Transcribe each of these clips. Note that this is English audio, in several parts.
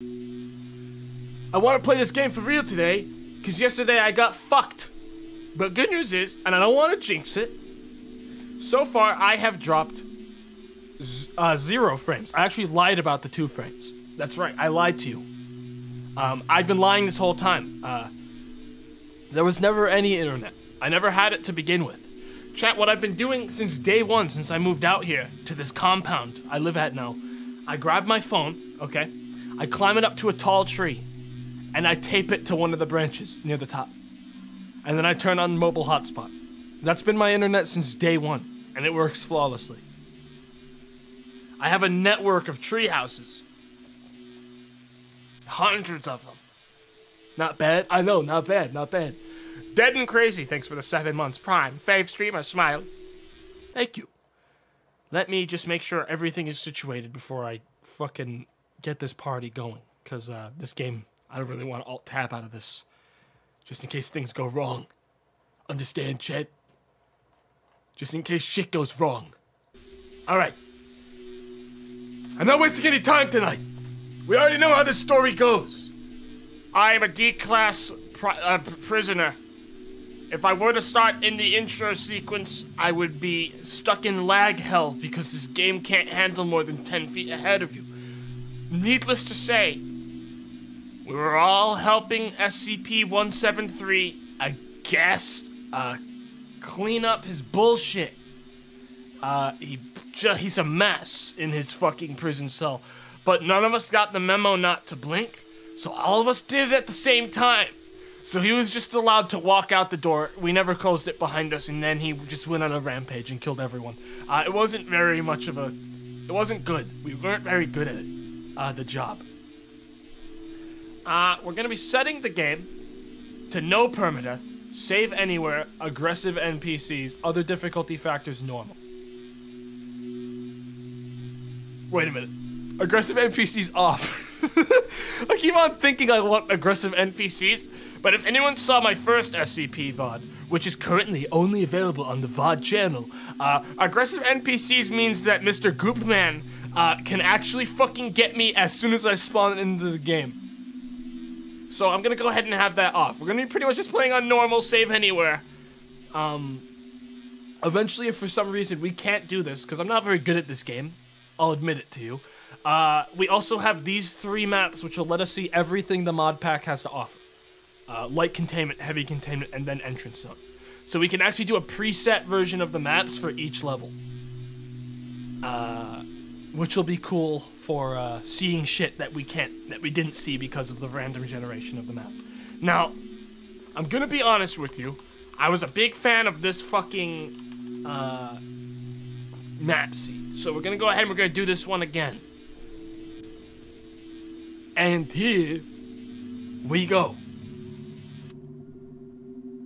I want to play this game for real today, because yesterday I got fucked. But good news is, and I don't want to jinx it, so far I have dropped uh, zero frames. I actually lied about the two frames. That's right, I lied to you. Um, I've been lying this whole time. Uh, there was never any internet. I never had it to begin with. Chat, what I've been doing since day one, since I moved out here to this compound I live at now, I grab my phone, okay? I climb it up to a tall tree, and I tape it to one of the branches near the top. And then I turn on mobile hotspot. That's been my internet since day one, and it works flawlessly. I have a network of tree houses. Hundreds of them. Not bad. I know, not bad, not bad. Dead and Crazy, thanks for the seven months prime. Fave streamer, smile. Thank you. Let me just make sure everything is situated before I fucking get this party going. Because uh, this game, I don't really want to alt tab out of this. Just in case things go wrong. Understand, chat? Just in case shit goes wrong. Alright. I'm not wasting any time tonight. We already know how this story goes. I am a D class uh, prisoner. If I were to start in the intro sequence, I would be stuck in lag hell because this game can't handle more than 10 feet ahead of you. Needless to say, we were all helping SCP-173, I guess, uh, clean up his bullshit. Uh, he, he's a mess in his fucking prison cell. But none of us got the memo not to blink, so all of us did it at the same time. So he was just allowed to walk out the door. We never closed it behind us, and then he just went on a rampage and killed everyone. Uh, it wasn't very much of a. It wasn't good. We weren't very good at it. Uh, the job. Uh, we're gonna be setting the game to no permadeath, save anywhere, aggressive NPCs, other difficulty factors normal. Wait a minute. Aggressive NPCs off. I keep on thinking I want aggressive NPCs, but if anyone saw my first SCP VOD, which is currently only available on the VOD channel, uh, aggressive NPCs means that Mr. Goopman uh, can actually fucking get me as soon as I spawn into the game. So I'm gonna go ahead and have that off. We're gonna be pretty much just playing on normal, save anywhere. Um, eventually, if for some reason we can't do this, because I'm not very good at this game, I'll admit it to you. Uh, we also have these three maps, which will let us see everything the mod pack has to offer uh, light containment, heavy containment, and then entrance zone. So we can actually do a preset version of the maps for each level. Uh, which will be cool for uh, seeing shit that we can't, that we didn't see because of the random generation of the map. Now, I'm gonna be honest with you. I was a big fan of this fucking uh, map seed. So we're gonna go ahead and we're gonna do this one again. And here we go.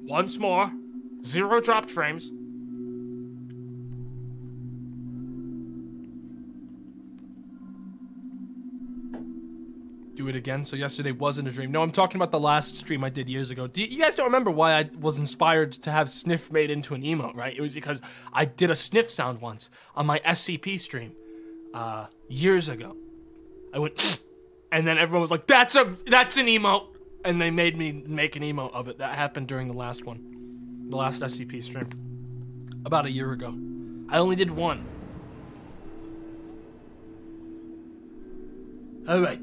Once more. Zero dropped frames. Do it again. So yesterday wasn't a dream. No, I'm talking about the last stream I did years ago. Do you guys don't remember why I was inspired to have sniff made into an emote, right? It was because I did a sniff sound once on my SCP stream uh, years ago. I went, and then everyone was like, "That's a that's an emote." and they made me make an emo of it. That happened during the last one, the last SCP stream, about a year ago. I only did one. All right.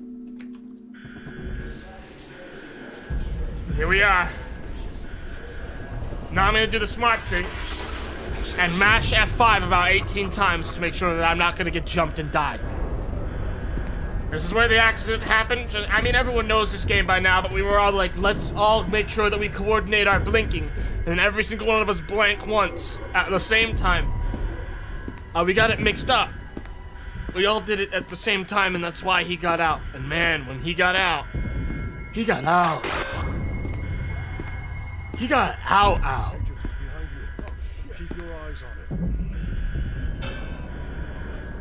Here we are. Now I'm gonna do the smart thing and mash F5 about 18 times to make sure that I'm not gonna get jumped and die. This is where the accident happened. I mean, everyone knows this game by now, but we were all like, let's all make sure that we coordinate our blinking. And every single one of us blank once at the same time. Uh, we got it mixed up. We all did it at the same time, and that's why he got out. And man, when he got out, he got out. He got out, out.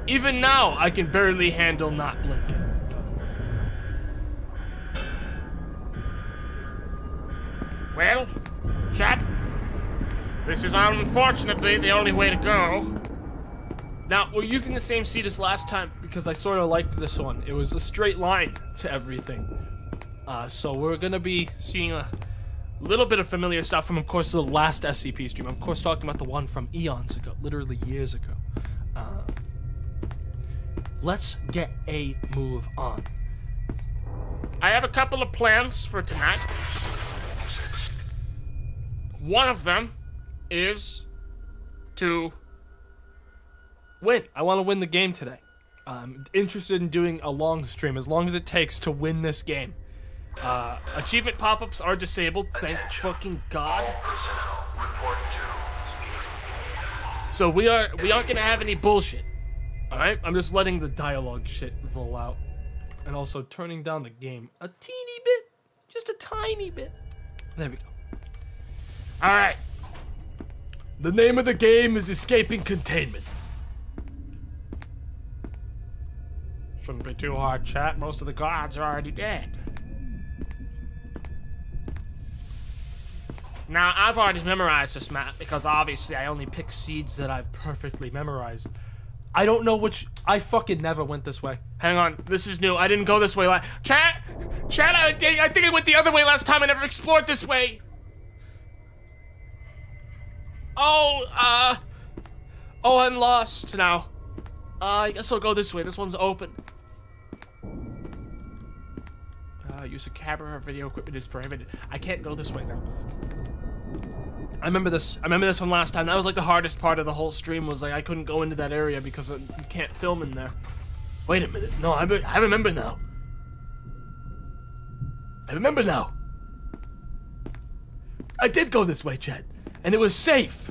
Even now, I can barely handle not blinking. Well, chat, this is unfortunately the only way to go. Now, we're using the same seed as last time because I sort of liked this one. It was a straight line to everything. Uh, so we're to be seeing a little bit of familiar stuff from, of course, the last SCP stream. Of course, talking about the one from eons ago, literally years ago. Uh, let's get a move on. I have a couple of plans for tonight. One of them is to win. I want to win the game today. I'm interested in doing a long stream as long as it takes to win this game. Uh, achievement pop-ups are disabled. Thank fucking god. So we are we aren't gonna have any bullshit. All right, I'm just letting the dialogue shit roll out, and also turning down the game a teeny bit, just a tiny bit. There we go. All right. The name of the game is Escaping Containment. Shouldn't be too hard, chat. Most of the guards are already dead. Now, I've already memorized this map because obviously I only pick seeds that I've perfectly memorized. I don't know which. I fucking never went this way. Hang on, this is new. I didn't go this way. Last. Chat, chat. I, I think I went the other way last time. I never explored this way. Oh, uh, oh, I'm lost now. Uh, I guess I'll go this way. This one's open. Uh, use of camera or video equipment is prohibited. I can't go this way now. I remember this. I remember this from last time. That was like the hardest part of the whole stream. Was like I couldn't go into that area because you can't film in there. Wait a minute. No, I, I remember now. I remember now. I did go this way, chat, and it was safe.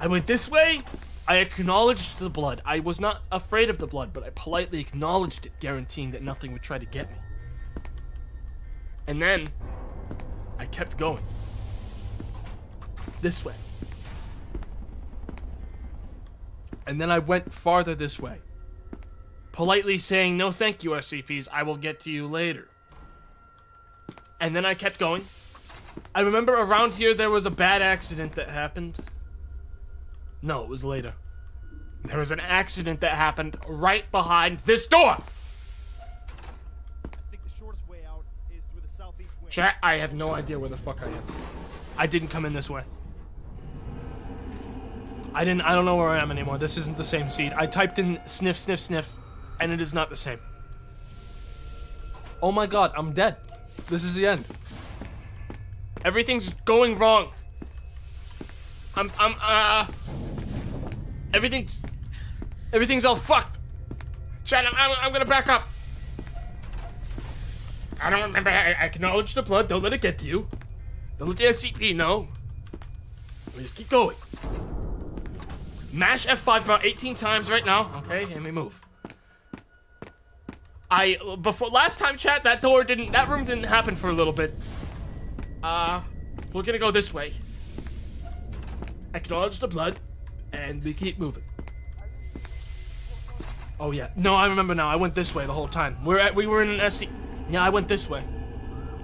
I went this way. I acknowledged the blood. I was not afraid of the blood, but I politely acknowledged it, guaranteeing that nothing would try to get me. And then I kept going. This way. And then I went farther this way. Politely saying, no thank you, SCPs, I will get to you later. And then I kept going. I remember around here there was a bad accident that happened. No, it was later. There was an accident that happened right behind this door! Chat, I have no idea where the fuck I am. I didn't come in this way. I didn't, I don't know where I am anymore. This isn't the same seed. I typed in sniff, sniff, sniff, and it is not the same. Oh my god, I'm dead. This is the end. Everything's going wrong. I'm, I'm, uh... Everything's... Everything's all fucked. chat, I'm, I'm, I'm gonna back up. I don't remember. I, I acknowledge the blood. Don't let it get to you. Don't let the SCP know. We just keep going. Mash F5 about 18 times right now. Okay, and we move. I before last time chat that door didn't that room didn't happen for a little bit. Uh we're gonna go this way. Acknowledge the blood, and we keep moving. Oh yeah. No, I remember now. I went this way the whole time. We're at we were in an SC yeah, I went this way.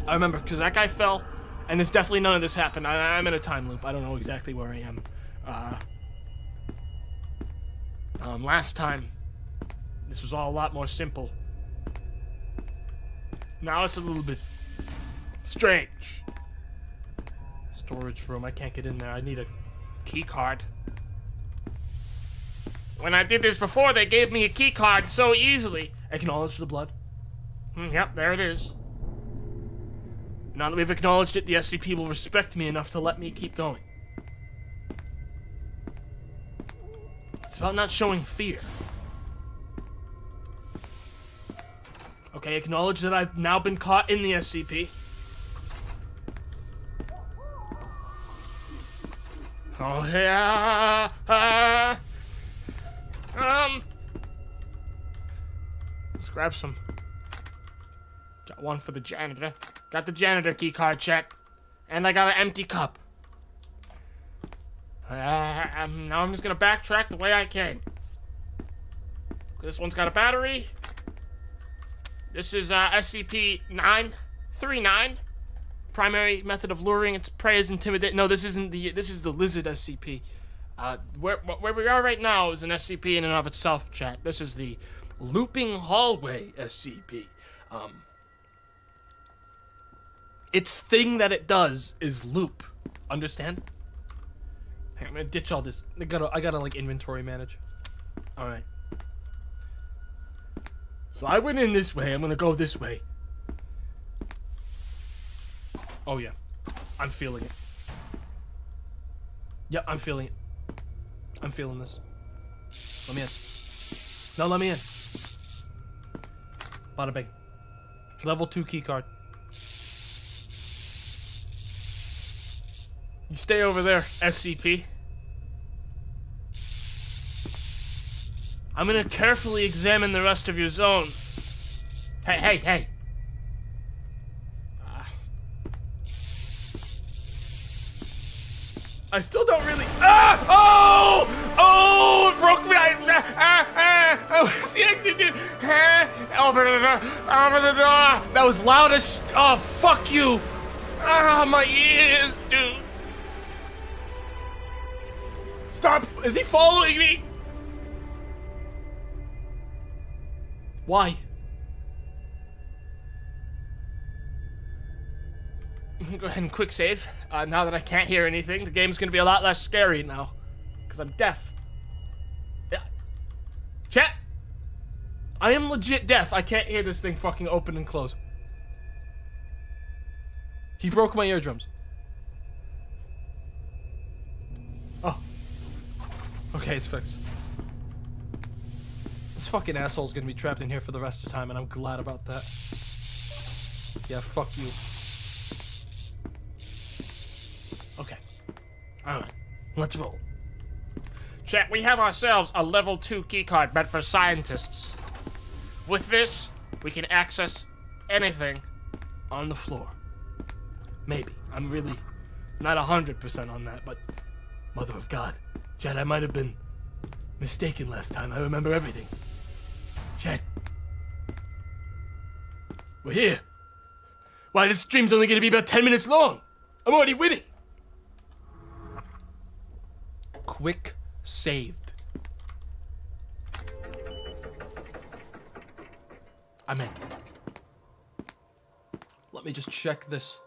I remember, because that guy fell, and there's definitely none of this happened. I, am in a time loop. I don't know exactly where I am. Uh, um, last time, this was all a lot more simple. Now it's a little bit strange. Storage room, I can't get in there. I need a key card. When I did this before, they gave me a key card so easily. Acknowledge the blood. Mm, yep, there it is. Now that we've acknowledged it, the SCP will respect me enough to let me keep going. It's about not showing fear. Okay, acknowledge that I've now been caught in the SCP. Oh yeah. Uh, um. Let's grab some. Got one for the janitor. Got the janitor key card check. And I got an empty cup. Uh, um, now I'm just gonna backtrack the way I can. This one's got a battery. This is uh, SCP-939. Primary method of luring its prey is intimidate. No, this isn't the. This is the lizard SCP. Uh, where, where we are right now is an SCP in and of itself, chat. This is the Looping Hallway SCP. Um, its thing that it does is loop. Understand? Hey, I'm gonna ditch all this. I gotta, I gotta like inventory manage. All right. So I went in this way. I'm gonna go this way. Oh yeah, I'm feeling it. Yep, I'm feeling it. I'm feeling this. Let me in. No, let me in. Bada bing. Level two key You stay over there, SCP. I'm gonna carefully examine the rest of your zone. Hey, hey, hey. Ah. I still don't really. Ah! Oh! Oh! It broke me! I, ah, ah, oh, see, exit, dude. Ah, open the door. Open the door. That was loud as. Oh, fuck you! Ah, my ears, dude. Stop! Is he following me? Why? Go ahead and quick save. Uh, now that I can't hear anything, the game's gonna be a lot less scary now. Because I'm deaf. Yeah. Chat! I am legit deaf. I can't hear this thing fucking open and close. He broke my eardrums. Okay, it's fixed. This fucking asshole's gonna be trapped in here for the rest of time, and I'm glad about that. Yeah, fuck you. Okay. Alright. Let's roll. Chat, we have ourselves a level 2 keycard meant for scientists. With this, we can access anything on the floor. Maybe. I'm really not 100% on that, but Mother of God. Chad, I might have been mistaken last time. I remember everything. chat. We're here. Why, this stream's only gonna be about 10 minutes long. I'm already winning. Quick saved. I'm in. Let me just check this.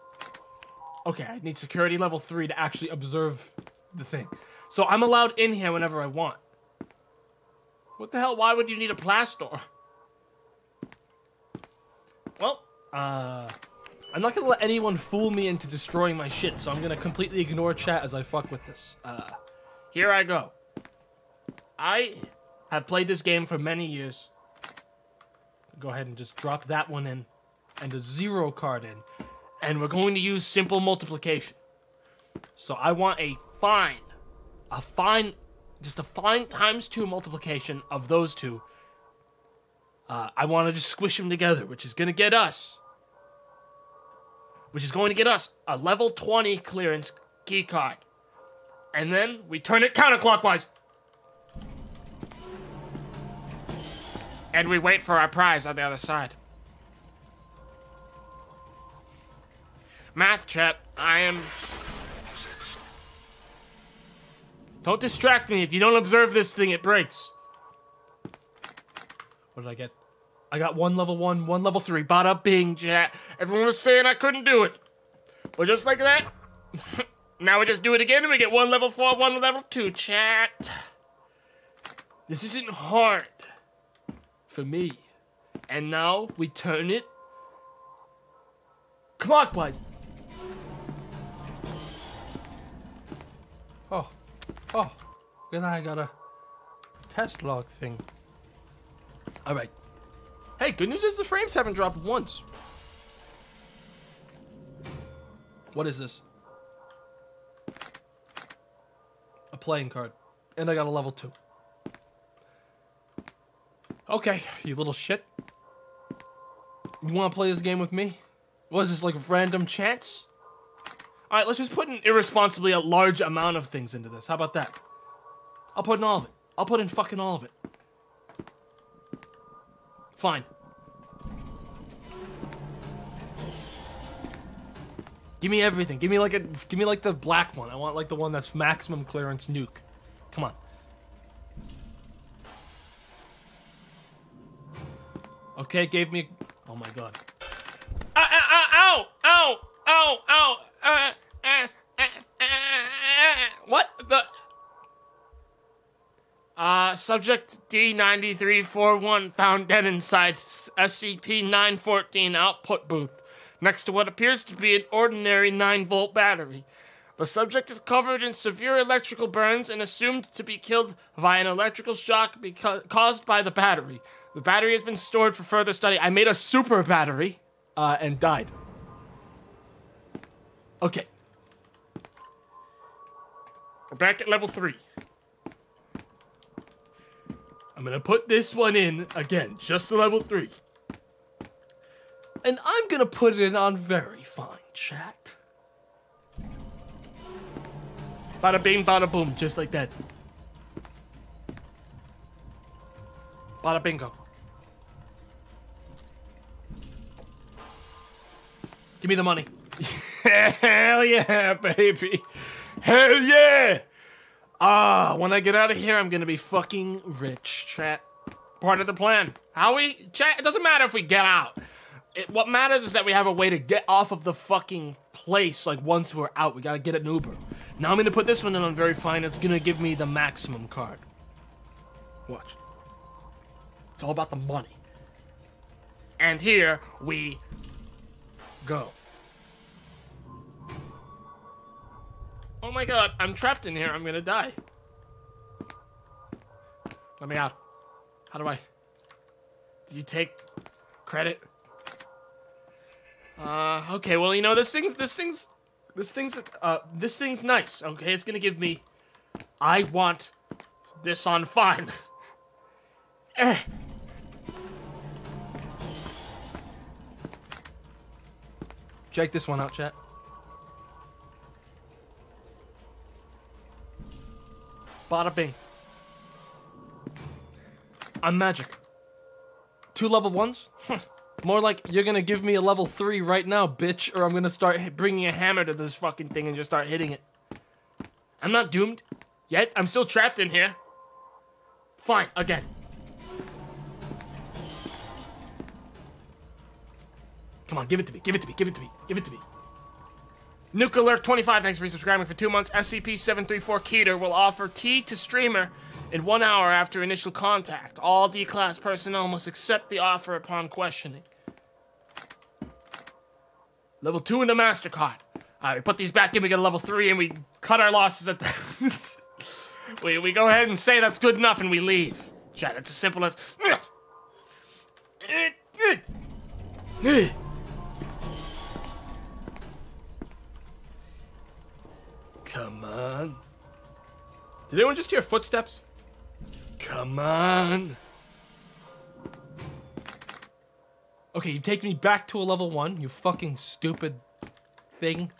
Okay, I need security level 3 to actually observe the thing. So I'm allowed in here whenever I want. What the hell? Why would you need a blast door? Well, Uh, I'm not gonna let anyone fool me into destroying my shit, so I'm gonna completely ignore chat as I fuck with this. Uh, here I go. I have played this game for many years. go ahead and just drop that one in, and a zero card in. And we're going to use simple multiplication. So I want a fine, a fine, just a fine times two multiplication of those two. Uh, I want to just squish them together, which is going to get us, which is going to get us a level 20 clearance key card. And then we turn it counterclockwise. And we wait for our prize on the other side. Math chat, I am. Don't distract me. If you don't observe this thing, it breaks. What did I get? I got one level one, one level three. Bada bing, chat. Everyone was saying I couldn't do it. But just like that, now we just do it again and we get one level four, one level two, chat. This isn't hard for me. And now we turn it clockwise. Oh, then I got a test log thing. All right. Hey, good news is the frames haven't dropped once. What is this? A playing card. And I got a level two. Okay, you little shit. You wanna play this game with me? What is this, like random chance? All right, let's just put irresponsibly a large amount of things into this. How about that? I'll put in all of it. I'll put in fucking all of it. Fine. Give me everything. Give me like a give me like the black one. I want like the one that's maximum clearance nuke. Come on. Okay, gave me. Oh my god. Uh, uh, ow! Ow! Ow! Ow! Uh, uh, uh, uh, what the? Uh, subject D9341 found dead inside SCP-914 output booth, next to what appears to be an ordinary 9-volt battery. The subject is covered in severe electrical burns and assumed to be killed via an electrical shock because, caused by the battery. The battery has been stored for further study. I made a super battery uh, and died. Okay. We're back at level three. I'm gonna put this one in again, just to level three. And I'm gonna put it in on very fine, chat. Bada bing, bada boom, just like that. Bada bingo. Give me the money. Hell yeah, baby. Hell yeah. Ah, when I get out of here, I'm gonna be fucking rich, chat. Part of the plan. How we, chat, it doesn't matter if we get out. It, what matters is that we have a way to get off of the fucking place, like once we're out. We gotta get an Uber. Now I'm gonna put this one in on very fine. It's gonna give me the maximum card. Watch. It's all about the money. And here we go. Oh my god, I'm trapped in here. I'm gonna die. Let me out. How do I? Do you take credit? Uh, okay. Well, you know this thing's this thing's this thing's uh this thing's nice. Okay, it's gonna give me. I want this on fine. eh. Check this one out, chat. Bada bing. I'm magic. Two level ones? More like you're gonna give me a level three right now, bitch, or I'm gonna start bringing a hammer to this fucking thing and just start hitting it. I'm not doomed yet. I'm still trapped in here. Fine, again. Come on, give it to me. Give it to me. Give it to me. Give it to me. Nuke Alert 25, thanks for resubscribing for two months. SCP-734 Keter will offer tea to streamer in one hour after initial contact. All D-class personnel must accept the offer upon questioning. Level two in the MasterCard. Alright, we put these back in, we get a level three, and we cut our losses at that. we, we go ahead and say that's good enough, and we leave. Chat, it's as simple as... Come on. Did anyone just hear footsteps? Come on. Okay, you've taken me back to a level one, you fucking stupid thing.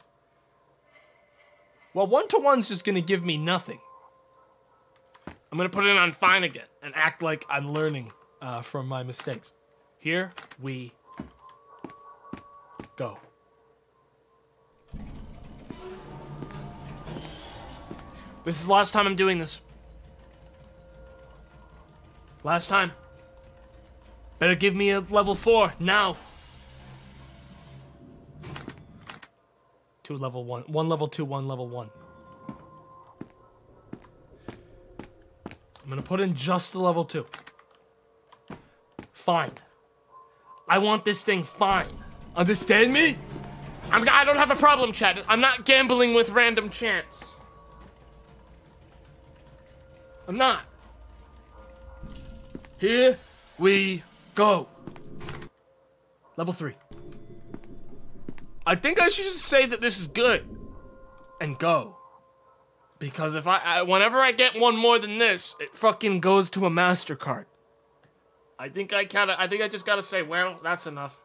Well, one to one's just gonna give me nothing. I'm gonna put it on fine again. And act like I'm learning uh, from my mistakes. Here we go. This is the last time I'm doing this. Last time. Better give me a level 4 now. Two level one, one level two, one level one. I'm gonna put in just a level two. Fine. I want this thing fine. Understand me? I'm, I don't have a problem, chat. I'm not gambling with random chance. I'm not. Here we go. Level three. I think I should just say that this is good and go. Because if I, I whenever I get one more than this, it fucking goes to a MasterCard. I think I gotta, I think I just gotta say, well, that's enough.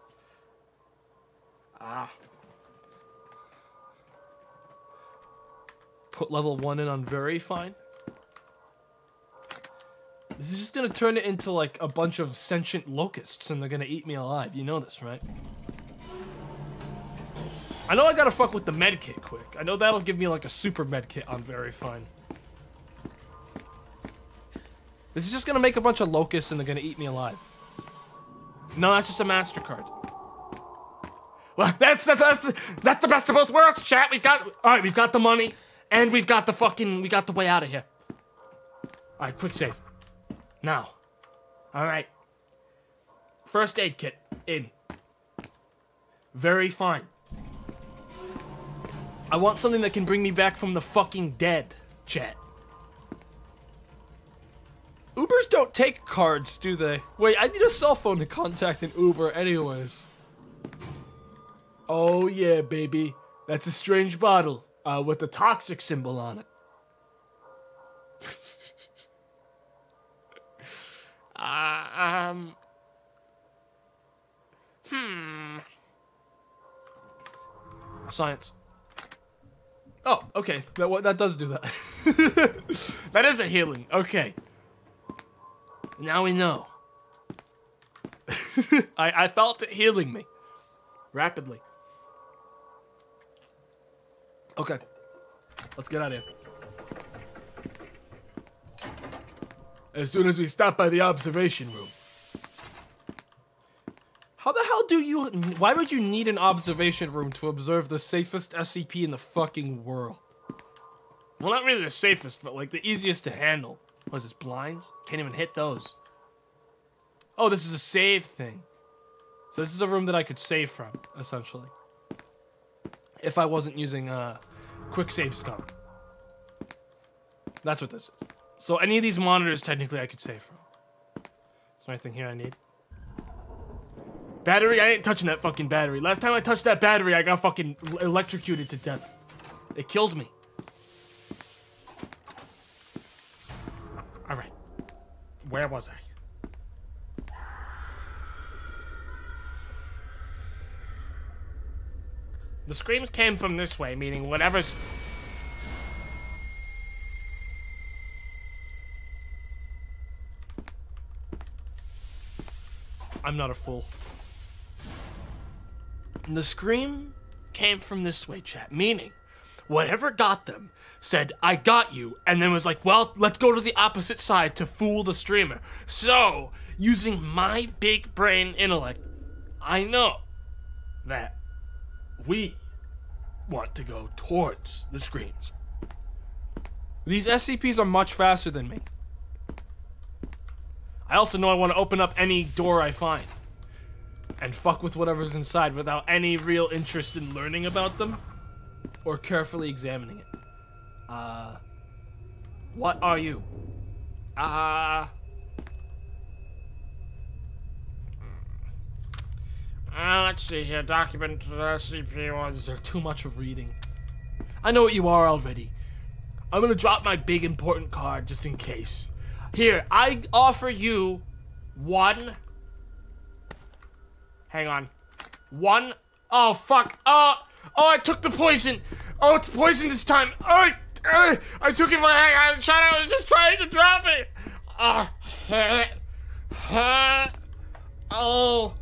Ah. Put level one in on very fine. This is just gonna turn it into like a bunch of sentient locusts and they're gonna eat me alive. You know this, right? I know I gotta fuck with the med kit quick. I know that'll give me like a super med kit on very fine. This is just gonna make a bunch of locusts and they're gonna eat me alive. No, that's just a Mastercard. Well, that's that's that's, that's the best of both worlds, chat. We've got all right. We've got the money, and we've got the fucking we got the way out of here. All right, quick save. Now, all right. First aid kit in. Very fine. I want something that can bring me back from the fucking dead, chat. Ubers don't take cards, do they? Wait, I need a cell phone to contact an Uber anyways. Oh yeah, baby. That's a strange bottle uh, with the toxic symbol on it. uh, um. Hmm. Science. Oh, okay. That that does do that. That is a healing. Okay. Now we know. I I felt it healing me. Rapidly. Okay. Let's get out of here. As soon as we stop by the observation room. How the hell do you? Why would you need an observation room to observe the safest SCP in the fucking world? Well, not really the safest, but like the easiest to handle. What is this, blinds? Can't even hit those. Oh, this is a save thing. So this is a room that I could save from, essentially. If I wasn't using uh, quick save scum. That's what this is. So any of these monitors, technically, I could save from. Is there anything here I need? Battery? I ain't touching that fucking battery. Last time I touched that battery, I got fucking electrocuted to death. It killed me. All right. Where was I? The screams came from this way, meaning whatever's. I'm not a fool. The scream came from this way, chat, meaning whatever got them said, I got you, and then was like, well, let's go to the opposite side to fool the streamer. So, using my big brain intellect, I know that we want to go towards the screams. These SCPs are much faster than me. I also know I want to open up any door I find and fuck with whatever's inside without any real interest in learning about them or carefully examining it. Uh, what are you? Uh, uh let's see here. Document uh, CP was there too much of reading. I know what you are already. I'm gonna drop my big important card just in case. Here, I offer you one. Hang on. One. Oh, fuck. Oh, oh, I took the poison. Oh, it's poison this time. Oh, I, uh, I took it I, I, shot. I was just trying to drop it. Oh, oh.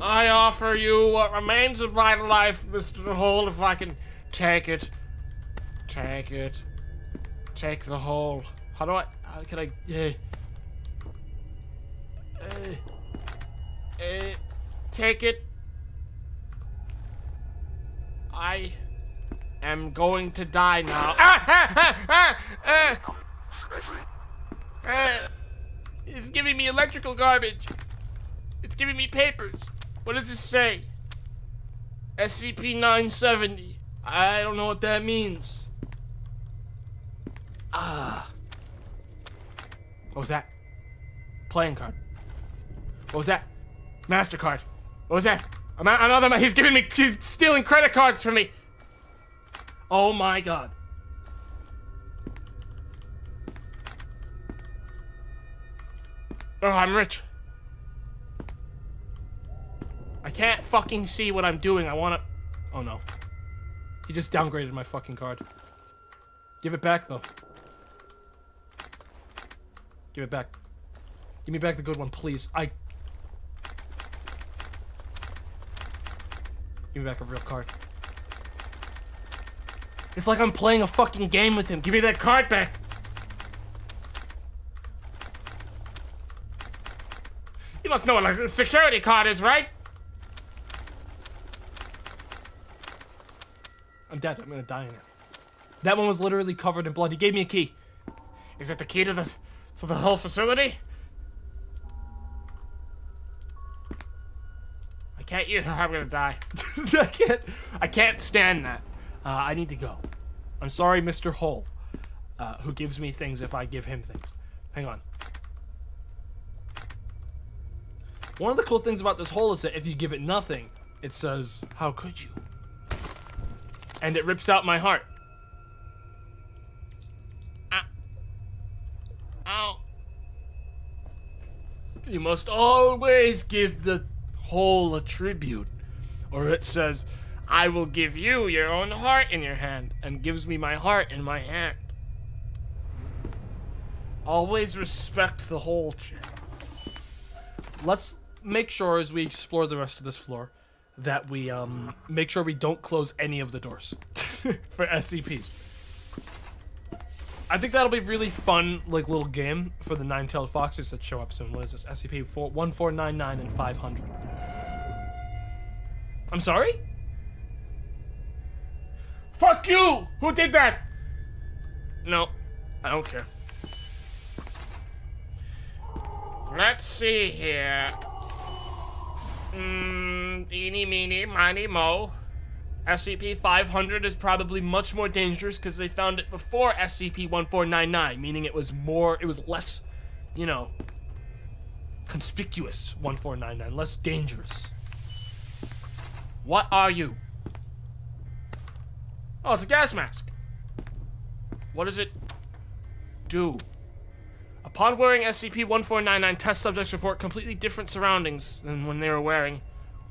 I offer you what remains of my life, Mr. Hole, if I can take it. Take it. Take the hole. How do I? How can I? Uh, uh, uh, take it. I am going to die now. Ah, ah. It's giving me electrical garbage. It's giving me papers. What does this say? SCP 970. I don't know what that means. Ah. What was that? Playing card. What was that? MasterCard. What was that? Another. He's giving me. He's stealing credit cards from me. Oh my god. Oh, I'm rich. I can't fucking see what I'm doing. I wanna. Oh no. He just downgraded my fucking card. Give it back though. Give it back. Give me back the good one, please. I... Give me back a real card. It's like I'm playing a fucking game with him. Give me that card back! You must know what a security card is, right? I'm dead. I'm gonna die in it. That one was literally covered in blood. He gave me a key. Is it the key to the the whole facility? I can't use. I'm gonna die. I can't. I can't stand that. Uh, I need to go. I'm sorry, Mr. Hole, uh, who gives me things if I give him things. Hang on. One of the cool things about this hole is that if you give it nothing, it says, "How could you?" and it rips out my heart. Ow. You must always give the hole a tribute. Or it says, I will give you your own heart in your hand, and gives me my heart in my hand. Always respect the hole. Let's make sure as we explore the rest of this floor that we um make sure we don't close any of the doors for SCPs. I think that'll be really fun, like little game for the nine-tailed foxes that show up soon. What is this? SCP four one four nine nine and five hundred. I'm sorry. Fuck you! Who did that? No, I don't care. Let's see here. Mmm, eeny, meeny, miny, mo. SCP-500 is probably much more dangerous because they found it before SCP-1499, meaning it was more, it was less, you know, conspicuous, 1499, less dangerous. What are you? Oh, it's a gas mask. What does it do? Upon wearing SCP-1499, test subjects report completely different surroundings than when they were wearing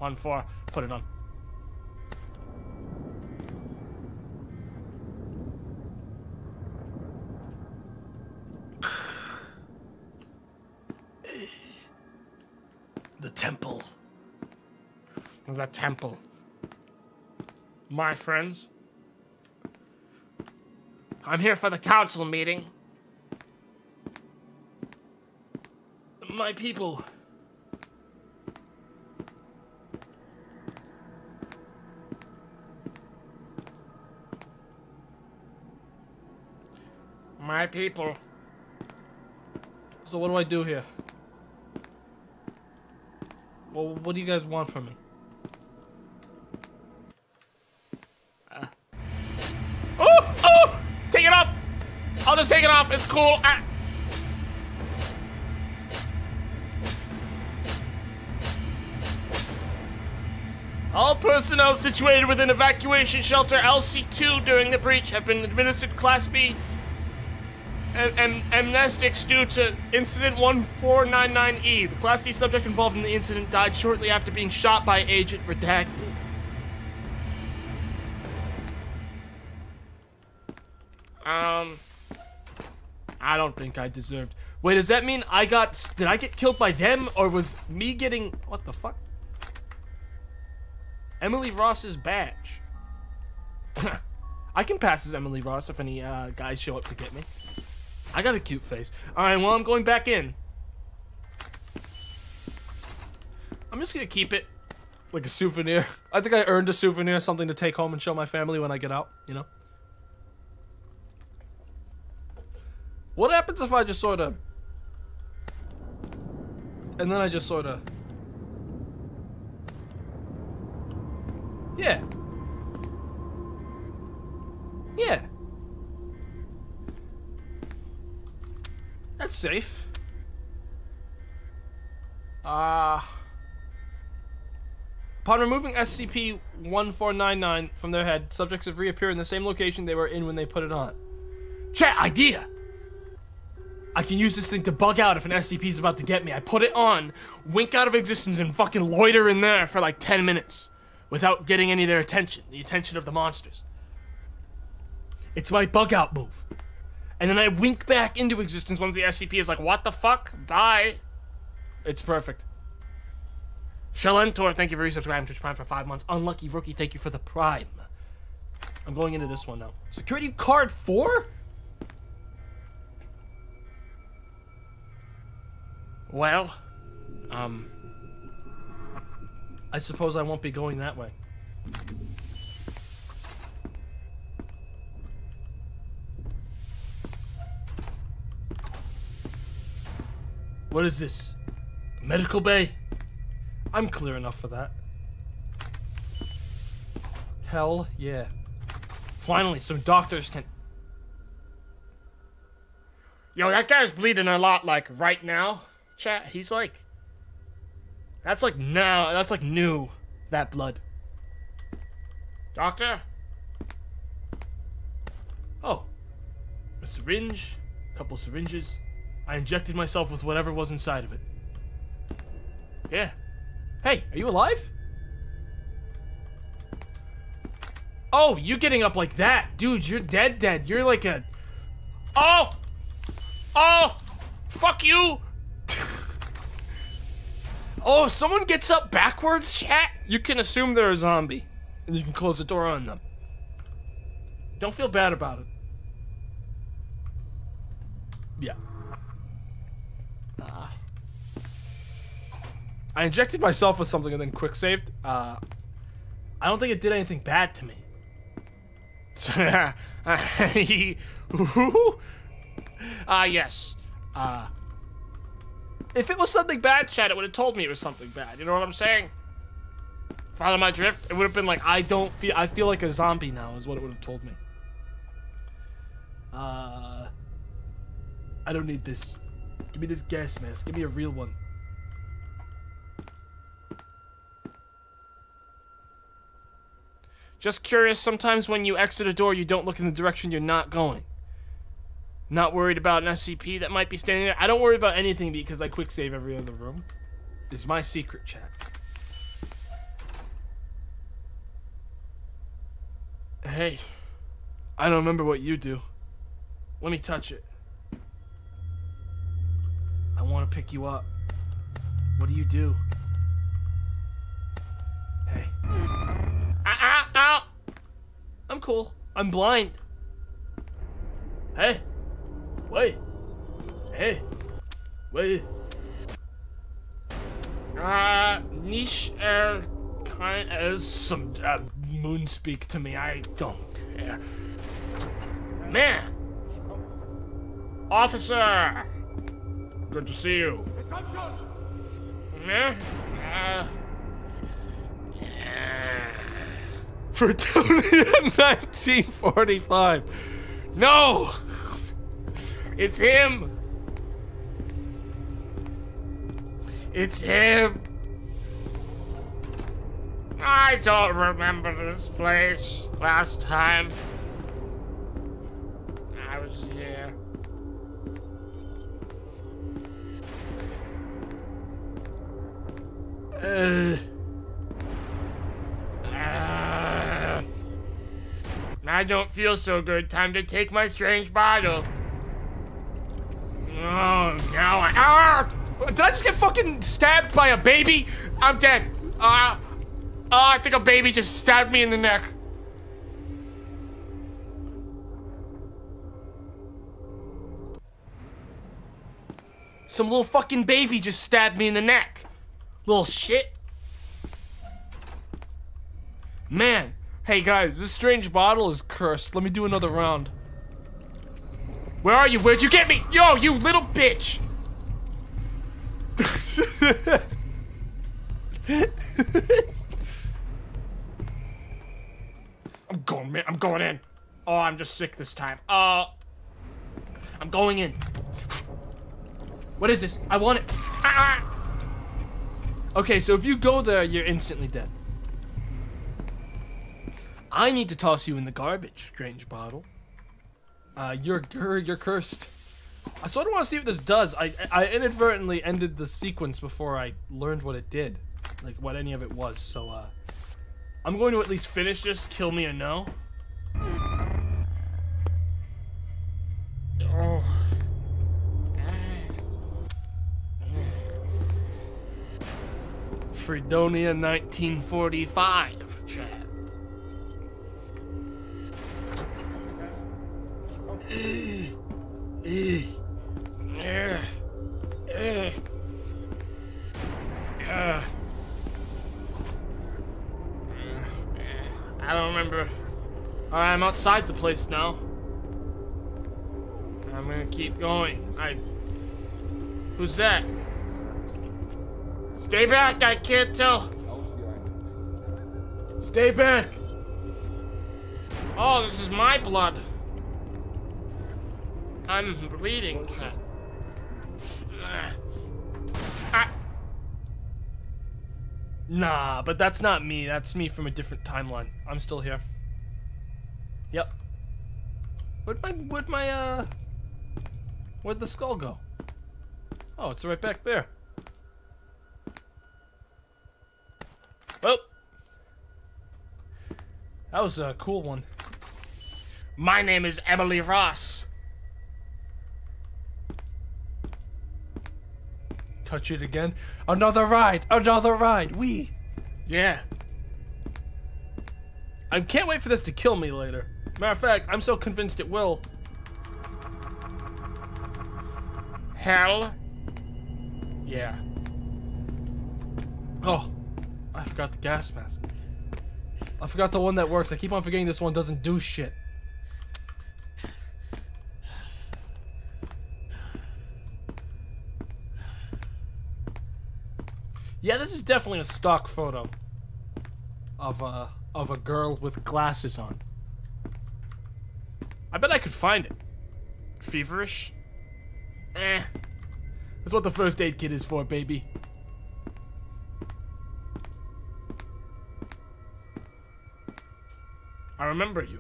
1-4. Put it on. Temple. The temple. My friends. I'm here for the council meeting. My people. My people. So what do I do here? Well, what do you guys want from me? Oh! Oh! Take it off! I'll just take it off. It's cool. Ah. All personnel situated within evacuation shelter LC2 during the breach have been administered Class B am- am- amnestics due to Incident 1499E. The Class C subject involved in the incident died shortly after being shot by Agent Redacted. Um, I don't think I deserved. Wait, does that mean I got? Did I get killed by them, or was me getting? What the fuck? Emily Ross's badge. I can pass as Emily Ross if any uh, guys show up to get me. I got a cute face. All right, well I'm going back in. I'm just gonna keep it. Like a souvenir. I think I earned a souvenir, something to take home and show my family when I get out, you know? What happens if I just sort of. And then I just sort of. Yeah. Safe. Uh, upon removing SCP-1499 from their head, subjects have reappeared in the same location they were in when they put it on. Chat idea. I can use this thing to bug out if an SCP is about to get me. I put it on, wink out of existence, and fucking loiter in there for like 10 minutes without getting any of their attention, the attention of the monsters. It's my bug out move. And then I wink back into existence once the SCP is like, what the fuck? Bye. It's perfect. Shalentor, thank you for resubscribing to Prime for five months. Unlucky Rookie, thank you for the Prime. I'm going into this one now. Security card four? Well, Um, I suppose I won't be going that way. What is this? Medical bay? I'm clear enough for that. Hell yeah. Finally, some doctors can. Yo, that guy's bleeding a lot, like, right now. Chat, he's like. That's like now. That's like new. That blood. Doctor? Oh. A syringe. A couple syringes. I injected myself with whatever was inside of it. Yeah. Hey, are you alive? Oh, you getting up like that? Dude, you're dead dead. You're like a. Oh! Oh! Fuck you! oh, if someone gets up backwards, chat, you can assume they're a zombie. And you can close the door on them. Don't feel bad about it. Yeah. Ah. I injected myself with something and then quick saved. Uh, I don't think it did anything bad to me. Ah, uh, yes. Uh, if it was something bad, chat, it would have told me it was something bad. You know what I'm saying? Follow my drift? It would have been like, I don't feel, I feel like a zombie now, is what it would have told me. Uh, I don't need this. Give me this gas mask. Give me a real one. Just curious, sometimes when you exit a door, you don't look in the direction you're not going. Not worried about an SCP that might be standing there. I don't worry about anything because I quick save every other room. It's my secret chat. Hey, I don't remember what you do. Let me touch it. I want to pick you up. What do you do? Hey. Ow, ow, ow! I'm cool. I'm blind. Hey. Wait. Hey. Wait. Uh, niche air kind as some uh, moon speak to me. I don't care. Man. Officer. Good to see you. Fredonia 1945. No! It's him! It's him! I don't remember this place last time. I was here. Uh. Uh, I don't feel so good. Time to take my strange bottle. Oh, now I. Ah! Did I just get fucking stabbed by a baby? I'm dead. Uh, oh, I think a baby just stabbed me in the neck. Some little fucking baby just stabbed me in the neck. Little shit. Man. Hey guys, this strange bottle is cursed. Let me do another round. Where are you? Where'd you get me? Yo, you little bitch! I'm going, man. I'm going in. Oh, I'm just sick this time. Uh, I'm going in. What is this? I want it. Ah! Okay, so if you go there, you're instantly dead. I need to toss you in the garbage, strange bottle. Uh, you're you're, cursed. I sort of want to see what this does. I I inadvertently ended the sequence before I learned what it did, like what any of it was. So uh, I'm going to at least finish this. Kill me or no. Oh. Fredonia 1945, chat. I don't remember. Alright, I'm outside the place now. I'm gonna keep going. I. Who's that? Stay back, I can't tell. Stay back. Oh, this is my blood. I'm bleeding. Ah. Nah, but that's not me. That's me from a different timeline. I'm still here. Yep. Where'd my where'd my uh where'd the skull go? Oh, it's right back there. Well, that was a cool one. My name is Emily Ross. Touch it again. Another ride. Another ride. We. Yeah. I can't wait for this to kill me later. Matter of fact, I'm so convinced it will. Hell. Yeah. Oh, I forgot the gas mask. I forgot the one that works. I keep on forgetting this one doesn't do shit. Yeah, this is definitely a stock photo of a of a girl with glasses on. I bet I could find it. Feverish? Eh. That's what the first aid kit is for, baby. I remember you.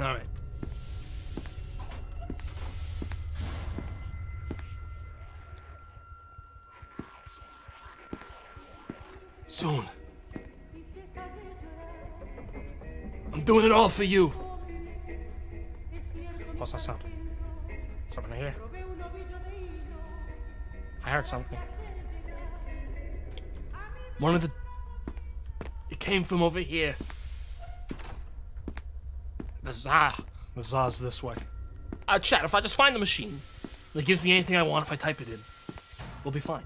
Alright. Soon. I'm doing it all for you. What's that sound? Something here. I heard something. One of the. It came from over here. The Za. The Za's this way. Uh, chat, if I just find the machine that gives me anything I want if I type it in, we'll be fine.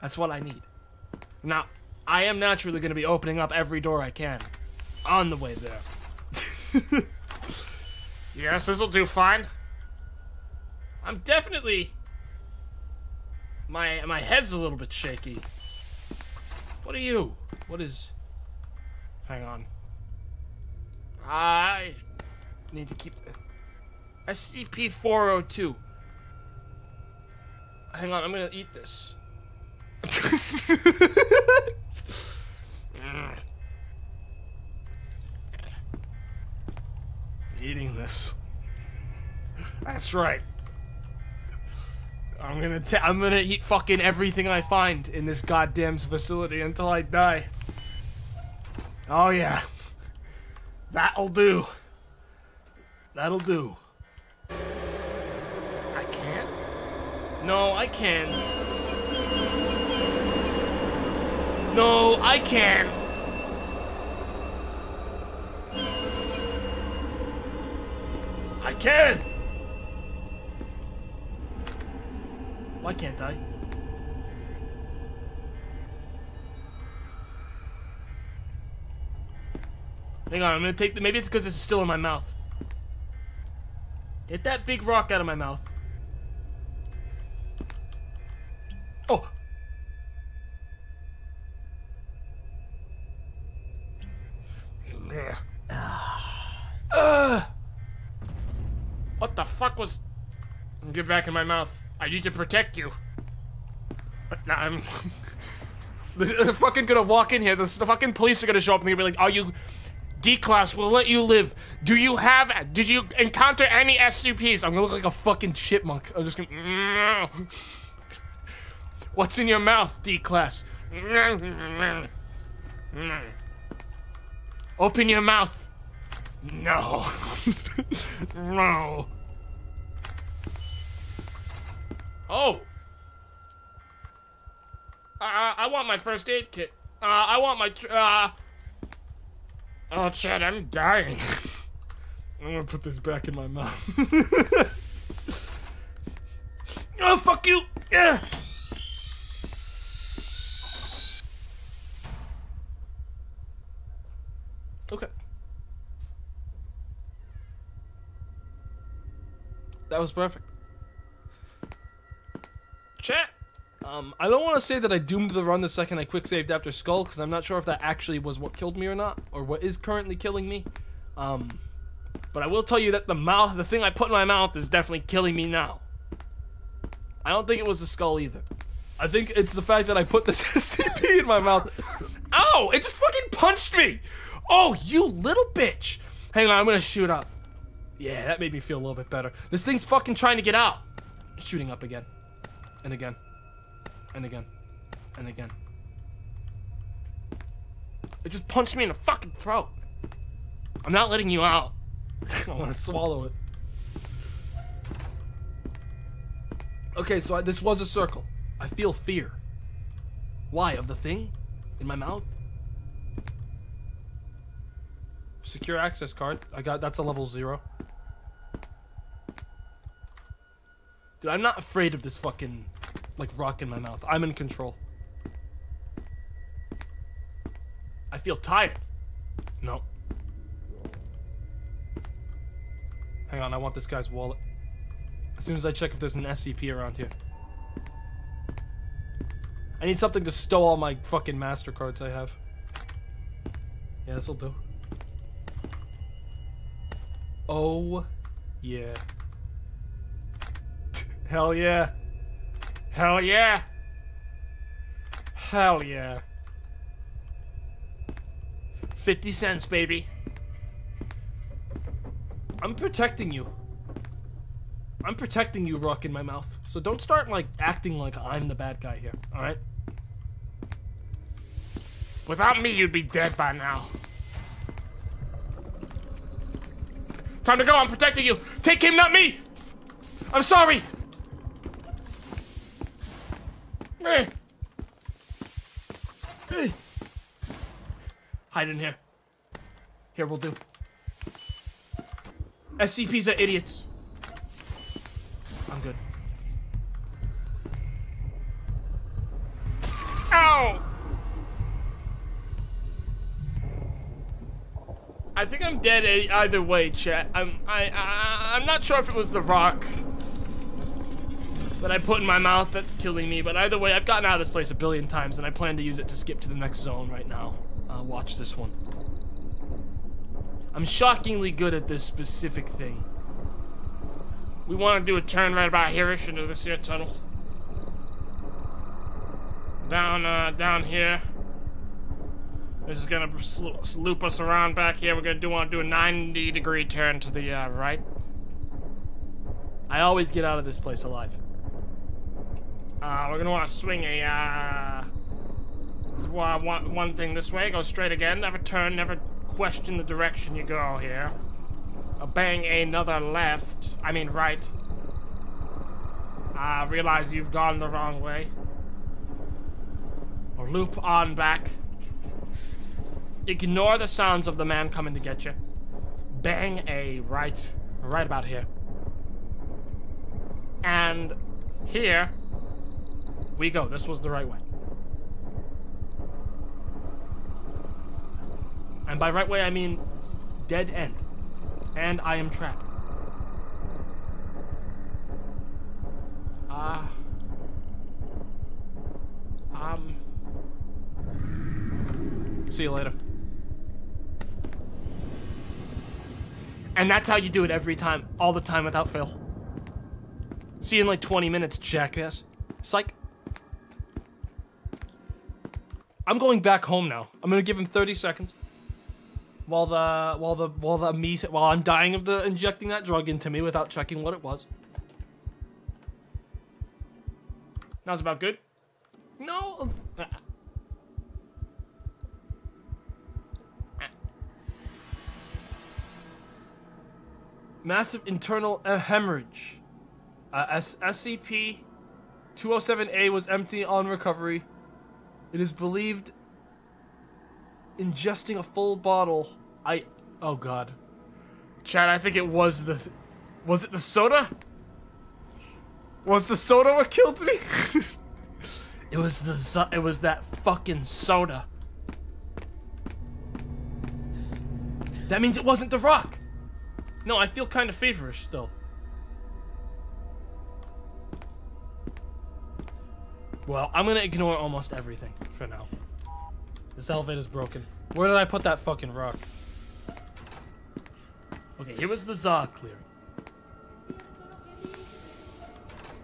That's what I need. Now, I am naturally going to be opening up every door I can on the way there. yes, this'll do fine. I'm definitely my my head's a little bit shaky. What are you? What is Hang on. I need to keep SCP-402. Hang on, I'm to eat this. Eating this. That's right. I'm gonna I'm gonna eat fucking everything I find in this goddamn facility until I die. Oh yeah. That'll do. That'll do. I can't? No, I can. No, I can. I can. Why can't I? Hang on, I'm gonna take the. Maybe it's because this is still in my mouth. Get that big rock out of my mouth. Oh! What the fuck was. Get back in my mouth. I need to protect you. I'm. They're fucking gonna walk in here. The fucking police are gonna show up and they're gonna be like, "Are you D class? We'll let you live. Do you have? Did you encounter any SCPs?" I'm gonna look like a fucking chipmunk. I'm just gonna. What's in your mouth, D class? Open your mouth. No. no. Oh. Uh, I want my first aid kit. Uh, I want my, uh... Oh, chat, I'm dying. I'm gonna put this back in my mouth. Oh, fuck you! Yeah! Okay. That was perfect. Chat. Um, I don't want to say that I doomed the run the second I quick saved after Skull, because I'm not sure if that actually was what killed me or not, or what is currently killing me. Um, but I will tell you that the mouth, the thing I put in my mouth, is definitely killing me now. I don't think it was the skull either. I think it's the fact that I put this SCP in my mouth. Ow! It just fucking punched me! Oh, you little bitch! Hang on, I'm gonna shoot up. Yeah, that made me feel a little bit better. This thing's fucking trying to get out. Shooting up again. And again. And again. And again. It just punched me in the fucking throat. I'm not letting you out. I want to swallow it. Okay, so I, this was a circle. I feel fear. Why? Of the thing? In my mouth? Secure access card. I got that's a level zero. Dude, I'm not afraid of this fucking like rock in my mouth. I'm in control. I feel tired. No. Hang on, I want this guy's wallet. As soon as I check if there's an SCP around here. I need something to stow all my fucking MasterCards I have. Yeah, this'll do. Oh, yeah. Hell yeah. Hell yeah. Hell yeah. 50 cents, baby. I'm protecting you. I'm protecting you, Rock, in my mouth. So don't start, like, acting like I'm the bad guy here, alright? Without me, you'd be dead by now. Time to go, I'm protecting you. Take him, not me. I'm sorry. Eh. Eh. Hide in here. Here, we'll do. SCPs are idiots. I'm good. Ow! I think I'm dead either way, chat. I'm I, I I'm not sure if it was the rock that I put in my mouth that's killing me, but either way, I've gotten out of this place a billion times, and I plan to use it to skip to the next zone right now. Uh, watch this one. I'm shockingly good at this specific thing. We want to do a turn right about here-ish into this here tunnel. Down, uh, down here. This is gonna loop us around back here. We're gonna do want to do a 90 degree turn to the uh, right. I always get out of this place alive. Uh, we're gonna want to swing a uh, one, one thing this way. Go straight again. Never turn. Never question the direction you go here. Uh, bang another left. I mean right. Uh, realize you've gone the wrong way. Or loop on back. Ignore the sounds of the man coming to get you. Bang a right, right about here. And here we go. This was the right way. And by right way, I mean dead end. And I am trapped. Ah. um. See you later. And that's how you do it every time, all the time without fail. See you in like 20 minutes, jackass. Psych. I'm going back home now. I'm gonna give him 30 seconds. While the while the while the me while I'm dying of the injecting that drug into me without checking what it was. Now's about good. No. Massive internal uh, hemorrhage. Uh, SCP 207A was empty on recovery. It is believed ingesting a full bottle. I. Oh god. chat, I think it was the. Th- was it the soda? Was the soda what killed me? it was the it was that fucking soda. That means it wasn't the rock. No, I feel kind of feverish still. Well, I'm gonna ignore almost everything for now. This elevator's broken. Where did I put that fucking rock? Okay, here was the Zog clearing.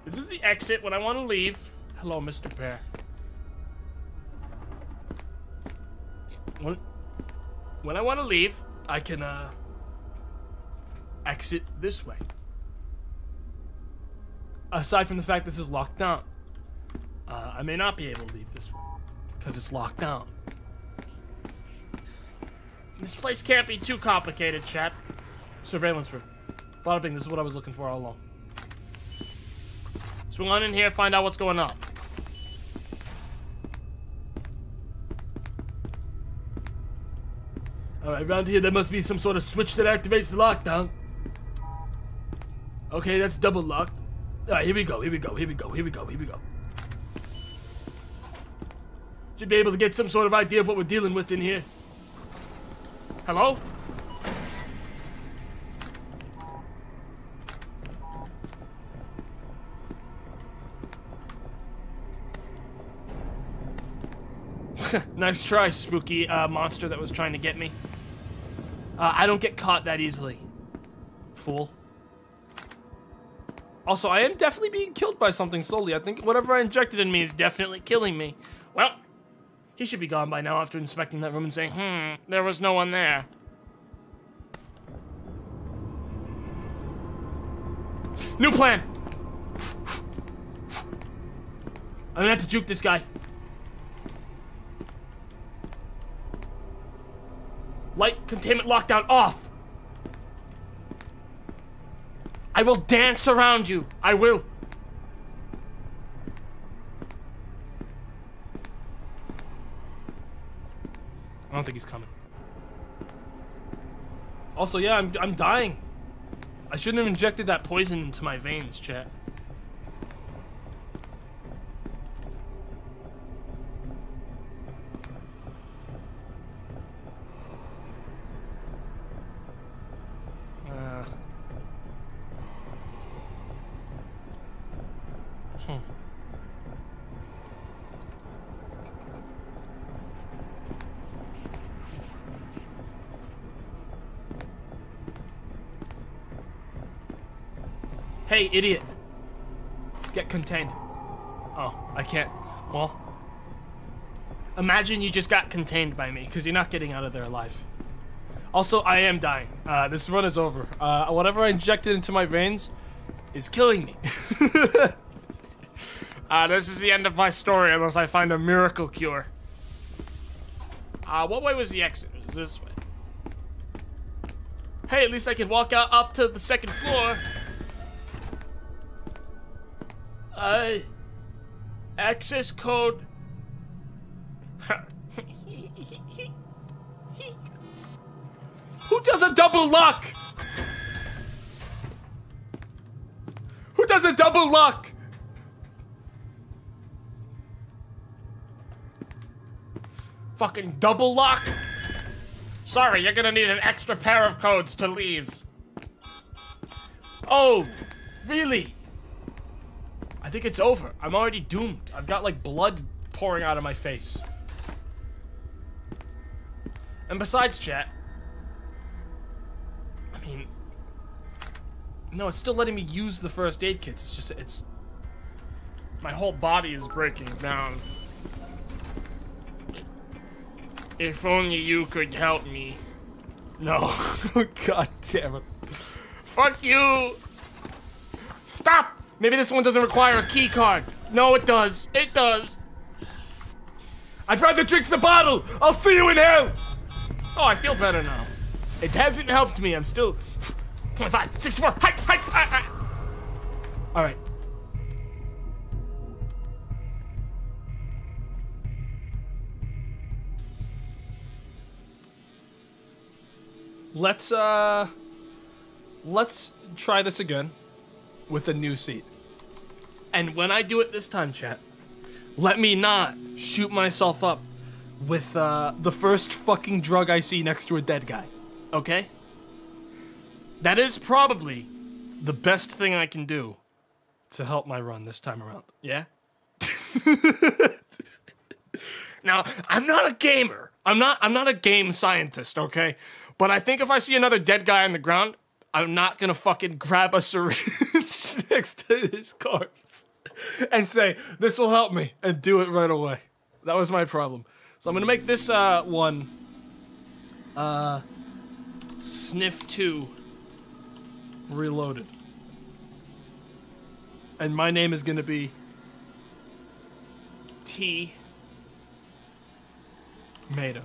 This is the exit when I want to leave. Hello, Mr. Bear. When, when I want to leave, I can, uh, exit this way. Aside from the fact this is locked down. Uh, I may not be able to leave this one Because it's locked down. This place can't be too complicated, chat. Surveillance room. Bada bing, this is what I was looking for all along. Swing on in here, find out what's going on. Alright, around here there must be some sort of switch that activates the lockdown. Okay, that's double locked. Alright, here we go, here we go, here we go, here we go, here we go. Should be able to get some sort of idea of what we're dealing with in here. Hello? nice try, spooky uh, monster that was trying to get me. Uh, I don't get caught that easily. Fool. Also, I am definitely being killed by something slowly. I think whatever I injected in me is definitely killing me. Well, he should be gone by now after inspecting that room and saying, hmm, there was no one there. New plan! I'm gonna have to juke this guy. Light containment lockdown off! I will dance around you. I will. I don't think he's coming. Also, yeah, I'm, I'm dying. I shouldn't have injected that poison into my veins, chat. Hey, idiot. Get contained. Oh, I can't. Well, imagine you just got contained by me, because you're not getting out of there alive. Also, I am dying. Uh, this run is over. Uh, whatever I injected into my veins is killing me. uh, this is the end of my story unless I find a miracle cure. Uh, what way was the exit? It was this way. Hey, at least I can walk out up to the second floor. Uh, access code. Who does a double lock? Who does a double lock? Fucking double lock? Sorry, you're gonna need an extra pair of codes to leave. Oh, really? I think it's over. I'm already doomed. I've got like blood pouring out of my face. And besides, chat, I mean, no, it's still letting me use the first aid kits. It's just, it's, my whole body is breaking down. If only you could help me. No. God damn it. Fuck you! Stop! Maybe this one doesn't require a key card. No, it does. It does. I'd rather drink the bottle. I'll see you in hell. Oh, I feel better now. It hasn't helped me. I'm still 25, 64. Hype, hype, hype. All right. Let's uh let's try this again with a new seed. And when I do it this time, chat, let me not shoot myself up with uh, the first fucking drug I see next to a dead guy. Okay? That is probably the best thing I can do to help my run this time around. Yeah? now, I'm not a gamer. I'm not I'm not a game scientist, okay? But I think if I see another dead guy on the ground, I'm not gonna fucking grab a syringe next to his corpse and say, this will help me, and do it right away. That was my problem. So I'm gonna make this uh, one uh, Sniff 2 Reloaded. And my name is gonna be T Tomato.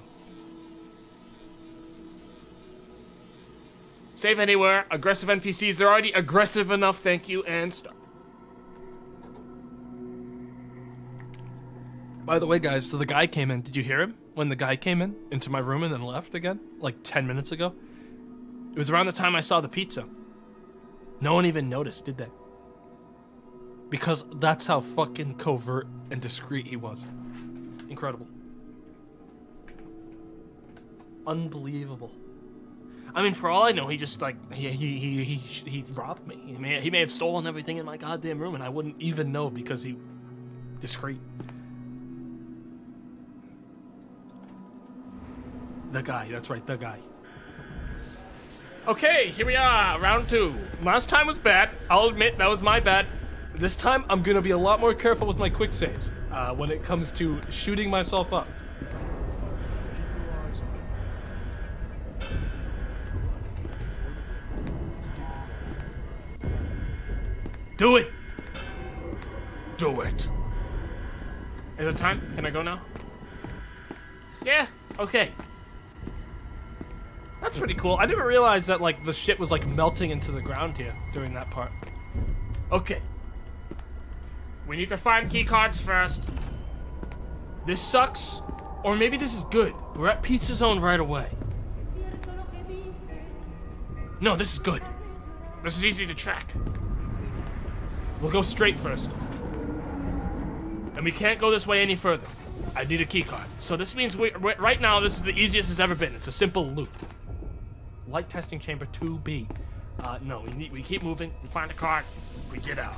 Save anywhere. Aggressive NPCs. They're already aggressive enough. Thank you. And stop. By the way, guys, so the guy came in. Did you hear him when the guy came in into my room and then left again? Like 10 minutes ago? It was around the time I saw the pizza. No one even noticed, did they? Because that's how fucking covert and discreet he was. Incredible. Unbelievable. I mean, for all I know, he just like he he he he, he robbed me. He may he may have stolen everything in my goddamn room, and I wouldn't even know because he discreet. The guy, that's right, the guy. Okay, here we are, round two. Last time was bad. I'll admit that was my bad. This time, I'm gonna be a lot more careful with my quick saves uh, when it comes to shooting myself up. Do it! Do it! Is it time? Can I go now? Yeah, okay. That's pretty cool. I didn't realize that like the shit was like melting into the ground here during that part. Okay. We need to find key cards first. This sucks, or maybe this is good. We're at Pizza Zone right away. No, this is good. This is easy to track. We'll go straight first. And we can't go this way any further. I need a key card. So this means we right now this is the easiest it's ever been. It's a simple loop. Light testing chamber 2B. Uh, no, we need we keep moving. We find a card. We get out.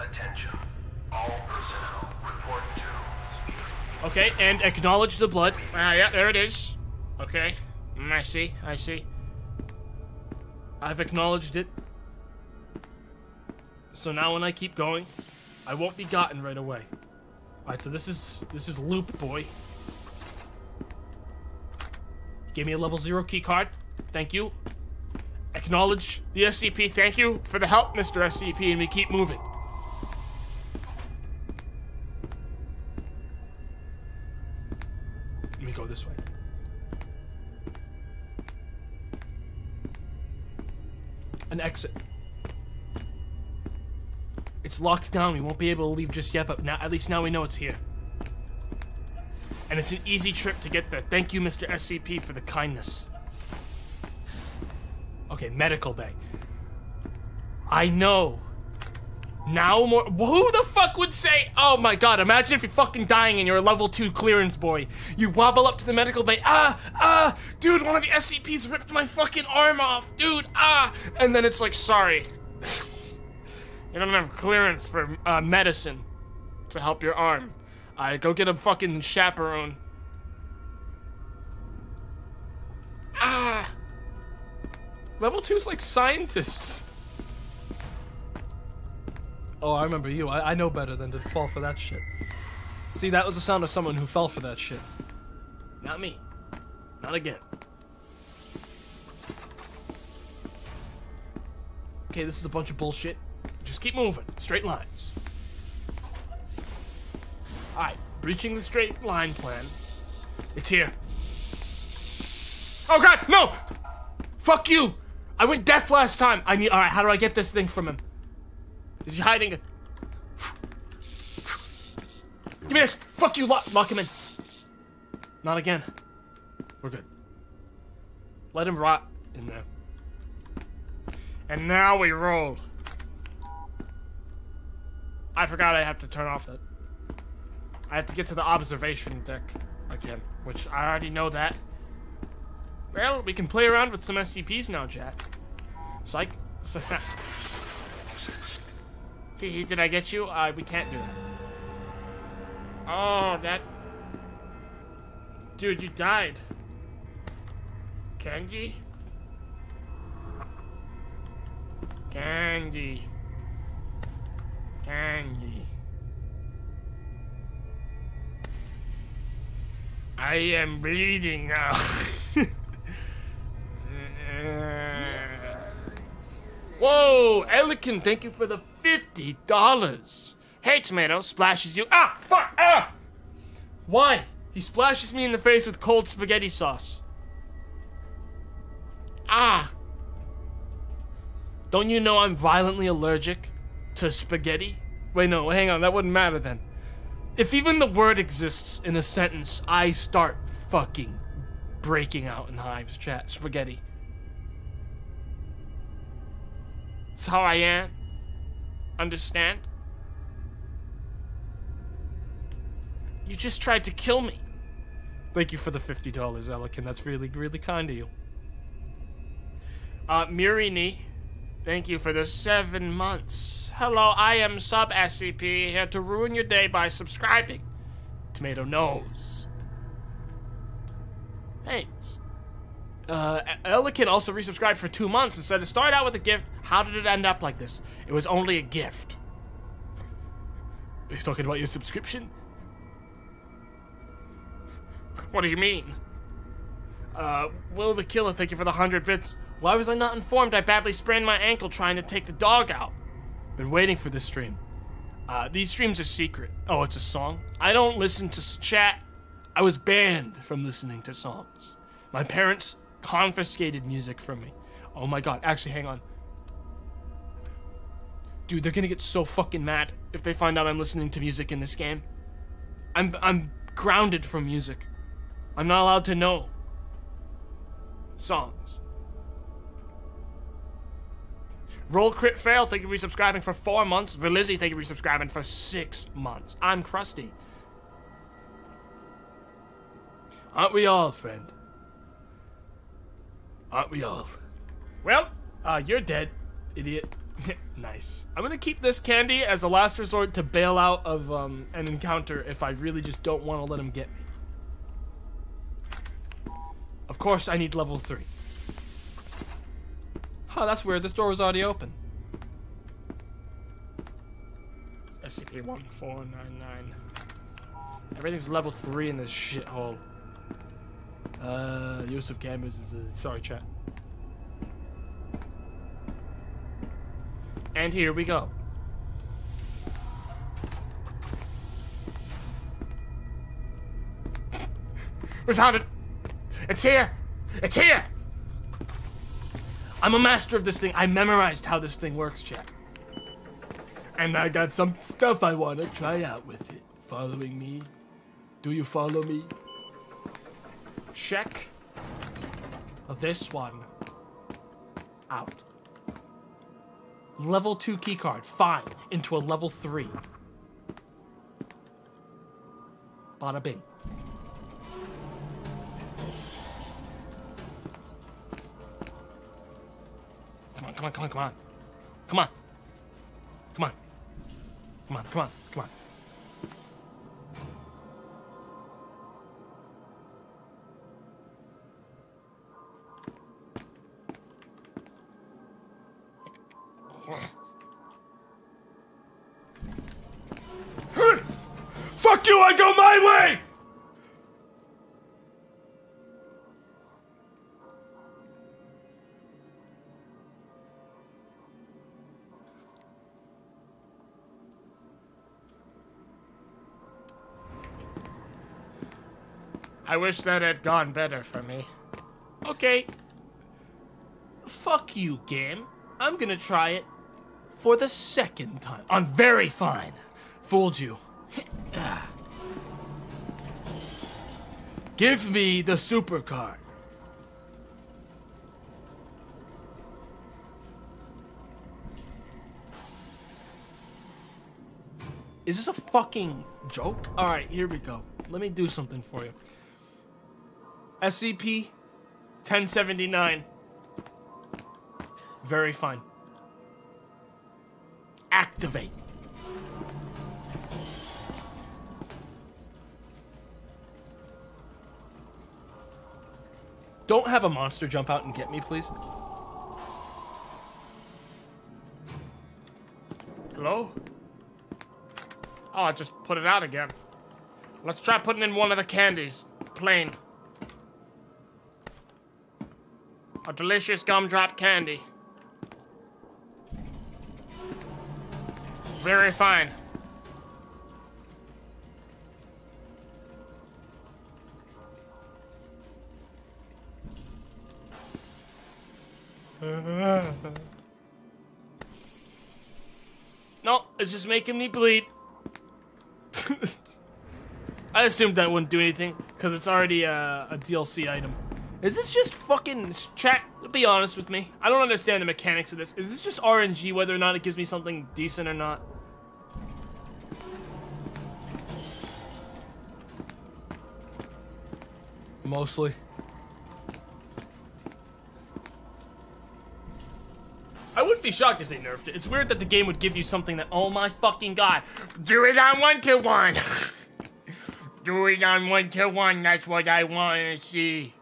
Attention. All personnel report to. Okay, and acknowledge the blood. Ah, yeah, there it is. Okay, Mm, I see. I see. I've acknowledged it. So now when I keep going, I won't be gotten right away. Alright, so this is this is loop boy. Give me a level zero key card. Thank you. Acknowledge the SCP. Thank you for the help, Mr. SCP, and we keep moving. Let me go this way. An exit. It's locked down. We won't be able to leave just yet, but now at least now we know it's here. And it's an easy trip to get there. Thank you, Mr. SCP, for the kindness. Okay, medical bay. I know. Now more. Who the fuck would say? Oh my god! Imagine if you're fucking dying and you're a level two clearance boy. You wobble up to the medical bay. Ah, ah, dude! One of the SCPs ripped my fucking arm off, dude. Ah, and then it's like, sorry, you don't have clearance for uh, medicine to help your arm. I go get a fucking chaperone. Ah. Level two's like scientists. Oh, I remember you. I, I know better than to fall for that shit. See, that was the sound of someone who fell for that shit. Not me. Not again. Okay, this is a bunch of bullshit. Just keep moving. Straight lines. Alright, breaching the straight line plan. It's here. Oh god, no! Fuck you! I went deaf last time. I need. Alright, how do I get this thing from him? Is he hiding? Give me this! Fuck you! Lock, lock him in. Not again. We're good. Let him rot in there. And now we roll. I forgot I have to turn off that. I have to get to the observation deck again, which I already know that. Well, we can play around with some SCPs now, Jack. Psych. Hee did I get you? Uh, we can't do that. Oh, that... Dude, you died. Candy? Candy. Candy. I am bleeding now. Whoa, Elikin, thank you for the $50. Hey, Tomato, splashes you. Ah, fuck, ah! Why? He splashes me in the face with cold spaghetti sauce. Ah! Don't you know I'm violently allergic to spaghetti? Wait, no, hang on, that wouldn't matter then. If even the word exists in a sentence, I start fucking breaking out in hives, chat. Spaghetti. It's how I am. Understand? You just tried to kill me. Thank you for the $50, Elikin. That's really, really kind of you. Uh, Mirini, thank you for the seven months. Hello, I am Sub SCP, here to ruin your day by subscribing. Tomato nose. Thanks. Uh, Elikin also resubscribed for two months and said it started out with a gift. How did it end up like this? It was only a gift. You talking about your subscription? What do you mean? Uh, Will the Killer, thank you for the 100 bits. Why was I not informed I badly sprained my ankle trying to take the dog out? Been waiting for this stream. Uh, these streams are secret. Oh, it's a song? I don't listen to chat. I was banned from listening to songs. My parents confiscated music from me. Oh my god, actually, hang on. Dude, they're gonna get so fucking mad if they find out I'm listening to music in this game. I'm, I'm grounded from music. I'm not allowed to know songs. Roll Crit Fail, thank you for subscribing for four months. Velizzi, thank you for subscribing for six months. I'm crusty. Aren't we all, friend? Aren't we all? Well, uh, you're dead, idiot. nice. I'm gonna keep this candy as a last resort to bail out of um, an encounter if I really just don't want to let him get me. Of course, I need level 3. Huh, that's weird. This door was already open. SCP-1499. Everything's level 3 in this shithole. Uh, use of is a... Sorry, chat. And here we go. We found it! It's here! It's here! I'm a master of this thing. I memorized how this thing works, chat. And I got some stuff I want to try out with it. Following me? Do you follow me? Check this one out. Level 2 keycard. Fine. Into a level 3. Bada bing. Come on, come on, come on, come on. Come on. Come on, come on, come on. Fuck you, I go my way! I wish that had gone better for me. Okay. Fuck you, game. I'm gonna try it for the second time. I'm very fine. Fooled you. Give me the super card. Is this a fucking joke? All right, here we go. Let me do something for you. SCP 1079. Very fine. Activate. Don't have a monster jump out and get me, please. Hello? Oh, I just put it out again. Let's try putting in one of the candies. Plain. A delicious gumdrop candy. Very fine. No, it's just making me bleed. I assumed that wouldn't do anything because it's already uh, a, a DLC item. Is this just fucking chat? Be honest with me. I don't understand the mechanics of this. Is this just RNG whether or not it gives me something decent or not? Mostly. I wouldn't be shocked if they nerfed it. It's weird that the game would give you something that, oh my fucking god, Do it on one to one. Do it on one to one. That's what I want to see.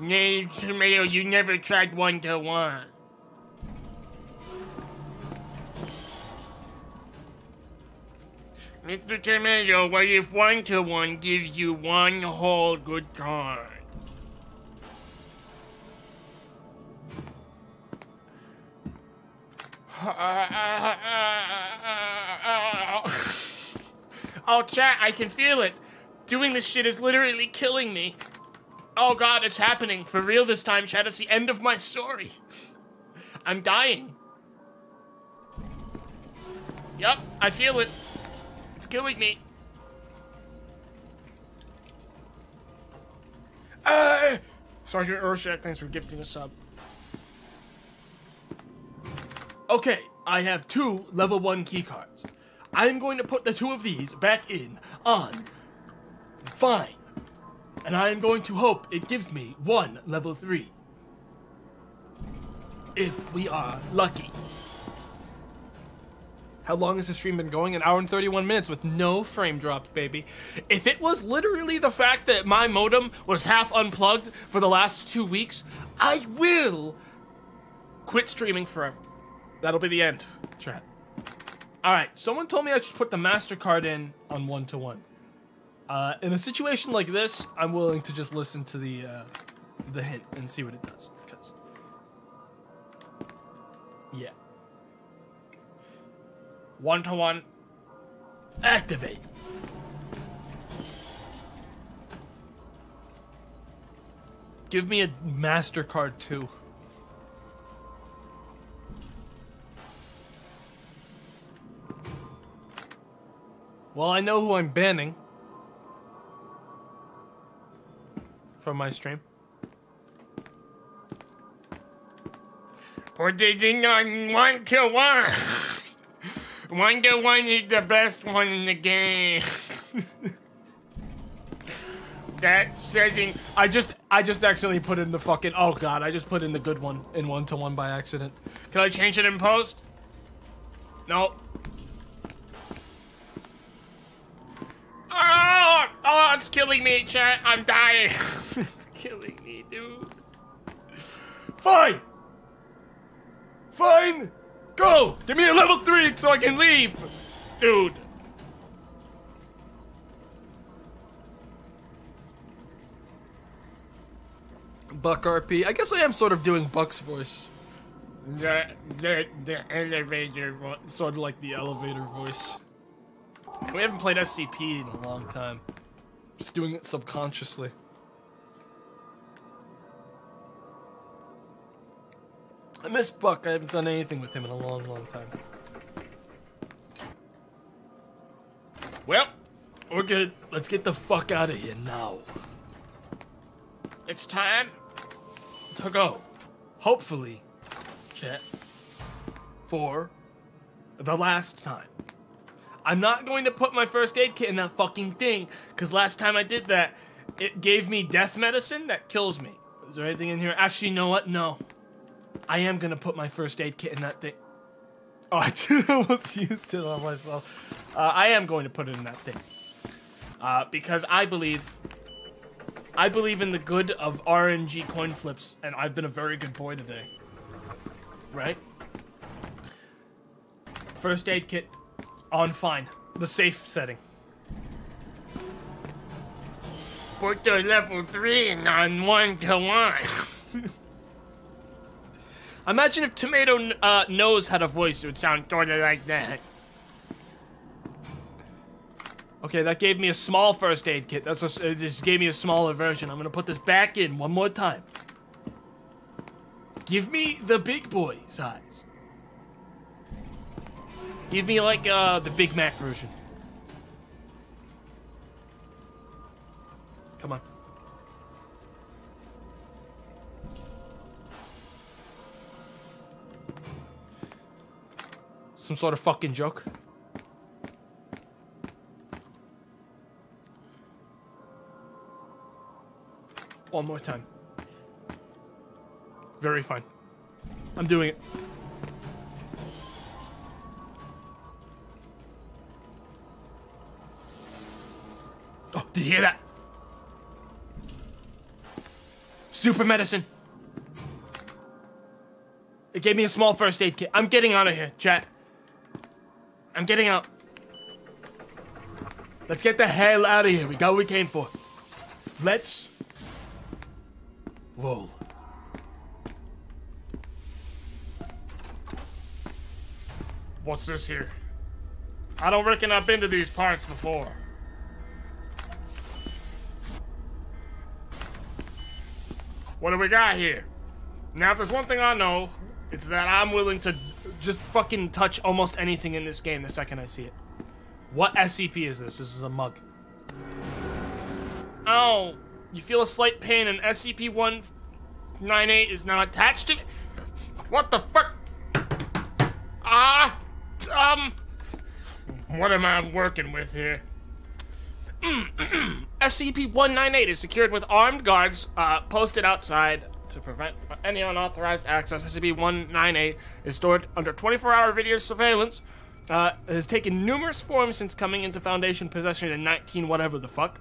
Nay, tomato, you never tried one to one. Mr. Tomato, what if one to one gives you one whole good card? Oh, chat, I can feel it. Doing this shit is literally killing me. Oh god, it's happening. For real this time, chat. It's the end of my story. I'm dying. Yep, I feel it. Killing me. Uh, Sergeant Rorschach, thanks for gifting a sub. Okay, I have two level 1 keycards. I'm going to put the two of these back in on fine. And I am going to hope it gives me one level 3. If we are lucky. How long has the stream been going? An hour and 31 minutes with no frame drops, baby. If it was literally the fact that my modem was half unplugged for the last two weeks, I will quit streaming forever. That'll be the end, chat. All right, someone told me I should put the MasterCard in on one to one. Uh, in a situation like this, I'm willing to just listen to the uh, the hint and see what it does. Because, yeah, One to one. activate. Give me a Mastercard too. Well, I know who I'm banning from my stream. Put it in on one to one. One to one is the best one in the game. that setting. I just I just accidentally put in the fucking oh god, I just put in the good one in one to one by accident. Can I change it in post? No. Oh, oh, it's killing me, chat. I'm dying. it's killing me, dude. Fine! Fine! Go! Give me a level 3 so I can leave! Dude. Buck RP. I guess I am sort of doing Buck's voice. The, the, the elevator. voice. Sort of like the elevator voice. Man, we haven't played SCP in a long time. Just doing it subconsciously. I miss Buck. I haven't done anything with him in a long, long time. Well, we're good. Let's get the fuck out of here now. It's time. To go. Hopefully, chat. For the last time. I'm not going to put my first aid kit in that fucking thing, because last time I did that, it gave me death medicine that kills me. Is there anything in here? Actually, you know what? No. I am gonna put my first aid kit in that thing. Oh, I almost used it on myself. Uh, I am going to put it in that thing. Uh, because I believe I believe in the good of RNG coin flips, and I've been a very good boy today. Right? First aid kit on fine. The safe setting. Put the level 3 and on 1 to 1. Imagine if Tomato uh, Nose had a voice, it would sound sort of like that. Okay, that gave me a small first aid kit. That's a, it just gave me a smaller version. I'm gonna put this back in one more time. Give me the big boy size. Give me like uh, the Big Mac version. Some sort of fucking joke. One more time. Very fine. I'm doing it. Oh, did you hear that? Super medicine. It gave me a small first aid kit. I'm getting out of here, chat. I'm getting out. Let's get the hell out of here. We got what we came for. Let's roll. What's this here? I don't reckon I've been to these parts before. What do we got here? Now, if there's one thing I know, it's that I'm willing to just fucking touch almost anything in this game the second I see it. What SCP is this? This is a mug. Oh, you feel a slight pain and SCP-198 is now attached to... What the fuck? Ah! Um... What am I working with here? SCP-198 is secured with armed guards uh, posted outside to prevent any unauthorized access. SCP-198 is stored under 24-hour video surveillance. Uh, has taken numerous forms since coming into Foundation possession in 19 whatever the fuck.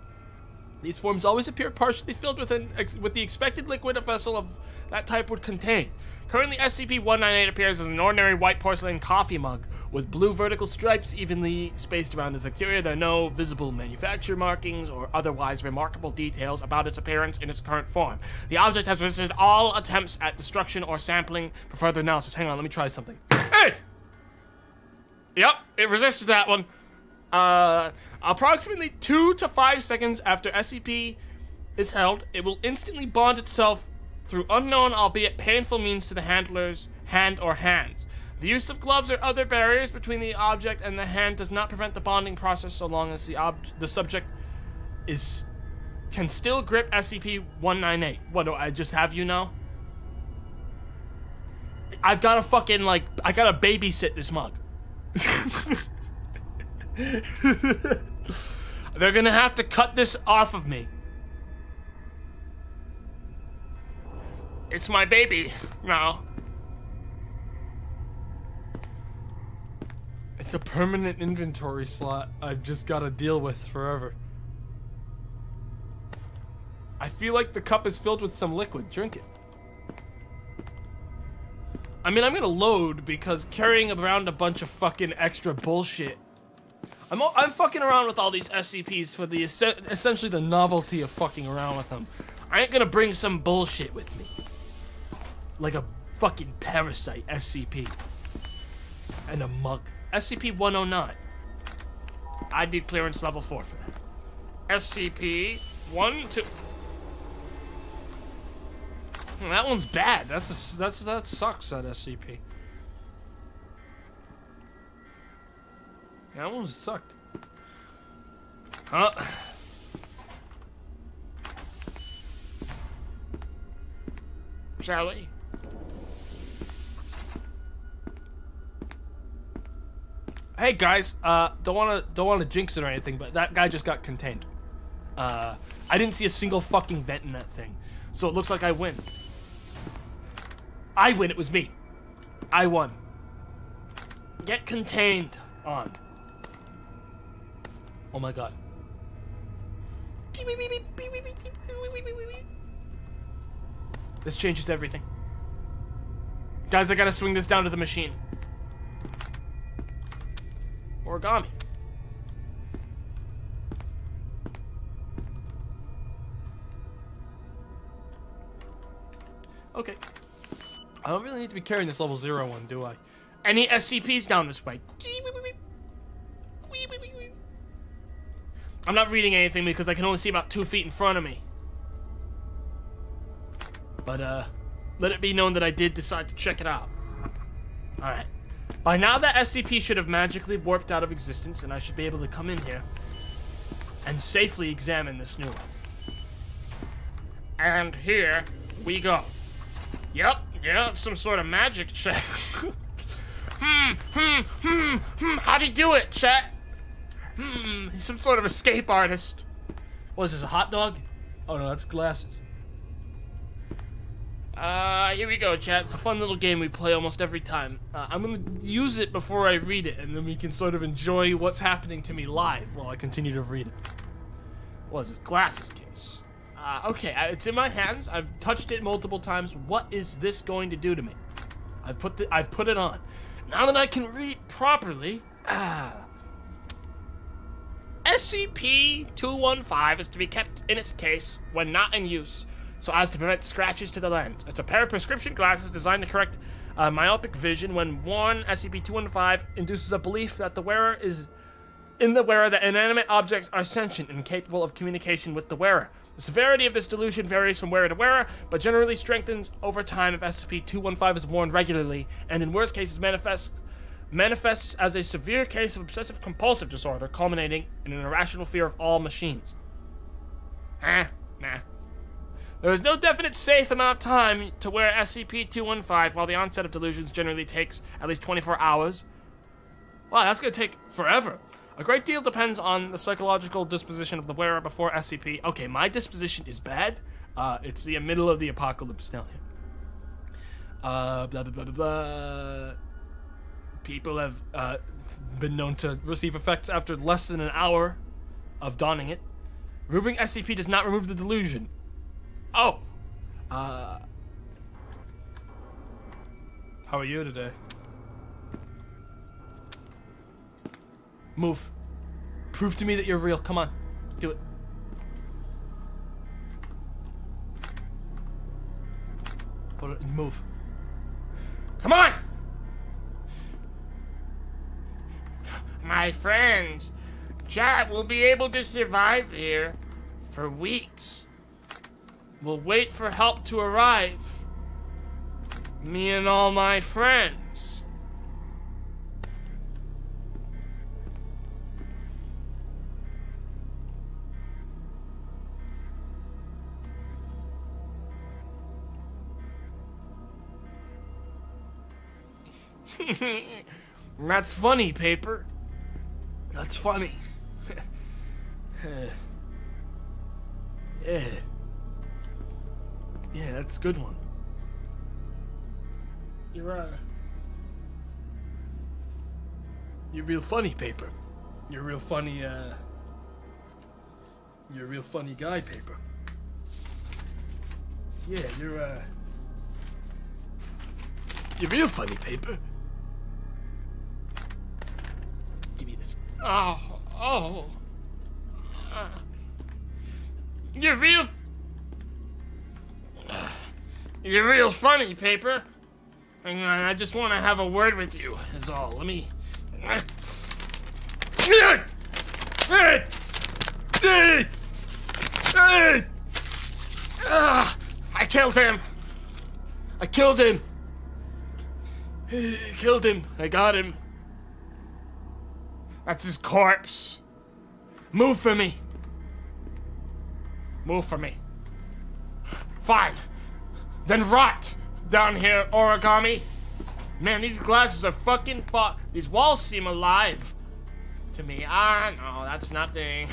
These forms always appear partially filled with, an ex- with the expected liquid a vessel of that type would contain. Currently, SCP-198 appears as an ordinary white porcelain coffee mug with blue vertical stripes evenly spaced around its exterior. There are no visible manufacture markings or otherwise remarkable details about its appearance in its current form. The object has resisted all attempts at destruction or sampling for further analysis. Hang on, let me try something. Hey! Yep, it resisted that one. Uh, approximately two to five seconds after SCP is held, it will instantly bond itself through unknown, albeit painful means to the handler's hand or hands. The use of gloves or other barriers between the object and the hand does not prevent the bonding process so long as the ob- the subject is can still grip SCP-198. What do I just have you know? I've got to fucking like I got to babysit this mug. They're gonna have to cut this off of me. It's my baby now. It's a permanent inventory slot I've just got to deal with forever. I feel like the cup is filled with some liquid. Drink it. I mean, I'm gonna load because carrying around a bunch of fucking extra bullshit. I'm I'm fucking around with all these SCPs for the essentially the novelty of fucking around with them. I ain't gonna bring some bullshit with me, like a fucking parasite SCP and a mug. SCP-109. I'd need clearance level four for that. SCP one two. Hmm, That one's bad. That's a, that's that sucks. That SCP. That one sucked. Huh? Shall we? Hey guys, uh, don't wanna don't wanna jinx it or anything, but that guy just got contained. Uh, I didn't see a single fucking vent in that thing, so it looks like I win. I win. It was me. I won. Get contained on. Oh my god. This changes everything. Guys, I gotta swing this down to the machine. Origami. Okay. I don't really need to be carrying this level zero one, do I? Any SCPs down this way? I'm not reading anything because I can only see about two feet in front of me. But, uh, let it be known that I did decide to check it out. Alright. By now, that SCP should have magically warped out of existence, and I should be able to come in here and safely examine this new one. And here we go. Yep, yep, some sort of magic check. hmm, hmm, hmm, hmm. How'd he do it, chat? Hmm, he's some sort of escape artist. What is this, a hot dog? Oh no, that's glasses. Uh, here we go, chat. It's a fun little game we play almost every time. Uh, I'm gonna use it before I read it, and then we can sort of enjoy what's happening to me live while I continue to read it. What is it? Glasses case. Uh, okay, uh, it's in my hands. I've touched it multiple times. What is this going to do to me? I've put the, I've put it on. Now that I can read properly, ah. SCP-215 is to be kept in its case when not in use so as to prevent scratches to the lens. It's a pair of prescription glasses designed to correct uh, myopic vision when worn. SCP-215 induces a belief that the wearer is in the wearer that inanimate objects are sentient and capable of communication with the wearer. The severity of this delusion varies from wearer to wearer, but generally strengthens over time if SCP-215 is worn regularly, and in worst cases manifests manifests as a severe case of obsessive compulsive disorder, culminating in an irrational fear of all machines. Ah, nah. There is no definite safe amount of time to wear SCP-215, while the onset of delusions generally takes at least 24 hours. Wow, that's gonna take forever. A great deal depends on the psychological disposition of the wearer before SCP. Okay, my disposition is bad. Uh, it's the middle of the apocalypse down here. Uh, blah, blah, blah, blah, blah. People have uh, been known to receive effects after less than an hour of donning it. Removing SCP does not remove the delusion. Oh! Uh. How are you today? Move. Prove to me that you're real. Come on. Do it. Hold it move. Come on! My friends, Chat will be able to survive here for weeks. We'll wait for help to arrive. Me and all my friends. That's funny, paper. That's funny. yeah. Eh. Yeah, that's a good one. You're uh You're real funny, paper. You're real funny, uh You're a real funny guy, paper. Yeah, you're uh You're real funny, paper. Give me this. Oh, oh. Uh, you're real you're real funny, Paper. Hang on, I just want to have a word with you, is all. Let me... Ah, I killed him! I killed him! I killed him. I got him. That's his corpse. Move for me. Move for me. Fine. Then rot down here, origami. Man, these glasses are fucking fu- These walls seem alive. To me, ah, no, that's nothing.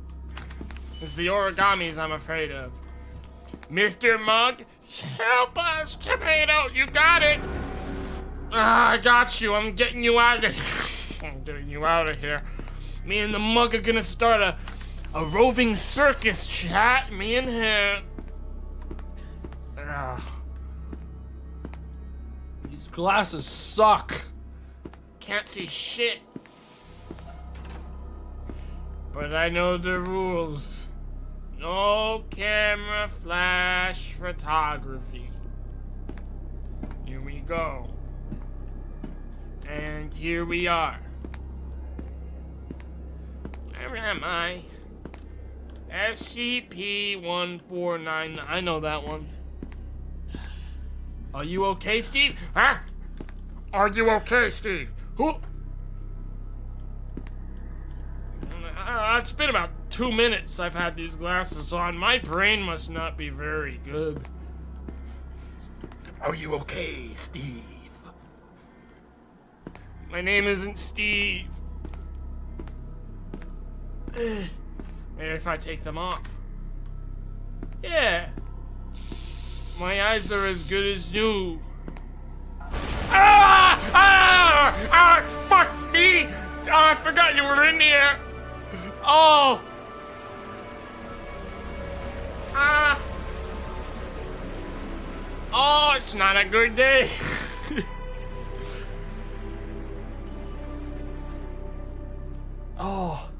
it's the origamis I'm afraid of. Mr. Mug, help us, tomato, you got it. Ah, I got you. I'm getting you out of here. I'm getting you out of here. Me and the mug are gonna start a a roving circus chat. Me and him. Ah, These glasses suck. can't see shit. But I know the rules. No camera flash photography. Here we go. And here we are. Where am I? SCP-149. I know that one. Are you okay, Steve? Huh? Are you okay, Steve? Who? Uh, it's been about two minutes I've had these glasses on. My brain must not be very good. Are you okay, Steve? My name isn't Steve. Maybe if I take them off. Yeah. My eyes are as good as new. Ah! Ah! Ah! Fuck me! Oh, I forgot you were in here. Oh! Ah! Oh, it's not a good day. oh,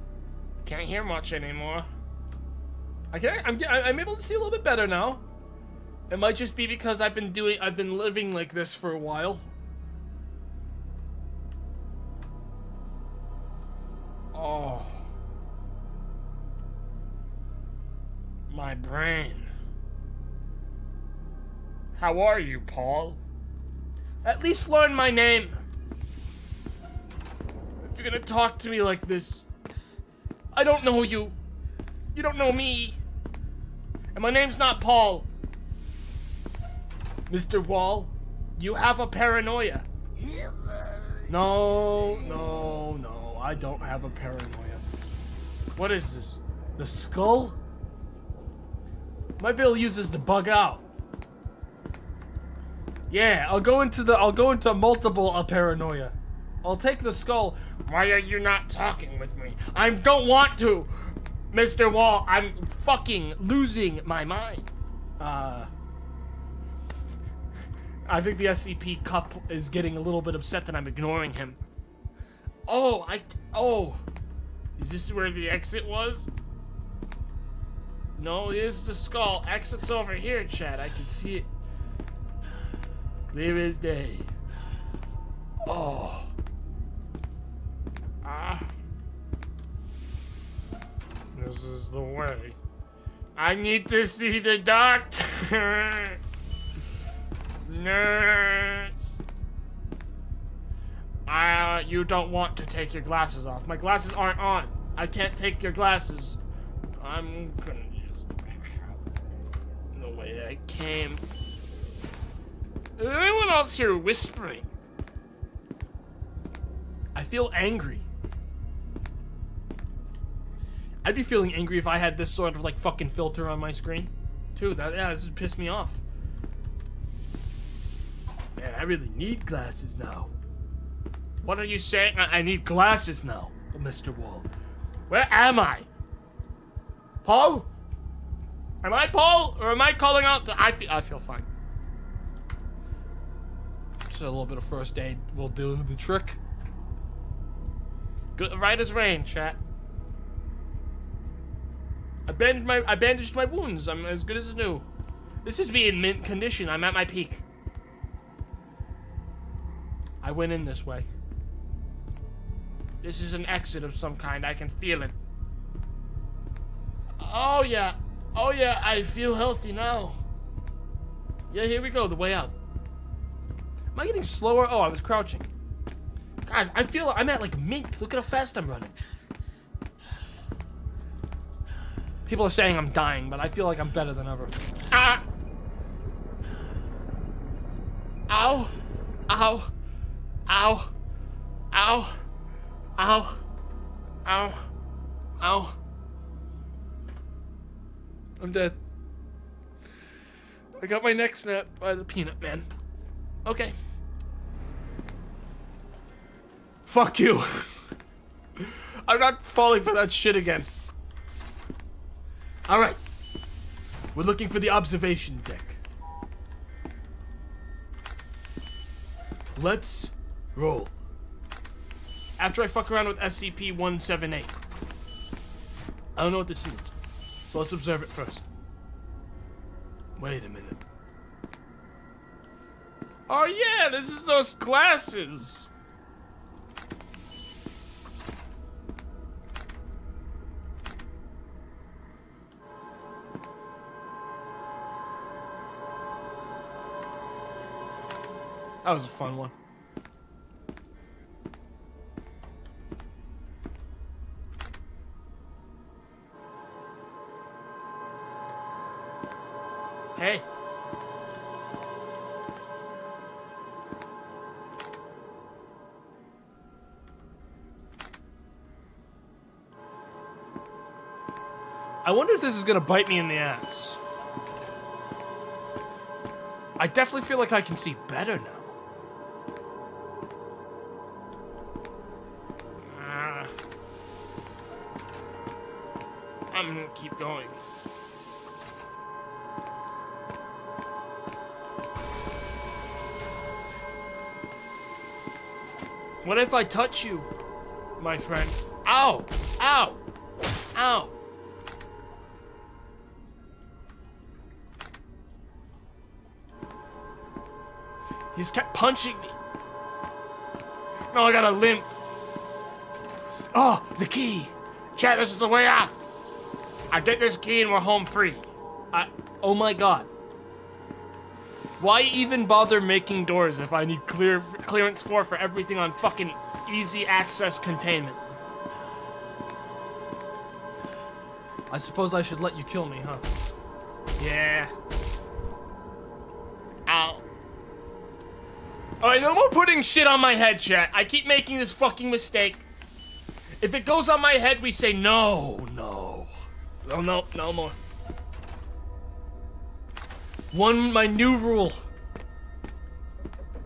can't hear much anymore. I can. I'm. I'm able to see a little bit better now. It might just be because I've been doing, I've been living like this for a while. Oh. My brain. How are you, Paul? At least learn my name. If you're gonna talk to me like this, I don't know you. You don't know me. And my name's not Paul. Mr. Wall, you have a paranoia. No, no, no. I don't have a paranoia. What is this? The skull? Might be able to use this to bug out. Yeah, I'll go into the. I'll go into multiple a paranoia. I'll take the skull. Why are you not talking with me? I don't want to. Mr. Wall, I'm fucking losing my mind. Uh. I think the SCP cup is getting a little bit upset that I'm ignoring him. Oh, I. Oh. Is this where the exit was? No, here's the skull. Exit's over here, chat. I can see it. Clear as day. Oh. Ah. This is the way. I need to see the doctor. Nurse. Uh, you don't want to take your glasses off. My glasses aren't on. I can't take your glasses. I'm gonna use the bathroom the way I came. Is anyone else here whispering? I feel angry. I'd be feeling angry if I had this sort of like fucking filter on my screen. Too. That yeah, this piss me off. Man, I really need glasses now. What are you saying? I, I need glasses now, Mr. Wall. where am I? Paul? Am I Paul? Or am I calling out? The, I, feel, I feel fine. Just a little bit of first aid will do the trick. Good, right as rain, chat. I my I bandaged my wounds. I'm as good as new. This is me in mint condition. I'm at my peak. I went in this way. This is an exit of some kind. I can feel it. Oh yeah. Oh yeah, I feel healthy now. Yeah, here we go, the way out. Am I getting slower? Oh, I was crouching. Guys, I feel I'm at like mint. Look at how fast I'm running. People are saying I'm dying, but I feel like I'm better than ever. Ah! Ow! Ow! Ow. Ow. Ow. Ow. Ow. I'm dead. I got my neck snapped by the peanut man. Okay. Fuck you. I'm not falling for that shit again. Alright. We're looking for the observation deck. Let's roll. After I fuck around with SCP-178. I don't know what this means. So let's observe it first. Wait a minute. Oh yeah, this is those glasses. That was a fun one. Hey. I wonder if this is gonna bite me in the ass. I definitely feel like I can see better now. Ah. I'm gonna keep going. What if I touch you, my friend? Ow! Ow! Ow! He's kept punching me. No, I got a limp. Oh, the key. Chat, this is the way out. I get this key and we're home free. I, oh my god. Why even bother making doors if I need clear clearance for for everything on fucking easy access containment? I suppose I should let you kill me, huh? Yeah. Ow. Alright, no more putting shit on my head, chat. I keep making this fucking mistake. If it goes on my head, we say no, no. No, no, no more. One, my new rule.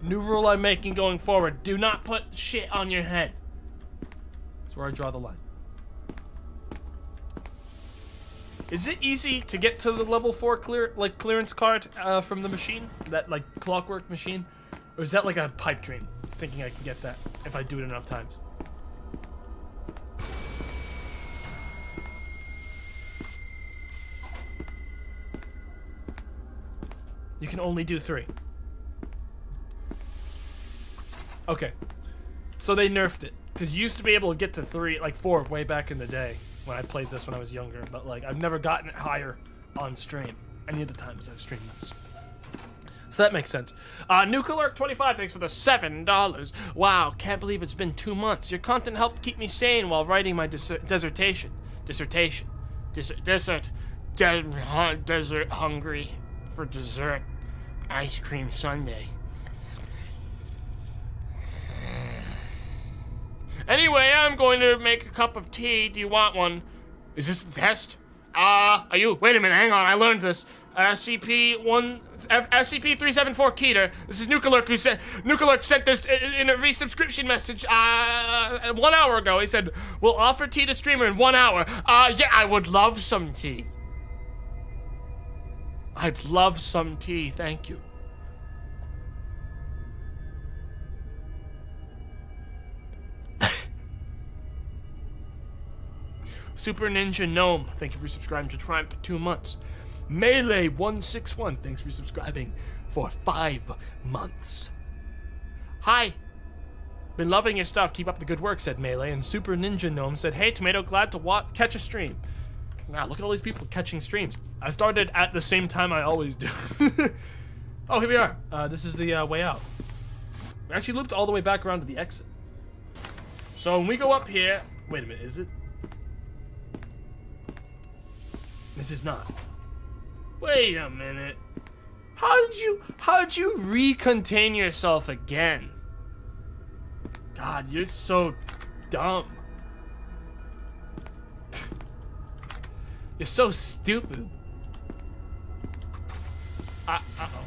New rule I'm making going forward. Do not put shit on your head. That's where I draw the line. Is it easy to get to the level four clear like clearance card uh, from the machine? That like clockwork machine? Or is that like a pipe dream? Thinking I can get that if I do it enough times. You can only do three. Okay. So they nerfed it. Because you used to be able to get to three, like four, way back in the day when I played this when I was younger. But like, I've never gotten it higher on stream. Any of the times I've streamed this. So that makes sense. Uh, Nuclear 25, thanks for the $7. Wow, can't believe it's been two months. Your content helped keep me sane while writing my dis dissertation. Dissertation. Dis desert. De huh, desert hungry for dessert. Ice cream sundae. Anyway, I'm going to make a cup of tea. Do you want one? Is this the test? Uh, are you? Wait a minute, hang on. I learned this. SCP one, SCP three seven four Keter. This is Nuclear who said Nuclear sent this in a resubscription message uh one hour ago. He said we'll offer tea to streamer in one hour. Uh, yeah, I would love some tea. I'd love some tea. Thank you. Super Ninja Gnome, thank you for subscribing to Triumph for two months. Melee161, thanks for subscribing for five months. Hi. Been loving your stuff. Keep up the good work, said Melee. And Super Ninja Gnome said, Hey, Tomato, glad to watch, catch a stream. Wow, look at all these people catching streams. I started at the same time I always do. oh, here we are. Uh, this is the uh, way out. We actually looped all the way back around to the exit. So when we go up here... Wait a minute, is it? This is not. Wait a minute. How did you how did you recontain yourself again? God, you're so dumb. You're so stupid. Uh, uh-oh.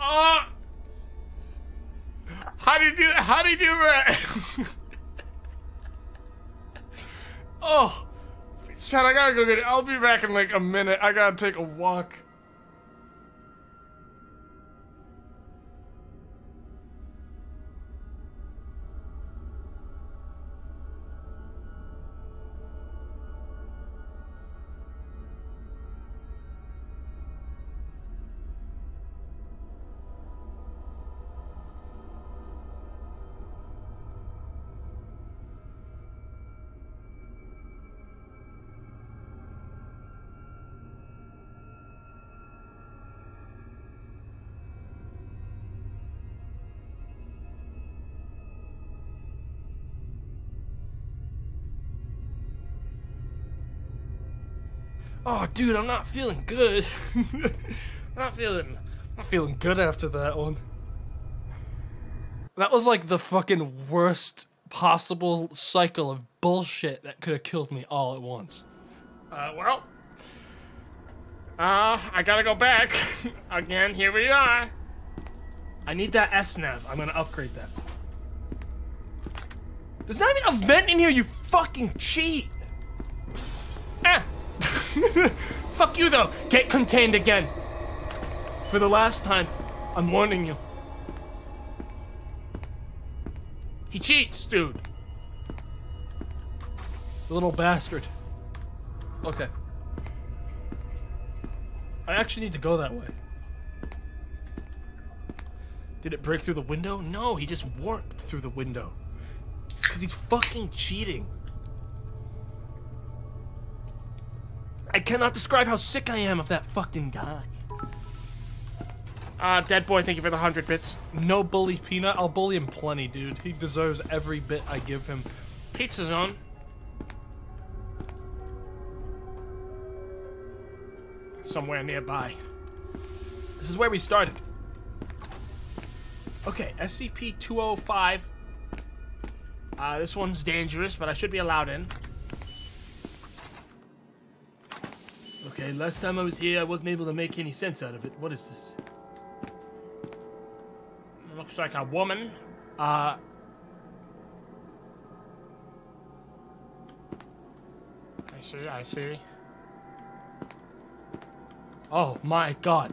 Oh! How do you do How do you do that? oh, shit! I gotta go get it. I'll be back in like a minute. I gotta take a walk. Oh, dude, I'm not feeling good. not feeling, not feeling good after that one. That was like the fucking worst possible cycle of bullshit that could have killed me all at once. Uh, well, uh, I gotta go back again. Here we are. I need that SNAV. I'm gonna upgrade that. There's not even a vent in here. You fucking cheat. Ah. Fuck you though. Get contained again. For the last time, I'm warning you. He cheats, dude. The Little bastard. Okay. I actually need to go that way. Did it break through the window? No, he just warped through the window. Because he's fucking cheating. I cannot describe how sick I am of that fucking guy. Uh, Dead Boy, thank you for the 100 bits. No bully Peanut. I'll bully him plenty, dude. He deserves every bit I give him. Pizza Zone. Somewhere nearby. This is where we started. Okay, SCP-205. Uh, this one's dangerous, but I should be allowed in. Okay, last time I was here, I wasn't able to make any sense out of it. What is this? Looks like a woman. Uh... I see, I see. Oh my god.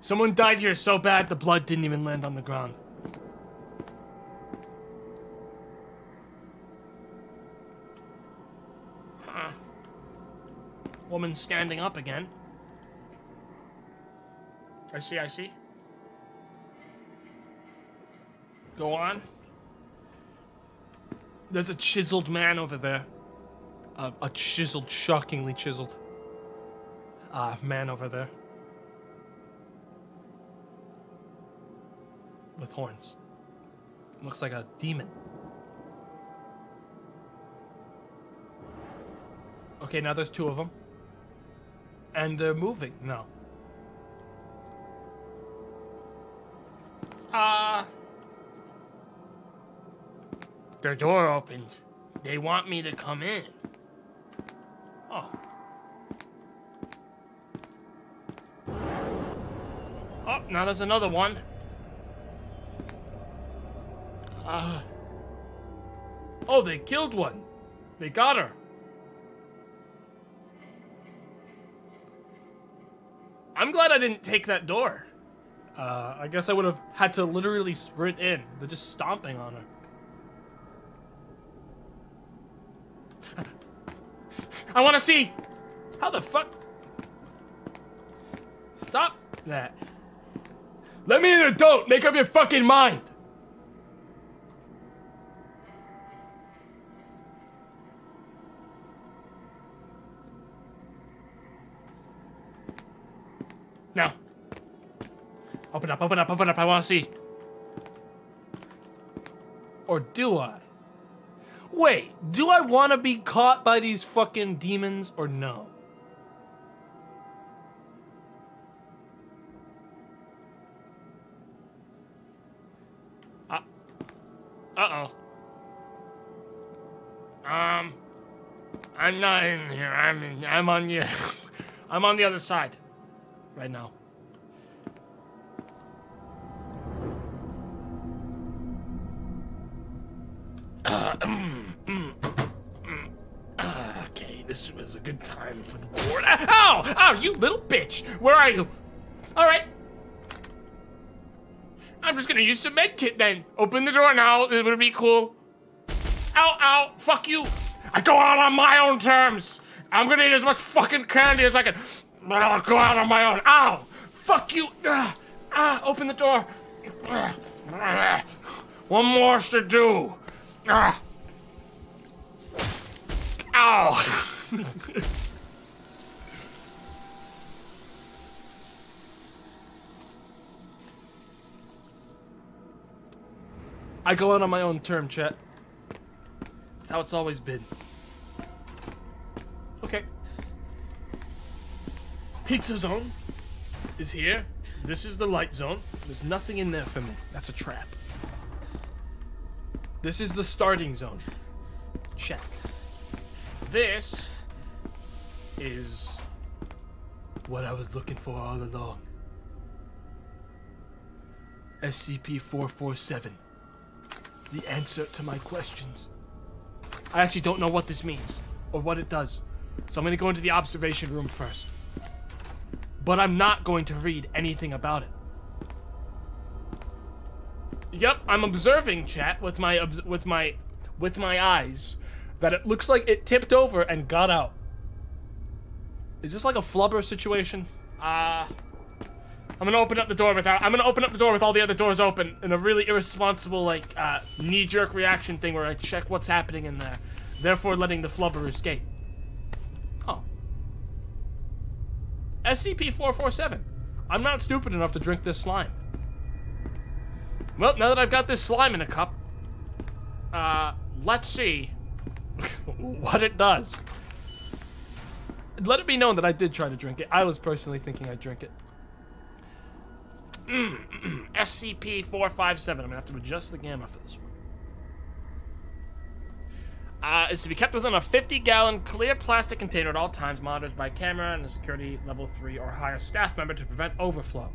Someone died here so bad the blood didn't even land on the ground. Huh. Woman standing up again. I see, I see. Go on. There's a chiseled man over there. Uh, a chiseled, shockingly chiseled uh, man over there. With horns. Looks like a demon. Okay, now there's two of them. And they're moving now. Uh. Their door opened. They want me to come in. Oh. Oh, now there's another one. Uh. Oh, they killed one. They got her. I'm glad I didn't take that door. Uh, I guess I would have had to literally sprint in. They're just stomping on her. I want to see. How the fuck? Stop that. Let me in or don't. Make up your fucking mind. Open up, open up, open up. I want to see. Or do I? Wait, do I want to be caught by these fucking demons or no? Uh uh oh. Um, I'm not in here. I'm in. I'm on the. I'm on the other side, right now. Uh, mm, mm, mm. Okay, this was a good time for the door. Ow! Ow! You little bitch! Where are you? All right. I'm just gonna use some med kit then. Open the door now. It would be cool. Ow, ow, fuck you. I go out on my own terms. I'm gonna eat as much fucking candy as I can. I'll go out on my own. Ow! Fuck you. Ah, ah open the door. One more to do. Ah. Ow! I go out on my own term, chat. That's how it's always been. Okay. Pizza zone is here. This is the light zone. There's nothing in there for me. That's a trap. This is the starting zone. Check. This is what I was looking for all along. SCP-447. The answer to my questions. I actually don't know what this means or what it does. So I'm going to go into the observation room first. But I'm not going to read anything about it. Yep, I'm observing chat with my with my with my eyes that it looks like it tipped over and got out. Is this like a flubber situation? Uh I'm gonna open up the door without. I'm gonna open up the door with all the other doors open in a really irresponsible, like, uh, knee-jerk reaction thing where I check what's happening in there, therefore letting the flubber escape. Oh. SCP-447. I'm not stupid enough to drink this slime. Well, now that I've got this slime in a cup, uh, let's see what it does. Let it be known that I did try to drink it. I was personally thinking I'd drink it. SCP-457. I'm gonna have to adjust the gamma for this one. Uh, is to be kept within a 50-gallon clear plastic container at all times, monitored by camera and a security level 3 or higher staff member to prevent overflow.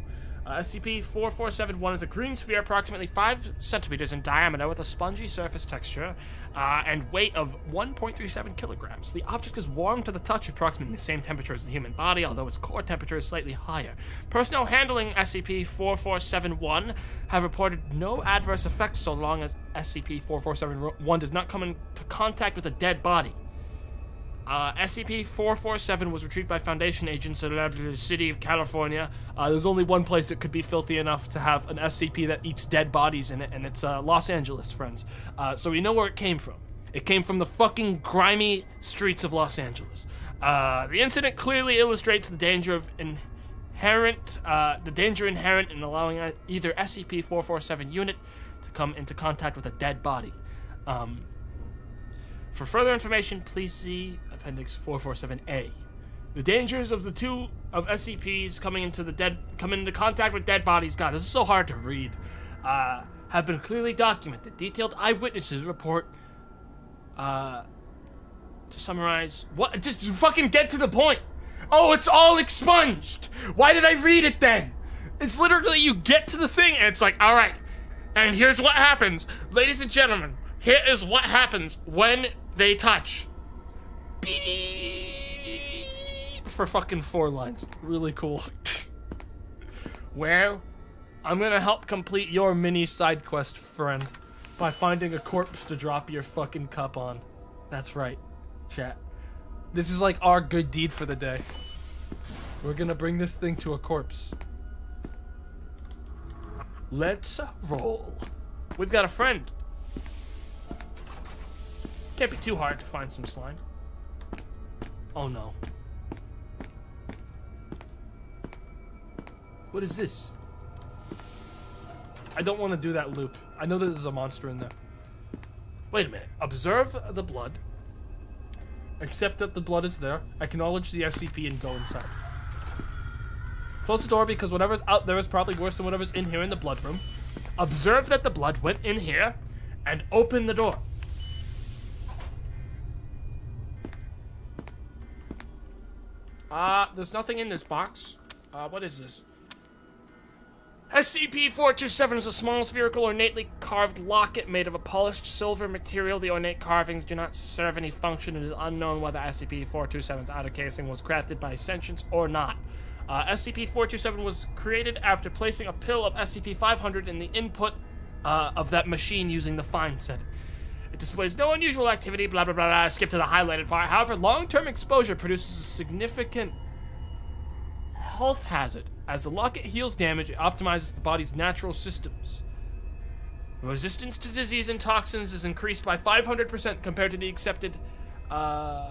Uh, SCP-4471 is a green sphere approximately 5 centimeters in diameter with a spongy surface texture uh, and weight of 1.37 kilograms. The object is warm to the touch, approximately the same temperature as the human body, although its core temperature is slightly higher. Personnel handling SCP-4471 have reported no adverse effects so long as SCP-4471 does not come into contact with a dead body. Uh, SCP-447 was retrieved by Foundation agents in the city of California. Uh, there's only one place that could be filthy enough to have an SCP that eats dead bodies in it, and it's uh, Los Angeles, friends. Uh, so we know where it came from. It came from the fucking grimy streets of Los Angeles. Uh, the incident clearly illustrates the danger of inherent, uh, the danger inherent in allowing either SCP-447 unit to come into contact with a dead body. Um, for further information, please see Appendix 447A. The dangers of the two of SCPs coming into the dead coming into contact with dead bodies. God, this is so hard to read. Uh, have been clearly documented. Detailed eyewitnesses report. Uh, to summarize, what? Just fucking get to the point. Oh, it's all expunged. Why did I read it then? It's literally you get to the thing and it's like, all right. And here's what happens, ladies and gentlemen. Here is what happens when they touch. Beep for fucking four lines. Really cool. well, I'm gonna help complete your mini side quest, friend, by finding a corpse to drop your fucking cup on. That's right, chat. This is like our good deed for the day. We're gonna bring this thing to a corpse. Let's roll. We've got a friend. Can't be too hard to find some slime. Oh no. What is this? I don't want to do that loop. I know that there's a monster in there. Wait a minute. Observe the blood. Accept that the blood is there. Acknowledge the SCP and go inside. Close the door because whatever's out there is probably worse than whatever's in here in the blood room. Observe that the blood went in here and open the door. Uh, there's nothing in this box. Uh, what is this? SCP-427 is a small spherical ornately carved locket made of a polished silver material. The ornate carvings do not serve any function. It is unknown whether SCP-427's outer casing was crafted by sentients or not. Uh, SCP-427 was created after placing a pill of SCP-500 in the input uh, of that machine using the find setting. It displays no unusual activity, blah blah blah blah. Skip to the highlighted part. However, long-term exposure produces a significant health hazard. As the locket heals damage, it optimizes the body's natural systems. Resistance to disease and toxins is increased by 500% compared to the accepted uh,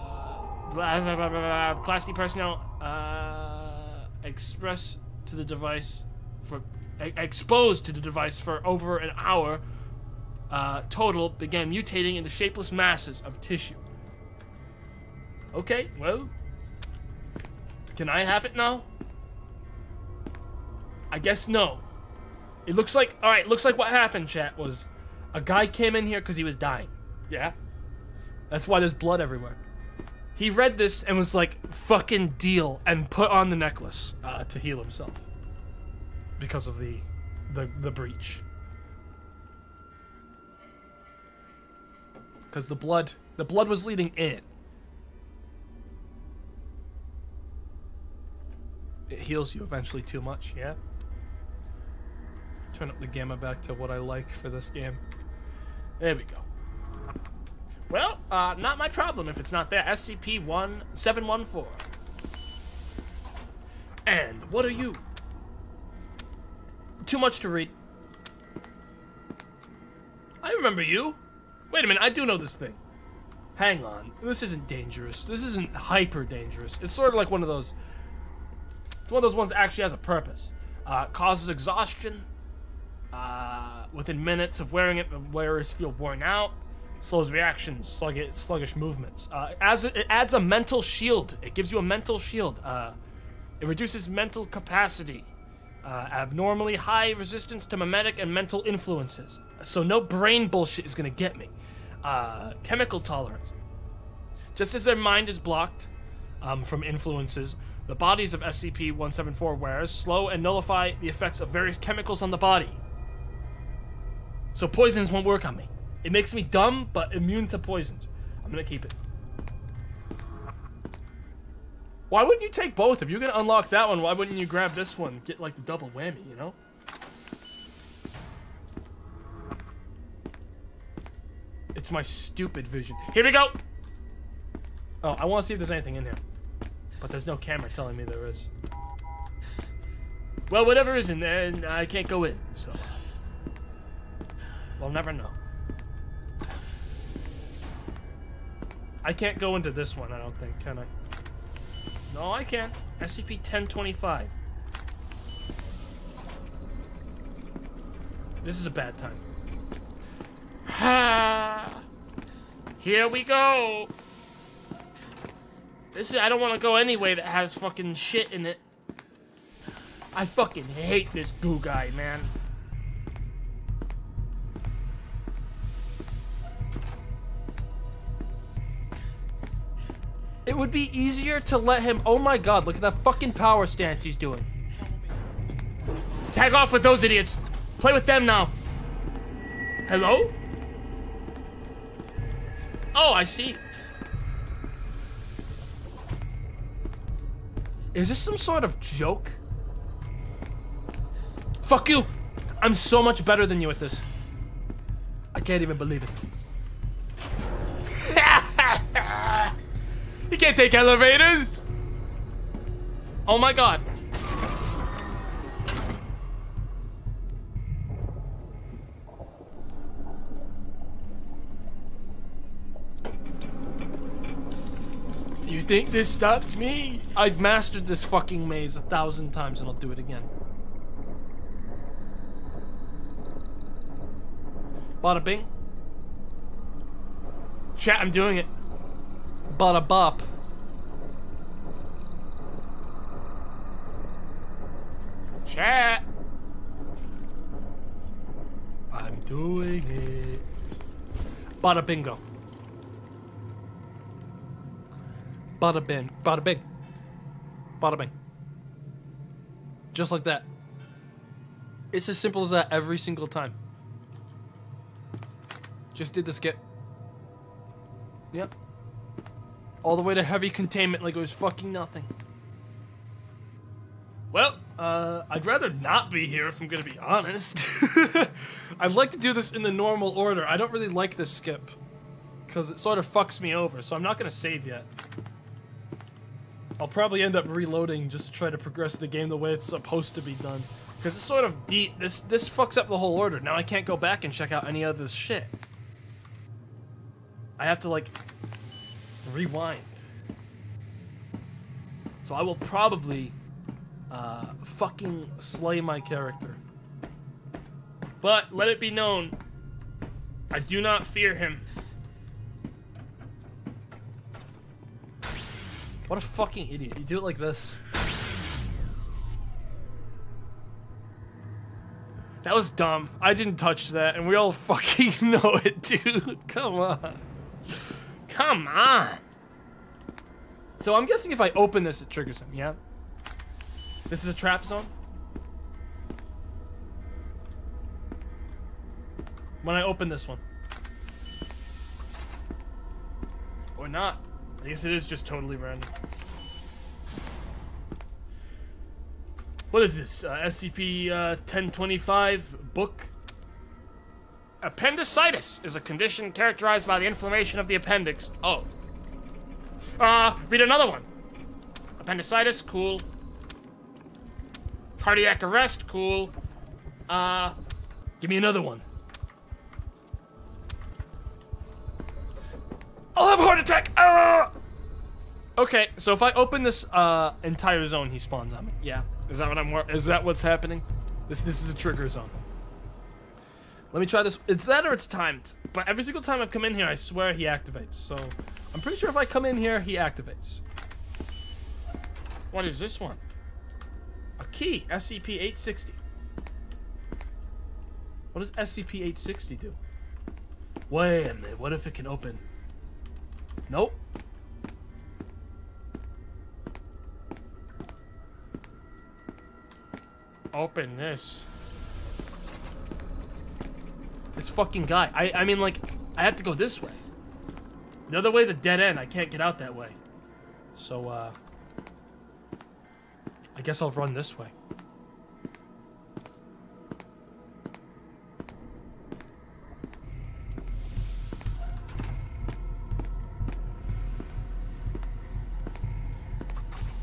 blah, blah, blah, blah, blah, Class D personnel uh, express to the device for exposed to the device for over an hour uh, total began mutating into shapeless masses of tissue. Okay, well, can I have it now? I guess no. It looks like all right. Looks like what happened, chat, was a guy came in here because he was dying. Yeah, That's why there's blood everywhere. he read this and was like, "Fucking deal," and put on the necklace. Uh, to heal himself. Because of the the, the breach. Because the blood the blood was leading in. It heals you eventually too much, yeah? Turn up the gamma back to what I like for this game. There we go. Well, uh, not my problem if it's not there. SCP one seven one four. And what are you? Too much to read. I remember you. Wait a minute, I do know this thing. Hang on. This isn't dangerous. This isn't hyper dangerous. It's sort of like one of those. It's one of those ones that actually has a purpose. Uh, causes exhaustion. Uh, within minutes of wearing it, the wearers feel worn out. Slows reactions, sluggish, sluggish movements. Uh, as it, it adds a mental shield. It gives you a mental shield. Uh, it reduces mental capacity. Uh, abnormally high resistance to memetic and mental influences. So no brain bullshit is gonna get me. Uh, chemical tolerance. Just as their mind is blocked um, from influences, the bodies of SCP-174 wearers slow and nullify the effects of various chemicals on the body. So poisons won't work on me. It makes me dumb, but immune to poisons. I'm gonna keep it. Why wouldn't you take both? If you're gonna unlock that one, why wouldn't you grab this one? Get like the double whammy, you know? It's my stupid vision. Here we go! Oh, I wanna see if there's anything in here. But there's no camera telling me there is. Well, whatever is in there, I can't go in, so. We'll never know. I can't go into this one, I don't think, can I? No, I can. SCP-1025. This is a bad time. Ha! Here we go! This is, I don't want to go anyway that has fucking shit in it. I fucking hate this goo guy, man. It would be easier to let him. Oh my god, look at that fucking power stance he's doing. Tag off with those idiots. Play with them now. Hello? Oh, I see. Is this some sort of joke? Fuck you! I'm so much better than you at this. I can't even believe it. you can't take elevators! Oh my god. Think this stops me? I've mastered this fucking maze a thousand times and I'll do it again. Bada bing. Chat, I'm doing it. Bada bop. Chat. I'm doing it. Bada bingo. Bada bing. Bada bing. Bada bing. Just like that. It's as simple as that every single time. Just did the skip. Yep. All the way to heavy containment like it was fucking nothing. Well, uh, I'd rather not be here if I'm gonna be honest. I'd like to do this in the normal order. I don't really like this skip. Because it sort of fucks me over, so I'm not gonna save yet. I'll probably end up reloading just to try to progress the game the way it's supposed to be done. Because it's sort of deep. This this fucks up the whole order. Now I can't go back and check out any of this shit. I have to like rewind. So I will probably uh, fucking slay my character. But let it be known, I do not fear him. What a fucking idiot. You do it like this. That was dumb. I didn't touch that, and we all fucking know it, dude. Come on. Come on. So I'm guessing if I open this, it triggers him, yeah? This is a trap zone? When I open this one. Or not. I guess it is just totally random. What is this? Uh, SCP uh, 1025 book? Appendicitis is a condition characterized by the inflammation of the appendix. Oh. Uh, read another one. Appendicitis, cool. Cardiac arrest, cool. Uh, give me another one. I'll have a heart attack. Ah! Okay, so if I open this uh, entire zone, he spawns on me. Yeah. Is that what I'm? Is that what's happening? This this is a trigger zone. Let me try this. It's that or it's timed. But every single time I come in here, I swear he activates. So I'm pretty sure if I come in here, he activates. What is this one? A key. SCP-860. What does SCP-860 do? Wait a minute. What if it can open? Nope. Open this. This fucking guy. I I mean like I have to go this way. The other way's a dead end. I can't get out that way. So uh I guess I'll run this way.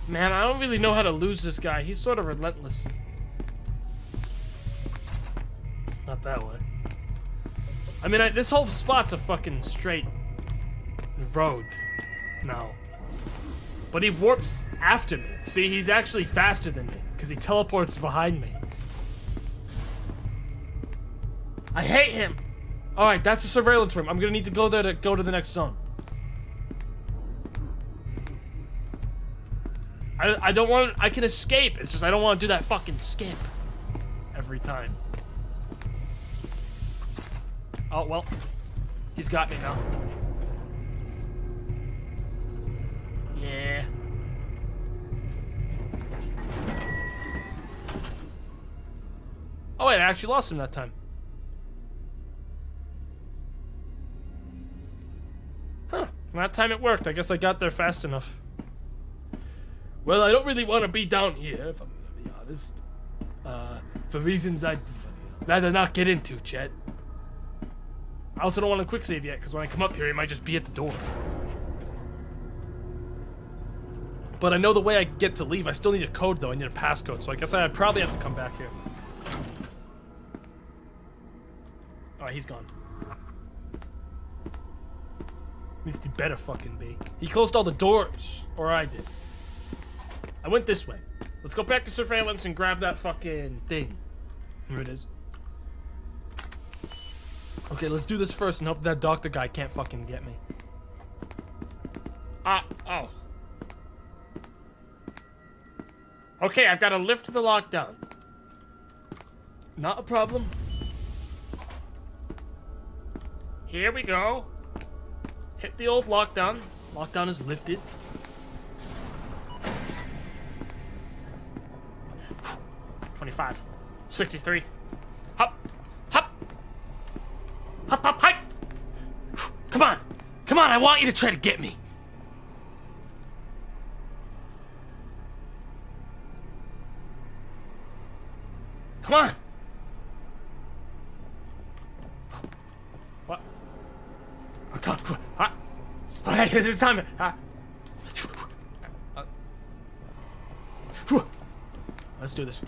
Man, I don't really know how to lose this guy. He's sort of relentless. It's not that way. I mean, I, this whole spot's a fucking straight road now. But he warps after me. See, he's actually faster than me because he teleports behind me. I hate him. All right, that's the surveillance room. I'm gonna need to go there to go to the next zone. I, I don't want. I can escape. It's just I don't want to do that fucking skip every time. Oh well, he's got me now. Yeah. Oh wait, I actually lost him that time. Huh. That time it worked. I guess I got there fast enough. Well, I don't really want to be down here, if I'm gonna be honest. Uh, for reasons I'd rather not get into, chat. I also don't want to quick save yet, because when I come up here, he might just be at the door. But I know the way I get to leave. I still need a code though. I need a passcode, so I guess I probably have to come back here. Alright, he's gone. At least he better fucking be. He closed all the doors, or I did. I went this way. Let's go back to surveillance and grab that fucking thing. Here it is. Okay, let's do this first and hope that doctor guy can't fucking get me. Uh, oh. Okay, I've got to lift the lockdown. Not a problem. Here we go. Hit the old lockdown. Lockdown is lifted. Twenty-five. Sixty-three. Hop. Hop. Hop, hop, hop. Come on. Come on, I want you to try to get me. Come on. What? Oh, come on. Ah. Okay, it's time. Ah. Let's do this.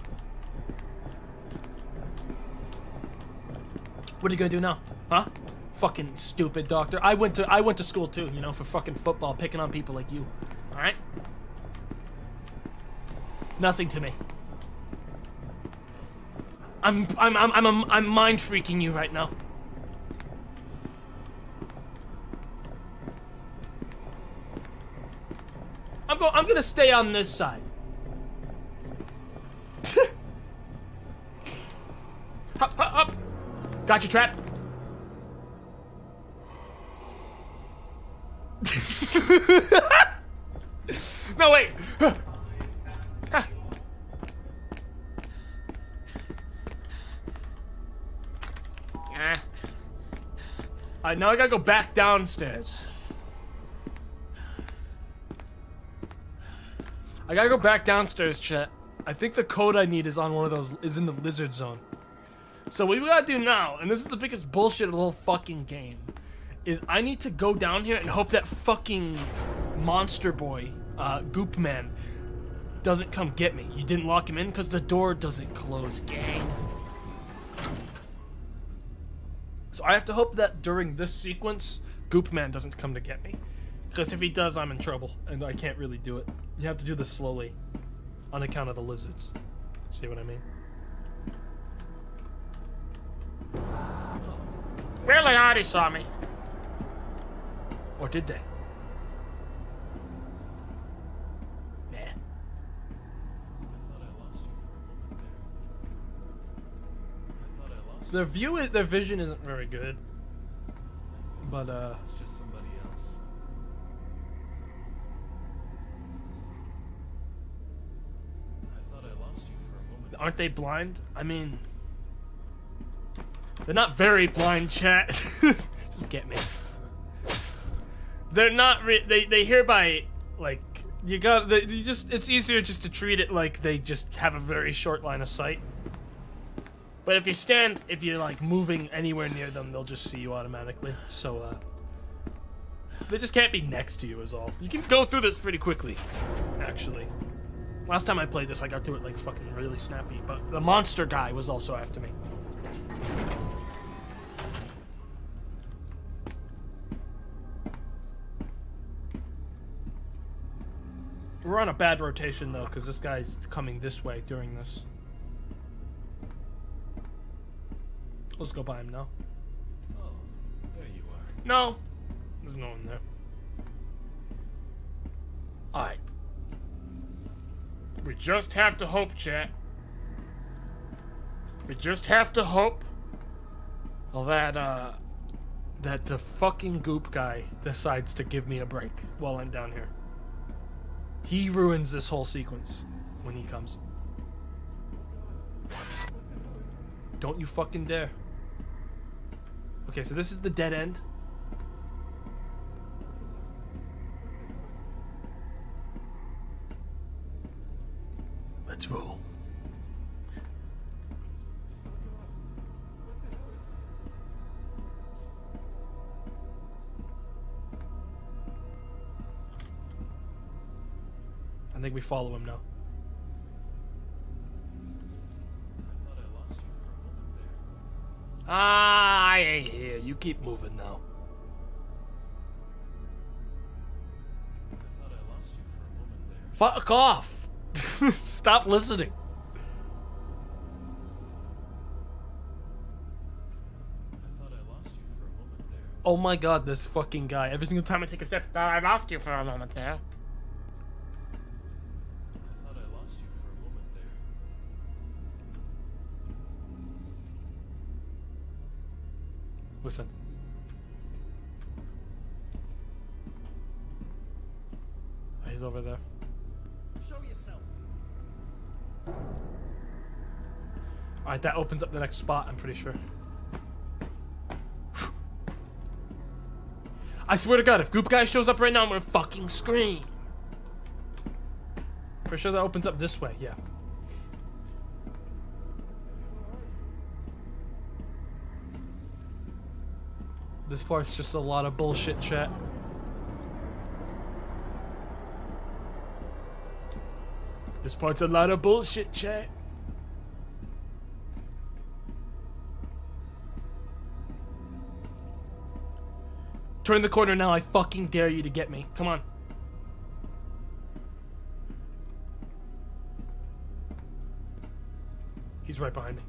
What are you gonna do now? Huh? Fucking stupid doctor. I went to I went to school too, you know, for fucking football, picking on people like you. Alright? Nothing to me. I'm I'm I'm I'm I'm, I'm mind freaking you right now. I'm go I'm gonna stay on this side. Got you trapped. no, wait. Ah. Alright, now I gotta go back downstairs. I gotta go back downstairs, chat. I think the code I need is on one of those, is in the lizard zone. So what we gotta do now, and this is the biggest bullshit of the whole fucking game, is I need to go down here and hope that fucking monster boy, uh, Goop Man, doesn't come get me. You didn't lock him in because the door doesn't close, gang. So I have to hope that during this sequence, Goop Man doesn't come to get me. Because if he does, I'm in trouble, and I can't really do it. You have to do this slowly, on account of the lizards. See what I mean? Already saw me. Or did they? Nah. Their view is their vision isn't very good. But uh It's just somebody else. I thought I lost you for a moment. aren't they blind? I mean They're not very blind, chat. Just get me. They're not they they hereby like you got they, you just it's easier just to treat it like they just have a very short line of sight. But if you stand, if you're like moving anywhere near them, they'll just see you automatically. So, uh, they just can't be next to you, is all. You can go through this pretty quickly, actually. Last time I played this, I got through it like fucking really snappy. But the monster guy was also after me. We're on a bad rotation though, because this guy's coming this way during this. Let's go by him now. Oh, there you are. No. There's no one there. Alright. We just have to hope, chat. We just have to hope that, uh, that the fucking goop guy decides to give me a break while I'm down here. He ruins this whole sequence when he comes. Don't you fucking dare. Okay, so this is the dead end. Think we follow him now. Ah, I ain't here. You keep moving now. Fuck off! Stop listening. Oh my god, this fucking guy. Every single time I take a step, I lost you for a moment there. Listen. He's over there. Show yourself. Alright, that opens up the next spot, I'm pretty sure. I swear to god, if Goop Guy shows up right now, I'm gonna fucking scream. Pretty sure that opens up this way, yeah. This part's just a lot of bullshit chat. This part's a lot of bullshit, chat. Turn the corner now, I fucking dare you to get me. Come on. He's right behind me.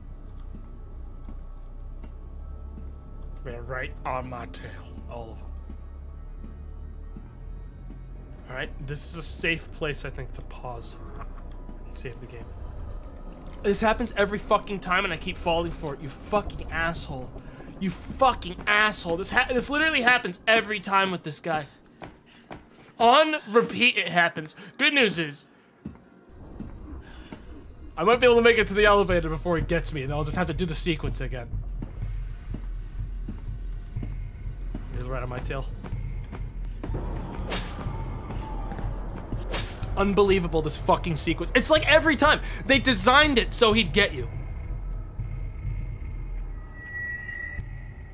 Right on my tail. All of them. Alright, this is a safe place, I think, to pause and save the game. This happens every fucking time, and I keep falling for it. You fucking asshole. You fucking asshole. This this literally happens every time with this guy. On repeat, it happens. Good news is, I might be able to make it to the elevator before he gets me, and I'll just have to do the sequence again. Right on my tail. Unbelievable, this fucking sequence. It's like every time. They designed it so he'd get you.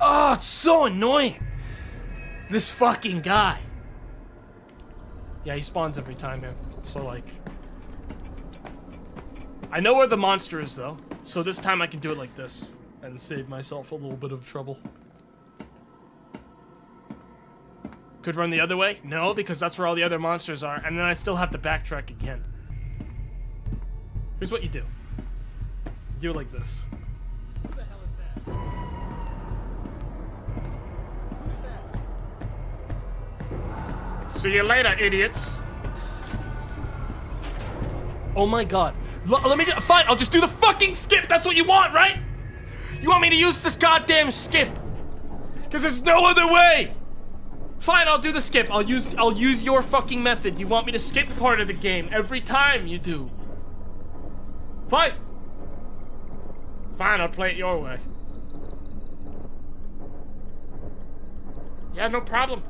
Oh, it's so annoying. This fucking guy. Yeah, he spawns every time man. So, like. I know where the monster is, though. So this time I can do it like this and save myself a little bit of trouble. Could run the other way? No, because that's where all the other monsters are, and then I still have to backtrack again. Here's what you do. You do it like this. The hell is that? That? See you later, idiots. Oh my god. L- uh, let me do- fine, I'll just do the fucking skip. That's what you want, right? You want me to use this goddamn skip? Cuz there's no other way. Fine, I'll do the skip. I'll use I'll use your fucking method. You want me to skip part of the game every time you do. Fine. Fine, I'll play it your way. Yeah, no problem.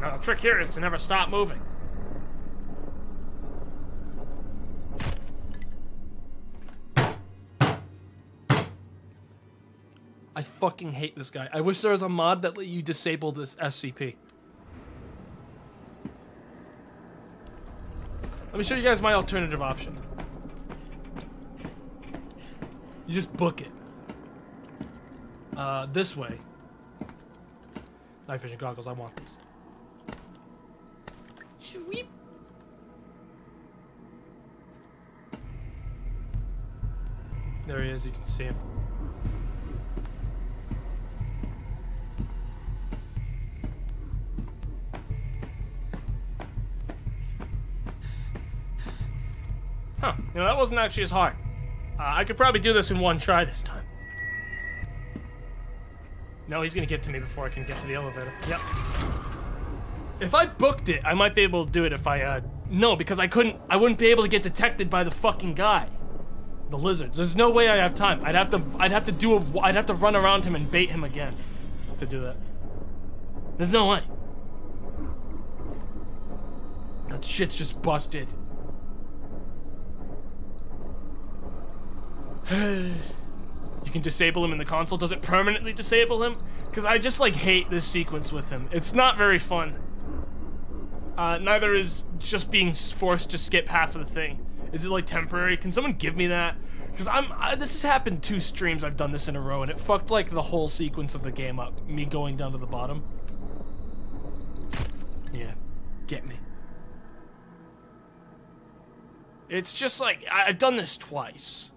Now, the trick here is to never stop moving. I fucking hate this guy. I wish there was a mod that let you disable this SCP. Let me show you guys my alternative option. You just book it. Uh, this way. Night vision goggles, I want these. Sweep. There he is, you can see him. Huh. You know, that wasn't actually as hard. Uh, I could probably do this in one try this time. No, he's gonna get to me before I can get to the elevator. Yep. If I booked it, I might be able to do it if I, uh... No, because I couldn't... I wouldn't be able to get detected by the fucking guy. The lizards. There's no way I have time. I'd have to... I'd have to do a... I'd have to run around him and bait him again. To do that. There's no way. That shit's just busted. you can disable him in the console. Does it permanently disable him? Because I just like hate this sequence with him. It's not very fun. Uh, neither is just being forced to skip half of the thing. Is it like temporary? Can someone give me that? Because I'm. I, this has happened two streams. I've done this in a row, and it fucked like the whole sequence of the game up. Me going down to the bottom. Yeah, get me. It's just like I, I've done this twice.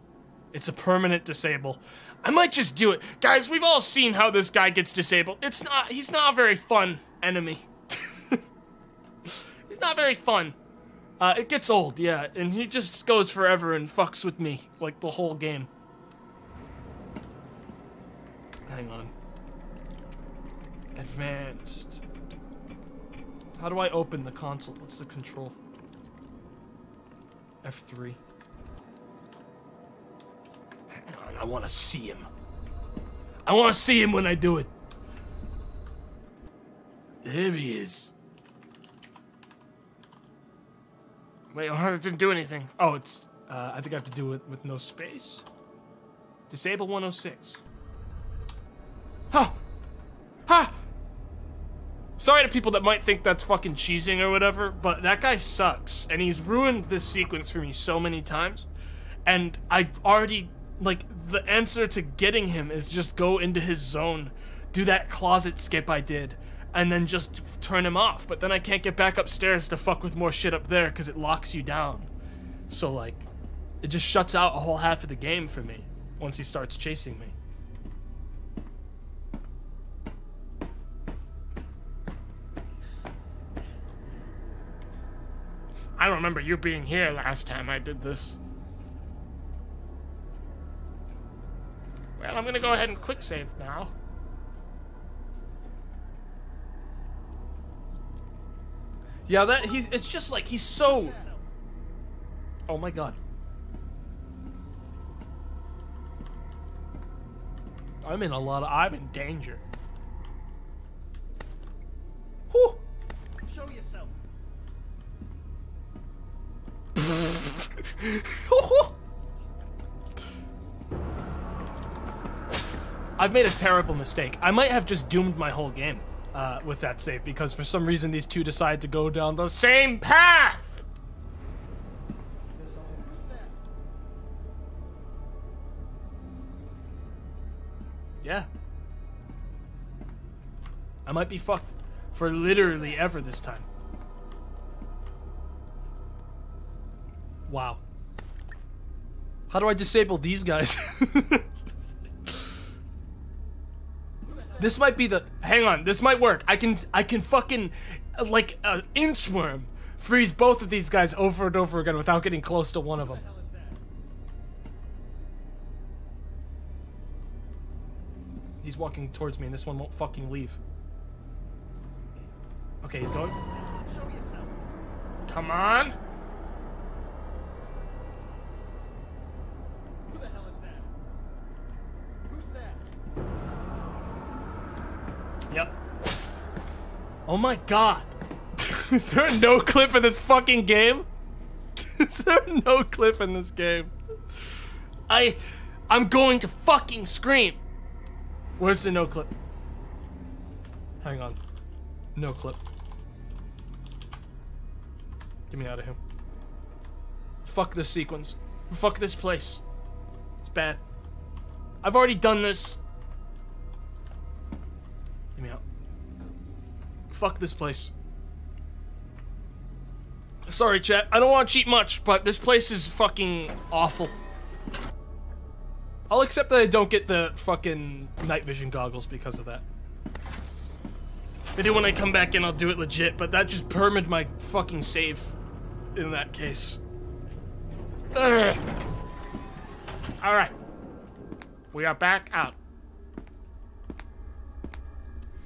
It's a permanent disable. I might just do it. Guys, we've all seen how this guy gets disabled. It's not, he's not a very fun enemy. he's not very fun. Uh, it gets old, yeah, and he just goes forever and fucks with me, like the whole game. Hang on. Advanced. How do I open the console? What's the control? F3. On, I want to see him. I want to see him when I do it. There he is. Wait, I didn't do anything. Oh, it's. Uh, I think I have to do it with no space. Disable 106. Ha! Ha! Sorry to people that might think that's fucking cheesing or whatever, but that guy sucks. And he's ruined this sequence for me so many times. And I've already. Like, the answer to getting him is just go into his zone, do that closet skip I did, and then just turn him off. But then I can't get back upstairs to fuck with more shit up there because it locks you down. So, like, it just shuts out a whole half of the game for me once he starts chasing me. I remember you being here last time I did this. Well, I'm gonna go ahead and quick save now. Yeah, that he's it's just like he's so Oh my god. I'm in a lot of I'm in danger. Whew. Show yourself. I've made a terrible mistake. I might have just doomed my whole game uh, with that save because for some reason these two decide to go down the same path. Yeah. I might be fucked for literally ever this time. Wow. How do I disable these guys? this might be the hang on this might work. I can i can fucking like an inchworm freeze both of these guys over and over again without getting close to one of them. He's walking towards me and this one won't fucking leave. Okay he's going. Come on. Who the hell is that? Who's that? Yep. Oh my god. Is there no clip in this fucking game? Is there no clip in this game? I I'm going to fucking scream. Where's the no clip? Hang on. No clip. Get me out of here. Fuck this sequence. Fuck this place. It's bad. I've already done this. Fuck this place. Sorry, chat. I don't want to cheat much, but this place is fucking awful. I'll accept that I don't get the fucking night vision goggles because of that. Maybe when I come back in, I'll do it legit, but that just permaned my fucking save in that case. All right. We are back out.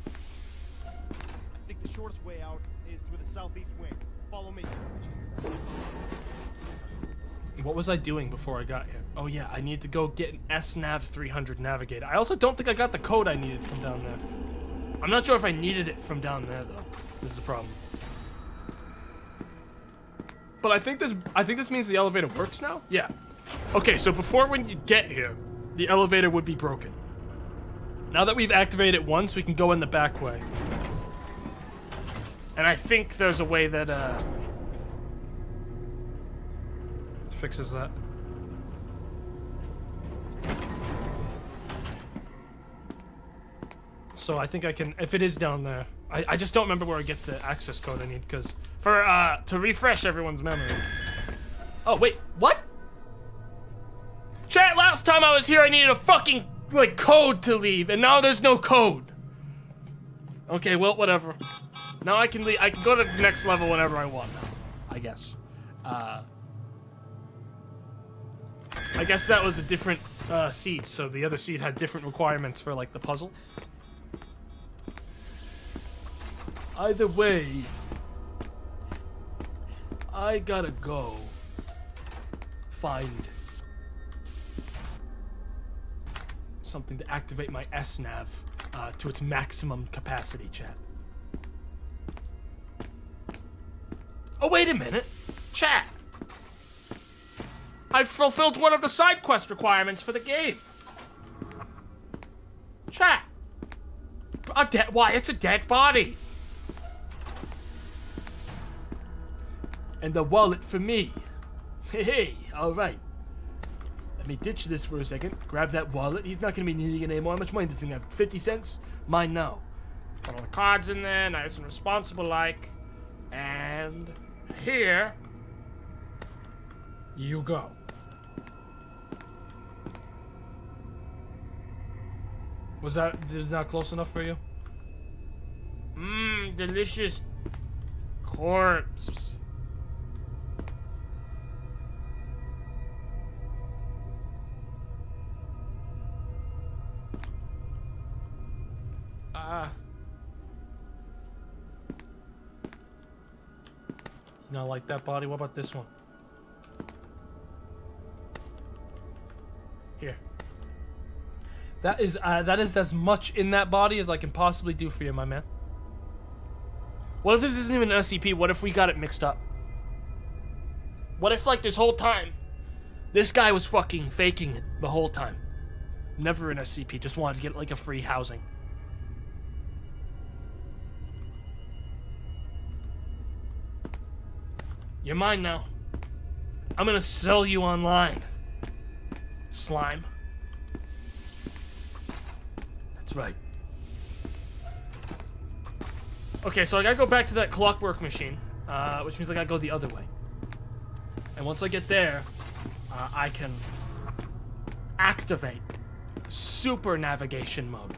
I think the shortest way out is through the southeast wing. Follow me. What was I doing before I got here? Oh yeah, I need to go get an SNAV 300 Navigator. I also don't think I got the code I needed from down there. I'm not sure if I needed it from down there though. This is the problem. But I think this I think this means the elevator works now? Yeah. Okay, so before when you get here, the elevator would be broken. Now that we've activated it once, we can go in the back way. And I think there's a way that uh fixes that. So I think I can, if it is down there, I, I just don't remember where I get the access code I need, because, for, uh, to refresh everyone's memory. Oh, wait, what? Chat, last last time I was here, I needed a fucking like code to leave, and now there's no code. Okay, well, whatever. Now I can leave. I can go to the next level whenever I want. Now, I guess. Uh, I guess that was a different uh, seed, so the other seed had different requirements for like the puzzle. Either way, I gotta go find something to activate my SNAV uh, to its maximum capacity, chat. Oh, wait a minute. Chat. I've fulfilled one of the side quest requirements for the game. Chat. A dead. Why, it's a dead body. And the wallet for me. Hey, alright. Let me ditch this for a second. Grab that wallet. He's not gonna be needing it anymore. How much money does he have? 50 cents? Mine no. Put all the cards in there, nice and responsible like. And here you go. Was that not close enough for you? Mmm, delicious corpse. Ah. You not like that body? What about this one? Here. That is uh, that is as much in that body as I can possibly do for you, my man. What if this isn't even an SCP? What if we got it mixed up? What if, like, this whole time, this guy was fucking faking it the whole time? Never an SCP, just wanted to get, like, a free housing. You're mine now. I'm gonna sell you online. Slime. That's right. Okay, so I gotta go back to that clockwork machine, uh, which means I gotta go the other way. And once I get there, uh, I can activate super navigation mode.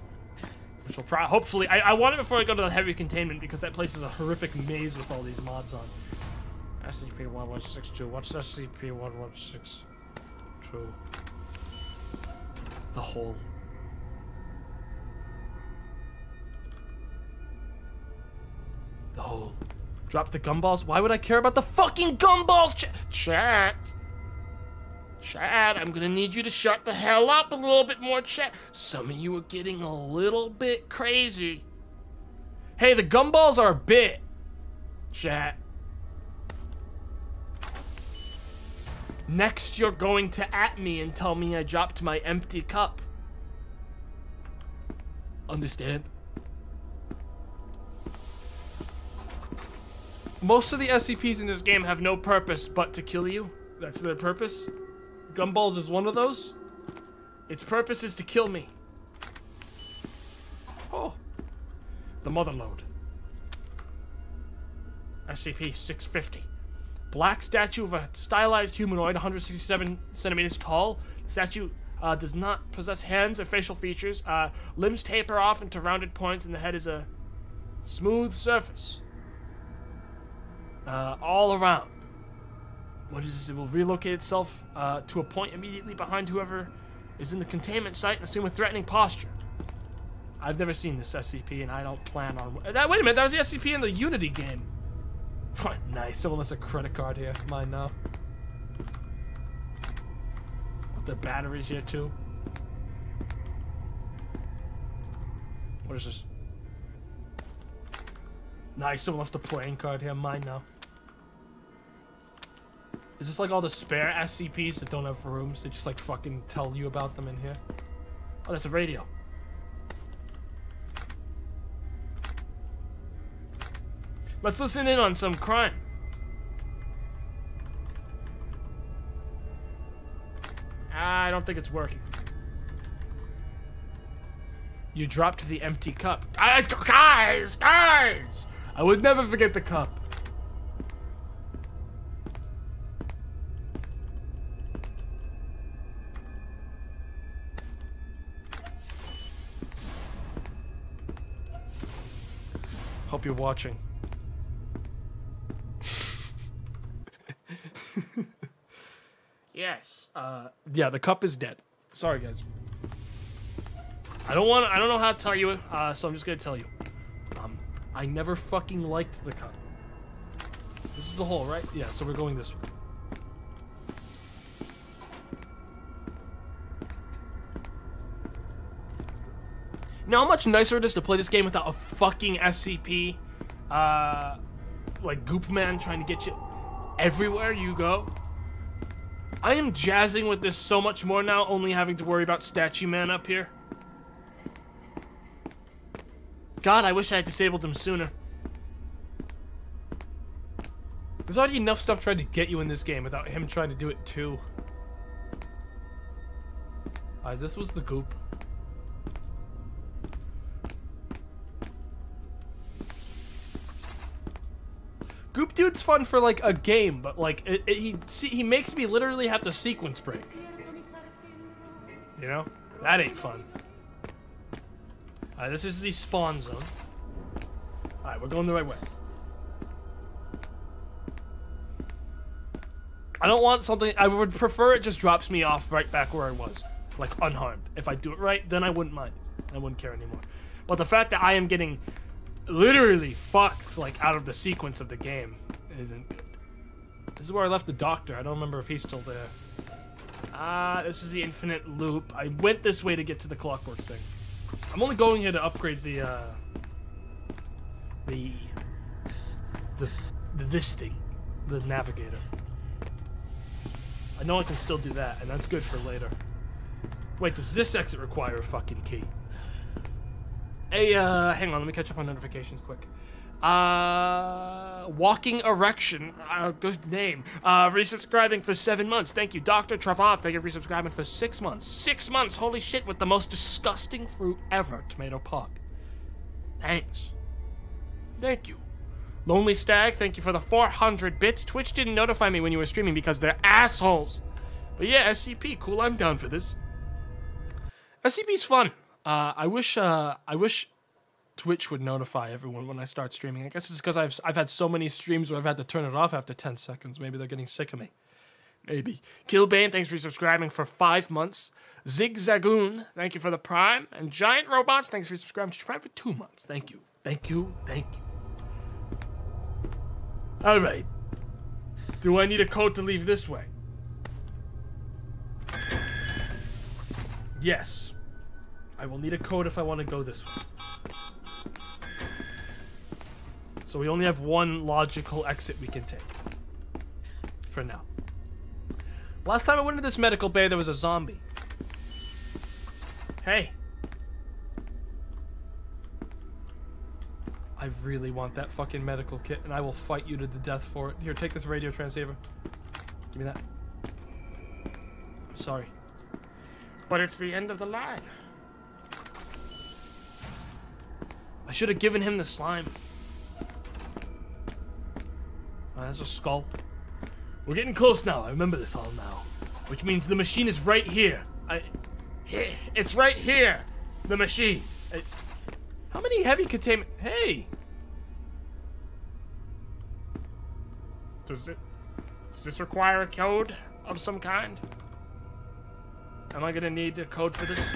Which will pro- hopefully- I, I want it before I go to the heavy containment because that place is a horrific maze with all these mods on. SCP-1162. What's SCP-1162? The hole. The hole. Drop the gumballs? Why would I care about the fucking gumballs? Ch chat. Chat, I'm gonna need you to shut the hell up a little bit more, chat. Some of you are getting a little bit crazy. Hey, the gumballs are a bit. Chat. Next, you're going to at me and tell me I dropped my empty cup. Understand? Most of the SCPs in this game have no purpose but to kill you. That's their purpose. Gumballs is one of those. Its purpose is to kill me. Oh. The mother load. SCP-650. Black statue of a stylized humanoid, 167 centimeters tall. The statue uh, does not possess hands or facial features. Uh, limbs taper off into rounded points, and the head is a smooth surface. Uh, all around. What is this? It will relocate itself uh, to a point immediately behind whoever is in the containment site and assume a threatening posture. I've never seen this SCP, and I don't plan on. That wait a minute, that was the SCP in the Unity game. Nice. Someone has a credit card here. Mine now. The batteries here too. What is this? Nice. Someone left a playing card here. Mine now. Is this like all the spare SCPs that don't have rooms? They just like fucking tell you about them in here. Oh, that's a radio. Let's listen in on some crime. I don't think it's working. You dropped the empty cup. I, guys, guys! I would never forget the cup. Hope you're watching. Yes. Uh, yeah, the cup is dead. Sorry, guys. I don't want. I don't know how to tell you, uh, so I'm just gonna tell you. Um, I never fucking liked the cup. This is the hole, right? Yeah. So we're going this way. You know how much nicer it is to play this game without a fucking SCP, uh, like Goop Man trying to get you everywhere you go. I am jazzing with this so much more now, only having to worry about Statue Man up here. God, I wish I had disabled him sooner. There's already enough stuff trying to get you in this game without him trying to do it too. Guys, this was the goop. Dude's fun for like a game, but like it, it- he he makes me literally have to sequence break. You know, that ain't fun. Alright, this is the spawn zone. Alright, we're going the right way. I don't want something. I would prefer it just drops me off right back where I was, like unharmed. If I do it right, then I wouldn't mind. I wouldn't care anymore. But the fact that I am getting literally fucked like out of the sequence of the game isn't good. This is where I left the doctor. I don't remember if he's still there. Ah, this is the infinite loop. I went this way to get to the clockwork thing. I'm only going here to upgrade the uh the the, the this thing, the navigator. I know I can still do that, and that's good for later. Wait, does this exit require a fucking key? Hey, uh, hang on, let me catch up on notifications quick. Uh, Walking Erection, uh, good name. Uh, resubscribing for seven months. Thank you. Dr. Travav, thank you for resubscribing for six months. Six months, holy shit, with the most disgusting fruit ever, tomato pug. Thanks. Thank you. Lonely Stag, thank you for the 400 bits. Twitch didn't notify me when you were streaming because they're assholes. But yeah, SCP, cool, I'm down for this. SCP's fun. Uh, I wish, uh, I wish Twitch would notify everyone when I start streaming. I guess it's because I've I've had so many streams where I've had to turn it off after 10 seconds. Maybe they're getting sick of me. Maybe. Killbane, thanks for subscribing for five months. Zigzagoon, thank you for the Prime. And Giant Robots, thanks for subscribing to Prime for two months. Thank you. Thank you. Thank you. All right. Do I need a code to leave this way? Yes. I will need a code if I want to go this way. So we only have one logical exit we can take. For now. Last time I went into this medical bay, there was a zombie. Hey. I really want that fucking medical kit, and I will fight you to the death for it. Here, take this radio transceiver. Give me that. I'm sorry. But it's the end of the line. I should have given him the slime. That's a skull. We're getting close now. I remember this all now. Which means the machine is right here. I. It's right here. The machine. How many heavy containment? Hey! Does it? Does this require a code of some kind? Am I gonna need a code for this?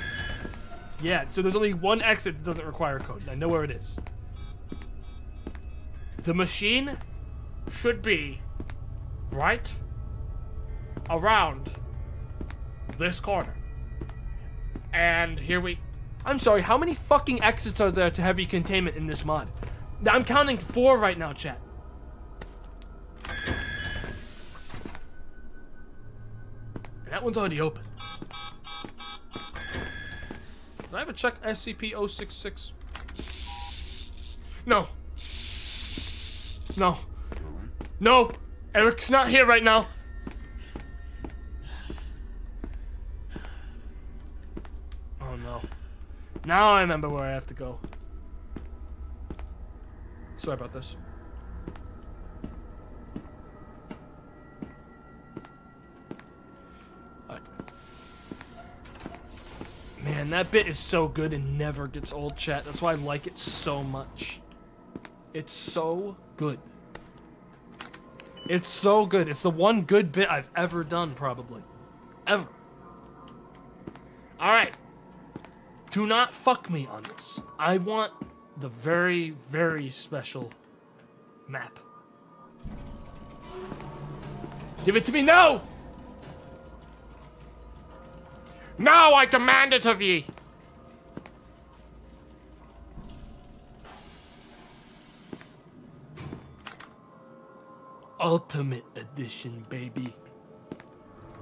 Yeah, so there's only one exit that doesn't require a code. I know where it is. The machine should be right around this corner. And here we. I'm sorry, how many fucking exits are there to heavy containment in this mod? I'm counting four right now, chat. And that one's already open. Did I ever check SCP-066? No. No. No. Eric's not here right now. Oh no. Now I remember where I have to go. Sorry about this. Man, that bit is so good and never gets old, chat. That's why I like it so much. It's so good. It's so good. It's the one good bit I've ever done, probably. Ever. Alright. Do not fuck me on this. I want the very, very special map. Give it to me now! Now I demand it of ye! Ultimate Edition, baby.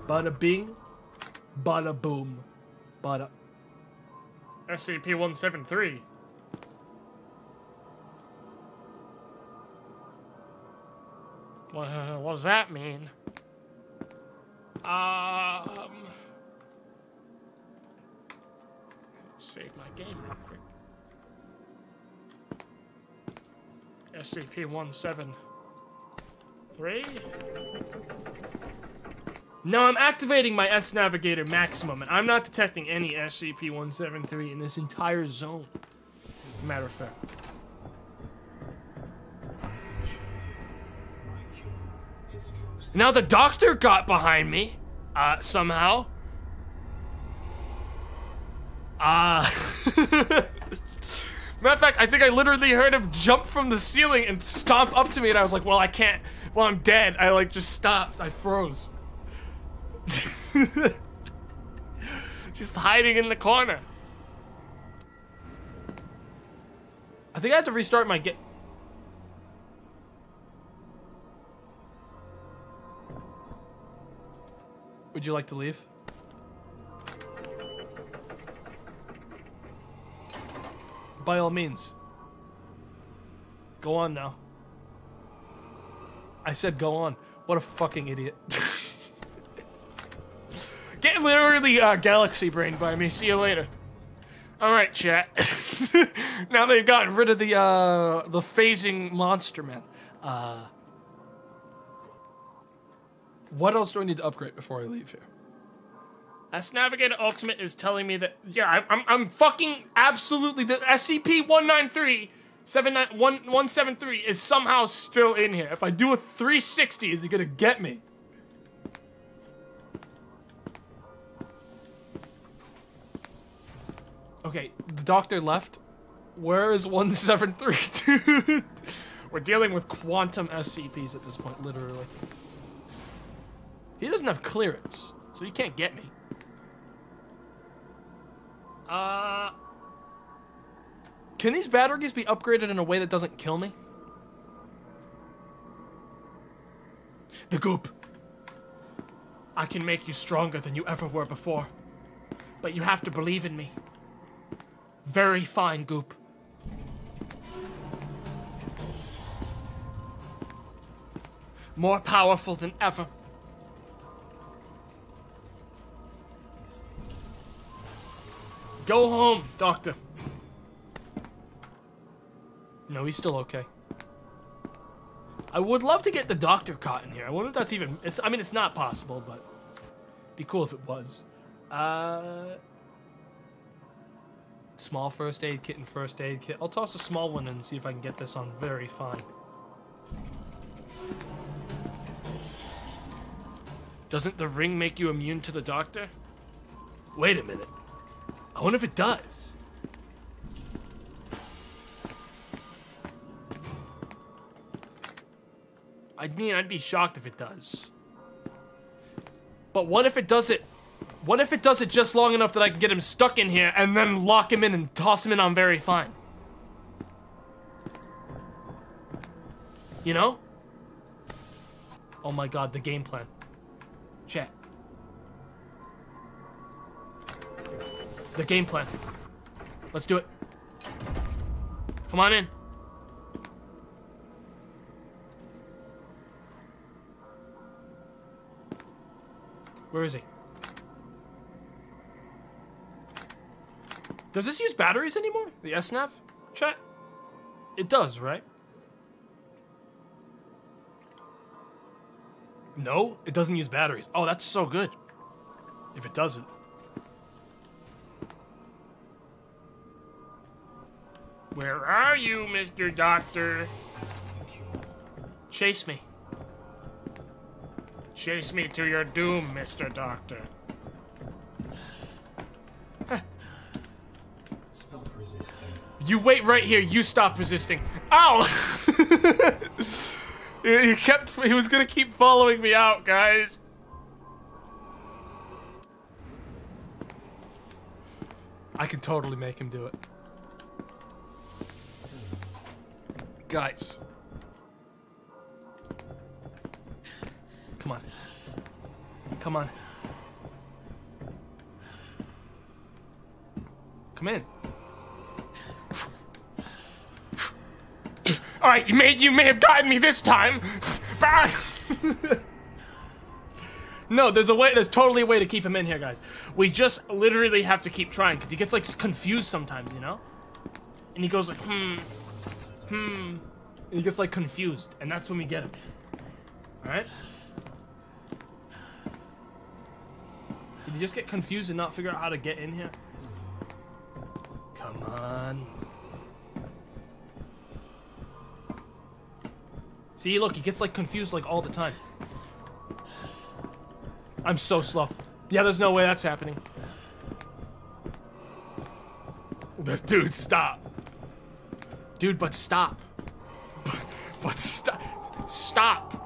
Bada bing, bada boom, bada. SCP 173. What, what does that mean? Um. Save my game real quick. SCP 173. Now I'm activating my S Navigator maximum, and I'm not detecting any SCP 173 in this entire zone. Matter of fact. Now the doctor got behind me, uh, somehow. Uh, matter of fact, I think I literally heard him jump from the ceiling and stomp up to me, and I was like, well, I can't, well, I'm dead. I, like, just stopped. I froze. just hiding in the corner. I think I have to restart my get. Would you like to leave? By all means. Go on now. I said go on. What a fucking idiot. Get literally uh, galaxy brain by me. See you later. All right, chat. now they've gotten rid of the uh, the phasing monster man. Uh, What else do I need to upgrade before I leave here? S Navigator Ultimate is telling me that yeah, I, I'm I'm fucking absolutely the SCP 193 173 is somehow still in here. If I do a 360, is he gonna get me? Okay, the doctor left. Where is 173, dude? We're dealing with quantum SCPs at this point, Literally. He doesn't have clearance, so he can't get me. Uh, Can these batteries be upgraded in a way that doesn't kill me? the goop. I can make you stronger than you ever were before, but you have to believe in me. Very fine, goop. More powerful than ever. Go home, Doctor. No, he's still okay. I would love to get the doctor caught in here. I wonder if that's even. It's. I mean, it's not possible, but be cool if it was. Uh, small first aid kit and first aid kit. I'll toss a small one and see if I can get this on very fine. Doesn't the ring make you immune to the doctor? Wait a minute. I wonder if it does. I mean, I'd be shocked if it does. But what if it does it? What if it does it just long enough that I can get him stuck in here and then lock him in and toss him in on very fine? You know? Oh my god, the game plan. Chat. The game plan. Let's do it. Come on in. Where is he? Does this use batteries anymore? The SNAV? Chat? It does, right? No, it doesn't use batteries. Oh, that's so good. If it doesn't. Where are you, Mr. Doctor? Chase me. Chase me to your doom, Mr. Doctor. Stop resisting. You wait right here. You stop resisting. Ow! he he kept. He was gonna keep following me out, guys. I can totally make him do it. Guys. Come on. Come on. Come in. All right, you may you may have gotten me this time. Bah! no, there's a way. There's totally a way to keep him in here, guys. We just literally have to keep trying because he gets like confused sometimes, you know. And he goes like, hmm, hmm. And he gets like confused, and that's when we get him. All right. Did he just get confused and not figure out how to get in here? Come on. See, look, he gets like confused like all the time. I'm so slow. Yeah, there's no way that's happening. This dude, stop. Dude, but stop. But, but stop. Stop.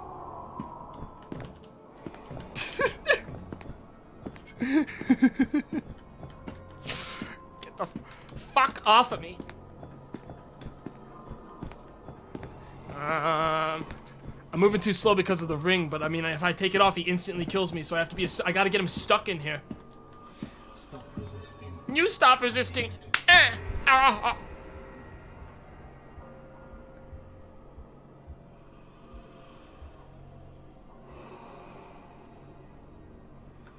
Get the fuck off of me. Um, I'm moving too slow because of the ring, but I mean, if I take it off, he instantly kills me. So I have to be. I gotta get him stuck in here. Stop resisting. You stop resisting. Eh. Ah, ah.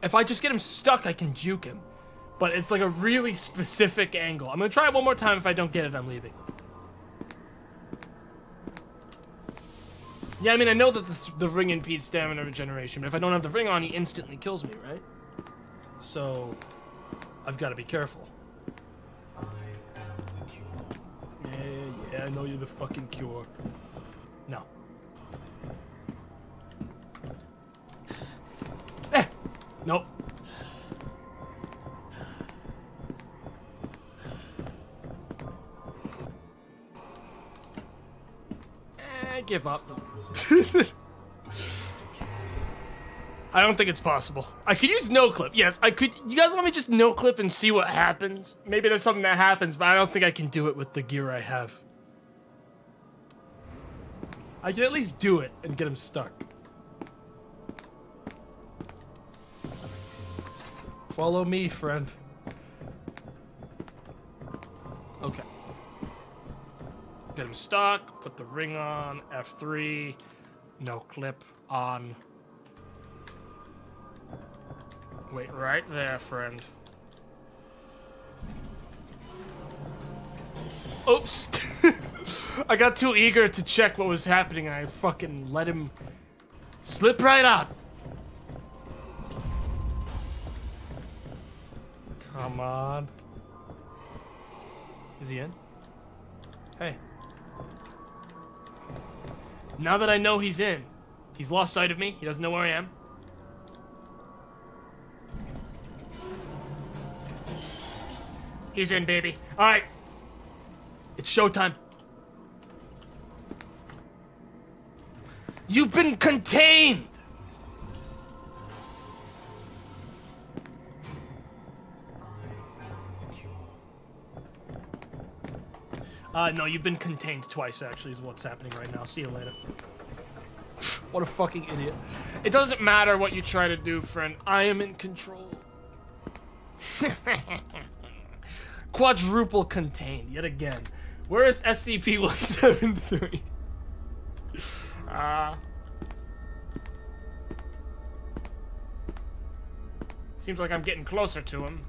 If I just get him stuck, I can juke him. But it's like a really specific angle. I'm gonna try it one more time. If I don't get it, I'm leaving. Yeah, I mean, I know that the, the ring impedes stamina regeneration, but if I don't have the ring on, he instantly kills me, right? So, I've got to be careful. I am the cure. Yeah, yeah, I know you're the fucking cure. No. Eh! Nope. Eh, give up. I don't think it's possible. I could use no clip. Yes, I could. You guys want me just no clip and see what happens? Maybe there's something that happens, but I don't think I can do it with the gear I have. I can at least do it and get him stuck. Follow me, friend. Okay. Get him stuck, put the ring on, F3, no clip on. Wait right there, friend. Oops. I got too eager to check what was happening I fucking let him slip right out. Come on. Is he in? Hey. Now that I know he's in, he's lost sight of me. He doesn't know where I am. He's in, baby. All right. It's showtime. You've been contained. Uh, no, you've been contained twice, actually, is what's happening right now. See you later. what a fucking idiot. It doesn't matter what you try to do, friend. I am in control. Quadruple contained, yet again. Where is SCP-173? Ah. Seems like I'm getting closer to him.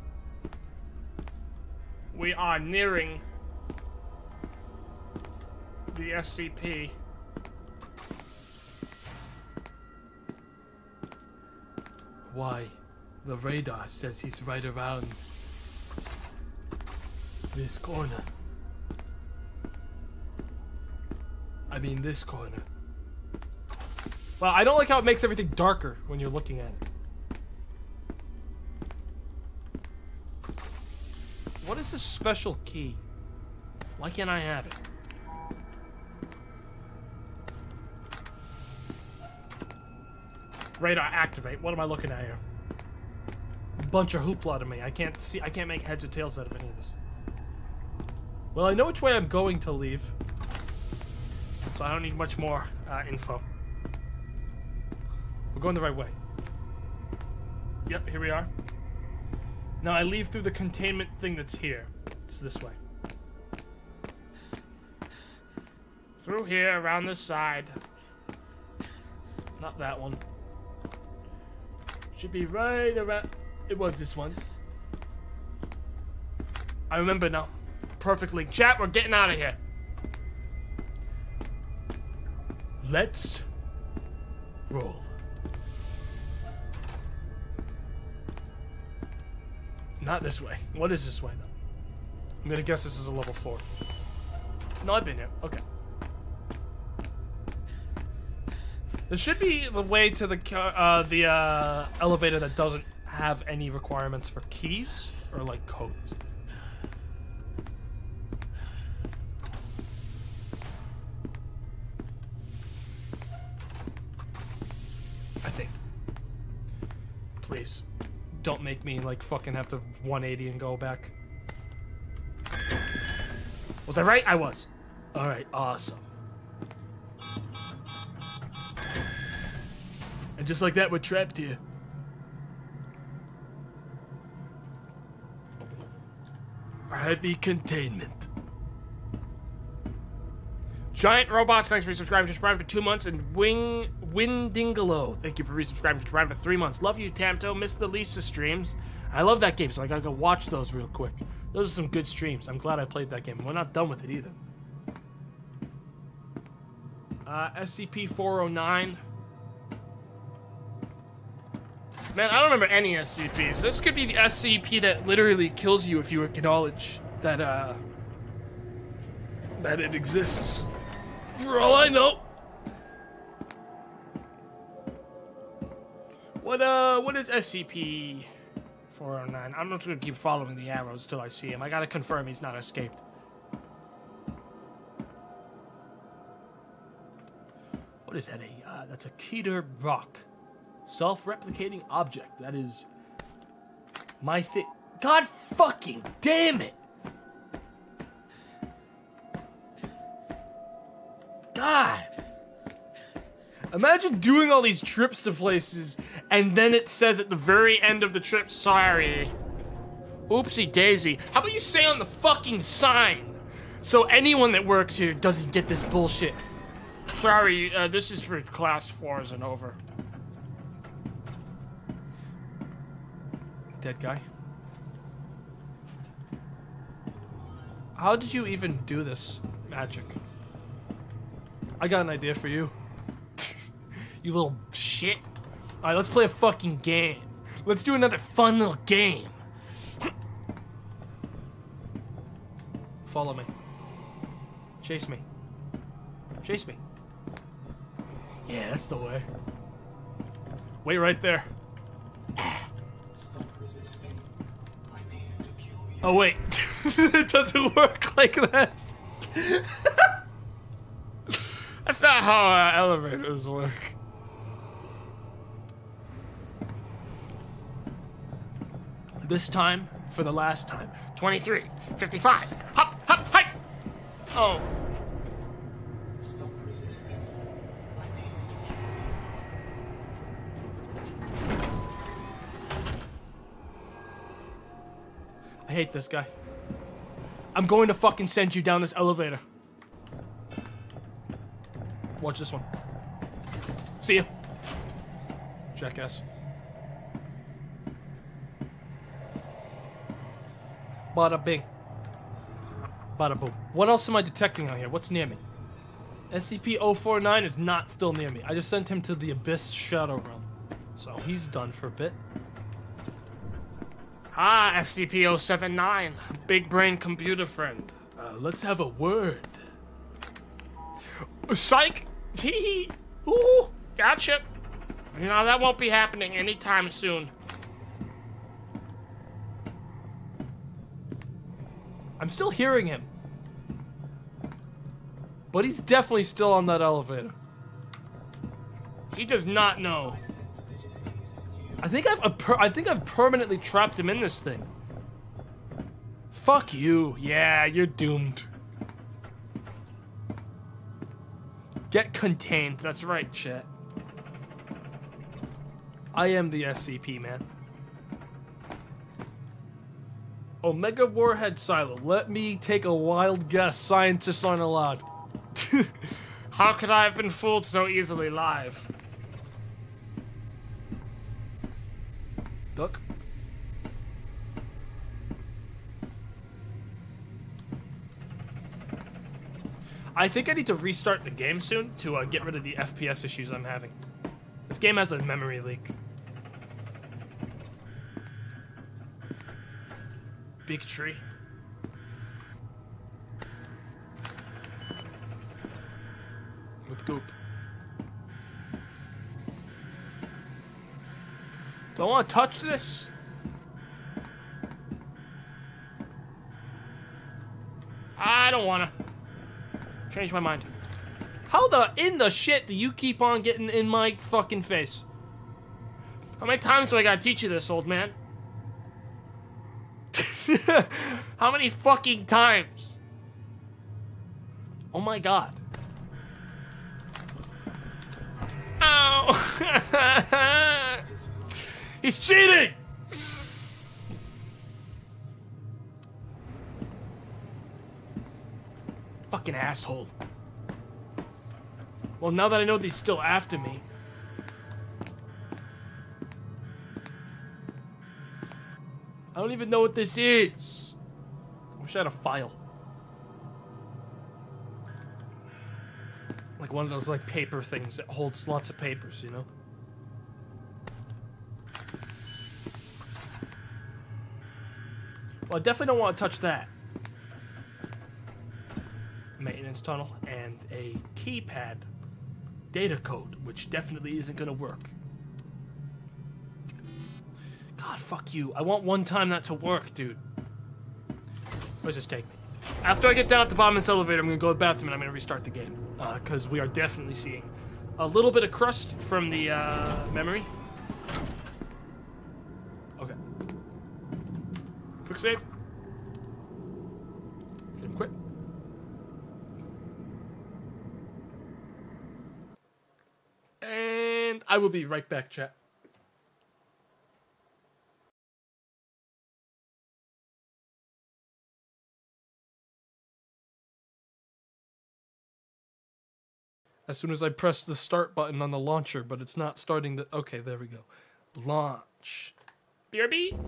We are nearing the SCP. Why? The radar says he's right around this corner. I mean, this corner. Well, I don't like how it makes everything darker when you're looking at it. What is this special key? Why can't I have it? Radar activate. What am I looking at here? Bunch of hoopla to me. I can't see. I can't make heads or tails out of any of this. Well, I know which way I'm going to leave. So I don't need much more uh, info. We're going the right way. Yep, here we are. Now I leave through the containment thing that's here. It's this way. Through here, around this side. Not that one. Should be right around. It was this one. I remember now. Perfectly. Chat, we're getting out of here. Let's roll. Not this way. What is this way, though? I'm gonna guess this is a level four. No, I've been here. Okay. This should be the way to the uh, the uh, elevator that doesn't have any requirements for keys or like codes. I think. Please, don't make me like fucking have to 180 and go back. Was I right? I was. Alright, awesome. And just like that, we're trapped here. Heavy containment. Giant Robots, thanks for resubscribing to Prime for two months. And Wing Windingalo, thank you for resubscribing to Prime for three months. Love you, Tamto. Missed the Lisa streams. I love that game, so I gotta go watch those real quick. Those are some good streams. I'm glad I played that game. We're not done with it either. Uh, SCP-409. Man, I don't remember any SCPs. This could be the SCP that literally kills you if you acknowledge that, uh, that it exists. For all I know. What, uh, what is SCP 409? I'm just gonna keep following the arrows till I see him. I gotta confirm he's not escaped. What is that? A, uh, that's a Keter rock. Self-replicating object. That is my thing. God fucking damn it! God. Imagine doing all these trips to places and then it says at the very end of the trip, sorry. Oopsie daisy. How about you say on the fucking sign so anyone that works here doesn't get this bullshit? Sorry, uh, this is for class fours and over. Dead guy. How did you even do this magic? I got an idea for you. You little shit. Alright, let's play a fucking game. Let's do another fun little game. Follow me. Chase me. Chase me. Yeah, that's the way. Wait right there. Oh, wait. it doesn't work like that. That's not how uh, elevators work. This time, for the last time. 23, 55, hop, hop, hike! Oh, hate this guy. I'm going to fucking send you down this elevator. Watch this one. See ya. Jackass. Bada bing. Bada boom. What else am I detecting out here? What's near me? SCP-049 is not still near me. I just sent him to the Abyss Shadow Realm. So he's done for a bit. Ah, SCP-079, big brain computer friend. Uh, let's have a word. Psych! Hee Ooh! Gotcha. No, that won't be happening anytime soon. I'm still hearing him. But he's definitely still on that elevator. He does not know. I think I've I think I've permanently trapped him in this thing. Fuck you. Yeah, you're doomed. Get contained. That's right, chat. I am the SCP man. Omega Warhead Silo. Let me take a wild guess. Scientists aren't allowed. How could I have been fooled so easily live? Duck. I think I need to restart the game soon to uh, get rid of the FPS issues I'm having. This game has a memory leak. Big tree. with goop. Don't want to touch this? I don't wanna. Change my mind. How the in the shit do you keep on getting in my fucking face? How many times do I gotta teach you this, old man? How many fucking times? Oh my god. Ow! He's cheating! Fucking asshole. Well, now that I know that he's still after me. I don't even know what this is. I wish I had a file. Like one of those like paper things that holds lots of papers, you know? Well, I definitely don't want to touch that. Maintenance tunnel and a keypad data code, which definitely isn't going to work. God, fuck you. I want one time that to work, dude. Where's this take me? After I get down at the bottom of this elevator, I'm gonna go to the bathroom and I'm gonna restart the game. Because we are definitely seeing a little bit of crust from the uh, memory. Okay. Quick. Save quick. And I will be right back, chat. As soon as I press the start button on the launcher, but it's not starting the. Okay, there we go. Launch. BRB.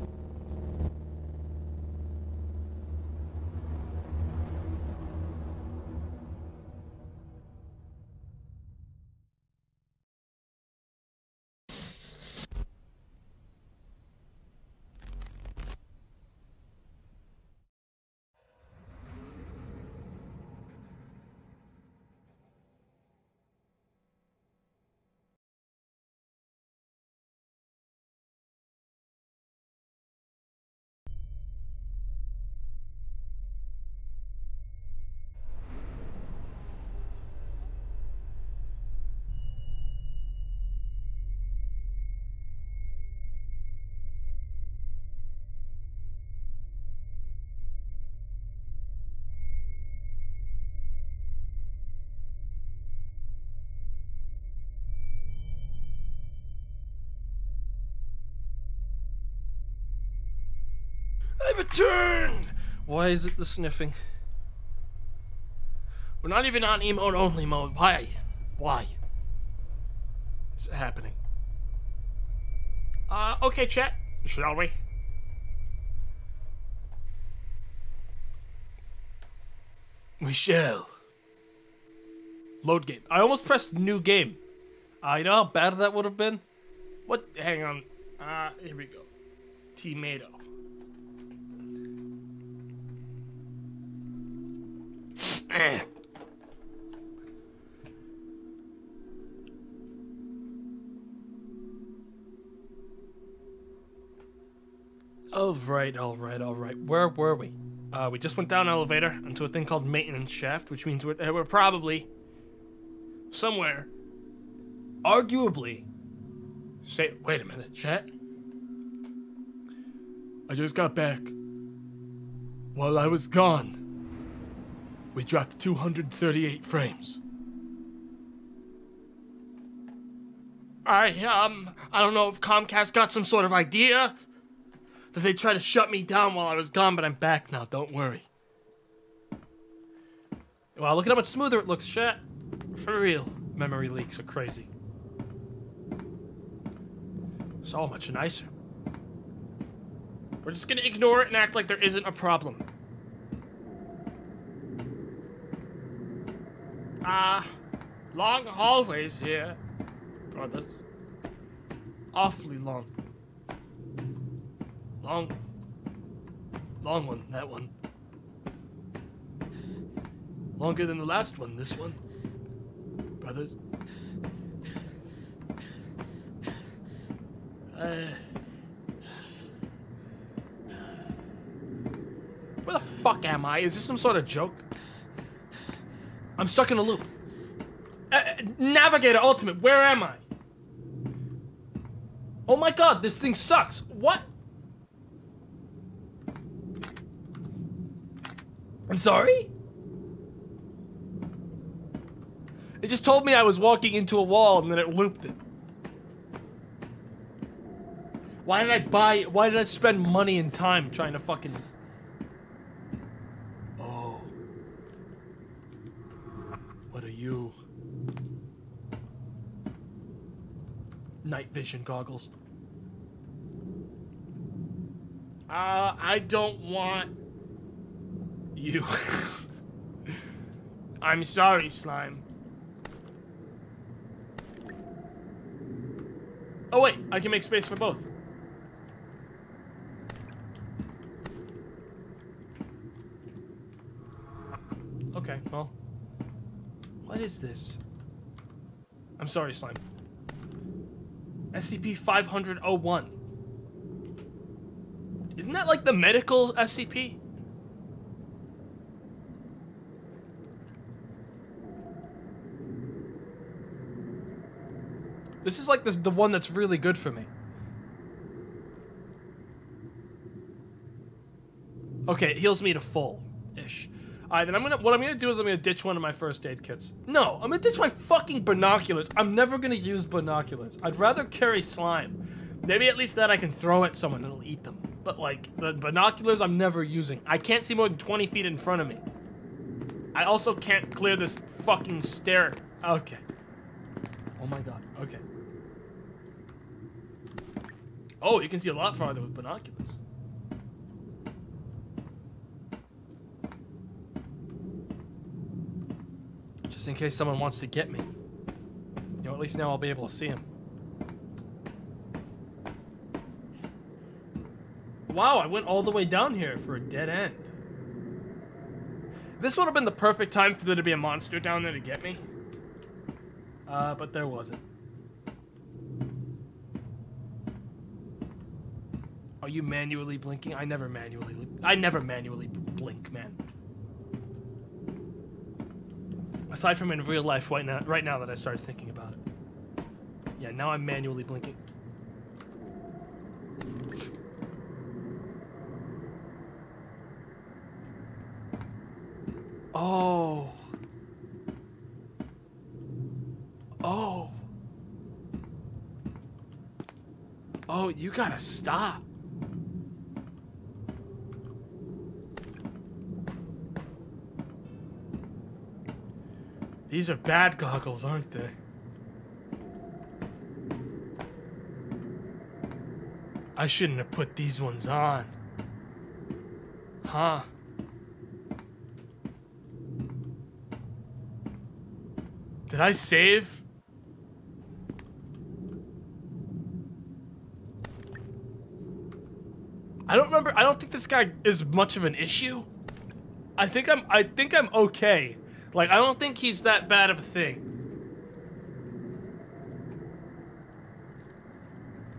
Returned! Why is it the sniffing? We're not even on emote only mode. Why? Why? Is it happening? Uh, okay, chat. Shall we? We shall. Load game. I almost pressed new game. Uh, you know how bad that would have been? What? Hang on. Uh, here we go. Tomato. Eh. All right, all right, all right. Where were we? Uh, we just went down elevator into a thing called maintenance shaft, which means we're, we're probably somewhere, arguably. Say, wait a minute, chat. I just got back. While I was gone, we dropped 238 frames. I um, I don't know if Comcast got some sort of idea that they tried to shut me down while I was gone, but I'm back now. Don't worry. wow, look at how much smoother it looks, chat. For real. Memory leaks are crazy. So much nicer. We're just gonna ignore it and act like there isn't a problem. Ah, long hallways here, brothers. Awfully long. Long. Long one, that one. Longer than the last one, this one. Brothers. Uh, where the fuck am I? Is this some sort of joke? I'm stuck in a loop. Uh, Navigator Ultimate, where am I? Oh my god, this thing sucks. What? I'm sorry? It just told me I was walking into a wall and then it looped it. Why did I buy why did I spend money and time trying to fucking Oh. What are you? Night vision goggles? Uh, I don't want you. I'm sorry, Slime. Oh wait, I can make space for both. Okay, well. What is this? I'm sorry, Slime. SCP-500-01. Isn't that like the medical SCP? This is like this the one that's really good for me. Okay, it heals me to full-ish. Alright, then I'm gonna what I'm gonna do is I'm gonna ditch one of my first aid kits. No, I'm gonna ditch my fucking binoculars. I'm never gonna use binoculars. I'd rather carry slime. Maybe at least that I can throw at someone and it'll eat them. But like the binoculars I'm never using. I can't see more than 20 feet in front of me. I also can't clear this fucking stair. Okay. Oh my god. Okay. Oh, you can see a lot farther with binoculars. Just in case someone wants to get me. You know, at least now I'll be able to see him. Wow, I went all the way down here for a dead end. This would have been the perfect time for there to be a monster down there to get me. Uh, but there wasn't. Are you manually blinking? I never manually. I never manually blink, man. Aside from in real life, right now, right now that I started thinking about it. Yeah, now I'm manually blinking. Oh. Oh. Oh, you gotta stop. These are bad goggles, aren't they? I shouldn't have put these ones on. Huh? Did I save? I don't remember. I don't think this guy is much of an issue. I think I'm. I think I'm okay. Like I don't think he's that bad of a thing.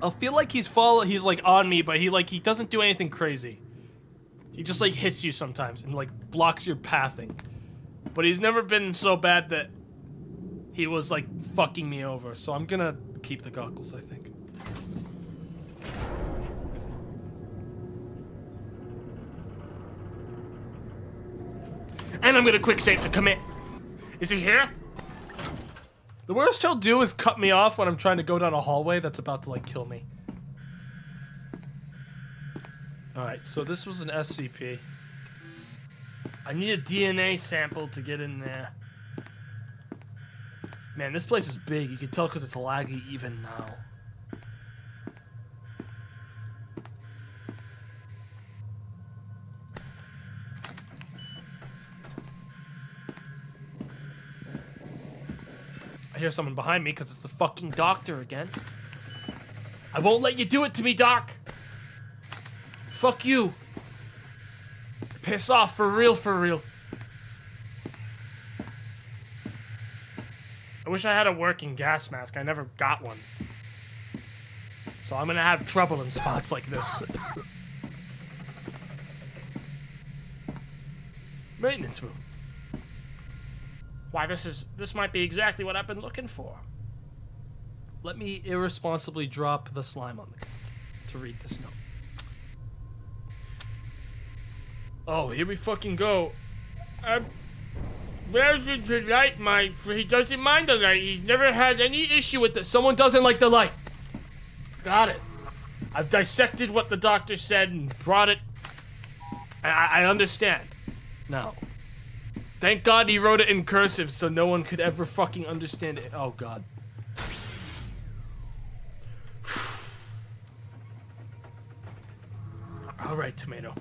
I feel like he's follow. He's like on me, but he like he doesn't do anything crazy. He just like hits you sometimes and like blocks your pathing. But he's never been so bad that he was like fucking me over. So I'm gonna keep the goggles. I think. And I'm gonna quick save to commit. Is he here? The worst he'll do is cut me off when I'm trying to go down a hallway that's about to like kill me. Alright, so this was an SCP. I need a DNA sample to get in there. Man, this place is big. You can tell because it's laggy even now. Hear someone behind me because it's the fucking doctor again. I won't let you do it to me, Doc. Fuck you. Piss off for real, for real. I wish I had a working gas mask. I never got one. So I'm gonna have trouble in spots like this. Maintenance room. Why, this is this might be exactly what I've been looking for. Let me irresponsibly drop the slime on the ground to read this note. Oh, here we fucking go. Um, where's the the light, my? He doesn't mind the light. He's never had any issue with it. Someone doesn't like the light. Got it. I've dissected what the doctor said and brought it. I I understand. Now. Thank God he wrote it in cursive so no one could ever fucking understand it. Oh God. All right, tomato.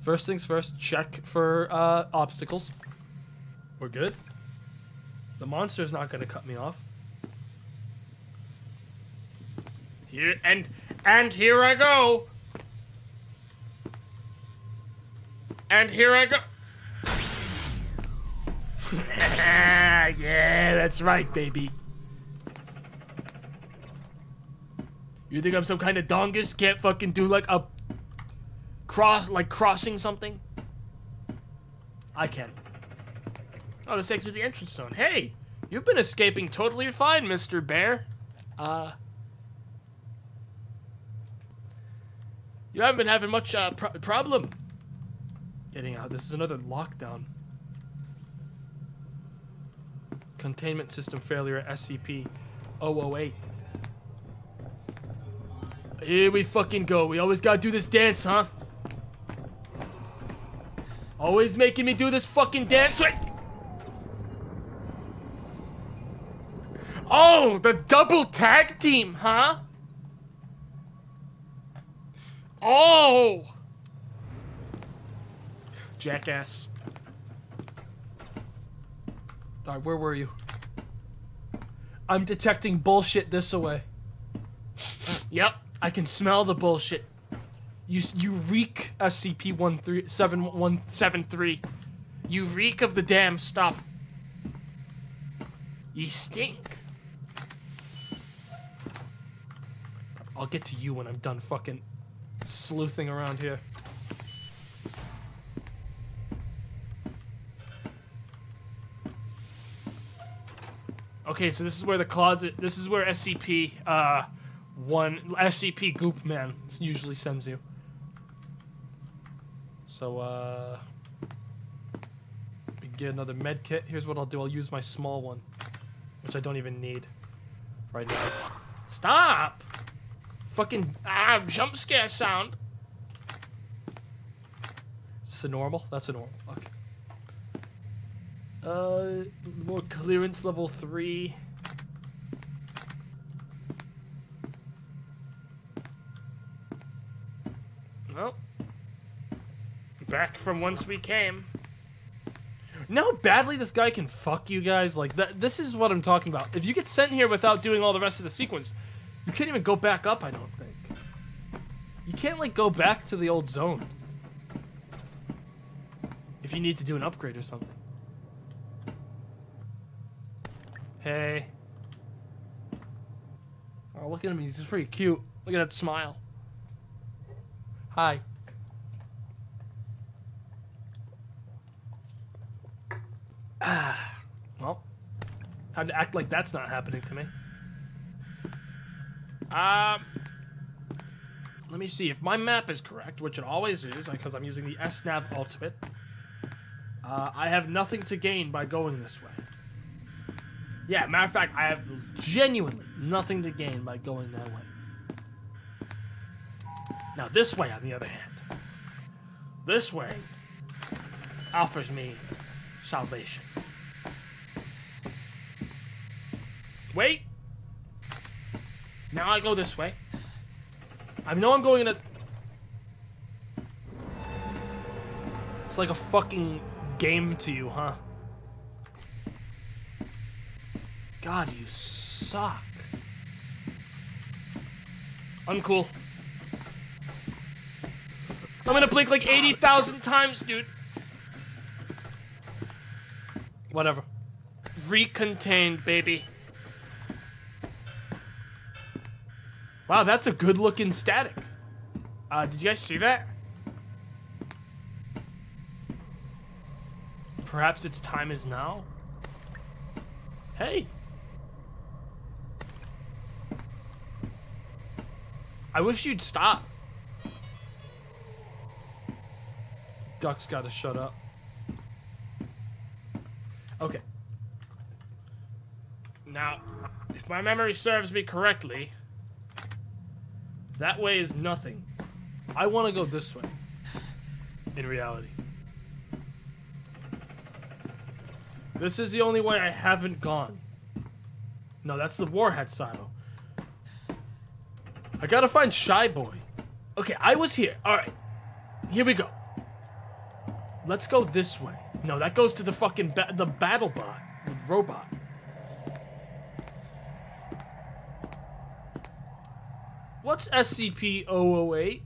First things first, check for uh, obstacles. We're good. The monster's not to cut me off. Here and and here I go. And here I go. yeah, that's right, baby. You think I'm some kind of dongus? Can't fucking do like a cross, like crossing something? I can. Oh, this takes me to the entrance zone. Hey, you've been escaping totally fine, Mr. Bear. Uh, you haven't been having much uh, pro- problem getting out. This is another lockdown. Containment system failure SCP 008. Here we fucking go. We always gotta do this dance, huh? Always making me do this fucking dance. Wait. Oh, the double tag team, huh? Oh! Jackass. Alright, where were you? I'm detecting bullshit this away. Yep, I can smell the bullshit. You you reek SCP-7173. You reek of the damn stuff. You stink. I'll get to you when I'm done fucking sleuthing around here. Okay, so this is where the closet. This is where SCP uh one SCP Goop Man usually sends you. So, uh. Get another med kit. Here's what I'll do I'll use my small one, which I don't even need right now. Stop! Fucking ah jump scare sound. Is this a normal? That's a normal. Okay. Uh, more clearance level three. Well, back from whence we came. Know badly this guy can fuck you guys? Like, that. this is what I'm talking about. If you get sent here without doing all the rest of the sequence, you can't even go back up, I don't think. You can't, like, go back to the old zone. If you need to do an upgrade or something. Hey. Oh, look at him. He's pretty cute. Look at that smile. Hi. Ah. Well, time to act like that's not happening to me. Um, let me see if my map is correct, which it always is, because I'm using the SNAV Ultimate. Uh, I have nothing to gain by going this way. Yeah, matter of fact, I have genuinely nothing to gain by going that way. Now, this way, on the other hand, this way offers me salvation. Wait! Now I go this way. I know I'm going in a. It's like a fucking game to you, huh? God, you suck. Uncool. I'm gonna blink like 80,000 times, dude. Whatever. Recontained, baby. Wow, that's a good looking static. Uh, did you guys see that? Perhaps its time is now? Hey. I wish you'd stop. Duck's gotta shut up. Okay. Now, if my memory serves me correctly, that way is nothing. I want to go this way. In reality. This is the only way I haven't gone. No, that's the Warhead silo. I gotta find Shy Boy. Okay, I was here. Alright. Here we go. Let's go this way. No, that goes to the fucking ba- the battle bot. Robot. What's SCP-008?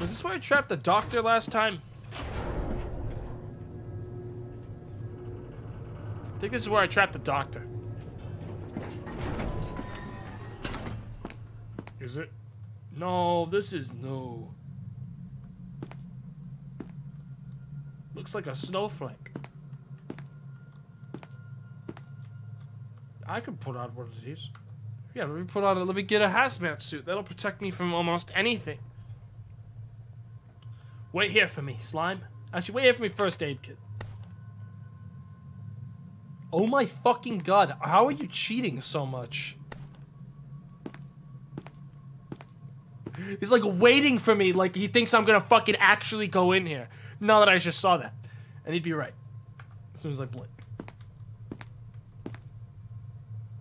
Was this where I trapped the doctor last time? I think this is where I trapped the doctor. No, this is no. Looks like a snowflake. I could put on one of these. Yeah, let me put on a, let me get a hazmat suit. That'll protect me from almost anything. Wait here for me, slime. Actually, wait here for me, first aid kit. Oh my fucking god, how are you cheating so much? He's like waiting for me, like he thinks I'm gonna fucking actually go in here. Now that I just saw that. And he'd be right. As soon as I blink.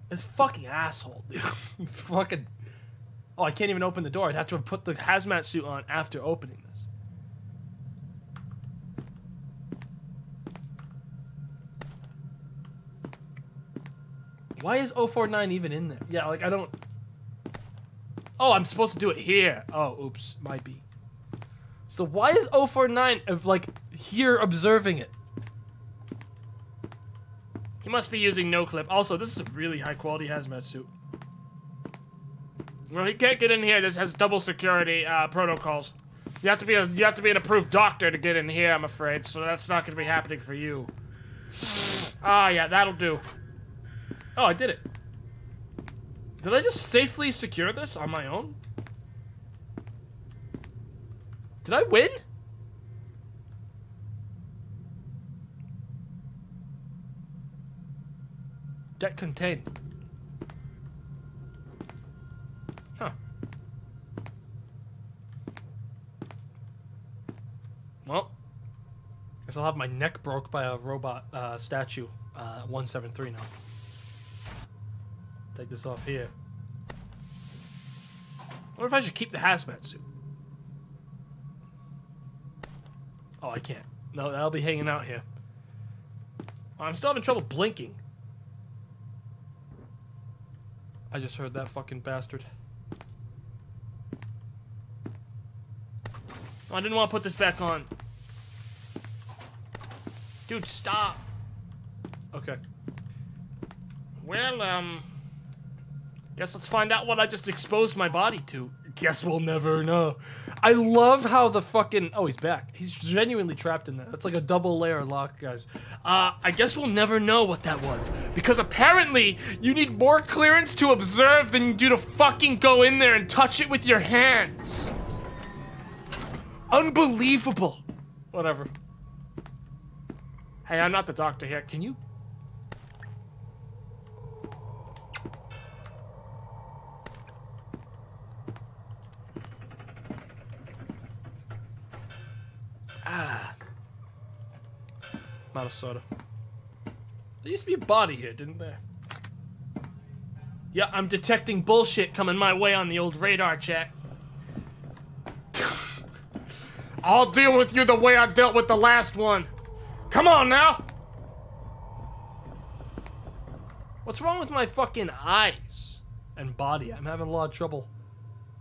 This fucking asshole, dude. He's fucking. Oh, I can't even open the door. I'd have to have put the hazmat suit on after opening this. Why is 049 even in there? Yeah, like I don't. Oh, I'm supposed to do it here. Oh, oops, might be. So why is 049 of like here observing it? He must be using no clip. Also, this is a really high quality hazmat suit. Well, he can't get in here. This has double security uh, protocols. You have to be a you have to be an approved doctor to get in here. I'm afraid, so that's not going to be happening for you. Ah, yeah, that'll do. Oh, I did it. Did I just safely secure this on my own? Did I win? Deck contained. Huh. Well, guess I'll have my neck broke by a robot uh, statue. Uh, 173 now. Take this off here. I wonder if I should keep the hazmat suit. Oh, I can't. No, that'll be hanging out here. I'm still having trouble blinking. I just heard that fucking bastard. Oh, I didn't want to put this back on. Dude, stop. Okay. Well, um... Guess let's find out what I just exposed my body to. Guess we'll never know. I love how the fucking oh he's back. He's genuinely trapped in there. That's like a double layer lock, guys. Uh, I guess we'll never know what that was because apparently you need more clearance to observe than you do to fucking go in there and touch it with your hands. Unbelievable. Whatever. Hey, I'm not the doctor here. Can you Out of soda. There used to be a body here, didn't there? Yeah, I'm detecting bullshit coming my way on the old radar chat. I'll deal with you the way I dealt with the last one. Come on now. What's wrong with my fucking eyes and body? I'm having a lot of trouble.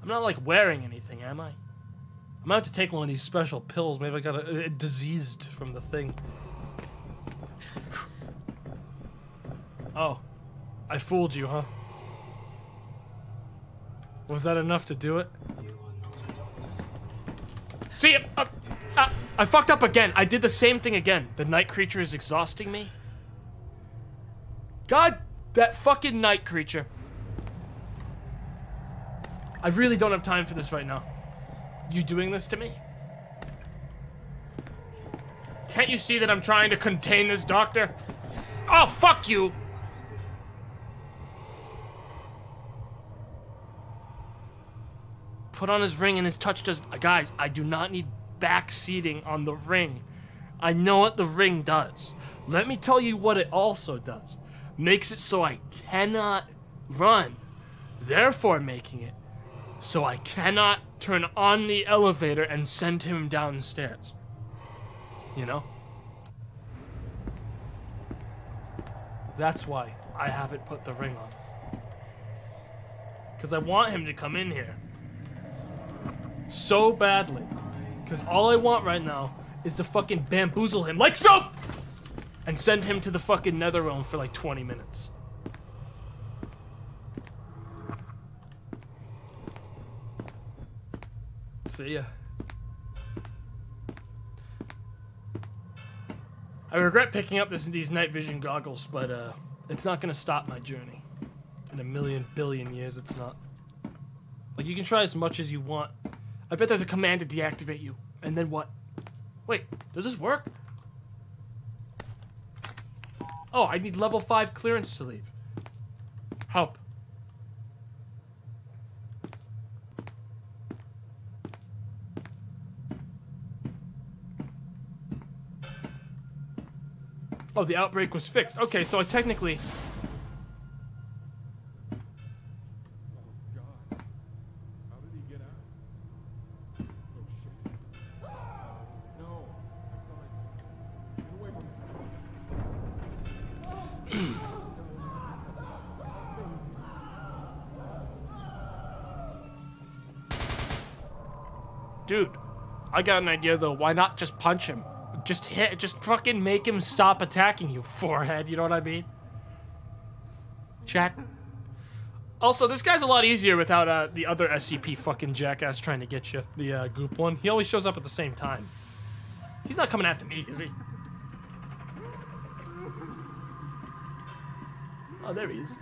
I'm not like wearing anything, am I? I'm have to take one of these special pills. Maybe I got a, a diseased from the thing. Oh, I fooled you, huh? Was that enough to do it? See, uh, uh, I fucked up again. I did the same thing again. The night creature is exhausting me. God, that fucking night creature. I really don't have time for this right now. You doing this to me? Can't you see that I'm trying to contain this doctor? Oh, fuck you! Put on his ring and his touch does. Guys, I do not need back seating on the ring. I know what the ring does. Let me tell you what it also does. Makes it so I cannot run, therefore making it so I cannot turn on the elevator and send him downstairs. You know? That's why I haven't put the ring on. Because I want him to come in here. So badly. Because all I want right now is to fucking bamboozle him like so! And send him to the fucking nether realm for like 20 minutes. See ya. I regret picking up this, these night vision goggles, but uh, it's not gonna stop my journey. In a million billion years, it's not. Like you can try as much as you want. I bet there's a command to deactivate you, and then what? Wait, does this work? Oh, I need level five clearance to leave. Help. Oh, the outbreak was fixed. Okay, so I technically. Dude, I got an idea though. Why not just punch him? Just hit, just fucking make him stop attacking you, forehead. You know what I mean? Chat. Also, this guy's a lot easier without uh, the other SCP fucking jackass trying to get you. The uh, group one. He always shows up at the same time. He's not coming after me, is he? Oh, there he is.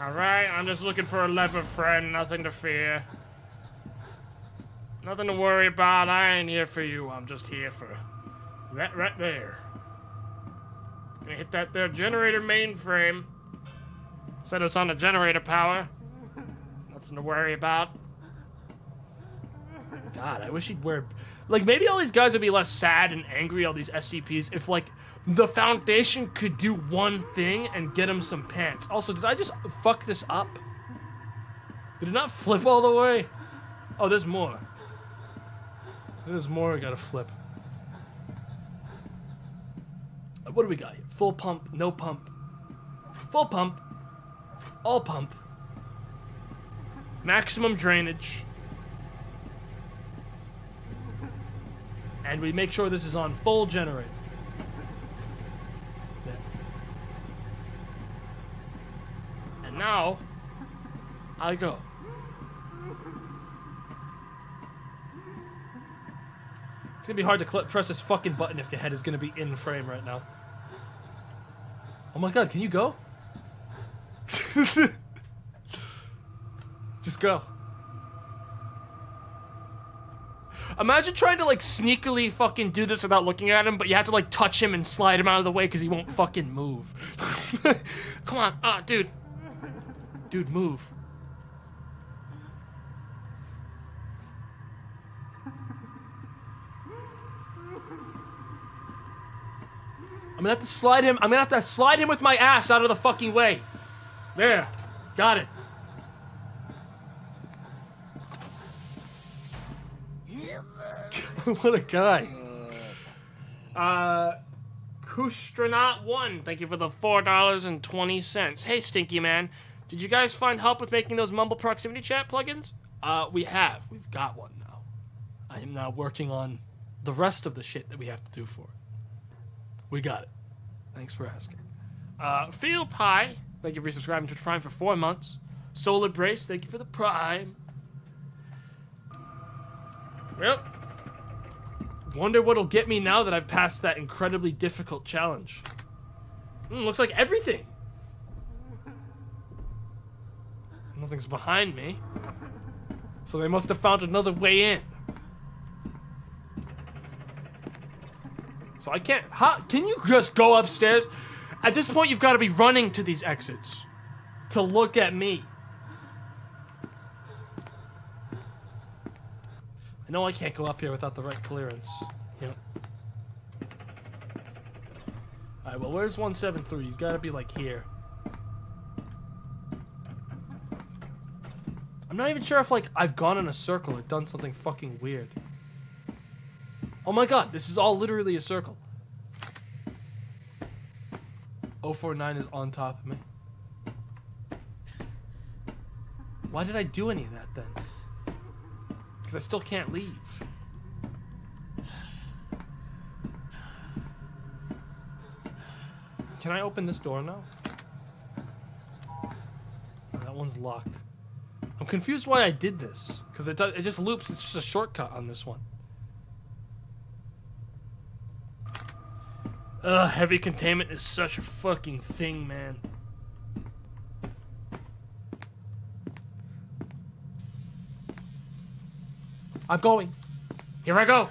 Alright, I'm just looking for a leper friend, nothing to fear. Nothing to worry about, I ain't here for you, I'm just here for that right there. Gonna hit that there generator mainframe. Said it's on the generator power. Nothing to worry about. God, I wish he'd wear. Like, maybe all these guys would be less sad and angry, all these SCPs, if, like, the Foundation could do one thing and get him some pants. Also, did I just fuck this up? Did it not flip all the way? Oh, there's more. There's more I gotta flip. What do we got here? Full pump, no pump. Full pump. All pump. Maximum drainage. And we make sure this is on full generator. There. now I go. Gonna be hard to cl- press this fucking button if your head is gonna be in frame right now. Oh my god, can you go? Just go. Imagine trying to like sneakily fucking do this without looking at him, but you have to like touch him and slide him out of the way because he won't fucking move. Come on, ah, dude. Dude, move. I'm gonna have to slide him. I'm gonna have to slide him with my ass out of the fucking way. There. Got it. what a guy. Uh, Kustronaut one, thank you for the four dollars and twenty cents. Hey, Stinky Man, did you guys find help with making those Mumble proximity chat plugins? Uh, we have. We've got one now. I am now working on the rest of the shit that we have to do for it. We got it. Thanks for asking. Uh, Field Pie, thank you for subscribing to Prime for four months. Solar Brace, thank you for the Prime. Well, Wonder what'll get me now that I've passed that incredibly difficult challenge. mm, looks like everything. Nothing's behind me. So they must have found another way in. So I can't. How, can you just go upstairs? At this point, you've got to be running to these exits. to look at me. I know I can't go up here without the right clearance. Yep. Alright, well, where's 173? He's gotta be, like, here. I'm not even sure if, like, I've gone in a circle or done something fucking weird. Oh my god, this is all literally a circle. 049 is on top of me. Why did I do any of that then? Because I still can't leave. Can I open this door now? Oh, that one's locked. I'm confused why I did this. Because it, it just loops. It's just a shortcut on this one. Ugh, heavy containment is such a fucking thing, man. I'm going. Here I go.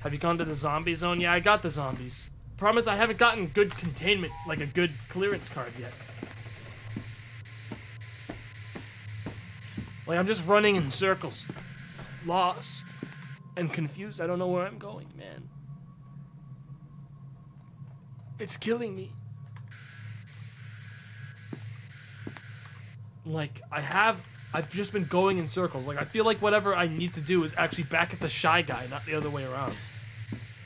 Have you gone to the zombie zone? Yeah, I got the zombies. Problem is, I haven't gotten good containment, like a good clearance card yet. Like, I'm just running in circles. Lost. And confused. I don't know where I'm going, man. It's killing me. Like, I have. I've just been going in circles. Like, I feel like whatever I need to do is actually back at the shy guy, not the other way around.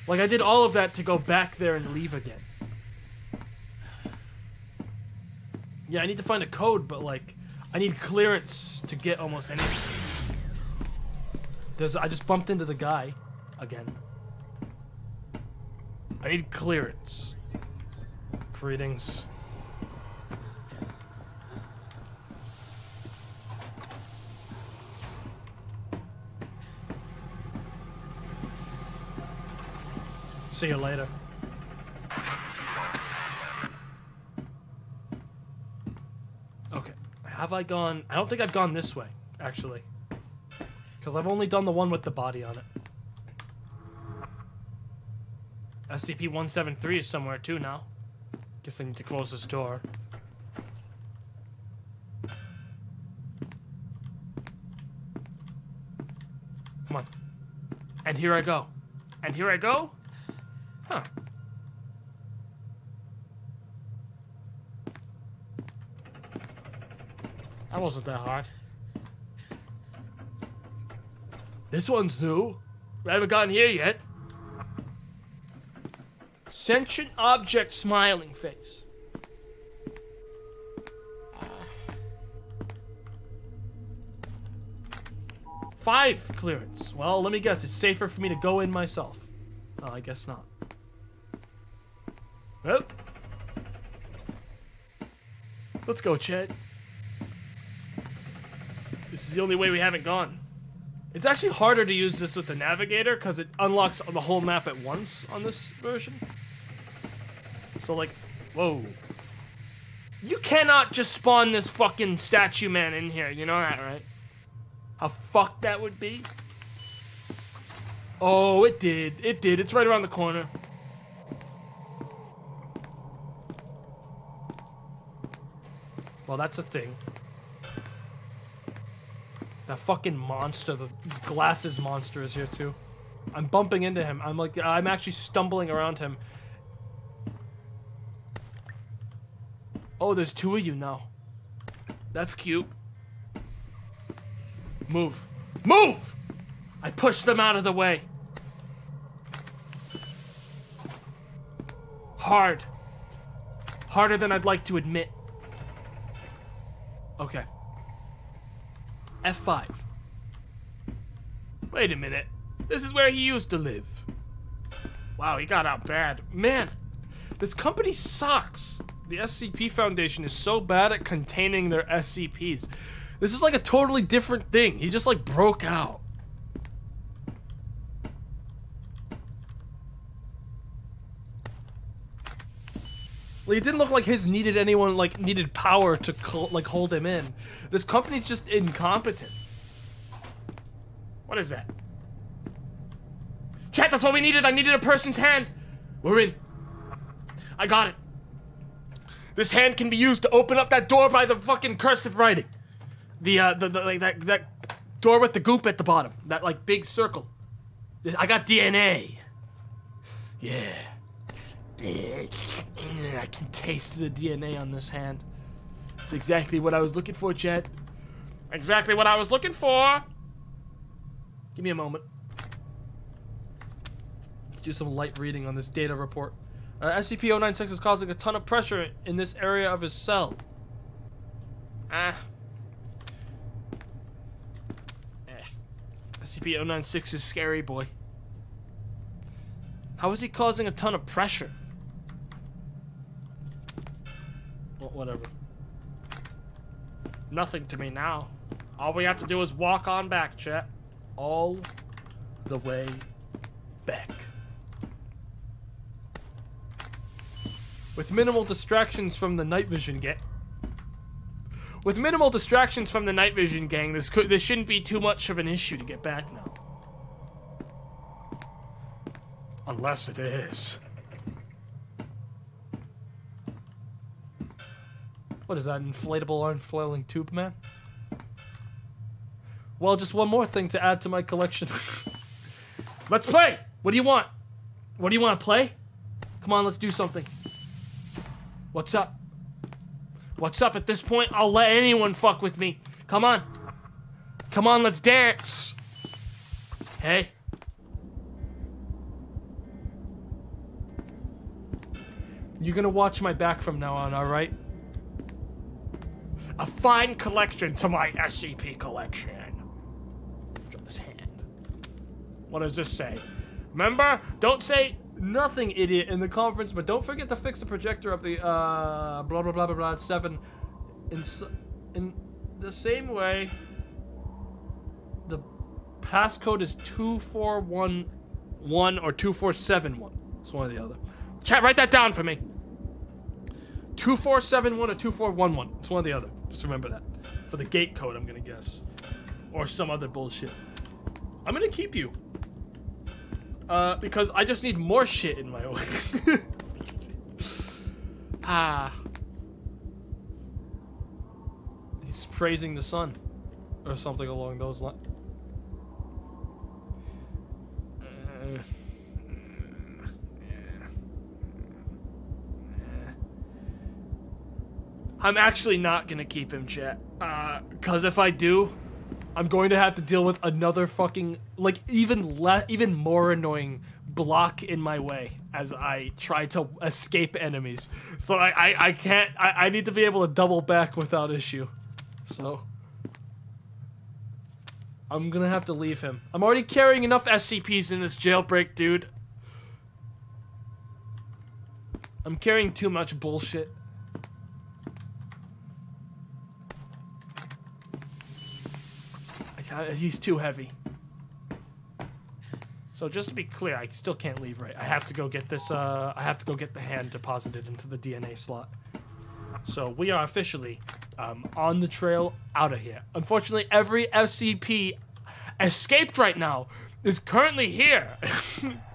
Like, I did all of that to go back there and leave again. Yeah, I need to find a code, but, like, I need clearance to get almost anything. There's. I just bumped into the guy again. I need clearance. Greetings. See you later. Okay. Have I gone? I don't think I've gone this way, actually. Because I've only done the one with the body on it. SCP-173 is somewhere too now. Guess I need to close this door. Come on. And here I go. And here I go? Huh. That wasn't that hard. This one's new. We haven't gotten here yet. Sentient object smiling face. Five clearance. Well, let me guess. It's safer for me to go in myself. Oh, I guess not. Well, let's go, chat. This is the only way we haven't gone. It's actually harder to use this with the navigator because it unlocks the whole map at once on this version. So like, whoa. You cannot just spawn this fucking statue man in here. You know that, right? How fucked that would be? Oh, it did. It did. It's right around the corner. Well, that's a thing. That fucking monster, the glasses monster is here too. I'm bumping into him. I'm like, I'm actually stumbling around him. Oh, there's two of you now. That's cute. Move. Move! I pushed them out of the way. Hard. Harder than I'd like to admit. Okay. F5. Wait a minute. This is where he used to live. Wow, he got out bad. Man, this company sucks. The SCP Foundation is so bad at containing their SCPs. This is like a totally different thing. He just like broke out. Like it didn't look like his needed anyone like needed power to like hold him in. This company's just incompetent. What is that? Chat, that's what we needed. I needed a person's hand. We're in. I got it. This hand can be used to open up that door by the fucking cursive writing. The uh, the, the like that that door with the goop at the bottom. That like big circle. I got DNA. Yeah. I can taste the DNA on this hand. It's exactly what I was looking for, chat. Exactly what I was looking for. Give me a moment. Let's do some light reading on this data report. Uh, SCP-096 is causing a ton of pressure in this area of his cell. Ah. Eh. SCP-096 is scary, boy. How is he causing a ton of pressure? Well, whatever. Nothing to me now. All we have to do is walk on back, chat. All the way back. With minimal distractions from the night vision get. With minimal distractions from the night vision gang, this could this shouldn't be too much of an issue to get back now. Unless it is. What is that, inflatable unflailing tube man? Well, just one more thing to add to my collection. Let's play! What do you want? What do you want to play? Come on, let's do something. What's up? What's up at this point? I'll let anyone fuck with me. Come on. Come on, let's dance. Hey. You're gonna watch my back from now on, alright? A fine collection to my SCP collection. Drop this hand. What does this say? Remember, don't say Nothing, idiot, in the conference, but don't forget to fix the projector of the, uh, blah, blah, blah, blah, blah, 7. In, in the same way, the passcode is 2411 or 2471. It's one or the other. Chat, write that down for me. 2471 or 2411. It's one or the other. Just remember that. For the gate code, I'm gonna guess. Or some other bullshit. I'm gonna keep you. Uh, because I just need more shit in my way. Ah. He's praising the sun. Or something along those lines. I'm actually not gonna keep him, chat. Uh, cause if I do, I'm going to have to deal with another fucking like even less, even more annoying block in my way as I try to escape enemies. So I, I, I can't. I, I need to be able to double back without issue. so I'm gonna have to leave him. I'm already carrying enough SCPs in this jailbreak, dude. I'm carrying too much bullshit. He's too heavy. So just to be clear, I still can't leave, right? I have to go get this, uh, I have to go get the hand deposited into the DNA slot. So we are officially um, on the trail out of here. Unfortunately, every SCP escaped right now is currently here.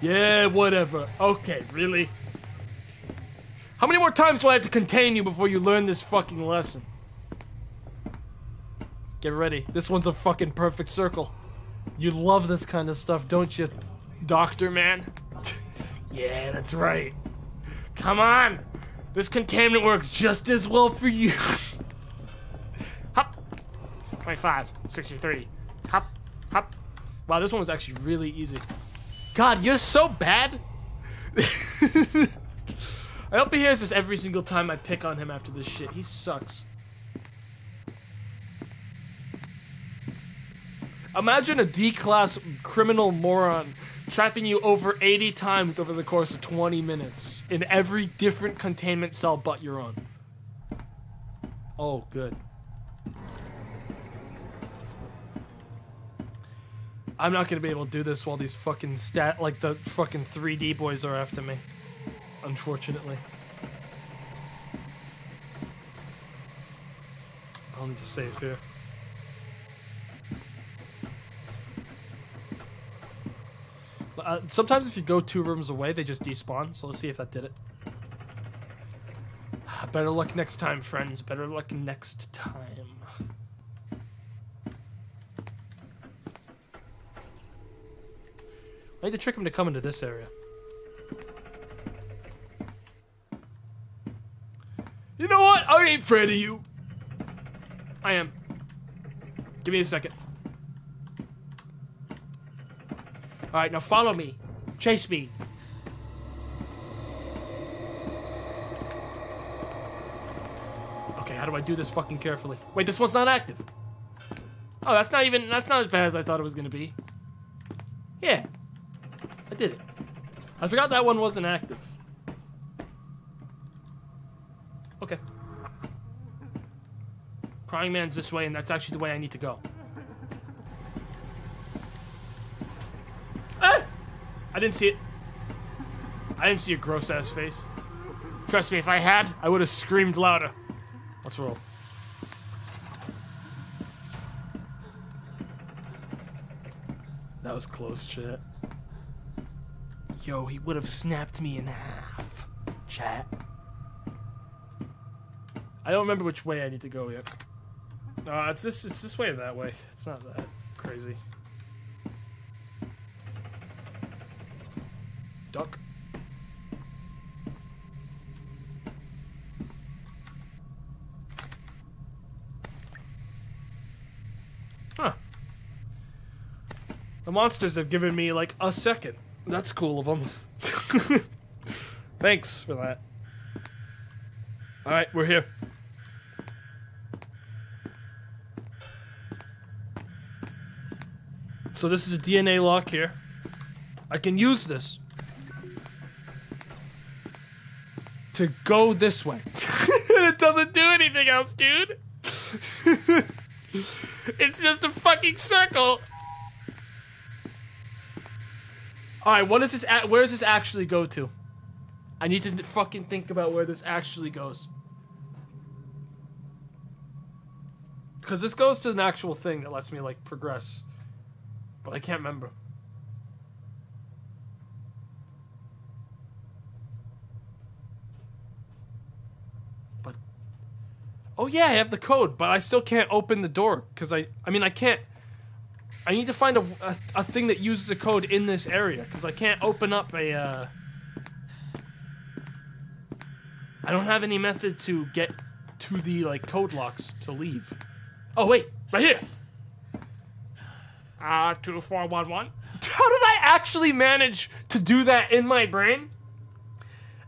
yeah, whatever. Okay, really? How many more times do I have to contain you before you learn this fucking lesson? Get ready. This one's a fucking perfect circle. You love this kind of stuff, don't you, Doctor Man? yeah, that's right. Come on! This containment works just as well for you. Hop! 25, 63. Hop, hop. Wow, this one was actually really easy. God, you're so bad! I hope he hears this every single time I pick on him after this shit. He sucks. Imagine a D-class criminal moron trapping you over 80 times over the course of 20 minutes in every different containment cell but your own. Oh, good. I'm not gonna be able to do this while these fucking stat, like the fucking 3D boys are after me. Unfortunately. I'll need to save here. Uh, sometimes if you go two rooms away, they just despawn. So let's see if that did it. Better luck next time, friends. Better luck next time. I need to trick him to come into this area. You know what? I ain't afraid of you. I am. Give me a second. Alright, now follow me. Chase me. Okay, how do I do this fucking carefully? Wait, this one's not active. Oh, that's not even, that's not as bad as I thought it was gonna be. Yeah. I did it. I forgot that one wasn't active. Okay. Crying man's this way, and that's actually the way I need to go. Ah! I didn't see it. I didn't see a gross ass face. Trust me, if I had, I would have screamed louder. Let's roll. That was close, chat. Yo, he would have snapped me in half. Chat. I don't remember which way I need to go yet. Uh, it's this it's this way or that way. It's not that crazy. Duck. Huh. The monsters have given me like a second. That's cool of them. Thanks for that. Alright, we're here. So this is a DNA lock here. I can use this to go this way. it doesn't do anything else, dude. it's just a fucking circle. All right, what is this? At, where does this actually go to? I need to fucking think about where this actually goes. Because this goes to an actual thing that lets me like progress, but I can't remember. But oh yeah, I have the code, but I still can't open the door because I I mean I can't. I need to find a, a, a thing that uses a code in this area because I can't open up a. Uh, I don't have any method to get to the like code locks to leave. Oh wait, right here. Ah, uh, two four one one. How did I actually manage to do that in my brain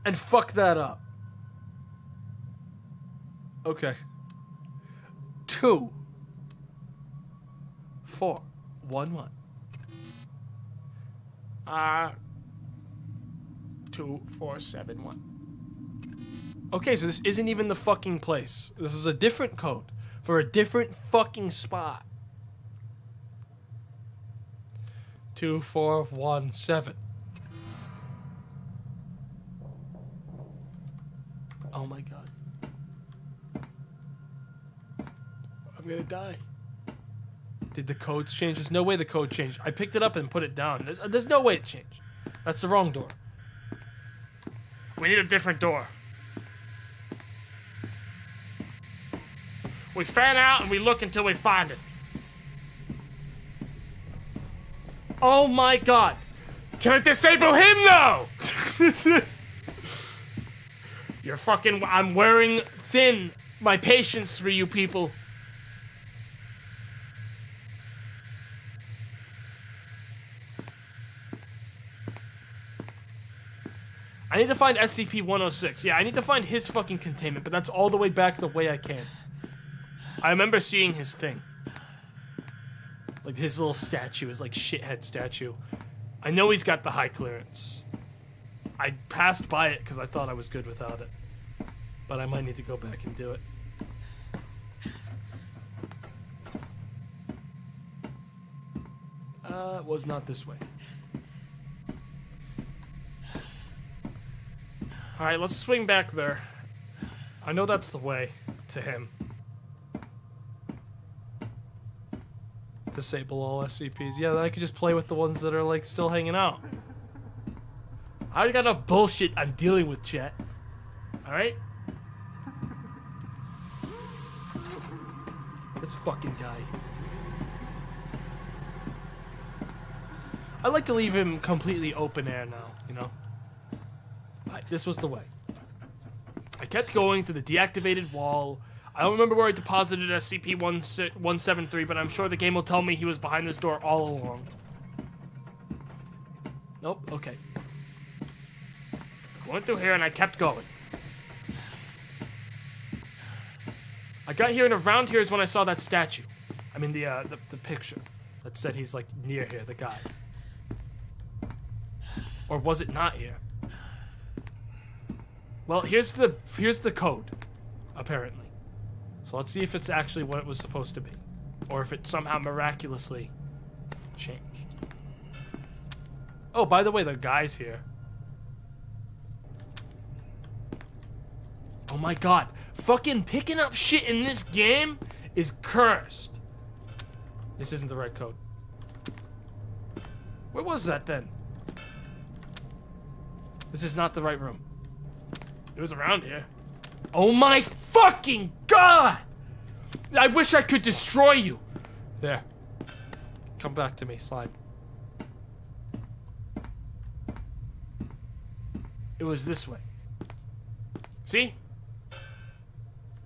and fuck that up? Okay. Two. Four. One one. Uh 2471. Okay, so this isn't even the fucking place. This is a different code for a different fucking spot. 2417. Oh my god. I'm gonna die. Did the codes change? There's no way the code changed. I picked it up and put it down. There's, there's no way it changed. That's the wrong door. We need a different door. We fan out and we look until we find it. Oh my god. Can I disable him though? You're fucking. I'm wearing thin. My patience for you people. I need to find SCP-106. Yeah, I need to find his fucking containment, but that's all the way back the way I can. I remember seeing his thing. Like his little statue, his like shithead statue. I know he's got the high clearance. I passed by it because I thought I was good without it. But I might need to go back and do it. Uh, it was not this way. Alright, let's swing back there. I know that's the way to him. Disable all SCPs. Yeah, then I could just play with the ones that are like still hanging out. I already got enough bullshit I'm dealing with, chat. Alright? This fucking guy. I like to leave him completely open air now, you know? Alright, this was the way. I kept going to the deactivated wall. I don't remember where I deposited SCP-173, but I'm sure the game will tell me he was behind this door all along. Nope, okay. Went through here and I kept going. I got here and around here is when I saw that statue. I mean the uh, the, the picture that said he's like near here, the guy. Or was it not here? Well, here's the here's the code, apparently. So let's see if it's actually what it was supposed to be, or if it somehow miraculously changed. Oh, by the way, the guy's here. Oh my god. Fucking picking up shit in this game is cursed. This isn't the right code. Where was that then? This is not the right room. It was around here. Oh my fucking god! I wish I could destroy you. There. Come back to me, slide. It was this way. See?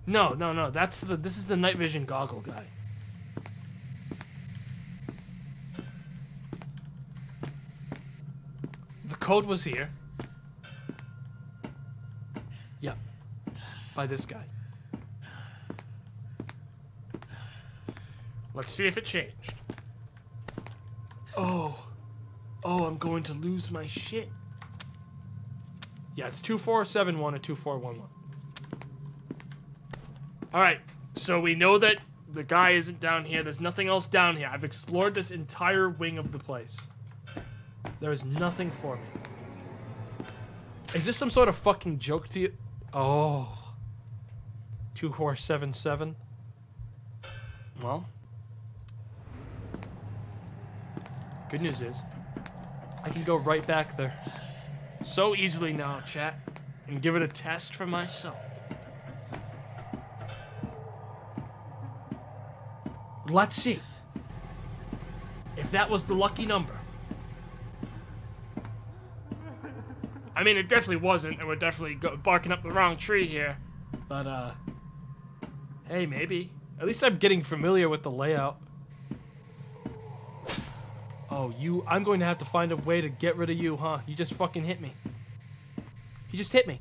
No, no, no. That's the. This is the night vision goggle guy. The code was here. Yep. By this guy. Let's see if it changed. Oh. Oh, I'm going to lose my shit. Yeah, it's 2471 and 2411. Alright, so we know that the guy isn't down here. There's nothing else down here. I've explored this entire wing of the place. There's nothing for me. Is this some sort of fucking joke to you? Oh. 2477? Well. Good news is, I can go right back there. So easily now, chat. And give it a test for myself. Let's see. If that was the lucky number. I mean, it definitely wasn't, and we're definitely barking up the wrong tree here. But, uh. Hey, maybe. At least I'm getting familiar with the layout. Oh, you... I'm going to have to find a way to get rid of you, huh? You just fucking hit me. He just hit me.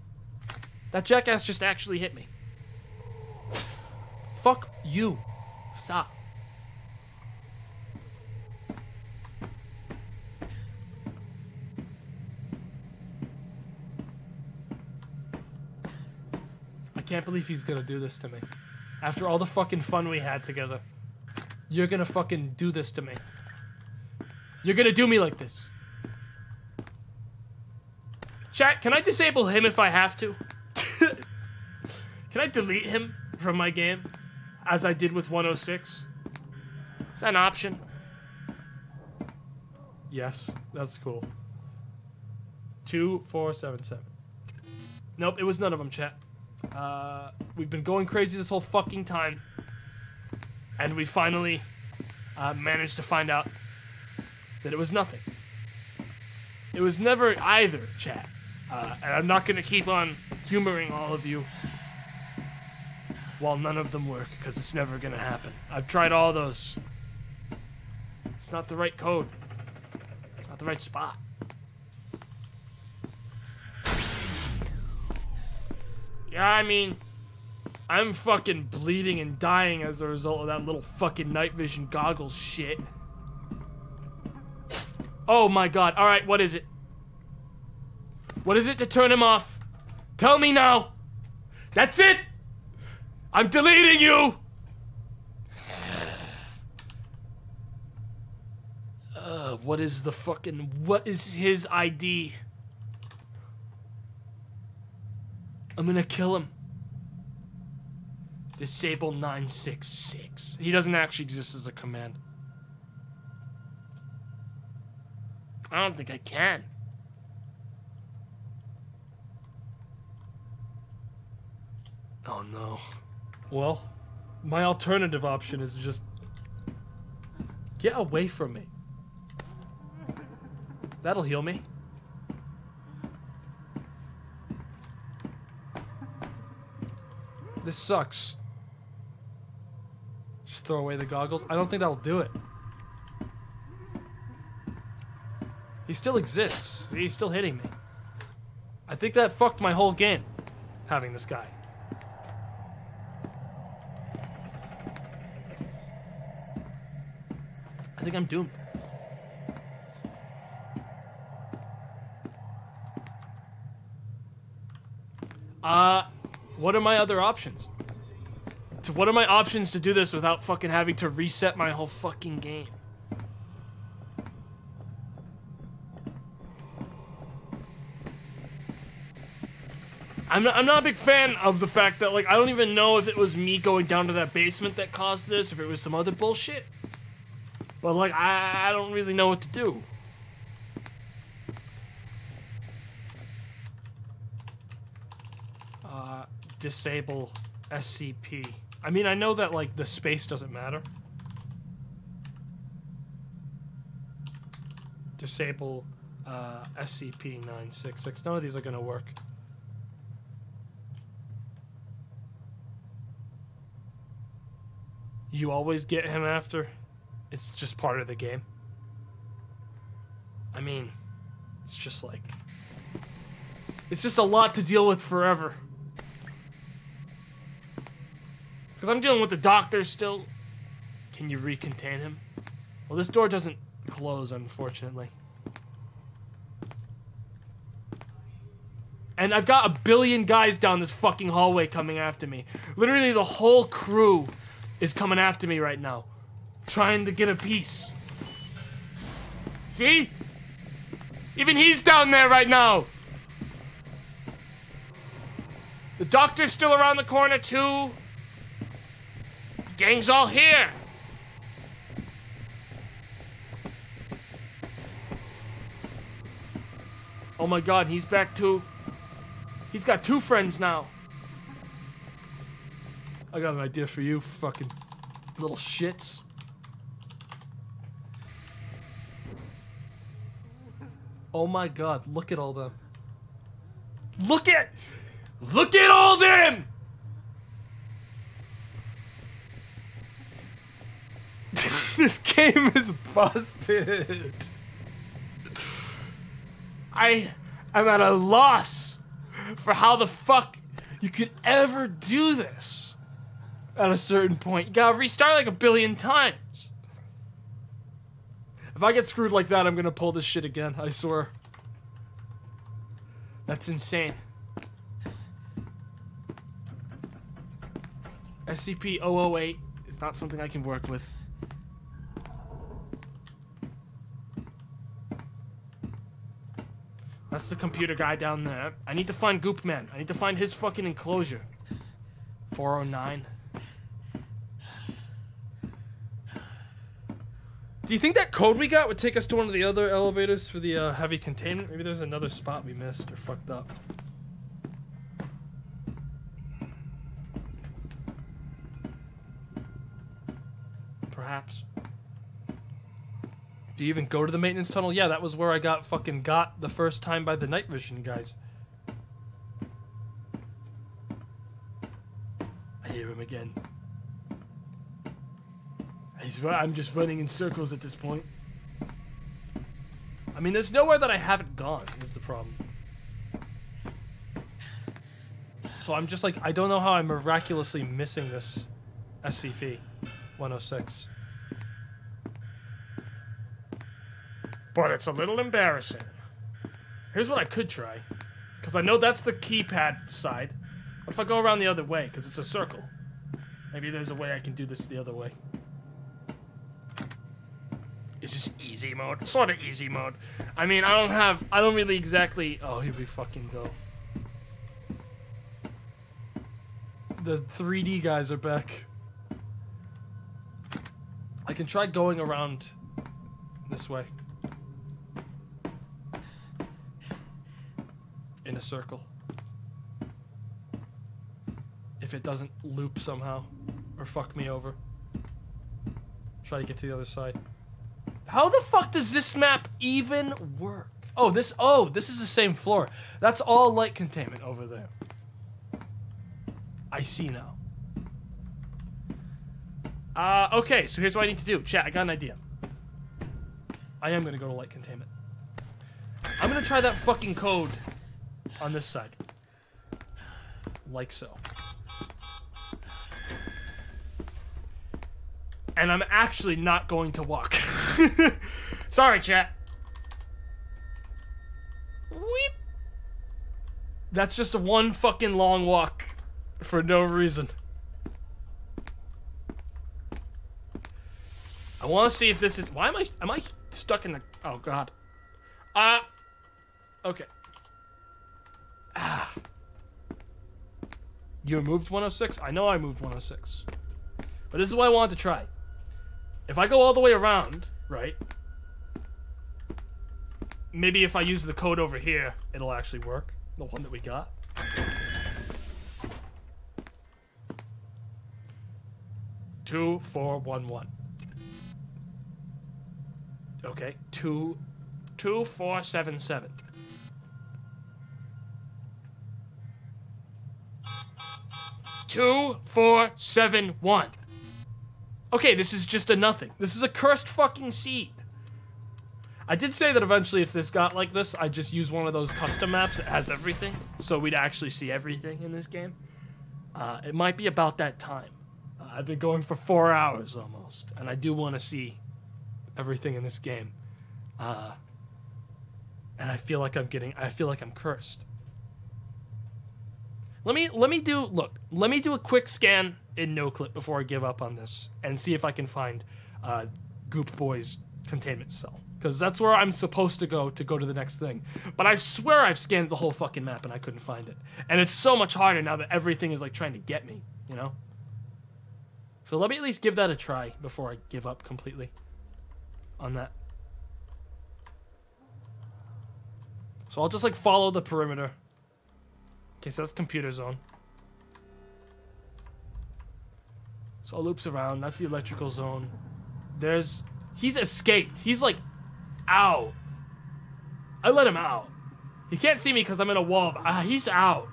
That jackass just actually hit me. Fuck you. Stop. I can't believe he's gonna do this to me. After all the fucking fun we had together, you're gonna fucking do this to me. You're gonna do me like this. Chat, can I disable him if I have to? can I delete him from my game? As I did with 106? Is that an option? Yes, that's cool. Two, four, seven, seven. Nope, it was none of them, chat. Uh, we've been going crazy this whole fucking time. And we finally uh, managed to find out that it was nothing. It was never either, chat. Uh, and I'm not going to keep on humoring all of you while none of them work, because it's never going to happen. I've tried all those. It's not the right code. It's not the right spot. Yeah, I mean, I'm fucking bleeding and dying as a result of that little fucking night vision goggles shit. Oh my god. Alright, what is it? What is it to turn him off? Tell me now! That's it! I'm deleting you! Uh, what is the fucking. What is his ID? I'm gonna kill him. Disable 966. He doesn't actually exist as a command. I don't think I can. Oh no. Well, my alternative option is just get away from me. That'll heal me. This sucks. Just throw away the goggles. I don't think that'll do it. He still exists. He's still hitting me. I think that fucked my whole game, having this guy. I think I'm doomed. Uh, what are my other options? So what are my options to do this without fucking having to reset my whole fucking game? I'm not, I'm not a big fan of the fact that like I don't even know if it was me going down to that basement that caused this, if it was some other bullshit. But like I, I don't really know what to do. Uh, disable SCP. I mean, I know that like the space doesn't matter. Disable uh, SCP-966. None of these are gonna work. You always get him after. It's just part of the game. I mean, it's just like it's just a lot to deal with forever. Because I'm dealing with the doctor still. Can you recontain him? Well, this door doesn't close, unfortunately. And I've got a billion guys down this fucking hallway coming after me. Literally, the whole crew is coming after me right now. Trying to get a piece. See? Even he's down there right now. The doctor's still around the corner, too. Gang's all here. Oh my god, he's back too. He's got two friends now. I got an idea for you, fucking little shits. Oh my god, look at all them. Look at, look at all them. this game is busted. I am at a loss for how the fuck you could ever do this. At a certain point, you gotta restart like a billion times. If I get screwed like that, I'm gonna pull this shit again. I swear. That's insane. SCP-008 is not something I can work with. That's the computer guy down there. I need to find Goop Man. I need to find his fucking enclosure. 409. Do you think that code we got would take us to one of the other elevators for the uh, heavy containment? Maybe there's another spot we missed or fucked up. Perhaps. Do you even go to the maintenance tunnel? Yeah, that was where I got fucking got the first time by the night vision guys. I hear him again. He's I'm just running in circles at this point. I mean, there's nowhere that I haven't gone is the problem. So I'm just like, I don't know how I'm miraculously missing this SCP-106. But it's a little embarrassing. Here's what I could try. Because I know that's the keypad side. What if I go around the other way? Because it's a circle. Maybe there's a way I can do this the other way. It's just easy mode. Sort of easy mode. I mean, I don't have... I don't really exactly... Oh, here we fucking go. The 3D guys are back. I can try going around this way. In a circle. If it doesn't loop somehow or fuck me over. Try to get to the other side. How the fuck does this map even work? Oh, this oh, this is the same floor. That's all light containment over there. I see now. Uh, okay, so here's what I need to do. Chat, I got an idea. I am gonna go to light containment. I'm gonna try that fucking code on this side. Like so. And I'm actually not going to walk. Sorry, chat. Weep. That's just a one fucking long walk for no reason. I want to see if this is. Why am I? Am I stuck in the? Oh God. Uh. Okay. Ah. You moved 106. I know I moved 106. But this is what I wanted to try. If I go all the way around, right? Maybe if I use the code over here, it'll actually work. The one that we got. Two, four, one, one. Okay, two, two, four, seven, seven. Two, four, seven, one. Okay, this is just a nothing. This is a cursed fucking seed. I did say that eventually, if this got like this, I'd just use one of those custom maps that has everything, so we'd actually see everything in this game. Uh, it might be about that time. Uh, I've been going for four hours almost, and I do want to see everything in this game. Uh, and I feel like I'm getting. I feel like I'm cursed. Let me let me do look. Let me do a quick scan in no clip before I give up on this and see if I can find uh, Goop Boy's containment cell because that's where I'm supposed to go to go to the next thing. But I swear I've scanned the whole fucking map and I couldn't find it. And it's so much harder now that everything is like trying to get me. You know. So let me at least give that a try before I give up completely on that. So I'll just like follow the perimeter. Okay, so that's computer zone. So it loops around. That's the electrical zone. There's. He's escaped. He's like out. I let him out. He can't see me because I'm in a wall. But, uh, he's out.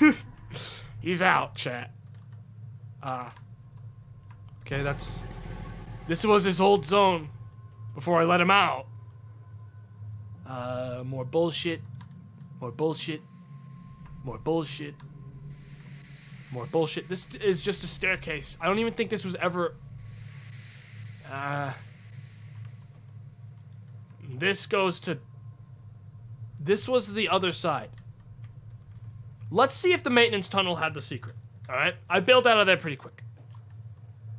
he's out, chat. Ah. okay, that's. This was his old zone before I let him out. Uh, more bullshit. More bullshit. More bullshit. More bullshit. This is just a staircase. I don't even think this was ever. Uh. This goes to. This was the other side. Let's see if the maintenance tunnel had the secret. All right, I bailed out of there pretty quick.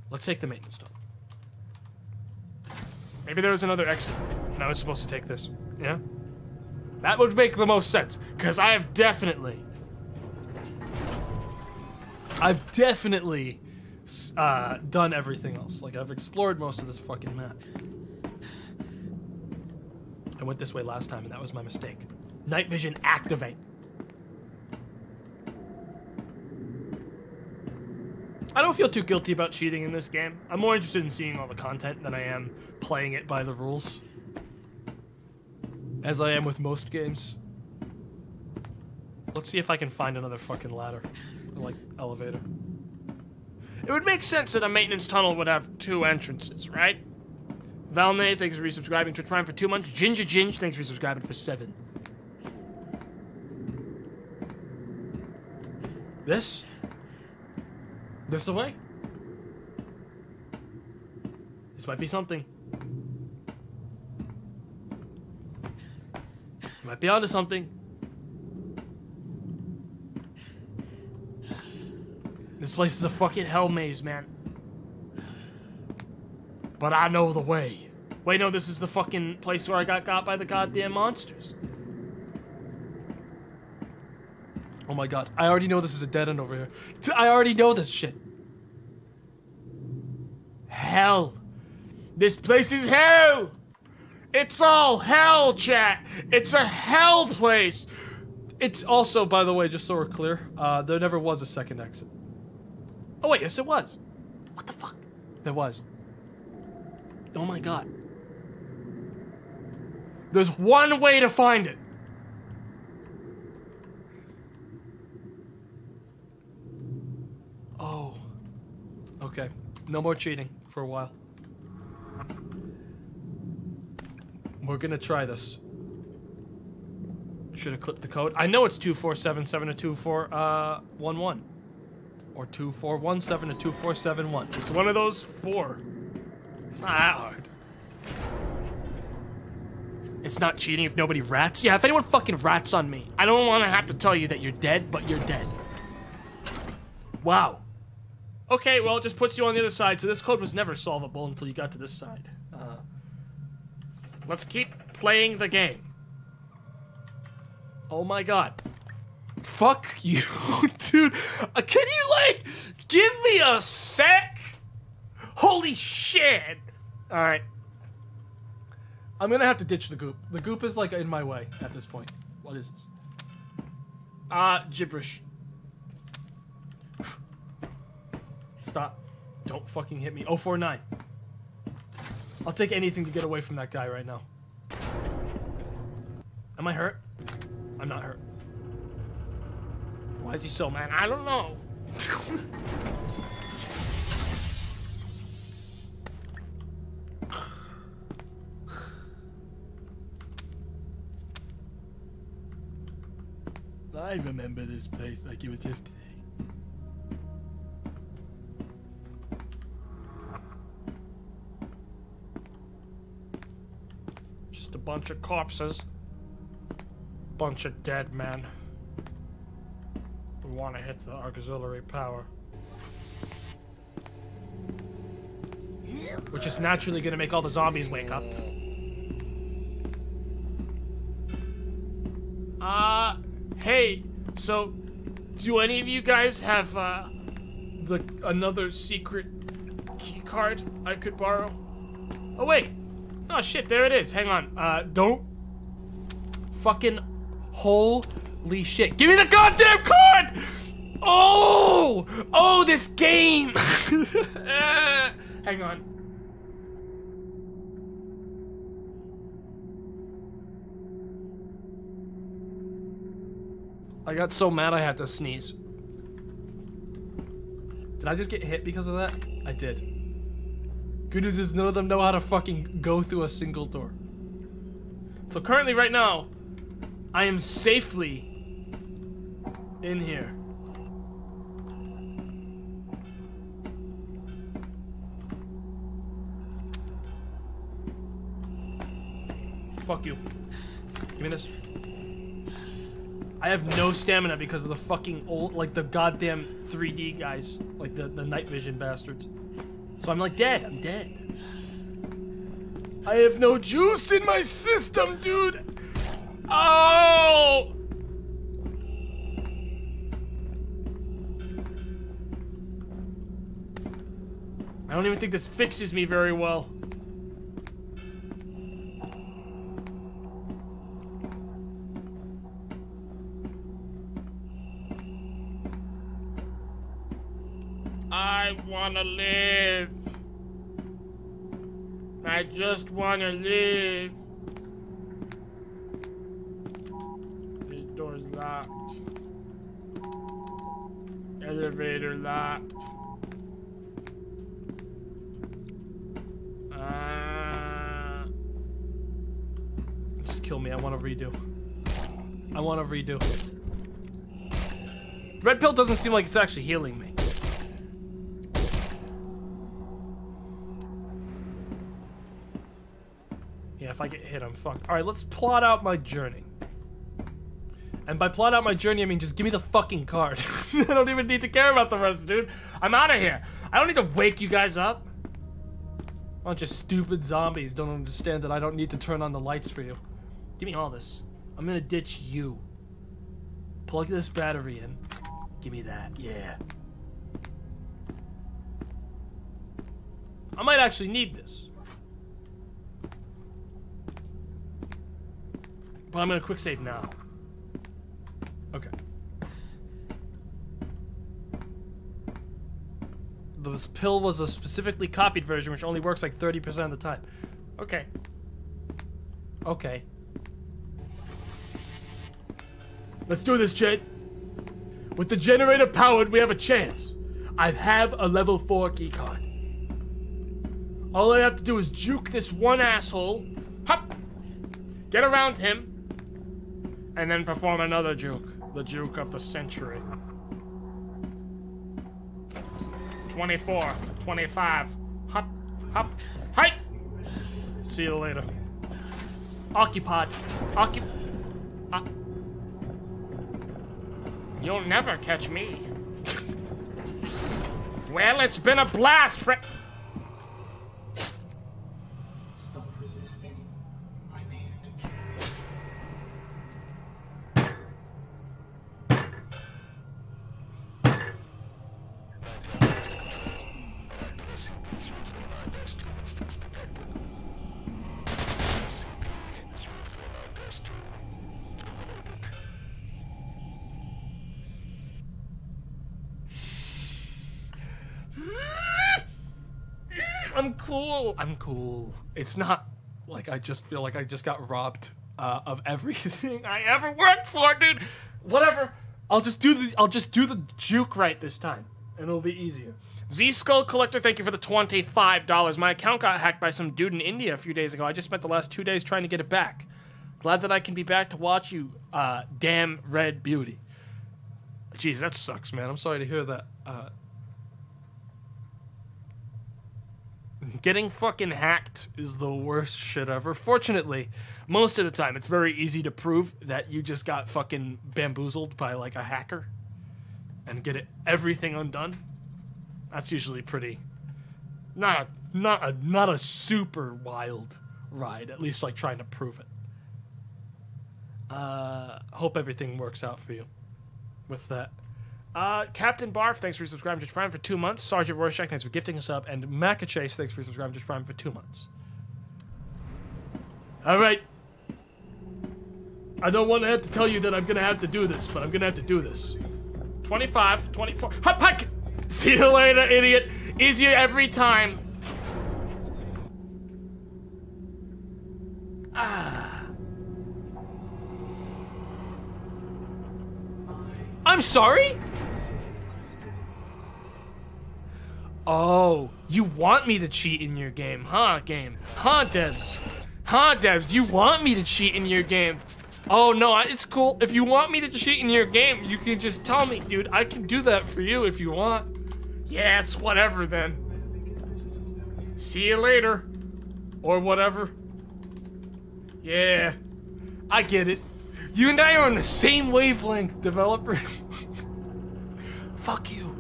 Let's take the maintenance tunnel. Maybe there was another exit, and I was supposed to take this. Yeah, that would make the most sense because I have definitely, I've definitely uh, done everything else. Like I've explored most of this fucking map. I went this way last time, and that was my mistake. Night vision activate. I don't feel too guilty about cheating in this game. I'm more interested in seeing all the content than I am playing it by the rules. As I am with most games. Let's see if I can find another fucking ladder. Like, elevator. It would make sense that a maintenance tunnel would have two entrances, right? Valne, thanks for resubscribing. Twitch Prime for two months. Ginger Ginge, thanks for resubscribing for seven. This? This the way? This might be something. Might be onto something. This place is a fucking hell maze, man. But I know the way. Wait, no, this is the fucking place where I got got by the goddamn monsters. Oh my god, I already know this is a dead end over here. I already know this shit. Hell. This place is hell! It's all hell, chat! It's a hell place! It's also, by the way, just so we're clear, uh, there never was a second exit. Oh wait, yes it was. What the fuck? There was. Oh my god. There's one way to find it. Oh. Okay. No more cheating for a while. We're gonna try this. Should have clipped the code. I know it's 2477 to 2411. Uh, Or 2417 to 2471. It's one of those four. It's not that hard. It's not cheating if nobody rats. Yeah, if anyone fucking rats on me, I don't want to have to tell you that you're dead, but you're dead. Wow. Okay, well, it just puts you on the other side, so this code was never solvable until you got to this side. Uh, let's keep playing the game. Oh my god. Fuck you, dude. Uh, can you, like, give me a sec? Holy shit. Alright. I'm gonna have to ditch the goop. The goop is, like, in my way at this point. What is this? Uh, gibberish. Stop. Don't fucking hit me. 049. I'll take anything to get away from that guy right now. Am I hurt? I'm not hurt. Why is he so mad? I don't know. I remember this place like it was yesterday. Just a bunch of corpses. Bunch of dead men. We want to hit the auxiliary power. Which is naturally going to make all the zombies wake up. Uh, hey, so do any of you guys have uh, the another secret key card I could borrow? Oh wait, oh shit, there it is. Hang on, uh, don't fucking holy shit, give me the goddamn card! Oh, oh, this game. Uh, hang on. I got so mad I had to sneeze. Did I just get hit because of that? I did. Good news is none of them know how to fucking go through a single door. So currently, right now, I am safely in here. Fuck you. Give me this. I have no stamina because of the fucking old, like the goddamn 3D guys, like the, the night vision bastards. So I'm like dead. I'm dead. I have no juice in my system, dude. Oh! I don't even think this fixes me very well. I wanna live. I just wanna live. The door's locked. Elevator locked. Uh, Just kill me. I want to redo. I want to redo. Red pill doesn't seem like it's actually healing me. Yeah, if I get hit, I'm fucked. All right, let's plot out my journey. And by plot out my journey, I mean just give me the fucking card. I don't even need to care about the rest, dude. I'm out of here. I don't need to wake you guys up. Bunch of stupid zombies don't understand that I don't need to turn on the lights for you. Give me all this. I'm gonna ditch you. Plug this battery in. Give me that. Yeah. I might actually need this. But I'm gonna quick save now. Okay. This pill was a specifically copied version, which only works like 30% of the time. Okay. Okay. Let's do this, Jed. With the generator powered, we have a chance. I have a level 4 keycard. All I have to do is juke this one asshole, hop, get around him, and then perform another juke. The juke of the century. 24, 25, hop, hop, hi! See you later. Occupod. Occup. Uh, You'll never catch me. well, it's been a blast, fri- cool. I'm cool. It's not like I just feel like I just got robbed uh, of everything I ever worked for, dude. Whatever. I'll just do the I'll just do the juke right this time, and it'll be easier. Z Skull Collector, thank you for the twenty-five dollars. My account got hacked by some dude in India a few days ago. I just spent the last two days trying to get it back. Glad that I can be back to watch you, uh, damn red beauty. Jeez, that sucks, man. I'm sorry to hear that. Uh, Getting fucking hacked is the worst shit ever. Fortunately, most of the time it's very easy to prove that you just got fucking bamboozled by like a hacker and get it everything undone. That's usually pretty not a not a not a super wild ride, at least like trying to prove it. Uh hope everything works out for you with that. Uh, Captain Barf, thanks for subscribing to Prime for two months. Sergeant Rorschach, thanks for gifting us up. And Macachase, thanks for subscribing to Prime for two months. All right. I don't want to have to tell you that I'm going to have to do this, but I'm going to have to do this. 25, 24. Hot puck! See you later, idiot. Easier every time. I'm sorry? Oh, you want me to cheat in your game, huh, game? Huh, devs? Huh, devs? You want me to cheat in your game? Oh, no, it's cool. If you want me to cheat in your game, you can just tell me, dude. I can do that for you if you want. Yeah, it's whatever then. See you later. Or whatever. Yeah, I get it. You and I are on the same wavelength, developer. Fuck you.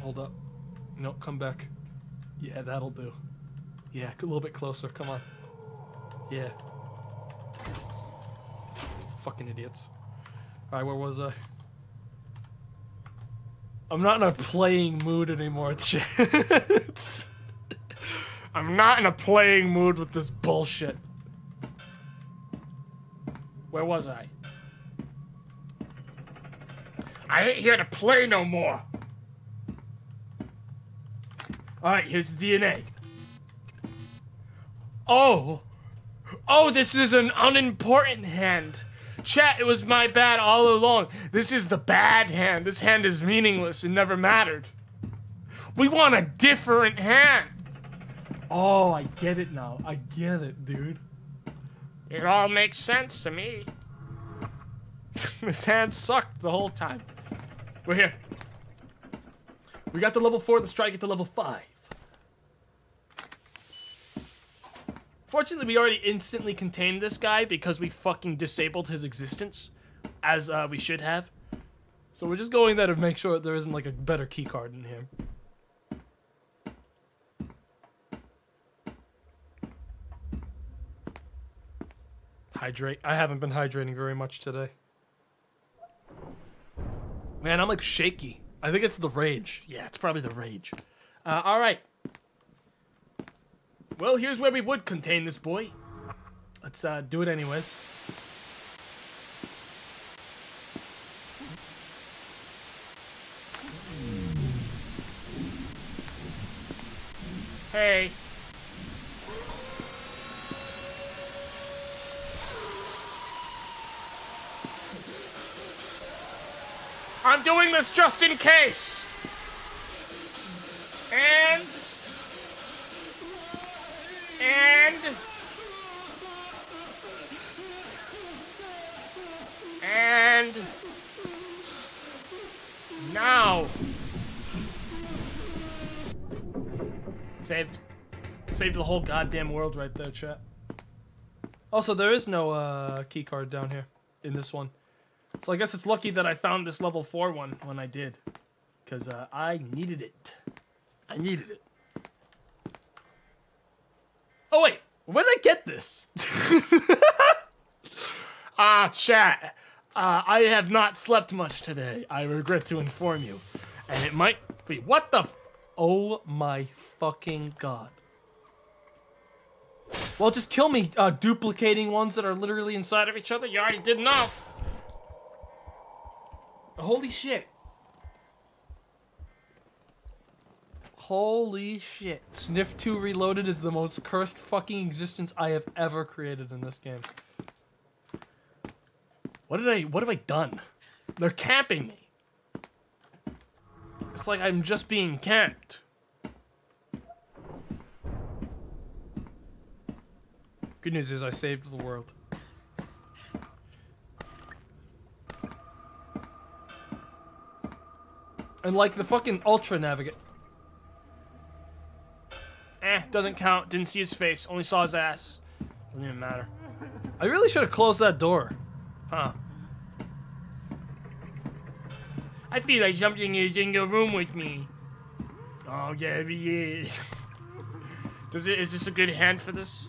Hold up. No, come back. Yeah, that'll do. Yeah, a little bit closer. Come on. Yeah. Fucking idiots. Alright, where was I? I'm not in a playing mood anymore, chat. I'm not in a playing mood with this bullshit. Where was I? I ain't here to play no more. Alright, here's the DNA. Oh! Oh, this is an unimportant hand. Chat, it was my bad all along. This is the bad hand. This hand is meaningless and never mattered. We want a different hand. Oh, I get it now. I get it, dude. It all makes sense to me. this hand sucked the whole time. We're here. We got the level 4, let's try to get to level 5. Fortunately, we already instantly contained this guy because we fucking disabled his existence, as uh, we should have. So we're just going there to make sure there isn't like a better key card in here. Hydrate. I haven't been hydrating very much today. Man, I'm like shaky. I think it's the rage. Yeah, it's probably the rage. Uh, all right. Well, here's where we would contain this boy. Let's uh, do it anyways. Hey. I'm doing this just in case. And and. And. Now. Saved. Saved the whole goddamn world right there chat. Also there is no uh key card down here in this one. So i guess it's lucky that i found this level 4 one when i did because uh, i needed it. I needed it Oh wait, where did I get this? ah, chat. Uh, I have not slept much today. I regret to inform you, and it might be what the. F- oh my fucking god. Well, just kill me, uh, duplicating ones that are literally inside of each other. You already did enough. Holy shit. Holy shit. Sniff 2 Reloaded is the most cursed fucking existence I have ever created in this game. What did I what have I done? They're camping me. It's like I'm just being camped. Good news is I saved the world. And like the fucking Ultra Navigate. Eh, doesn't count. Didn't see his face. Only saw his ass. Doesn't even matter. I really should have closed that door. Huh. I feel like something is in your room with me. Oh, yeah, he is. Does it? Is this a good hand for this?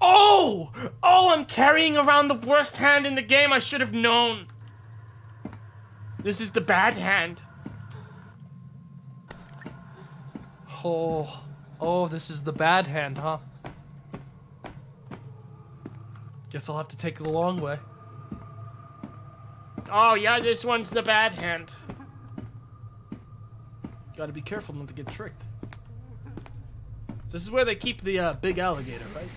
Oh! Oh, I'm carrying around the worst hand in the game. I should have known. This is the bad hand. Oh, oh, this is the bad hand, huh? Guess I'll have to take the long way. Oh, yeah, this one's the bad hand. Gotta be careful not to get tricked. So This is where they keep the uh, big alligator, right?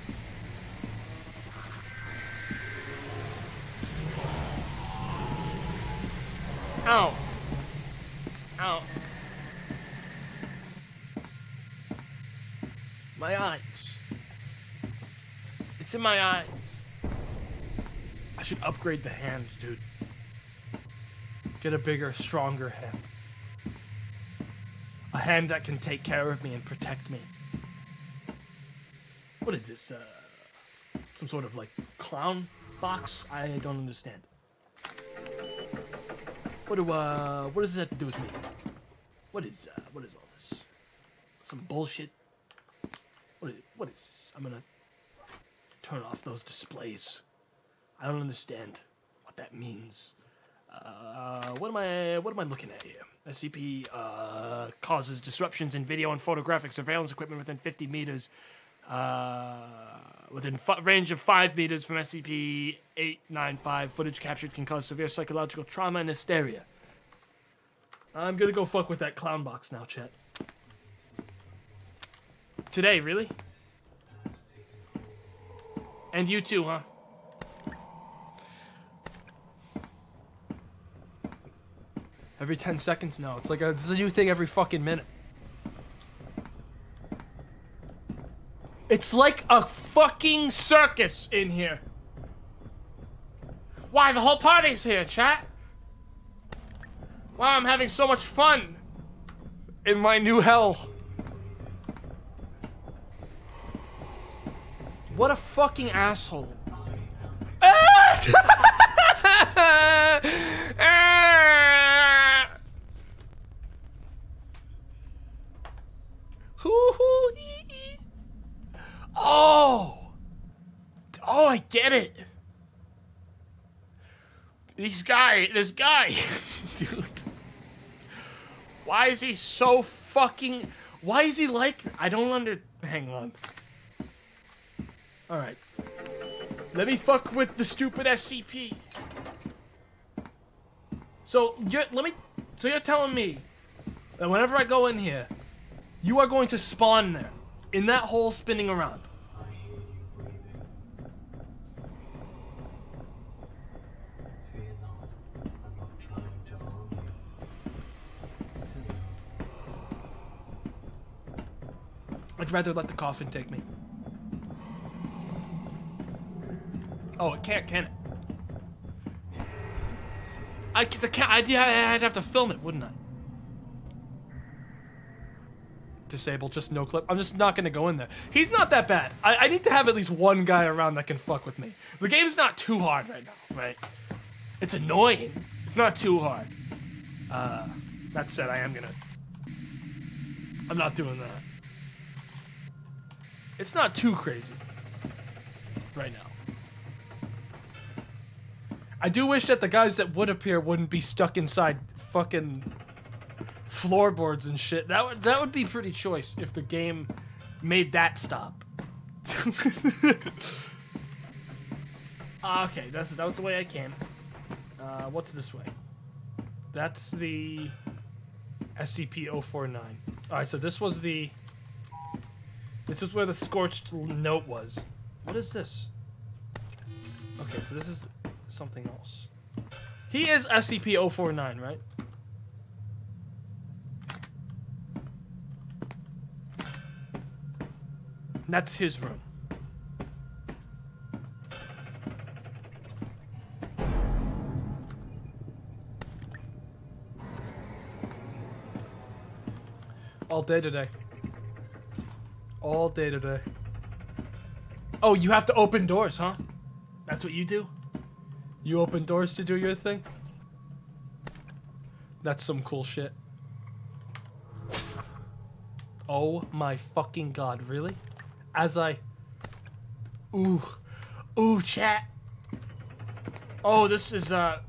Ow. Ow. My eyes. It's in my eyes. I should upgrade the hand, dude. Get a bigger, stronger hand. A hand that can take care of me and protect me. What is this? Uh, some sort of like clown box? I don't understand. What do uh what does that have to do with me? What is uh what is all this? Some bullshit? What is, what is this? I'm gonna turn off those displays. I don't understand what that means. Uh, what am I? What am I looking at here? SCP uh, causes disruptions in video and photographic surveillance equipment within 50 meters, uh, within range of five meters from SCP-895. Footage captured can cause severe psychological trauma and hysteria. I'm gonna go fuck with that clown box now, chat. Today, really? And you too, huh? Every 10 seconds? No, it's like a, it's a new thing every fucking minute. It's like a fucking circus in here. Why, the whole party's here, chat. Wow, I'm having so much fun. In my new hell. What a fucking asshole. Oh! Oh, I get it. This guy, this guy, dude. Why is he so fucking? Why is he like? I don't under. Hang on. All right. Let me fuck with the stupid SCP. So you're let me. So you're telling me that whenever I go in here, you are going to spawn there in that hole spinning around. I'd rather let the coffin take me. Oh, it can't, can it? I the ca- I'd, I'd have to film it, wouldn't I? Disable, just no clip. I'm just not gonna go in there. He's not that bad. I, I need to have at least one guy around that can fuck with me. The game's not too hard right now, right? It's annoying. It's not too hard. Uh, that said, I am gonna. I'm not doing that. It's not too crazy right now. I do wish that the guys that would appear wouldn't be stuck inside fucking floorboards and shit. That would that would be pretty choice if the game made that stop. Ah, okay, that's that was the way I came. Uh, what's this way? That's the SCP-049. All right, so this was the. This is where the scorched note was. What is this? Okay, so this is something else. He is SCP-049, right? That's his room. All day today. All day today. Oh, you have to open doors, huh? That's what you do. You open doors to do your thing? That's some cool shit. Oh my fucking god, really? As I. Ooh, ooh, chat. Oh, this is uh,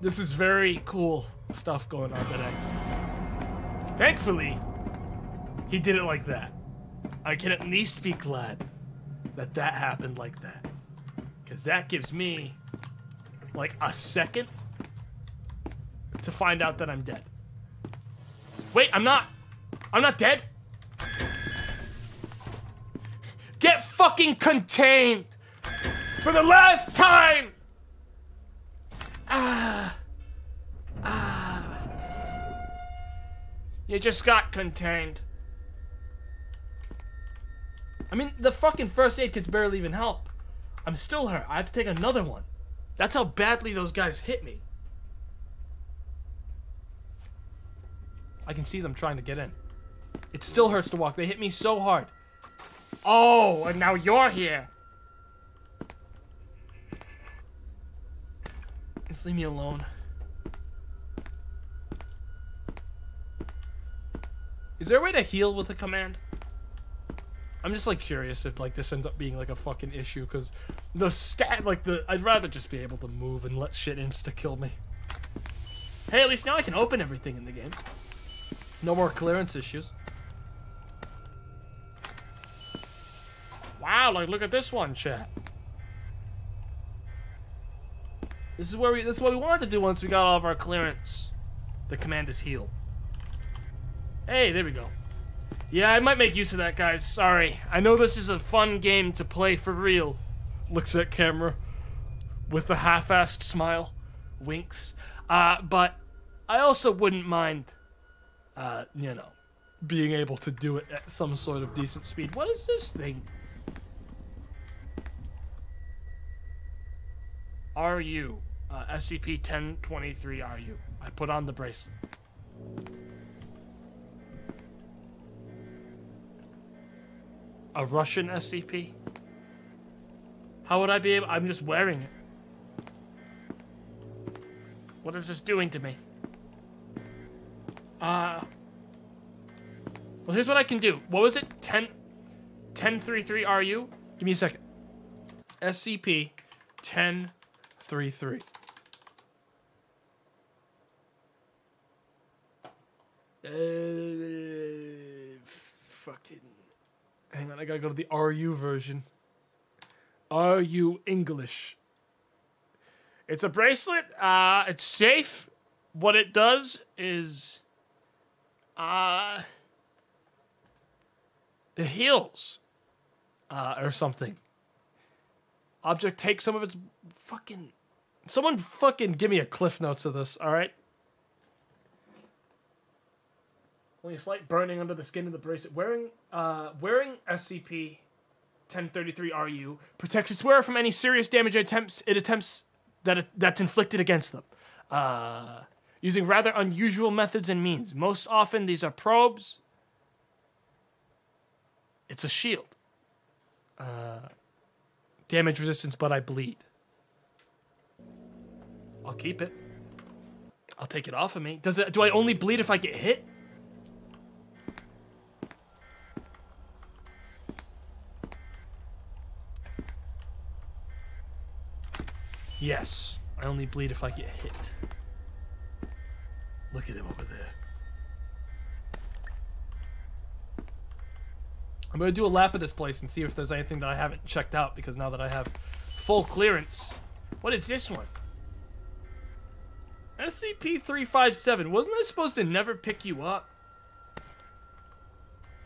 this is very cool stuff going on today. Thankfully, he did it like that. I can at least be glad that that happened like that, because that gives me like a second to find out that I'm dead. Wait, I'm not. I'm not dead. Get fucking contained for the last time. Ah. Ah. You just got contained. I mean, the fucking first aid kits barely even help. I'm still hurt. I have to take another one. That's how badly those guys hit me. I can see them trying to get in. It still hurts to walk. They hit me so hard. Oh, and now you're here. Just leave me alone. Is there a way to heal with a command? I'm just like curious if like this ends up being like a fucking issue because the stat like the I'd rather just be able to move and let shit insta kill me. Hey, at least now I can open everything in the game. No more clearance issues. Wow, like look at this one, chat. This is where we this is what we wanted to do once we got all of our clearance. The command is heal. Hey, there we go. Yeah, I might make use of that, guys. Sorry. I know this is a fun game to play for real. Looks at camera with a half-assed smile. Winks. Uh, but I also wouldn't mind, uh, you know, being able to do it at some sort of decent speed. What is this thing? RU. Uh, SCP-1023-RU. I put on the bracelet. A Russian SCP? How would I be able- I'm just wearing it. What is this doing to me? Uh... Well, here's what I can do. What was it? 10... 1033-RU? Give me a second. SCP-1033. Uh, fucking. Hang on, I gotta go to the RU version. RU English. It's a bracelet. Uh, it's safe. What it does is, uh, it heals, uh, or something. Object takes some of its fucking. Someone fucking give me a cliff notes of this, all right? Only a slight burning under the skin of the bracelet. Wearing uh, wearing SCP 1033-RU protects its wearer from any serious damage attempts it attempts that it, that's inflicted against them. Uh, using rather unusual methods and means. Most often these are probes. It's a shield. Uh, damage resistance, but I bleed. I'll keep it. I'll take it off of me. Does it? Do I only bleed if I get hit? Yes. I only bleed if I get hit. Look at him over there. I'm gonna do a lap of this place and see if there's anything that I haven't checked out because now that I have full clearance. What is this one? SCP-357. Wasn't I supposed to never pick you up?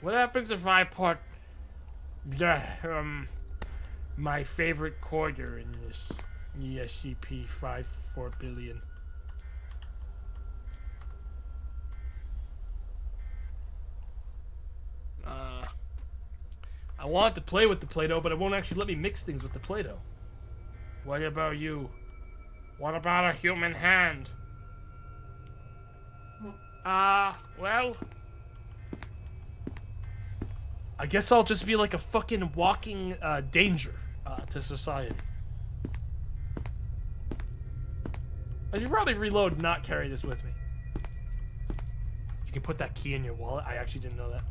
What happens if I put the, um, my favorite quarter in this E SCP-54 billion? Uh, I want to play with the Play-Doh, but it won't actually let me mix things with the Play-Doh. What about you? What about a human hand? Ah, uh, well... I guess I'll just be like a fucking walking uh, danger uh, to society. I should probably reload and not carry this with me. You can put that key in your wallet. I actually didn't know that.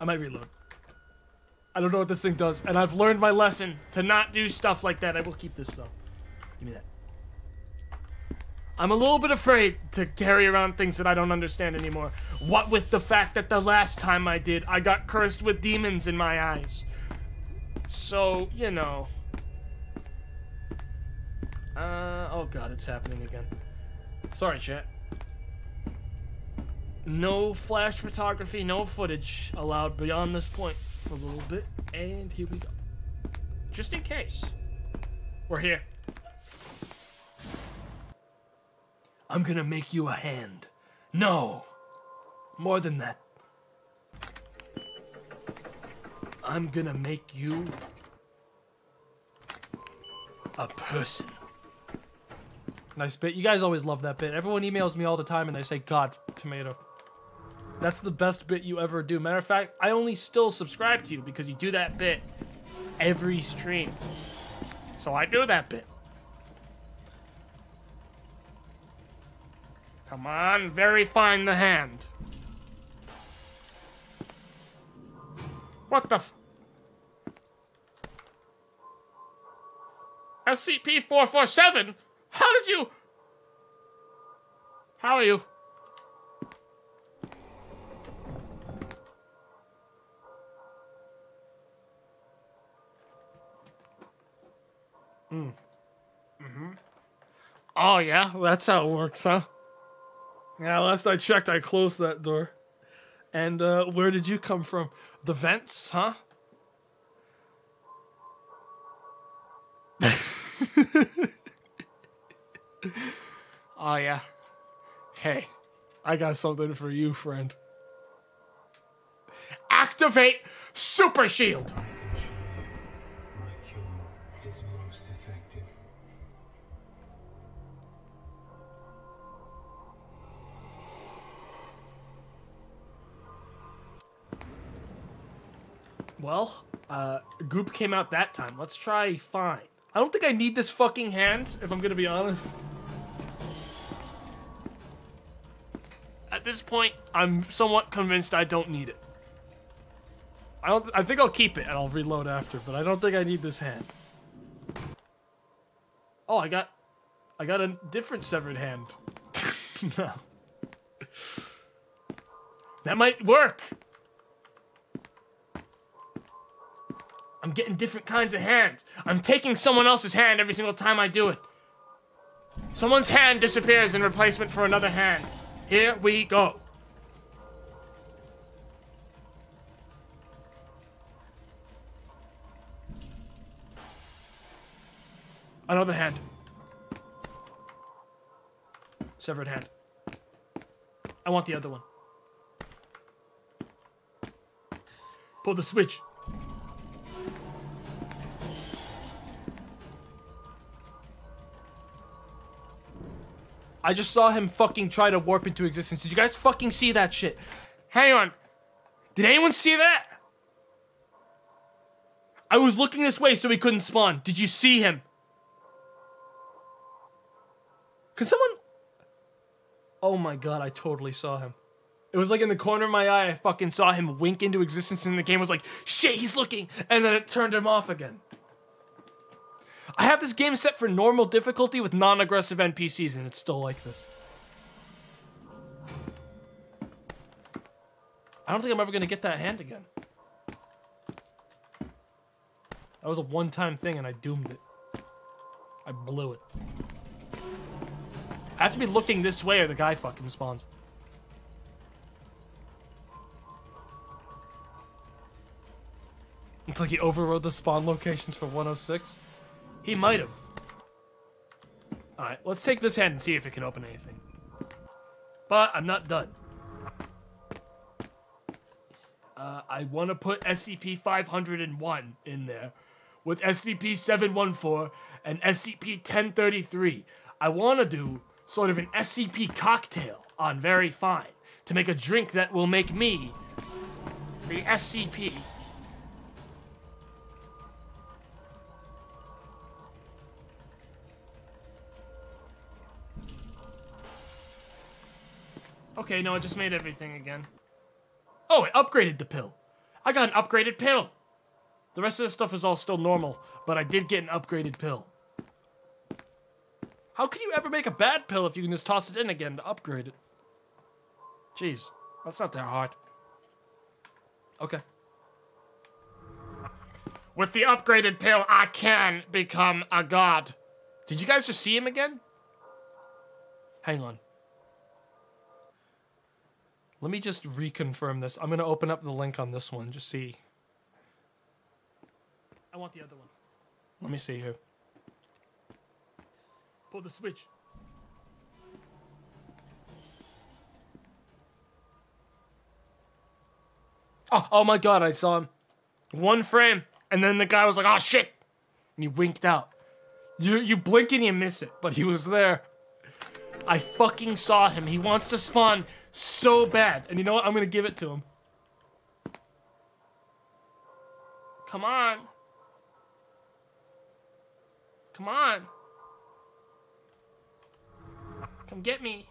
I might reload. I don't know what this thing does, and I've learned my lesson to not do stuff like that. I will keep this though. Give me that. I'm a little bit afraid to carry around things that I don't understand anymore. What with the fact that the last time I did, I got cursed with demons in my eyes. So, you know. Uh, oh god, it's happening again. Sorry, chat. No flash photography, no footage allowed beyond this point for a little bit. And here we go. Just in case. We're here. I'm gonna make you a hand. No! More than that. I'm gonna make you a person. Nice bit. You guys always love that bit. Everyone emails me all the time and they say, God, tomato. That's the best bit you ever do. Matter of fact, I only still subscribe to you because you do that bit every stream. So I do that bit. Come on, very fine the hand. What the f- SCP-447? How did you... How are you? Mm. Mhm. Oh, yeah? That's how it works, huh? Yeah, last I checked, I closed that door. And uh, where did you come from? The vents, huh? oh, yeah. Hey, I got something for you, friend. Activate Super Shield! Well, uh, Goop came out that time. Let's try Fine. I don't think I need this fucking hand, if I'm gonna be honest. At this point, I'm somewhat convinced I don't need it. I don't. I think I'll keep it and I'll reload after, but I don't think I need this hand. Oh, I got, I got a different severed hand. no. That might work. I'm getting different kinds of hands. I'm taking someone else's hand every single time I do it. Someone's hand disappears in replacement for another hand. Here we go. Another hand. Severed hand. I want the other one. Pull the switch. I just saw him fucking try to warp into existence. Did you guys fucking see that shit? Hang on. Did anyone see that? I was looking this way so he couldn't spawn. Did you see him? Can someone. Oh my god, I totally saw him. It was like in the corner of my eye, I fucking saw him wink into existence, and the game was like, shit, he's looking! And then it turned him off again. I have this game set for normal difficulty with non aggressive NPCs, and it's still like this. I don't think I'm ever to get that hand again. That was a one time thing, and I doomed it. I blew it. I have to be looking this way, or the guy fucking spawns. It's like he overrode the spawn locations for 106. He might have. Alright, let's take this hand and see if it can open anything. But I'm not done. Uh, I want to put SCP 501 in there with SCP 714 and SCP 1033. I want to do sort of an SCP cocktail on Very Fine to make a drink that will make me the SCP Okay, no, it just made everything again. Oh, it upgraded the pill. I got an upgraded pill. The rest of the stuff is all still normal, but I did get an upgraded pill. How can you ever make a bad pill if you can just toss it in again to upgrade it? Jeez, that's not that hard. Okay. With the upgraded pill, I can become a god. Did you guys just see him again? Hang on. Let me just reconfirm this. I'm going to open up the link on this one, just see. I want the other one. Let me see here. Pull the switch. Oh, oh my god, I saw him. One frame, and then the guy was like, oh shit! And he winked out. You you blink and you miss it, but he was there. I fucking saw him. He wants to spawn so bad. And you know what? I'm gonna give it to him. Come on. Come on. Come get me.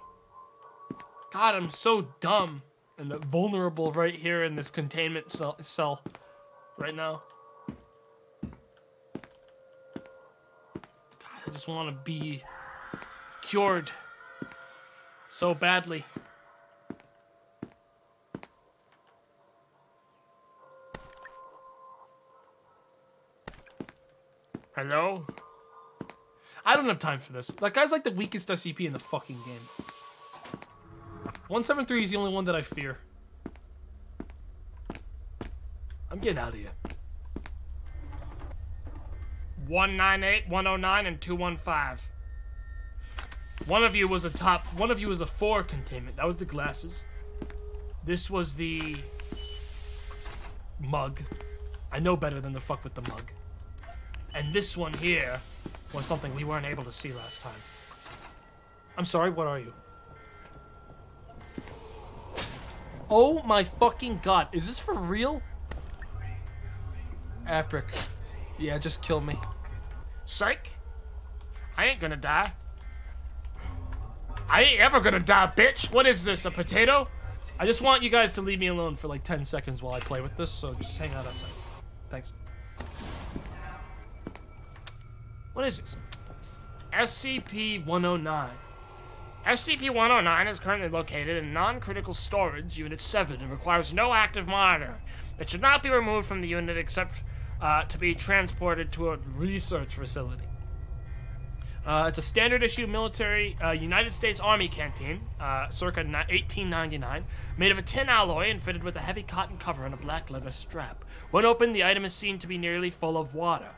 God, I'm so dumb and vulnerable right here in this containment cell, cell right now. God, I just want to be cured so badly. Hello? I don't have time for this. That guy's like the weakest SCP in the fucking game. 173 is the only one that I fear. I'm getting out of here. 198, 109, and 215. One of you was a top, one of you was a four containment. That was the glasses. This was the mug. I know better than to fuck with the mug. And this one here was something we weren't able to see last time. I'm sorry, what are you? Oh my fucking god, is this for real? Epic. Yeah, just kill me. Psych! I ain't gonna die. I ain't ever gonna die, bitch! What is this, a potato? I just want you guys to leave me alone for like 10 seconds while I play with this, so just hang out outside. Thanks. What is this? SCP-109. SCP-109 is currently located in non-critical storage Unit 7 and requires no active monitoring. It should not be removed from the unit except uh, to be transported to a research facility. Uh, it's a standard issue military uh, United States Army canteen, uh, circa 1899, made of a tin alloy and fitted with a heavy cotton cover and a black leather strap. When opened, the item is seen to be nearly full of water.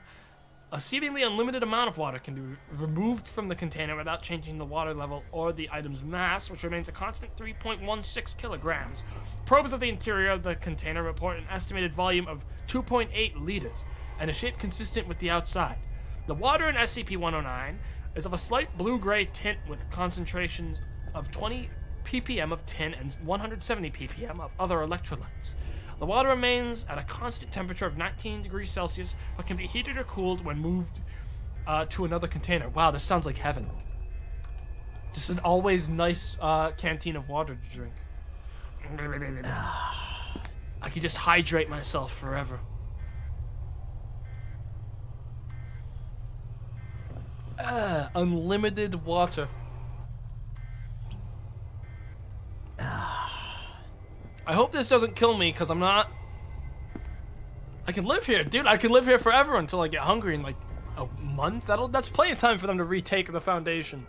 A seemingly unlimited amount of water can be re- removed from the container without changing the water level or the item's mass, which remains a constant 3.16 kilograms. Probes of the interior of the container report an estimated volume of 2.8 liters and a shape consistent with the outside. The water in SCP 109 is of a slight blue gray tint with concentrations of 20 ppm of tin and 170 ppm of other electrolytes. The water remains at a constant temperature of 19 degrees Celsius, but can be heated or cooled when moved uh, to another container. Wow, this sounds like heaven. Just an always nice uh, canteen of water to drink. I could just hydrate myself forever. Ah, unlimited water. I hope this doesn't kill me because I'm not. I can live here, dude. I can live here forever until I get hungry in like a month. That'll that's plenty of time for them to retake the foundation.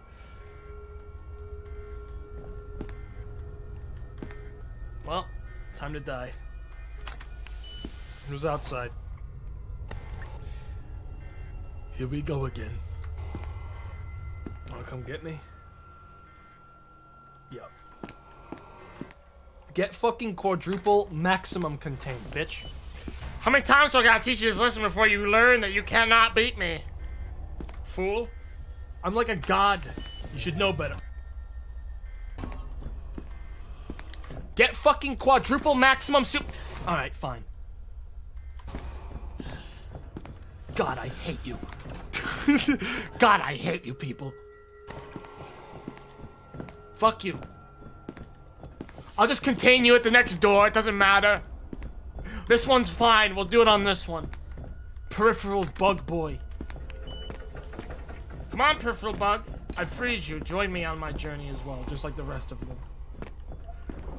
Well, time to die. Who's outside? Here we go again. Wanna come get me? Get fucking quadruple maximum contain, bitch. How many times do I gotta teach you this lesson before you learn that you cannot beat me? Fool. I'm like a god. You should know better. Get fucking quadruple maximum soup. Alright, fine. God, I hate you. God, I hate you people. Fuck you. I'll just contain you at the next door. It doesn't matter. This one's fine. We'll do it on this one. Peripheral bug boy. Come on, peripheral bug. I freed you. Join me on my journey as well, just like the rest of them.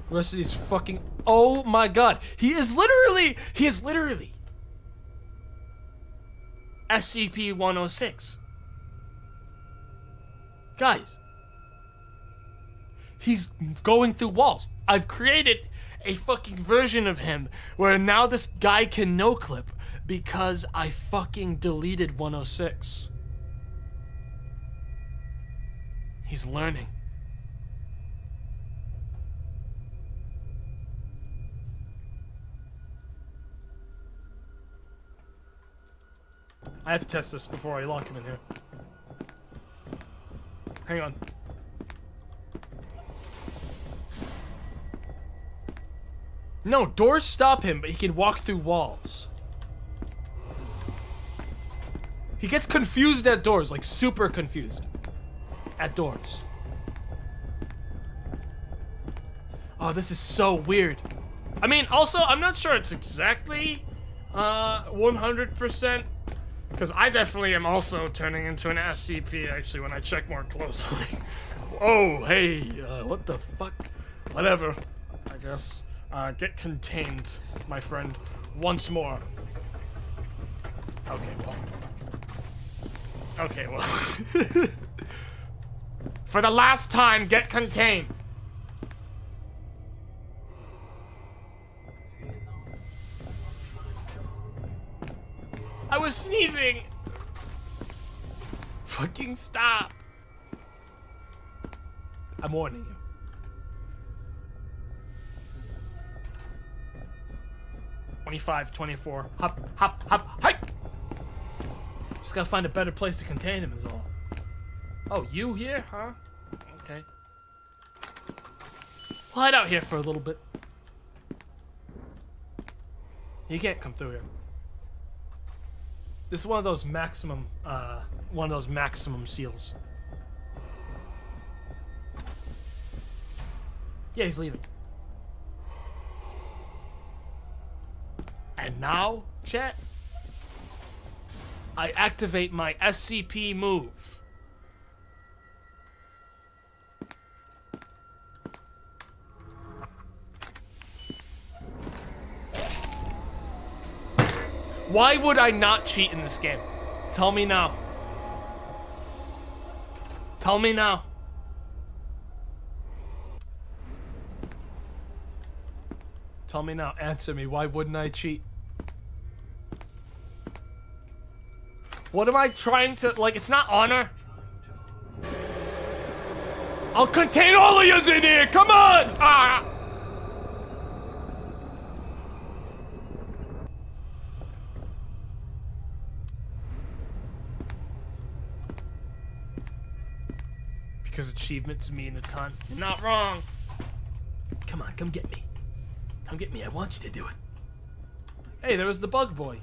The rest of these fucking. Oh my god. He is literally. He is literally. SCP 106. Guys. He's going through walls. I've created a fucking version of him where now this guy can no clip because I fucking deleted 106. He's learning. I have to test this before I lock him in here. Hang on. No, doors stop him, but he can walk through walls. He gets confused at doors, like super confused at doors. Oh, this is so weird. I mean, also, I'm not sure it's exactly uh 100% because I definitely am also turning into an SCP actually when I check more closely. oh, hey, uh, what the fuck? Whatever. I guess. Uh, get contained, my friend, once more. Okay, well. Okay, well. For the last time, get contained. I was sneezing. Fucking stop. I'm warning you. Twenty-five, twenty-four. Hop, hop, hop, hi. Just gotta find a better place to contain him, is all. Oh, you here, huh? Okay. We'll hide out here for a little bit. He can't come through here. This is one of those maximum, uh, one of those maximum seals. Yeah, he's leaving. And now, chat, I activate my SCP move. Why would I not cheat in this game? Tell me now. Tell me now. Tell me now, answer me. Why wouldn't I cheat? What am I trying to like? It's not honor. I'll contain all of yous in here. Come on! Ah! Because achievements mean a ton. You're not wrong. Come on, come get me. Come get me. I want you to do it. Hey, there was the bug boy.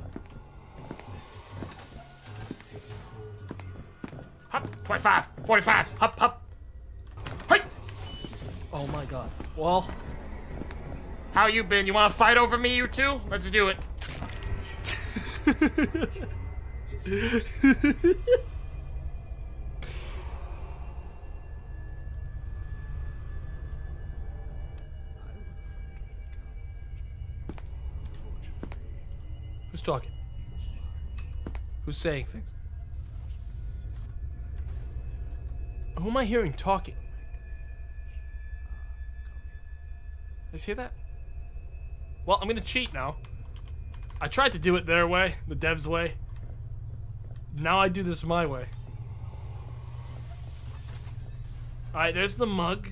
Hop, 25, 45, hop, hop. Hey! Oh my god. Well, How you been? You want to fight over me, you two? Let's do it. who's talking? Who's saying things? Who am I hearing talking? Let's hear that. Well, I'm gonna cheat now. I tried to do it their way, the devs' way. Now I do this my way. Alright, there's the mug.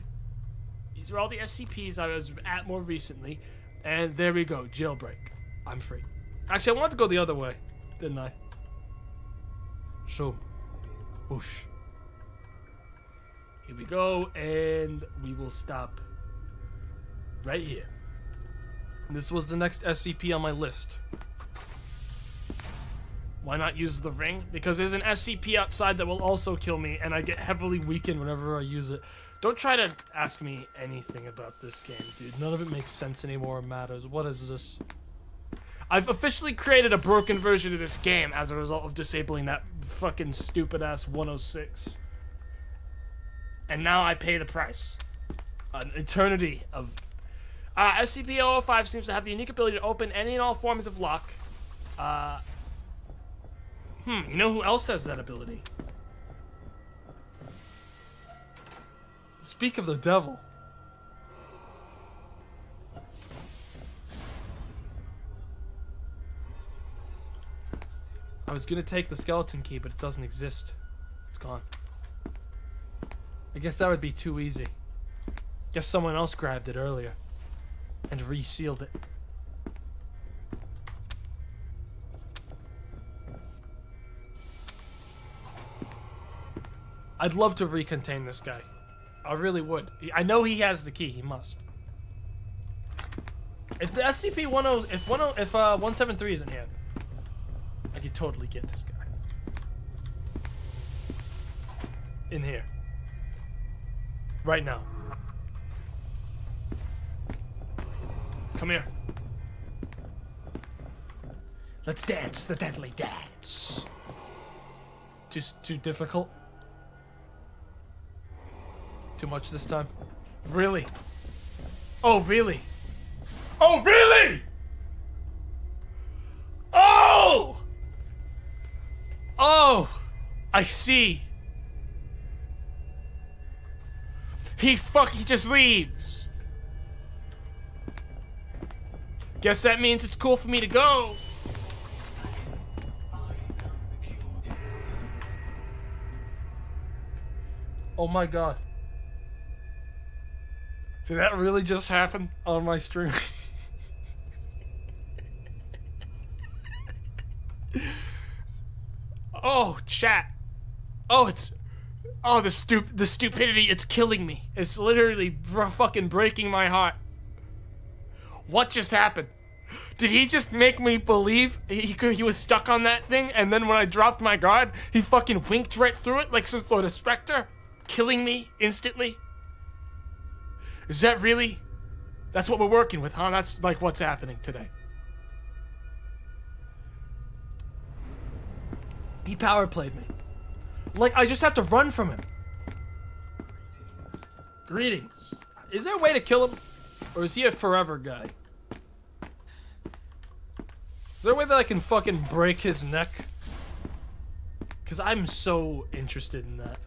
These are all the SCPs I was at more recently. And there we go, jailbreak. I'm free. Actually, I wanted to go the other way, didn't I? Shoom. Whoosh. Here we go, and we will stop right here. This was the next SCP on my list. Why not use the ring? Because there's an SCP outside that will also kill me, and I get heavily weakened whenever I use it. Don't try to ask me anything about this game, dude. None of it makes sense anymore or matters. What is this? I've officially created a broken version of this game as a result of disabling that fucking stupid ass 106. And now I pay the price. An eternity of. Uh, SCP-005 seems to have the unique ability to open any and all forms of lock. Uh, hmm, you know who else has that ability? Speak of the devil. I was gonna take the skeleton key, but it doesn't exist. It's gone. I guess that would be too easy. Guess someone else grabbed it earlier and resealed it. I'd love to recontain this guy. I really would. I know he has the key. He must. If the SCP 10 if 10 if uh 173 isn't here, I could totally get this guy. In here. Right now. Come here. Let's dance the deadly dance. Too too difficult. Too much this time. Really? Oh, really? Oh, really? Oh! Oh! I see. He fuck, he just leaves. Guess that means it's cool for me to go. I am the cure. Oh my god. Did that really just happen? On my stream. Oh, chat. Oh, it's. Oh, the stup the stupidity. It's killing me. It's literally fucking breaking my heart. What just happened? Did he just make me believe he could, he was stuck on that thing, and then when I dropped my guard, he fucking winked right through it like some sort of specter, killing me instantly? Is that really? That's what we're working with, huh? That's like what's happening today. He power played me. Like I just have to run from him. Greetings. Is there a way to kill him? Or is he a forever guy? Is there a way that I can fucking break his neck? Cause I'm so interested in that.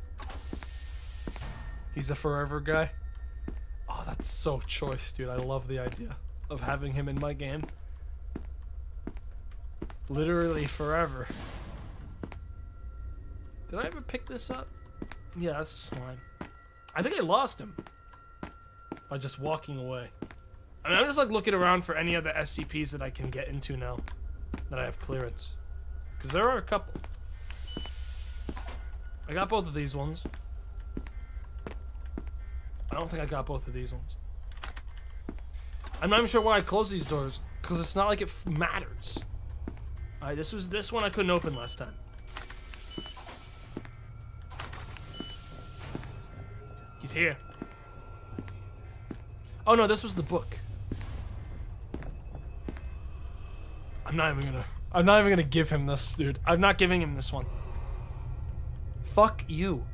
He's a forever guy. Oh, that's so choice, dude. I love the idea of having him in my game. Literally forever. Did I ever pick this up? Yeah, that's a slime. I think I lost him by just walking away. I mean, I'm just like looking around for any other SCPs that I can get into now that I have clearance. Because there are a couple. I got both of these ones. I don't think I got both of these ones. I'm not even sure why I closed these doors because it's not like it matters. Alright, this was this one I couldn't open last time. He's here. Oh no, this was the book. I'm not even gonna. I'm not even gonna give him this, dude. I'm not giving him this one. Fuck you.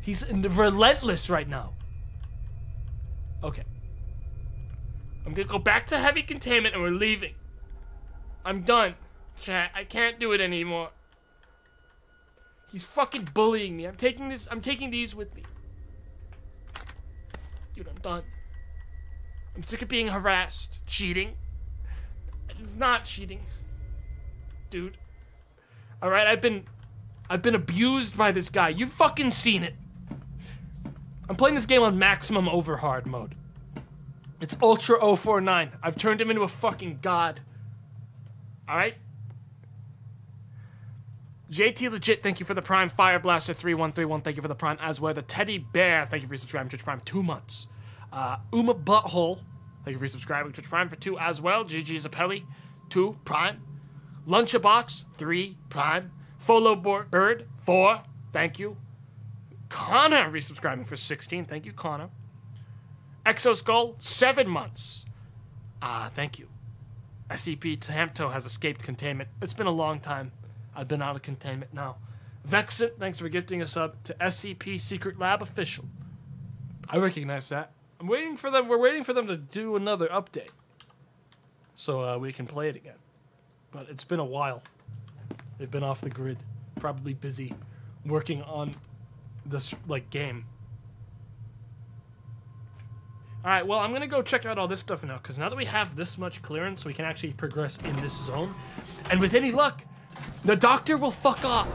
He's relentless right now. Okay. I'm gonna go back to heavy containment and we're leaving. I'm done. Chat, I can't do it anymore. He's fucking bullying me. I'm taking this. I'm taking these with me. Dude, I'm done. I'm sick of being harassed. Cheating. It's not cheating. Dude. Alright, I've been. I've been abused by this guy. You've fucking seen it. I'm playing this game on maximum overhard mode. It's Ultra 049. I've turned him into a fucking god. Alright? JT Legit, thank you for the Prime. Fire Blaster 3131, thank you for the Prime as well. The Teddy Bear, thank you for subscribing to Twitch Prime two months. Uh, Uma Butthole, thank you for subscribing to Twitch Prime for two as well. GG Zapelli, two Prime. Lunchabox, three Prime. Follow Bird, four, thank you. Connor resubscribing for 16, thank you, Connor. Exoskull, seven months. Ah, thank you. SCP Tomato has escaped containment. It's been a long time. I've been out of containment now. Vexit, thanks for gifting a sub to SCP Secret Lab Official. I recognize that. I'm waiting for them. We're waiting for them to do another update, so uh, we can play it again. But it's been a while. They've been off the grid, probably busy working on this like game. All right, well, I'm gonna go check out all this stuff now because now that we have this much clearance, we can actually progress in this zone. And with any luck, the doctor will fuck off.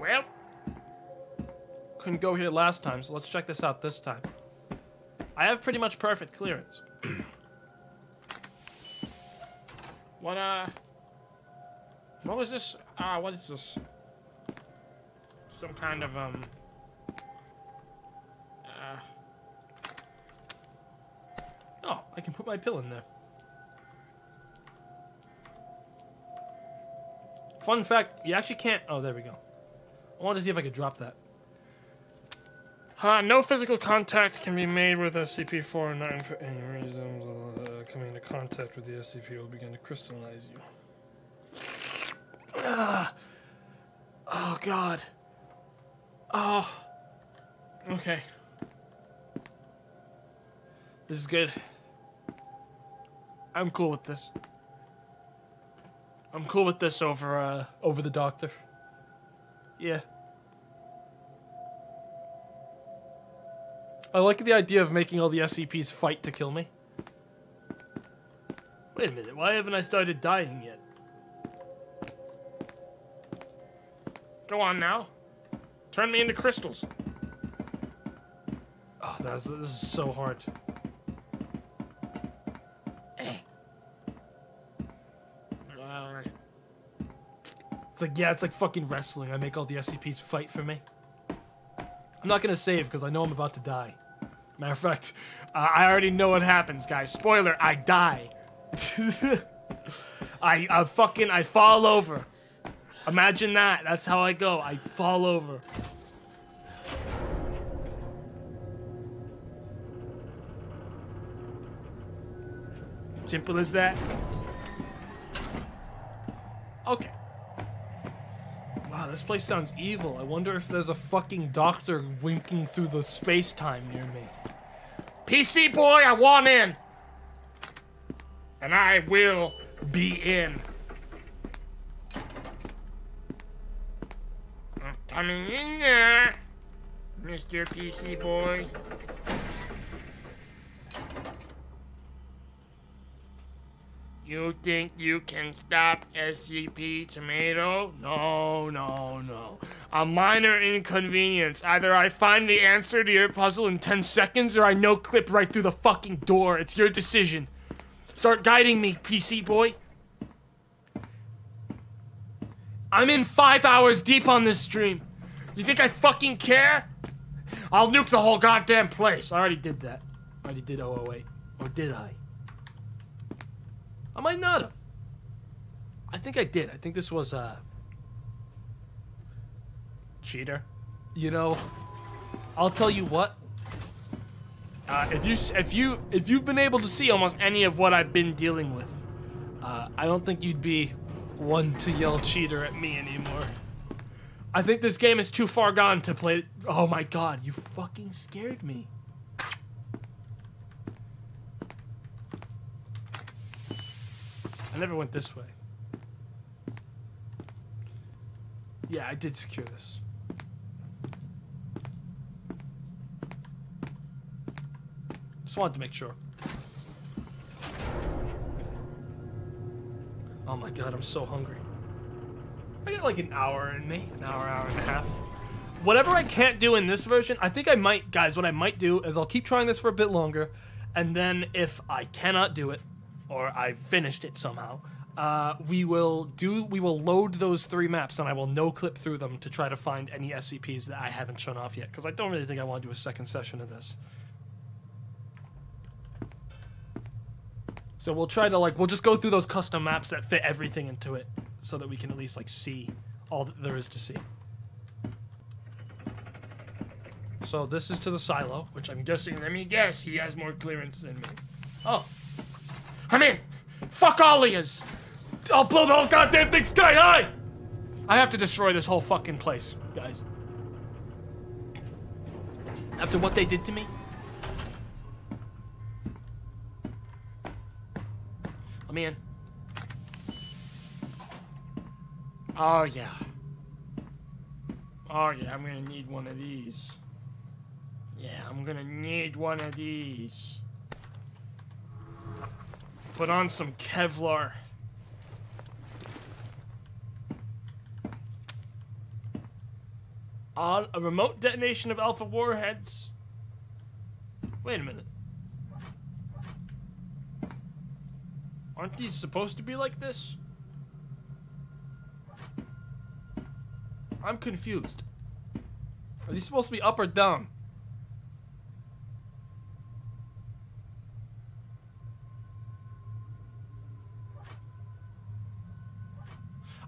Well, couldn't go here last time, so let's check this out this time. I have pretty much perfect clearance. what, uh. What was this? Ah, what is this? Some kind of, um... Oh, I can put my pill in there. Fun fact, you actually can't. Oh, there we go. I wanted to see if I could drop that. Uh, no physical contact can be made with SCP-409 for any reason. Uh, coming into contact with the SCP will begin to crystallize you. Ah. Oh, God. Oh. Okay. This is good. I'm cool with this. I'm cool with this over, uh, Over the doctor. yeah. I like the idea of making all the SCPs fight to kill me. Wait a minute, why haven't I started dying yet? Go on now. Turn me into crystals. Oh, that's, this is so hard. It's like, yeah, it's like fucking wrestling. I make all the SCPs fight for me. I'm not gonna save because I know I'm about to die. matter of fact, uh, I already know what happens, guys. Spoiler, I die. I, I fucking, I fall over. Imagine that. That's how I go. I fall over. Simple as that. Okay. Wow, this place sounds evil. I wonder if there's a fucking doctor winking through the space time near me. PC boy, I want in. And I will be in. I'm coming in there, Mr. PC boy. You think you can stop SCP Tomato? No, no, no. A minor inconvenience. Either I find the answer to your puzzle in 10 seconds or I no clip right through the fucking door. It's your decision. Start guiding me, PC boy. I'm in five hours deep on this stream. You think I fucking care? I'll nuke the whole goddamn place. I already did that. I already did 008. Or did I? I might not have. I think I did. I think this was uh cheater. You know, I'll tell you what. Uh, if you if you if you've been able to see almost any of what I've been dealing with, Uh, I don't think you'd be one to yell cheater at me anymore. I think this game is too far gone to play. Oh my god, you fucking scared me. I never went this way. Yeah, I did secure this. Just wanted to make sure. Oh my god, I'm so hungry. I got like an hour in me, an hour, hour and a half. Whatever I can't do in this version, I think I might, guys. What I might do is I'll keep trying this for a bit longer, and then if I cannot do it, or I've finished it somehow, uh, we will do. We will load those three maps, and I will no clip through them to try to find any SCPs that I haven't shown off yet, because I don't really think I want to do a second session of this. So we'll try to like we'll just go through those custom maps that fit everything into it, so that we can at least like see all that there is to see. So this is to the silo. Which I'm guessing, let me guess, he has more clearance than me. Oh. I'm in! Fuck all of yous! I'll blow the whole goddamn thing sky high! I have to destroy this whole fucking place, guys. After what they did to me? Let me in. Oh, yeah. Oh, yeah, I'm gonna need one of these. Yeah, I'm gonna need one of these. Put on some Kevlar. On a remote detonation of alpha warheads. Wait a minute. Aren't these supposed to be like this? I'm confused. Are these supposed to be up or down?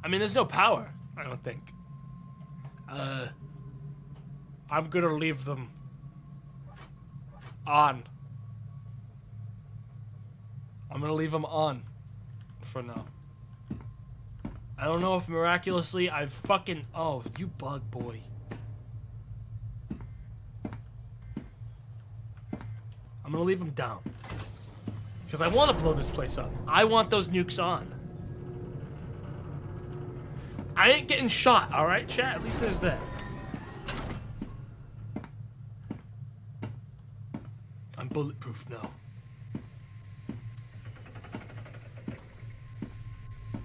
I mean, there's no power. I don't think. Uh, I'm gonna leave them on. I'm gonna leave them on for now. I don't know if miraculously I've fucking. Oh, you bug boy. I'm gonna leave them down. Because I want to blow this place up. I want those nukes on. I ain't getting shot, alright, chat? At least there's that. I'm bulletproof now.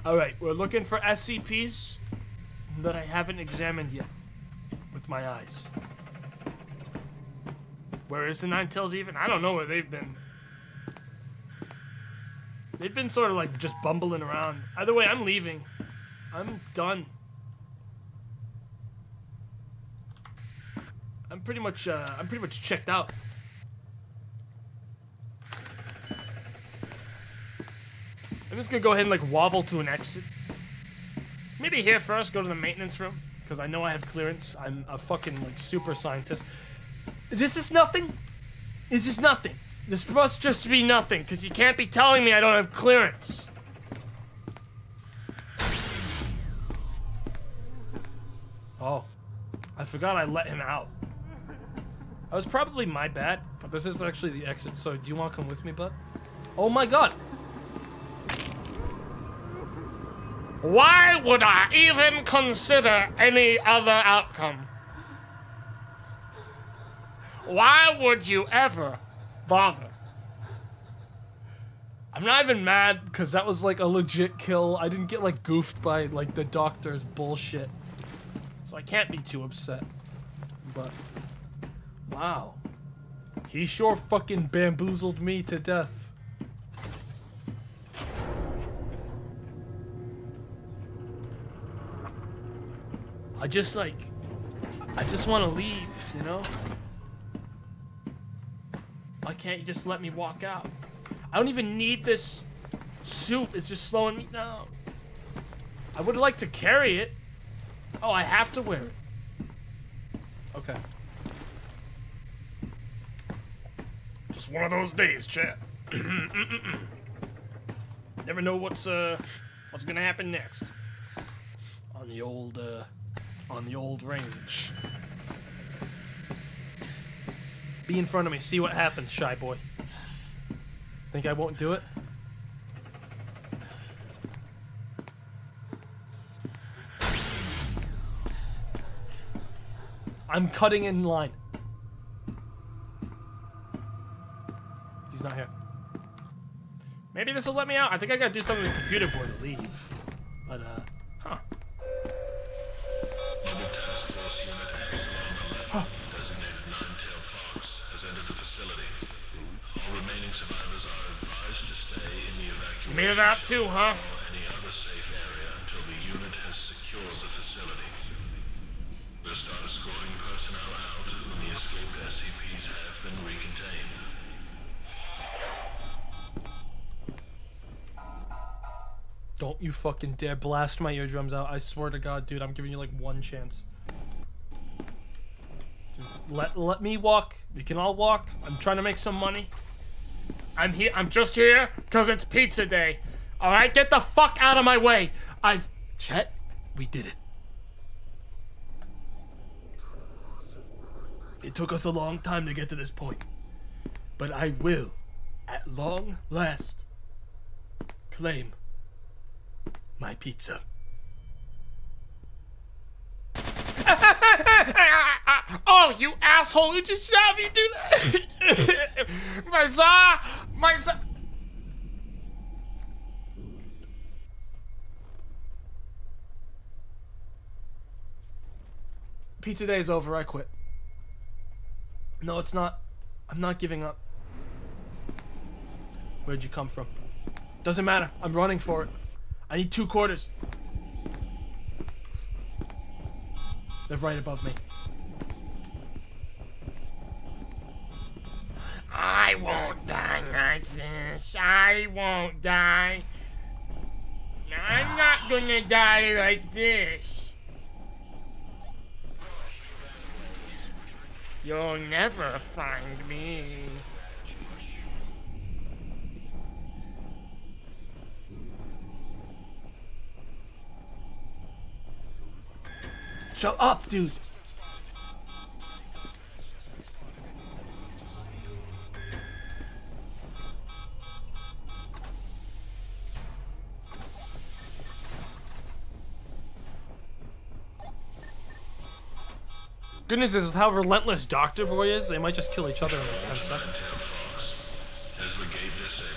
Alright, we're looking for SCPs that I haven't examined yet with my eyes. Where is the Nine Tails even? I don't know where they've been. They've been sort of like just bumbling around. Either way, I'm leaving. I'm done. I'm pretty much uh, I'm pretty much checked out. I'm just gonna go ahead and like wobble to an exit. Maybe here first, go to the maintenance room because I know I have clearance. I'm a fucking like super scientist. This is nothing. Is this is nothing. This must just be nothing because you can't be telling me I don't have clearance. Oh, I forgot I let him out. That was probably my bad, but this is actually the exit. So, do you want to come with me, bud? Oh my god! Why would I even consider any other outcome? Why would you ever bother? I'm not even mad because that was like a legit kill. I didn't get like goofed by like the doctor's bullshit. I can't be too upset. But wow. He sure fucking bamboozled me to death. I just like I just want to leave, you know? Why can't you just let me walk out? I don't even need this suit. It's just slowing me down. I would like to carry it. Oh, I have to wear it. Okay. Just one of those days, chat. Never know what's uh what's gonna happen next on the old uh on the old range. Be in front of me. See what happens, shy boy. Think I won't do it? I'm cutting in line. He's not here. Maybe this will let me out. I think I gotta do something with the computer board to leave. But uh, huh. Mobile Task Force Unit X, designated Nine-Tailed Fox, has entered the facility. All remaining survivors are advised to stay in the You evacuation made it out too, huh? Don't you fucking dare blast my eardrums out. I swear to God, dude, I'm giving you like one chance. Just let let me walk. We can all walk. I'm trying to make some money. I'm here. I'm just here because it's pizza day. All right, get the fuck out of my way. I've Chet. We did it. It took us a long time to get to this point, but I will, at long last, claim my pizza. oh, you asshole! You just shot me, dude! my za! My za! Pizza day is over. I quit. No, it's not. I'm not giving up. Where'd you come from? Doesn't matter. I'm running for it. I need two quarters. They're right above me. I won't die like this. I won't die. I'm not gonna die like this. You'll never find me. Shut up, dude. Goodness is with how relentless Doctor Boy is, they might just kill each other in like 10 seconds. Fox. Is the gate disabled?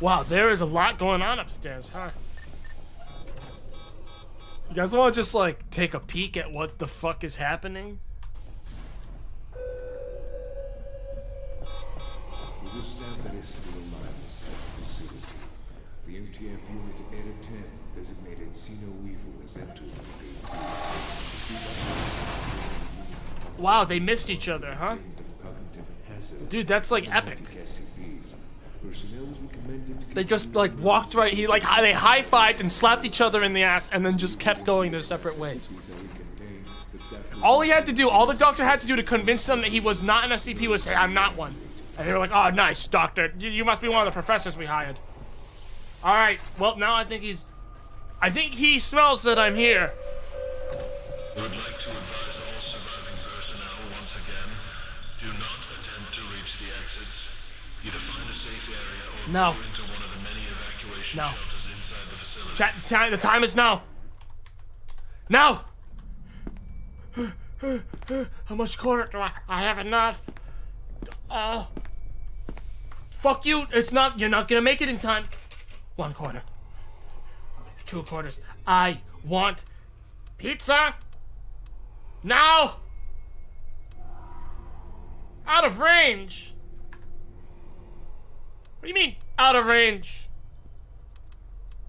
Wow, there is a lot going on upstairs, huh? You guys want to just like take a peek at what the fuck is happening? With a staff that is still alive inside the MTF Unit Eta 10, designated Sino Weevil, has entered the. Wow, they missed each other, huh? of cognitive hazard. Dude, that's like epic. SCPs. Personnel is recommended to They just like walked right. He like they high fived and slapped each other in the ass, and then just kept going their separate ways. All he had to do, all the doctor had to do to convince them that he was not an SCP was say, "I'm not one," and they were like, "Oh, nice, doctor. You, you must be one of the professors we hired." All right. Well, now I think he's. I think he smells that I'm here. Would like to advise all surviving personnel once again, do not attempt to reach the exits. Either find a safe area or No. No. the time, the time is now. Now. How much quarter do I? I have enough. Oh. Fuck you. It's not. You're not gonna make it in time. One quarter. Two quarters. I want pizza. Now. Out of range. What do you mean out of range?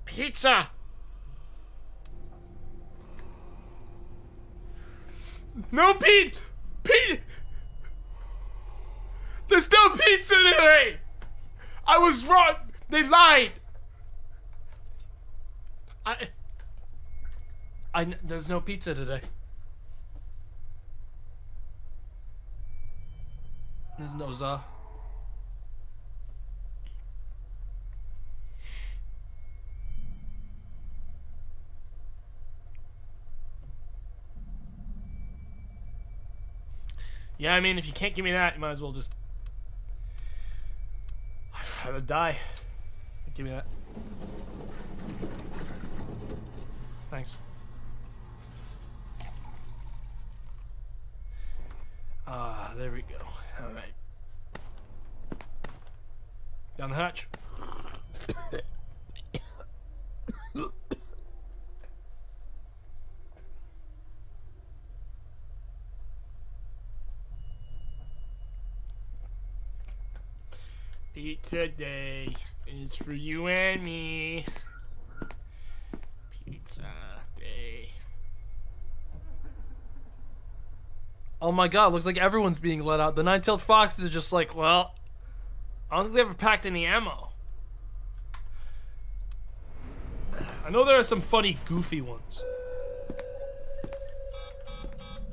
Pizza. No pizza. Pizza. There's no pizza today. I was wrong. They lied. I. I. There's no pizza today. There's no za. Yeah, I mean, if you can't give me that, you might as well just. I'd rather die. Give me that. Thanks. Ah, there we go. Alright. Down the hatch. Pizza day is for you and me. Pizza day. Oh my god, looks like everyone's being let out. The nine-tailed foxes are just like, well, I don't think they ever packed any ammo. I know there are some funny, goofy ones.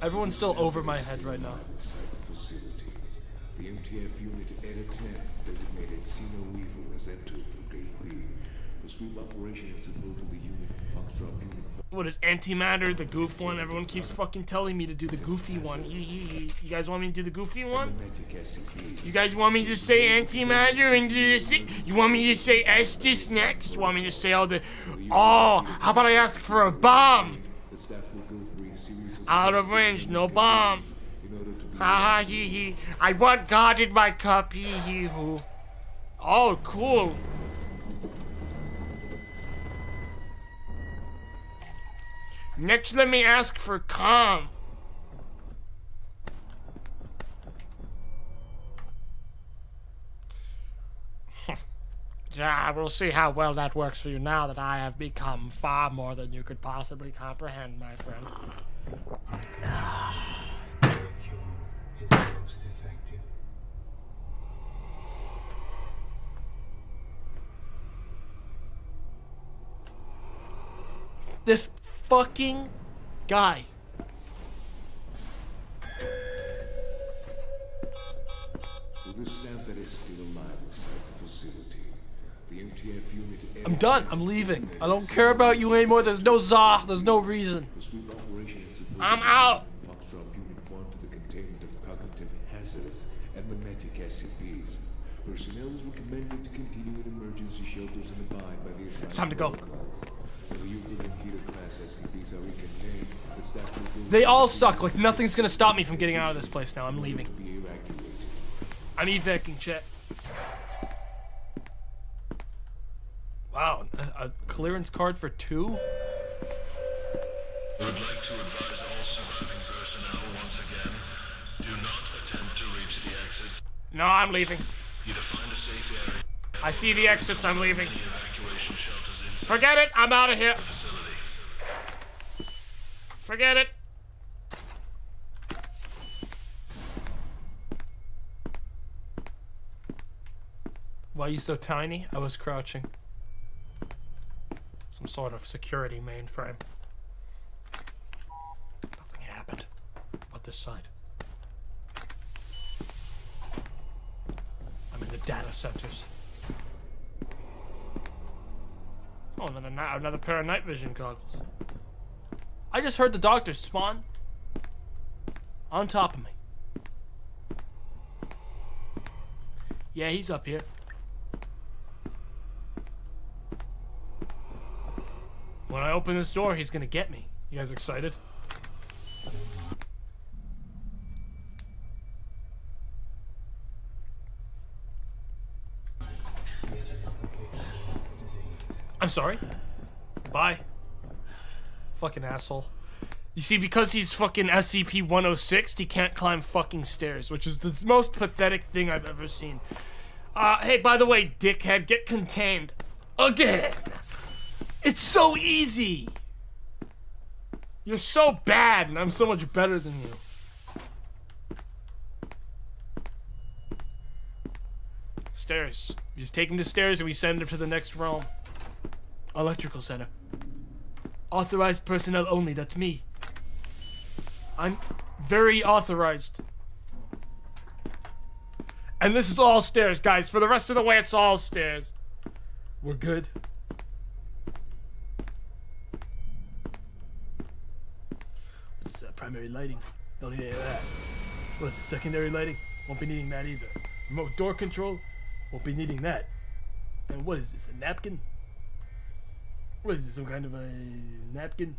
Everyone's still over my head right now. the MTF Unit Eta 10, designated Sino Weevil, has entered the Gate B. The sweep operation is go to the unit Unit What is antimatter, the goof one? Everyone keeps fucking telling me to do the goofy one. You, you, you guys want me to do the goofy one? You guys want me to say antimatter and do this? You want me to say Estes next? You want me to say all the? Oh, how about I ask for a bomb? The staff will go through a series of Out of range, no bomb. In order to Ha ha hee hee. I want God in my cup, hee hee hoo. Oh, cool. Next, let me ask for calm. Yeah, we'll see how well that works for you now that I have become far more than you could possibly comprehend, my friend. The cure is most effective. This fucking guy. I'm done. I'm leaving. I don't care about you anymore. There's no za. There's no reason. I'm out. Foxtrot Unit 1 to the containment of cognitive hazards and memetic SCPs. Personnel is recommended to continue in emergency shelters and abide by the assigned time to go. protocols. When the Euclid and Keter class SCPs are recontained, the staff will go They all suck. Like nothing's gonna stop me from getting out of this place now. I'm leaving. I'm evacuating chat. Wow, a, a clearance card for two? Would like to advise all surviving personnel once again, do not attempt to reach the exits. No, I'm leaving. Either find a safe area I see the exits. I'm leaving. the evacuation shelters inside Forget it. I'm out of here. facility. Forget it. Why are you so tiny? I was crouching. Some sort of security mainframe. Nothing happened. What this side? I'm in the data centers. Oh, another another pair of night vision goggles. I just heard the doctor spawn on top of me. Yeah, he's up here. When I open this door, he's gonna get me. You guys excited? I'm sorry. Bye. Fucking asshole. You see, because he's fucking SCP 106, he can't climb fucking stairs, which is the most pathetic thing I've ever seen. Uh, hey, by the way, dickhead, get contained. Again! It's so easy! You're so bad, and I'm so much better than you. Stairs. We just take him to stairs and we send him to the next realm. Electrical center. Authorized personnel only, that's me. I'm very authorized. And this is all stairs, guys. For the rest of the way, it's all stairs. We're good. Primary lighting. Don't need any of that. What is it? Secondary lighting? Won't be needing that either. Remote door control? Won't be needing that. And what is this? A napkin? What is this? Some kind of a napkin?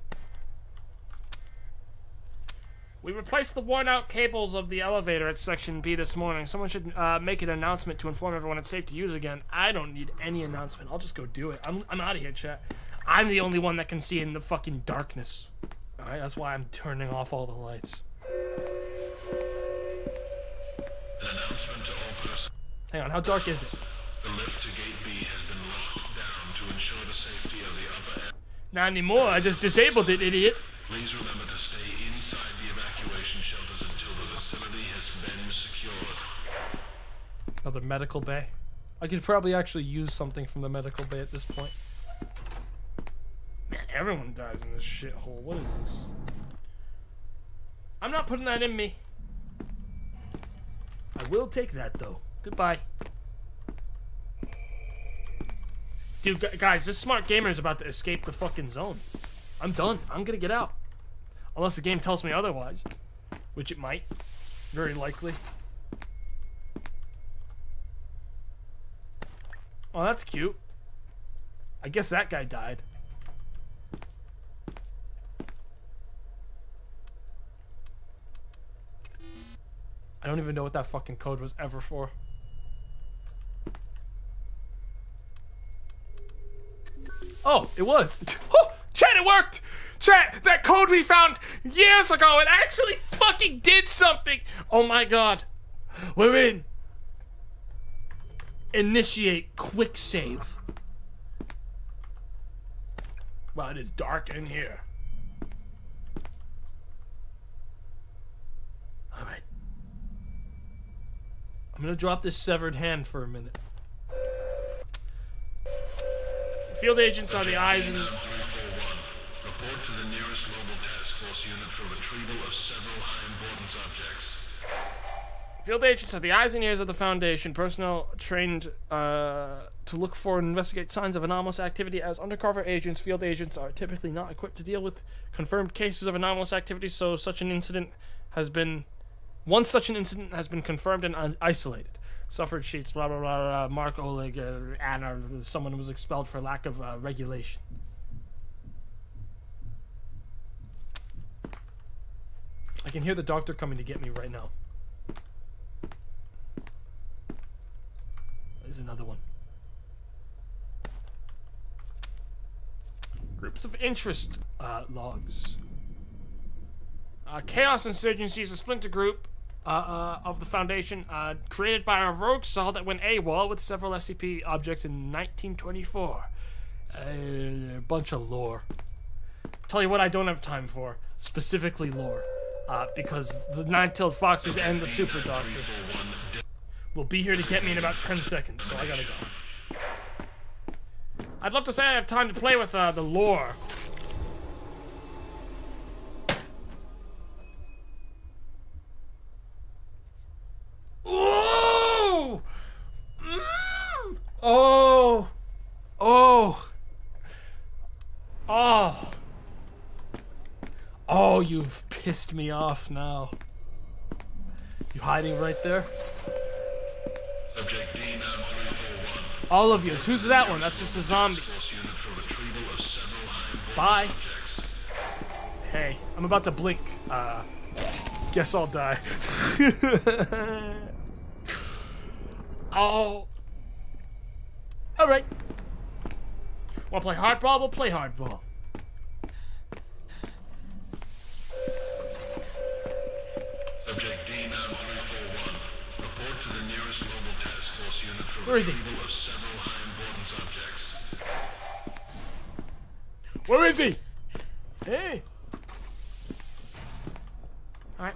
We replaced the worn out cables of the elevator at Section B this morning. Someone should uh, make an announcement to inform everyone it's safe to use again. I don't need any announcement. I'll just go do it. I'm, I'm out of here, chat. I'm the only one that can see in the fucking darkness. Alright, that's why I'm turning off all the lights. Announcement to all personnel. Hang on, how dark is it? The lift to Gate B has been locked down to ensure the safety of the upper end. Not anymore. I just disabled it, idiot. Please remember to stay inside the evacuation shelters until the facility has been secured. Another medical bay. I could probably actually use something from the medical bay at this point. Everyone dies in this shithole. What is this? I'm not putting that in me. I will take that though. Goodbye. Dude, guys, this smart gamer is about to escape the fucking zone. I'm done. I'm gonna get out. Unless the game tells me otherwise. Which it might. Very likely. Oh, that's cute. I guess that guy died. I don't even know what that fucking code was ever for. Oh, it was. Oh, chat, it worked. Chat, that code we found years ago, it actually fucking did something. Oh my god. We're in. initiate quick save. Wow, it is dark in here. Alright. I'm gonna drop this severed hand for a minute. Field agents are the eyes and Report to the nearest mobile task force unit for retrieval of several high importance objects. Field agents are the eyes and ears of the Foundation, personnel trained uh, to look for and investigate signs of anomalous activity. As undercover agents, field agents are typically not equipped to deal with confirmed cases of anomalous activity, so such an incident has been. Once such an incident has been confirmed and isolated. Suffrage sheets, blah, blah, blah, blah. Mark Oleg, uh, Anna, someone was expelled for lack of uh, regulation. I can hear the doctor coming to get me right now. There's another one. Groups of interest uh, logs. Uh, Chaos Insurgency is a splinter group uh, uh, of the Foundation uh, created by a rogue cell that went AWOL with several SCP objects in 1924. Uh, a bunch of lore. Tell you what, I don't have time for specifically lore, because the nine-tailed foxes and the super doctor will be here to get me in about 10 seconds, so I gotta go. I'd love to say I have time to play with uh, the lore. Ooh! Mm! Oh! Oh! Oh! Oh, you've pissed me off now. You hiding right there? Subject D9341. All of you. Who's that one? That's just a zombie. Force unit for retrieval of several high importance Bye. Hey, I'm about to blink. Uh, guess I'll die. oh. All right. Want to play hardball? We'll play hardball. Subject D9341. Report to the nearest mobile task force unit for Where is he? of several high importance objects. Where is he? Hey. All right.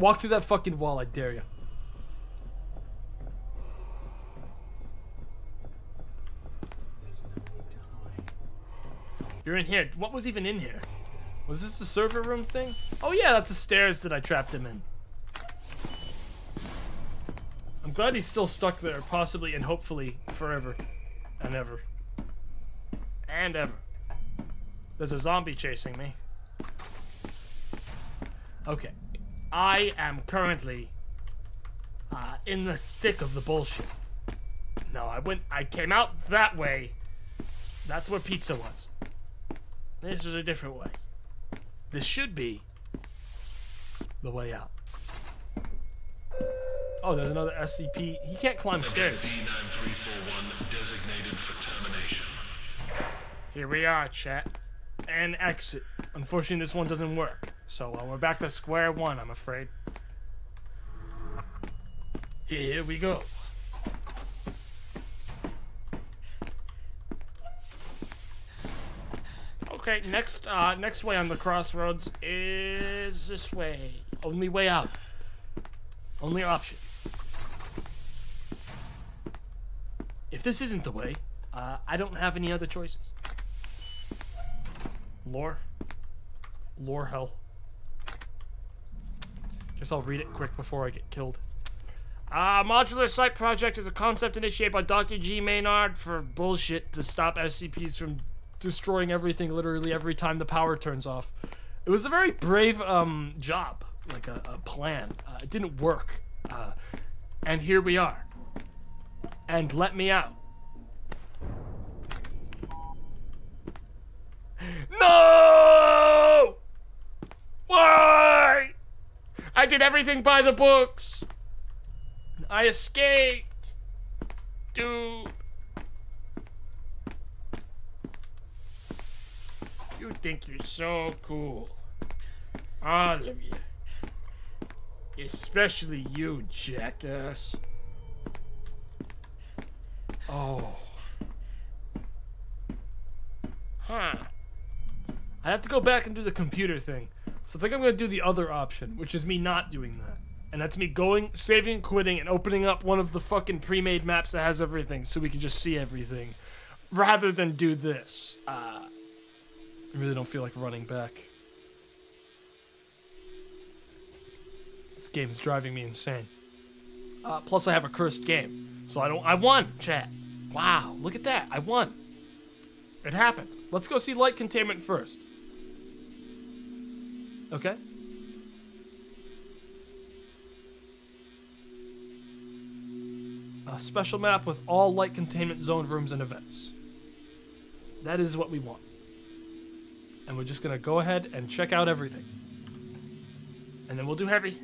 Walk through that fucking wall, I dare you. There's no need to hide. You're in here. What was even in here? Was this the server room thing? Oh yeah, that's the stairs that I trapped him in. I'm glad he's still stuck there, possibly and hopefully forever and ever. And ever. There's a zombie chasing me. Okay. I am currently uh, in the thick of the bullshit. No, I went I came out that way. That's where pizza was. This is a different way. This should be the way out. Oh, there's another SCP. He can't climb stairs. D9341 designated for termination. Here we are, chat. And exit. Unfortunately, this one doesn't work. So uh, we're back to square one, I'm afraid. Here we go. Okay, next uh next way on the crossroads is this way. Only way out. Only option. If this isn't the way, uh, I don't have any other choices. Lore. Lore hell. Guess I'll read it quick before I get killed. Uh, modular site project is a concept initiated by Dr. G. Maynard for bullshit to stop SCPs from destroying everything literally every time the power turns off. It was a very brave um, job, like a, a plan. Uh, it didn't work. Uh, and here we are. And let me out. No! Why? I did everything by the books. I escaped. Dude. You think you're so cool. All of you. Especially you, jackass. Oh. Huh. I have to go back and do the computer thing. So I think I'm gonna do the other option, which is me not doing that. And that's me going, saving, quitting, and opening up one of the fucking pre-made maps that has everything, so we can just see everything, rather than do this. Uh, I really don't feel like running back. This game is driving me insane. Uh, plus, I have a cursed game, so I don't. I won, chat. Wow, look at that! I won. It happened. Let's go see light containment first. Okay. A special map with all light containment zone rooms and events. That is what we want. And we're just gonna go ahead and check out everything. And then we'll do heavy.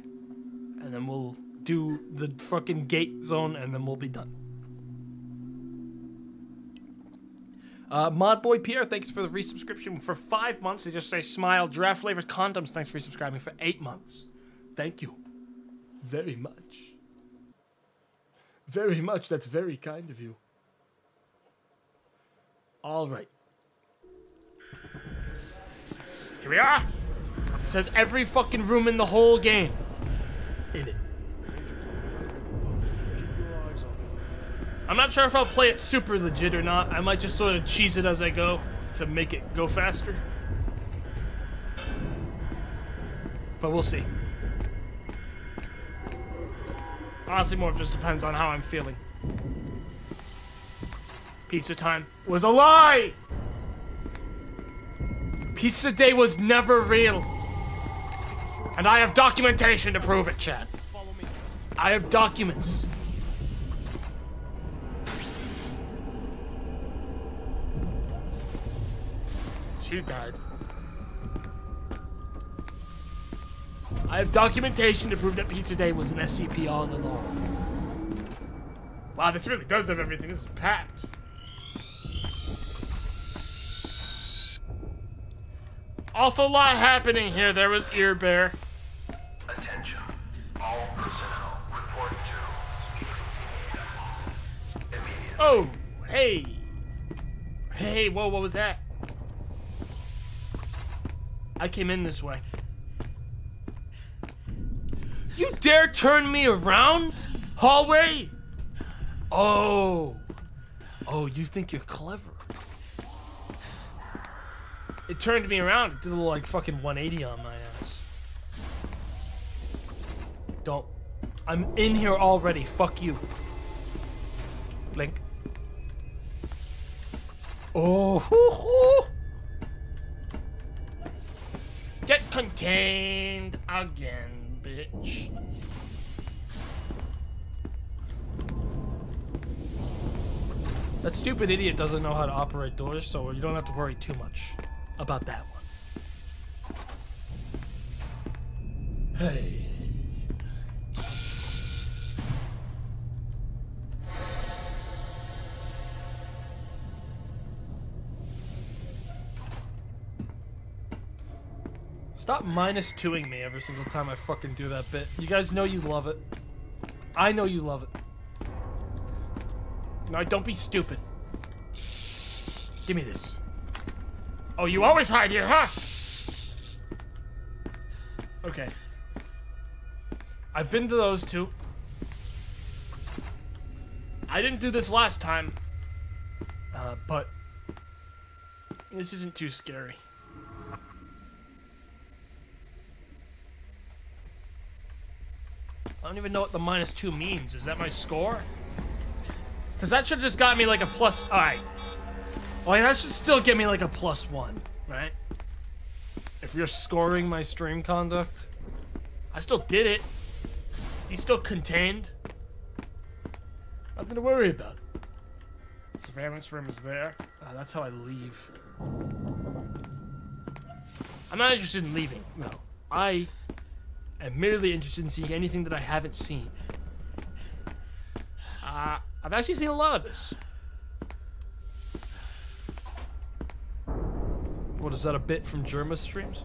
And then we'll do the fucking gate zone and then we'll be done. Uh, Modboy Pierre, thanks for the resubscription for five months. They just say smile. Draft flavored condoms, thanks for resubscribing for eight months. Thank you. Very much. Very much. That's very kind of you. All right. Here we are. It says every fucking room in the whole game. In it. I'm not sure if I'll play it super legit or not. I might just sort of cheese it as I go to make it go faster. But we'll see. Honestly, more just depends on how I'm feeling. Pizza time was a lie! Pizza Day was never real. And I have documentation to prove it, Chad. I have documents. She died. I have documentation to prove that Pizza Day was an SCP all along. Wow, this really does have everything. This is packed. Awful lot happening here. There was Ear Bear. Attention. All personnel report to immediate. Oh, hey. Hey, whoa, what was that? I came in this way. You dare turn me around? Hallway? Oh. Oh, you think you're clever. It turned me around. It did a little like fucking 180 on my ass. Don't. I'm in here already. Fuck you. Blink. Oh. hoo, hoo. Get contained again, bitch. That stupid idiot doesn't know how to operate doors, so you don't have to worry too much about that one. Hey. Stop minus twoing me every single time I fucking do that bit. You guys know you love it. I know you love it. No, don't be stupid. Give me this. Oh, you always hide here, huh? Okay. I've been to those two. I didn't do this last time. Uh, but this isn't too scary. I don't even know what the minus two means. Is that my score? Because that should have just got me like a plus. Alright. Well, that should still get me like a plus one, right? If you're scoring my stream conduct. I still did it. He's still contained. Nothing to worry about. Surveillance room is there. Uh, that's how I leave. I'm not interested in leaving. No. I am merely interested in seeing anything that I haven't seen. Uh, I've actually seen a lot of this. What is that, a bit from Jerma streams?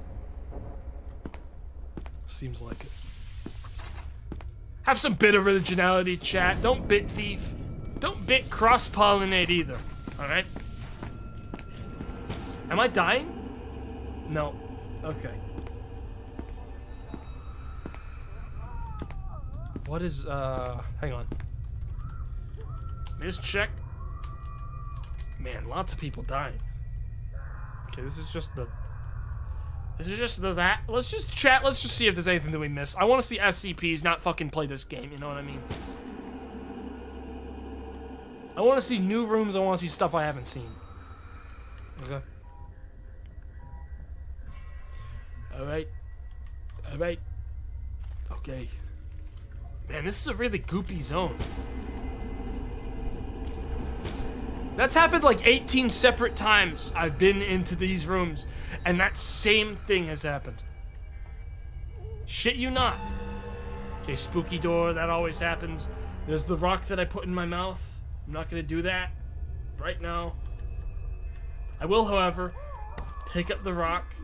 Seems like it. Have some bit of originality, chat. Don't bit thief. Don't bit cross pollinate either. Alright? Am I dying? No. Okay. What is, uh, hang on. Just check. Man, lots of people dying. Okay, this is just the. This is just the that. Let's just chat. Let's just see if there's anything that we missed. I want to see SCPs not fucking play this game. You know what I mean? I want to see new rooms. I want to see stuff I haven't seen. Okay. All right. All right. Okay. Man, this is a really goopy zone. That's happened like 18 separate times I've been into these rooms, and that same thing has happened. Shit you not. Okay, spooky door, that always happens. There's the rock that I put in my mouth. I'm not gonna do that right now. I will, however, pick up the rock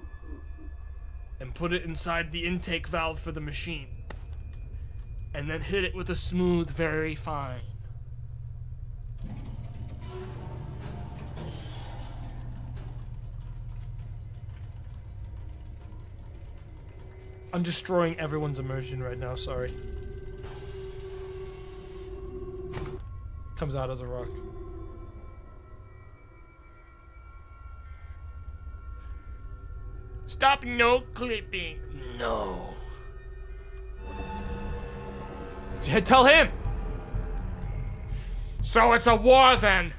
and put it inside the intake valve for the machine. And then hit it with a smooth, very fine. I'm destroying everyone's immersion right now, sorry. Comes out as a rock. Stop no clipping. No. Tell him. So it's a war then.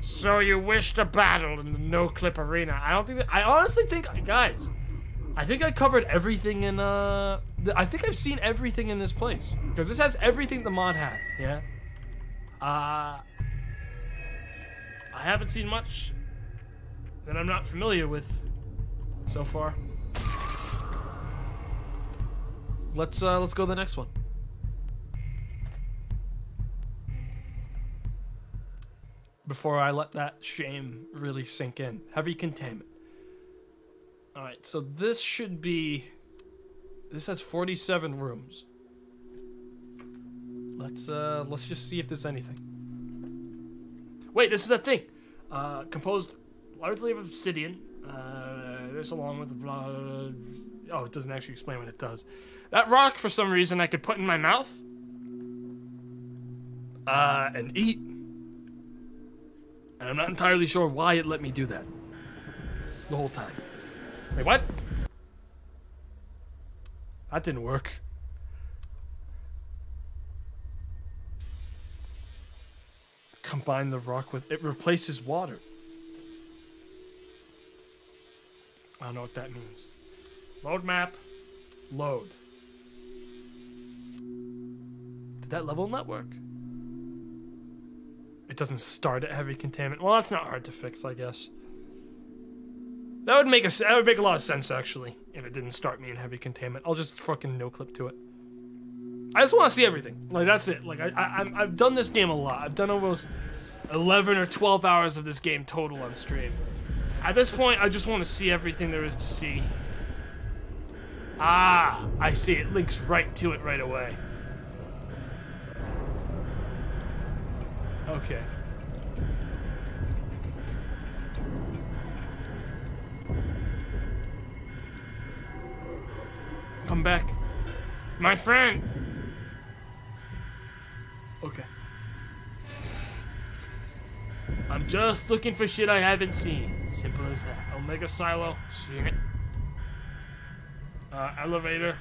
So you wish to battle in the no clip arena? I don't think that, I honestly think guys, I think I covered everything in uh I think I've seen everything in this place because this has everything the mod has, yeah. Uh I haven't seen much that I'm not familiar with so far. Let's uh let's go to the next one. before I let that shame really sink in. Heavy containment. Alright, so this should be. This has 47 rooms. Let's uh let's just see if there's anything. Wait, this is a thing. Uh composed largely of obsidian. Uh this along with blah, Oh, it doesn't actually explain what it does. That rock for some reason I could put in my mouth. Uh and eat. And I'm not entirely sure why it let me do that. The whole time. Wait, what? That didn't work. Combine the rock with it replaces water. I don't know what that means. Load map. Load. Did that level network. It doesn't start at heavy containment. Well, that's not hard to fix, I guess. That would make a that would make a lot of sense actually if it didn't start me in heavy containment. I'll just fucking no clip to it. I just want to see everything. Like that's it. Like I, I I've done this game a lot. I've done almost 11 or 12 hours of this game total on stream. At this point, I just want to see everything there is to see. Ah, I see. It links right to it right away. Okay. Come back. My friend! Okay. I'm just looking for shit I haven't seen. Simple as that. Omega Silo, seen it. Uh, elevator.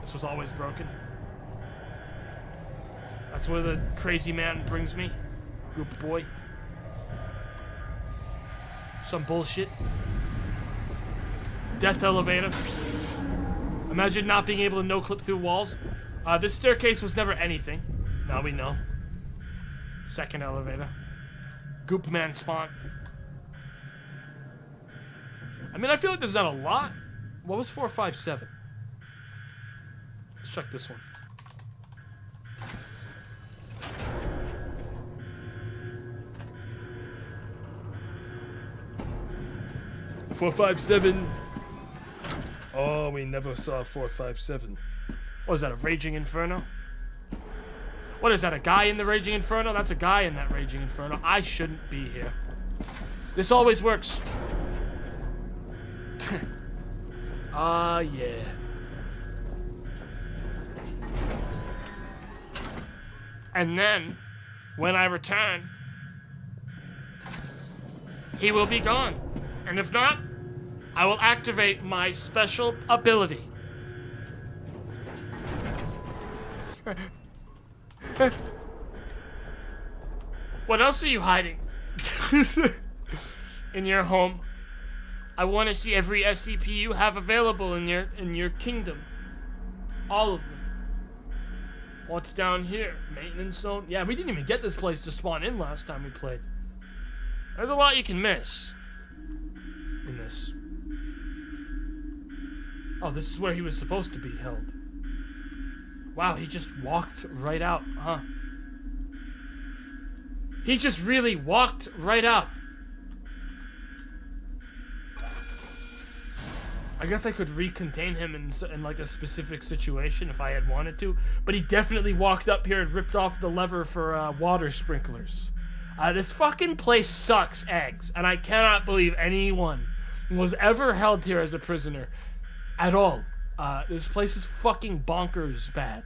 This was always broken. That's where the crazy man brings me. Group boy. Some bullshit. Death elevator. Imagine not being able to no clip through walls. Uh, this staircase was never anything. Now we know. Second elevator. Goop man spawn. I mean, I feel like there's not a lot. What was 457? Let's check this one. Four five seven. Oh, we never saw 457. What is that, a Raging Inferno? What is that, a guy in the Raging Inferno? That's a guy in that Raging Inferno. I shouldn't be here. This always works. Ah, yeah. And then, when I return, he will be gone. And if not, I will activate my special ability. what else are you hiding? in your home. I want to see every SCP you have available in your in your kingdom. All of them. What's down here? Maintenance zone? Yeah, we didn't even get this place to spawn in last time we played. There's a lot you can miss in this. Oh, this is where he was supposed to be held. Wow, he just walked right out, huh? He just really walked right out. I guess I could recontain him in, in like a specific situation if I had wanted to, but he definitely walked up here and ripped off the lever for uh, water sprinklers. Uh, this fucking place sucks eggs, and I cannot believe anyone was ever held here as a prisoner at all. Uh, this place is fucking bonkers bad.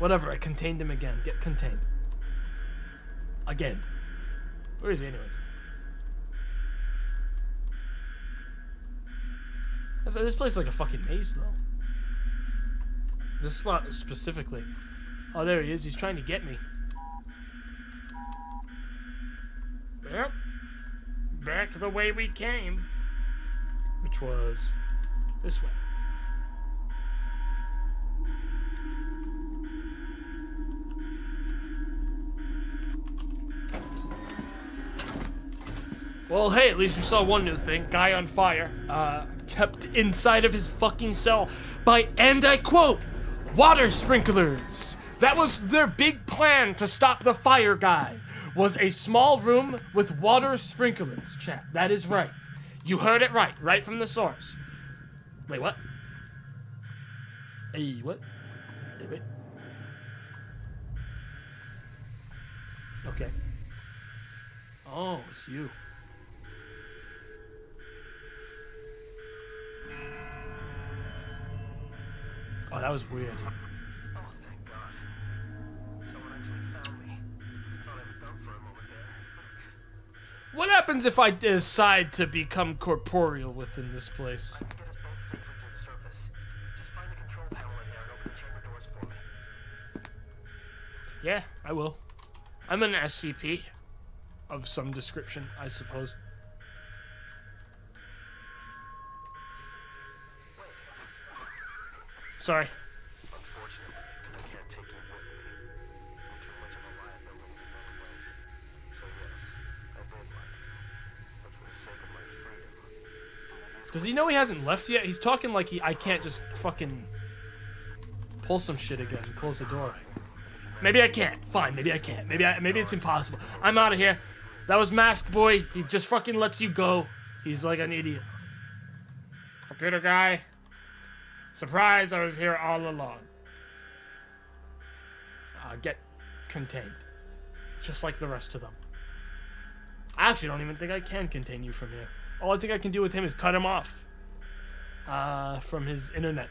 Whatever, I contained him again. Get contained. Again. Where is he, anyways? This- place is like a fucking maze, though. This spot specifically. Oh, there he is. He's trying to get me. Yep. Back the way we came. Which was this way. Well, hey, at least we saw one new thing. Guy on fire. Uh, kept inside of his fucking cell by, and I quote, water sprinklers. That was their big plan to stop the fire guy. Was a small room with water sprinklers. Chat. That is right. You heard it right, right from the source. Wait, what? Hey, what? Hey, wait. Okay. Oh, it's you. Oh, that was weird. What happens if I decide to become corporeal within this place? Yeah, I will. I'm an SCP of some description, I suppose. Sorry. Unfortunately, I can't take you with me. I'm too much of a liability in many ways. So yes, I would like you. But for the sake of my freedom, Does he know he hasn't left yet? He's talking like he I can't just fucking pull some shit again and close the door. Maybe I can't. Fine, maybe I can't. Maybe I, maybe it's impossible. I'm out of here. That was Mask Boy. He just fucking lets you go. He's like an idiot. Computer guy. Surprise, I was here all along. Uh, get contained. Just like the rest of them. I actually don't even think I can contain you from here. All I think I can do with him is cut him off uh, from his internet.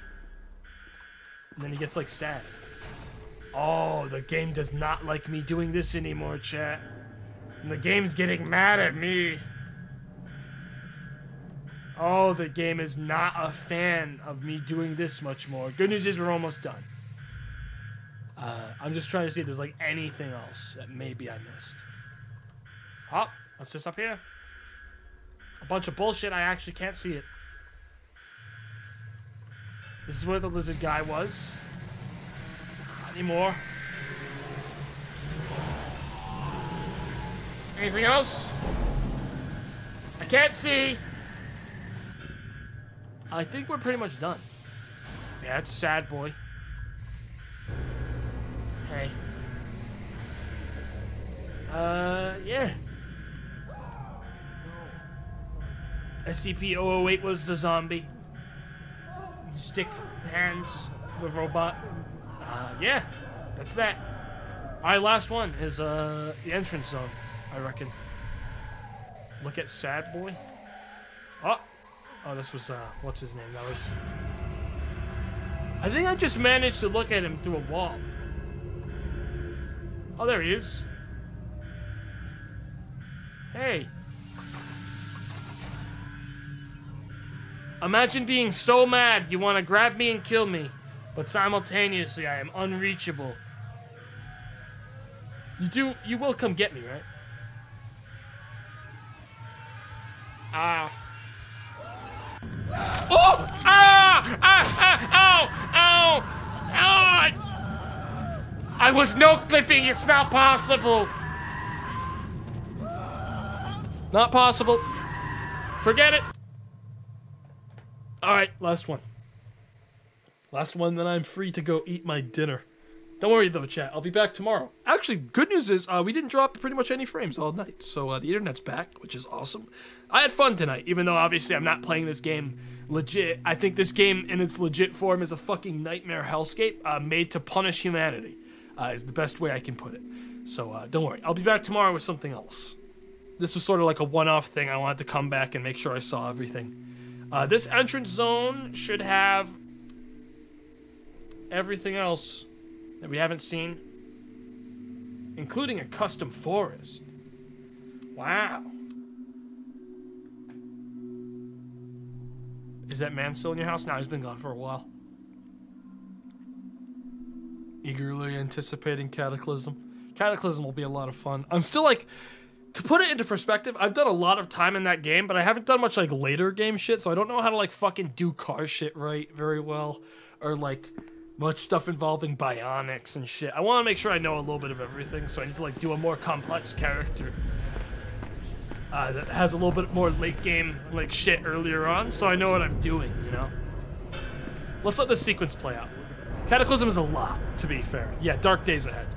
And then he gets like sad. Oh, the game does not like me doing this anymore, chat. And the game's getting mad at me. Oh, the game is not a fan of me doing this much more. Good news is we're almost done. Uh, I'm just trying to see if there's like anything else that maybe I missed. Oh, what's this up here? A bunch of bullshit. I actually can't see it. This is where the lizard guy was. Not anymore. Anything else? I can't see. I think we're pretty much done. Yeah, it's sad, boy. Hey. Uh, yeah. SCP-008 was the zombie. Stick hands, with robot. Uh, yeah, that's that. All right, last one is uh the entrance zone, I reckon. Look at Sad Boy. Oh, oh, this was uh, what's his name? That was. I think I just managed to look at him through a wall. Oh, there he is. Hey. Imagine being so mad you want to grab me and kill me, but simultaneously I am unreachable. You do, you will come get me, right? Ah. Oh! Ah! Ah! Ah! Ow! Ow! Ow! I was no clipping. It's not possible. Not possible. Forget it. All right, last one. Last one, then I'm free to go eat my dinner. Don't worry though, chat. I'll be back tomorrow. Actually, good news is uh, we didn't drop pretty much any frames all night, so uh, the internet's back, which is awesome. I had fun tonight, even though obviously I'm not playing this game legit. I think this game in its legit form is a fucking nightmare hellscape uh, made to punish humanity. Uh, is the best way I can put it. So uh, don't worry. I'll be back tomorrow with something else. This was sort of like a one-off thing. I wanted to come back and make sure I saw everything. Uh, this entrance zone should have everything else that we haven't seen, including a custom forest. Wow. Is that man still in your house? No, he's been gone for a while. Eagerly anticipating Cataclysm. Cataclysm will be a lot of fun. I'm still like, to put it into perspective, I've done a lot of time in that game, but I haven't done much like later game shit, so I don't know how to like fucking do car shit right very well, or like much stuff involving bionics and shit. I want to make sure I know a little bit of everything, so I need to like do a more complex character uh, that has a little bit more late game like shit earlier on, so I know what I'm doing. You know. Let's let this sequence play out. Cataclysm is a lot, to be fair. Yeah, Dark Days ahead.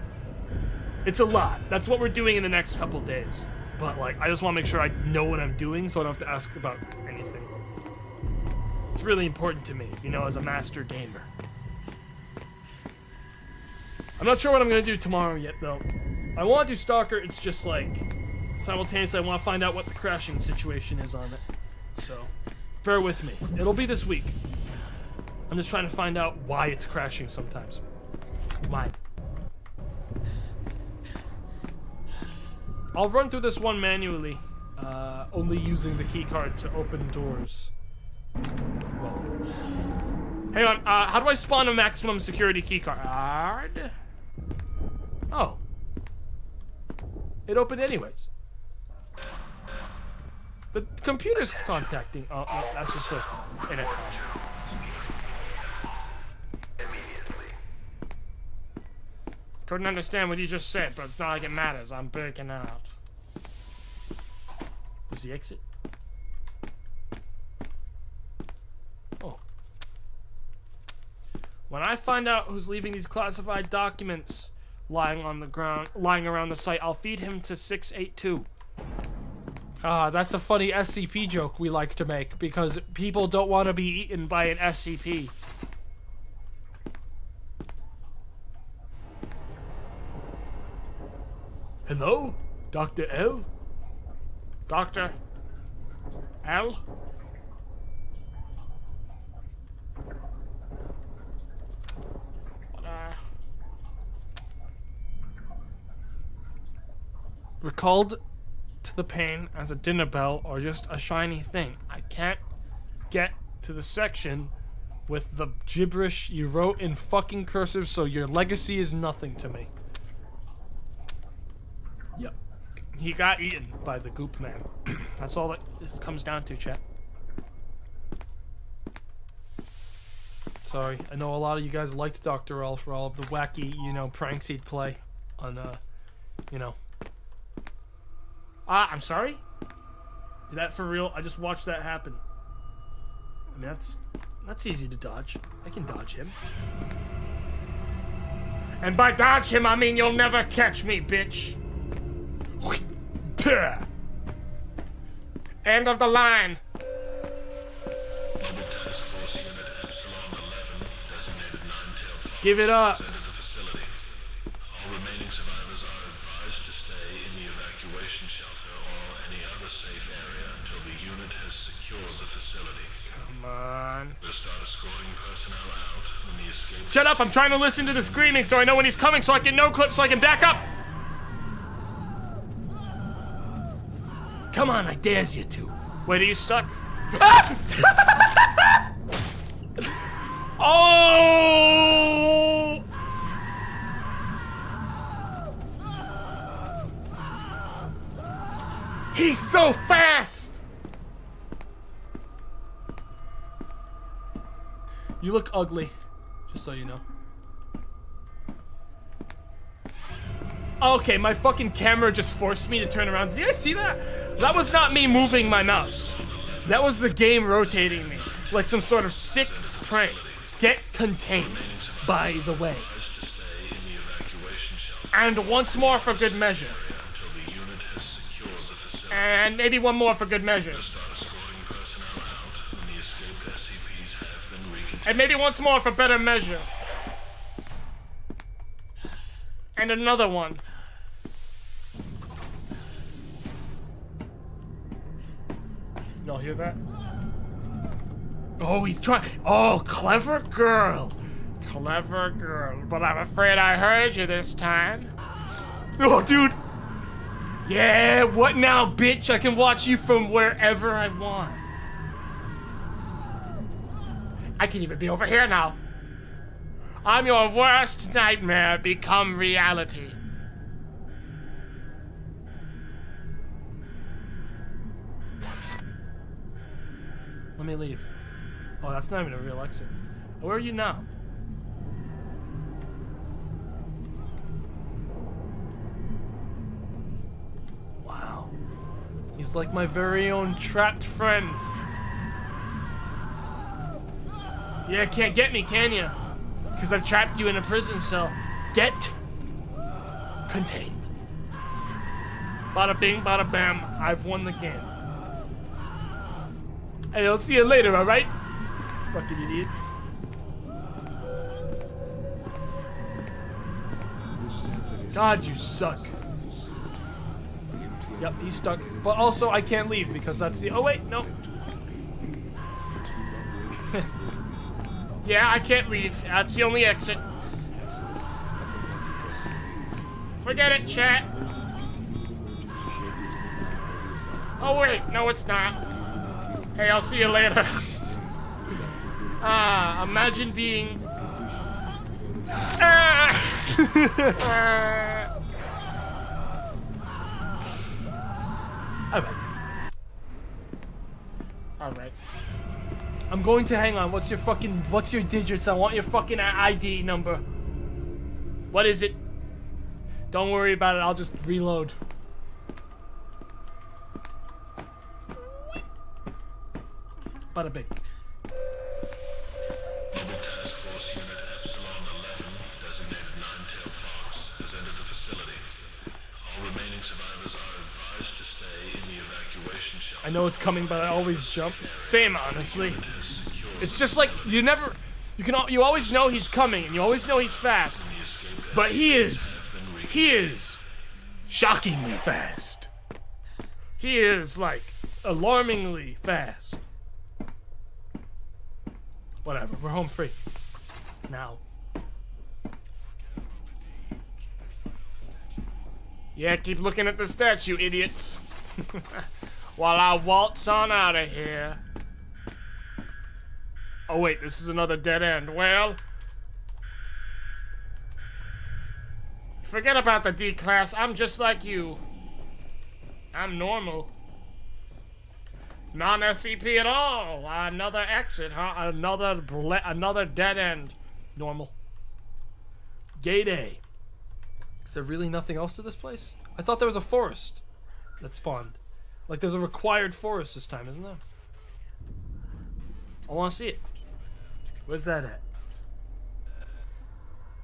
It's a lot. That's what we're doing in the next couple days. But like, I just want to make sure I know what I'm doing, so I don't have to ask about anything. It's really important to me, you know, as a master gamer. I'm not sure what I'm gonna do tomorrow yet, though. I want to do Stalker. It's just like simultaneously, I want to find out what the crashing situation is on it. So, bear with me. It'll be this week. I'm just trying to find out why it's crashing sometimes. Why? I'll run through this one manually, uh, only using the keycard to open doors. Well, hang on, uh, how do I spawn a maximum security keycard? Oh. It opened anyways. The computer's contacting. Oh, no, that's just a intercom. Couldn't understand what you just said, but it's not like it matters. I'm breaking out. Does he exit? Oh. When I find out who's leaving these classified documents lying on the ground, lying around the site, I'll feed him to 682. Ah, that's a funny SCP joke we like to make because people don't want to be eaten by an SCP. Hello? Dr. L? Doctor L? Uh... Recalled to the pain as a dinner bell or just a shiny thing. I can't get to the section with the gibberish you wrote in fucking cursive, so your legacy is nothing to me. Yep. He got eaten by the goop man. That's all that it comes down to, chat. Sorry, I know a lot of you guys liked Dr. L for all of the wacky, you know, pranks he'd play on, uh, you know. Ah, I'm sorry? Did that for real? I just watched that happen. I mean, that's, that's easy to dodge. I can dodge him. And by dodge him, I mean you'll never catch me, bitch. End of the line. Give it up. Escape. Shut up! I'm trying to listen to the screaming so I know when he's coming so I can no clip so I can back up! Come on, I dares you to. Wait, are you stuck? oh! He's so fast! You look ugly, just so you know. Okay, my fucking camera just forced me to turn around. Did you guys see that? That was not me moving my mouse. That was the game rotating me. Like some sort of sick prank. Get contained, by the way. And once more for good measure. And maybe one more for good measure. And maybe once more for better measure. And another one. Y'all hear that? Oh, he's trying. Oh, clever girl. Clever girl. But I'm afraid I heard you this time. Oh, dude. Yeah, what now, bitch? I can watch you from wherever I want. I can even be over here now. I'm your worst nightmare become reality. Let me leave. Oh, that's not even a real exit. Where are you now? Wow. He's like my very own trapped friend. Yeah, can't get me, can you? Because I've trapped you in a prison cell. Get contained. Bada bing, bada bam. I've won the game. Hey, I'll see you later, alright? Fucking idiot. God, you suck. Yep, he's stuck. But also, I can't leave because that's the. Oh, wait, no. yeah, I can't leave. That's the only exit. Forget it, chat. Oh, wait, no, it's not. Hey, I'll see you later. ah, imagine being. Ah! Alright. Alright. I'm going to hang on. What's your fucking. What's your digits? I want your fucking ID number. What is it? Don't worry about it. I'll just reload. Bada bing. Mobile Task Force Unit Epsilon 11, designated Nine-Tailed Fox, has entered the facility. All remaining survivors are advised to stay in the evacuation shelter. I know it's coming, but I always jump. Same, honestly. It's just like you never, you can, you always know he's coming, and you always know he's fast. But he is, he is, shockingly fast. He is like alarmingly fast. Whatever, we're home free. Now. Yeah, keep looking at the statue, idiots. While I waltz on out of here. Oh, wait, this is another dead end. Well. Forget about the D class. I'm just like you. I'm normal. Non SCP at all. Another exit, huh? Another ble- another dead end. Normal. Gate A. Is there really nothing else to this place? I thought there was a forest that spawned. Like there's a required forest this time, isn't there? I want to see it. Where's that at?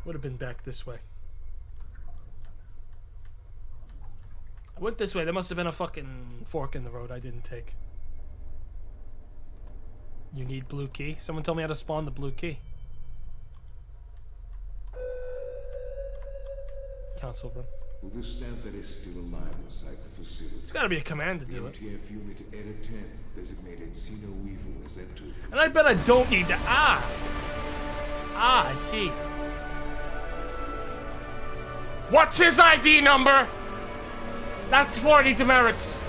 Would have been back this way. I went this way. There must have been a fucking fork in the road I didn't take. You need blue key? Someone tell me how to spawn the blue key. Council room. With the staff that is still alive inside the facility, It's gotta be a command to do it. MTF Unit Edit 10 designated Sino Weevil has entered. And I bet I don't need to. Ah! Ah, I see. What's his ID number? That's 40 demerits.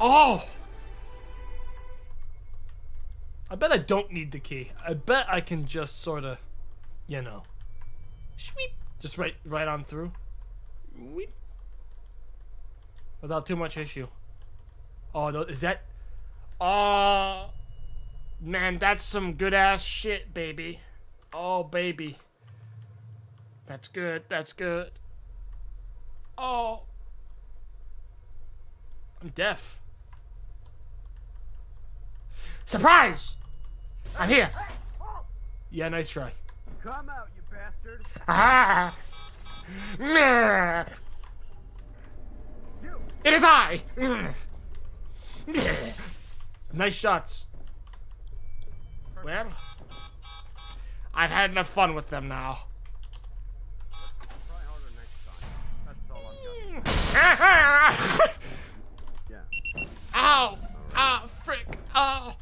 Oh! I bet I don't need the key. I bet I can just sort of, you know, sweep, just right, right on through, Weep. without too much issue. Oh, tho- is that? Uh, man, that's some good ass shit, baby. Oh, baby. That's good. That's good. Oh, I'm deaf. surprise! I'm here. Yeah, nice try. Come out, you bastard! Ah. It is I. Nice shots. Well, I've had enough fun with them now. Try harder next time. That's all I've got. Yeah. Ow! Ah, frick! Ah!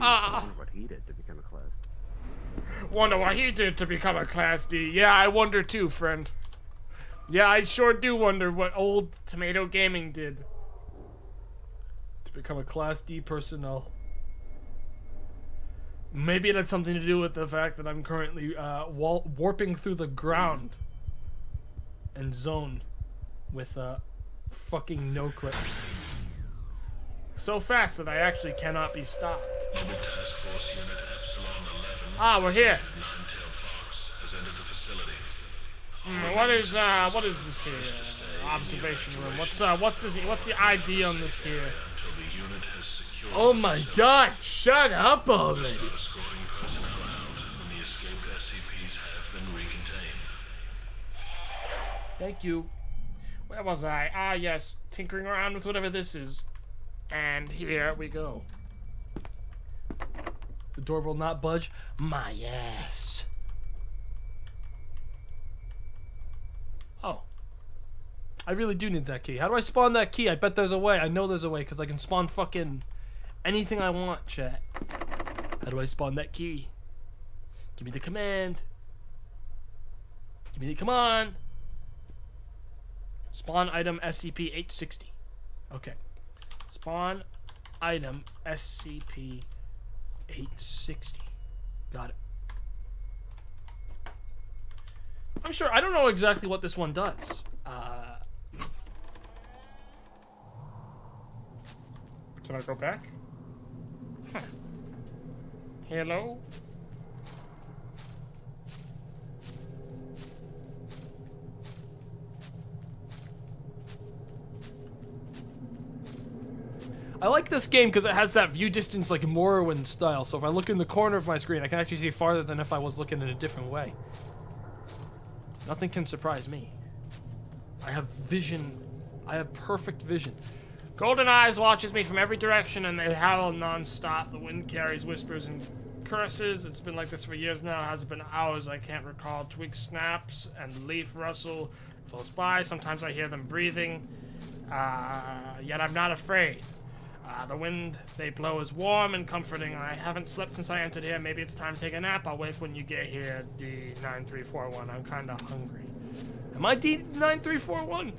Ah what he did to become a class. Wonder what he did to become a Class D. Yeah, I wonder too, friend. Yeah, I sure do wonder what old Tomato Gaming did. To become a Class D personnel. Maybe it had something to do with the fact that I'm currently uh, warping through the ground and zone with a fucking no clip. So fast that I actually cannot be stopped. Ah, we're here. Nine-tailed Fox, has entered the facility. Hmm, what is uh, what is this here? Observation room. What's uh, what's this? What's the ID on this here? Until the unit has secured Oh my God! Shut up already. escorting personnel out, and the escaped SCPs have been recontained. Thank you. Where was I? Ah, yes, tinkering around with whatever this is. And here we go. The door will not budge. My ass. Oh. I really do need that key. How do I spawn that key? I bet there's a way. I know there's a way because I can spawn fucking anything I want, chat. How do I spawn that key? Give me the command. Give me the come on. Spawn item SCP 860. Okay. Spawn item SCP 860. Got it. I'm sure I don't know exactly what this one does. Uh, Can I go back? Huh. Hello? I like this game because it has that view distance like Morrowind style. So if I look in the corner of my screen, I can actually see farther than if I was looking in a different way. Nothing can surprise me. I have vision. I have perfect vision. Golden Eyes watches me from every direction and they howl non-stop. The wind carries whispers and curses. It's been like this for years now. It Has it been hours? I can't recall. Twig snaps and leaf rustle close by. Sometimes I hear them breathing. Uh, yet I'm not afraid. Uh, the wind they blow is warm and comforting. I haven't slept since I entered here. Maybe it's time to take a nap. I'll wait when you get here, D9341. I'm kind of hungry. Am I D9341?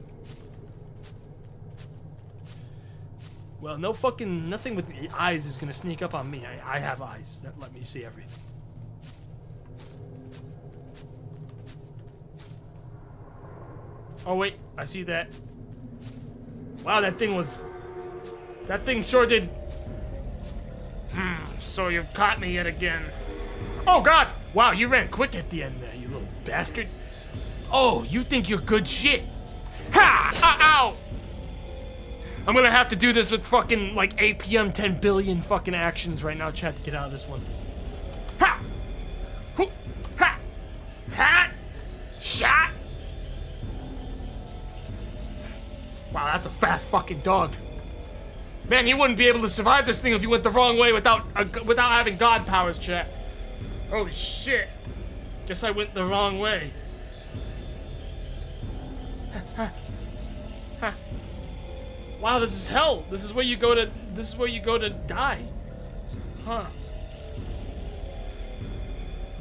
Well, no fucking nothing with the eyes is gonna sneak up on me. I, I have eyes that let me see everything. Oh wait, I see that. Wow, that thing was. That thing sure did. Hmm. So you've caught me yet again. Oh God! Wow, you ran quick at the end there, you little bastard. Oh, you think you're good shit? Ha! Ow! ow. I'm gonna have to do this with fucking like 8 p.m. 10 billion fucking actions right now, chat, to get out of this one. Ha! Hoo! Ha! Ha! Shot! Wow, that's a fast fucking dog. Man, you wouldn't be able to survive this thing if you went the wrong way without uh, without having god powers, chat. Holy shit. Guess I went the wrong way. wow, this is hell. This is where you go to. This is where you go to die. Huh.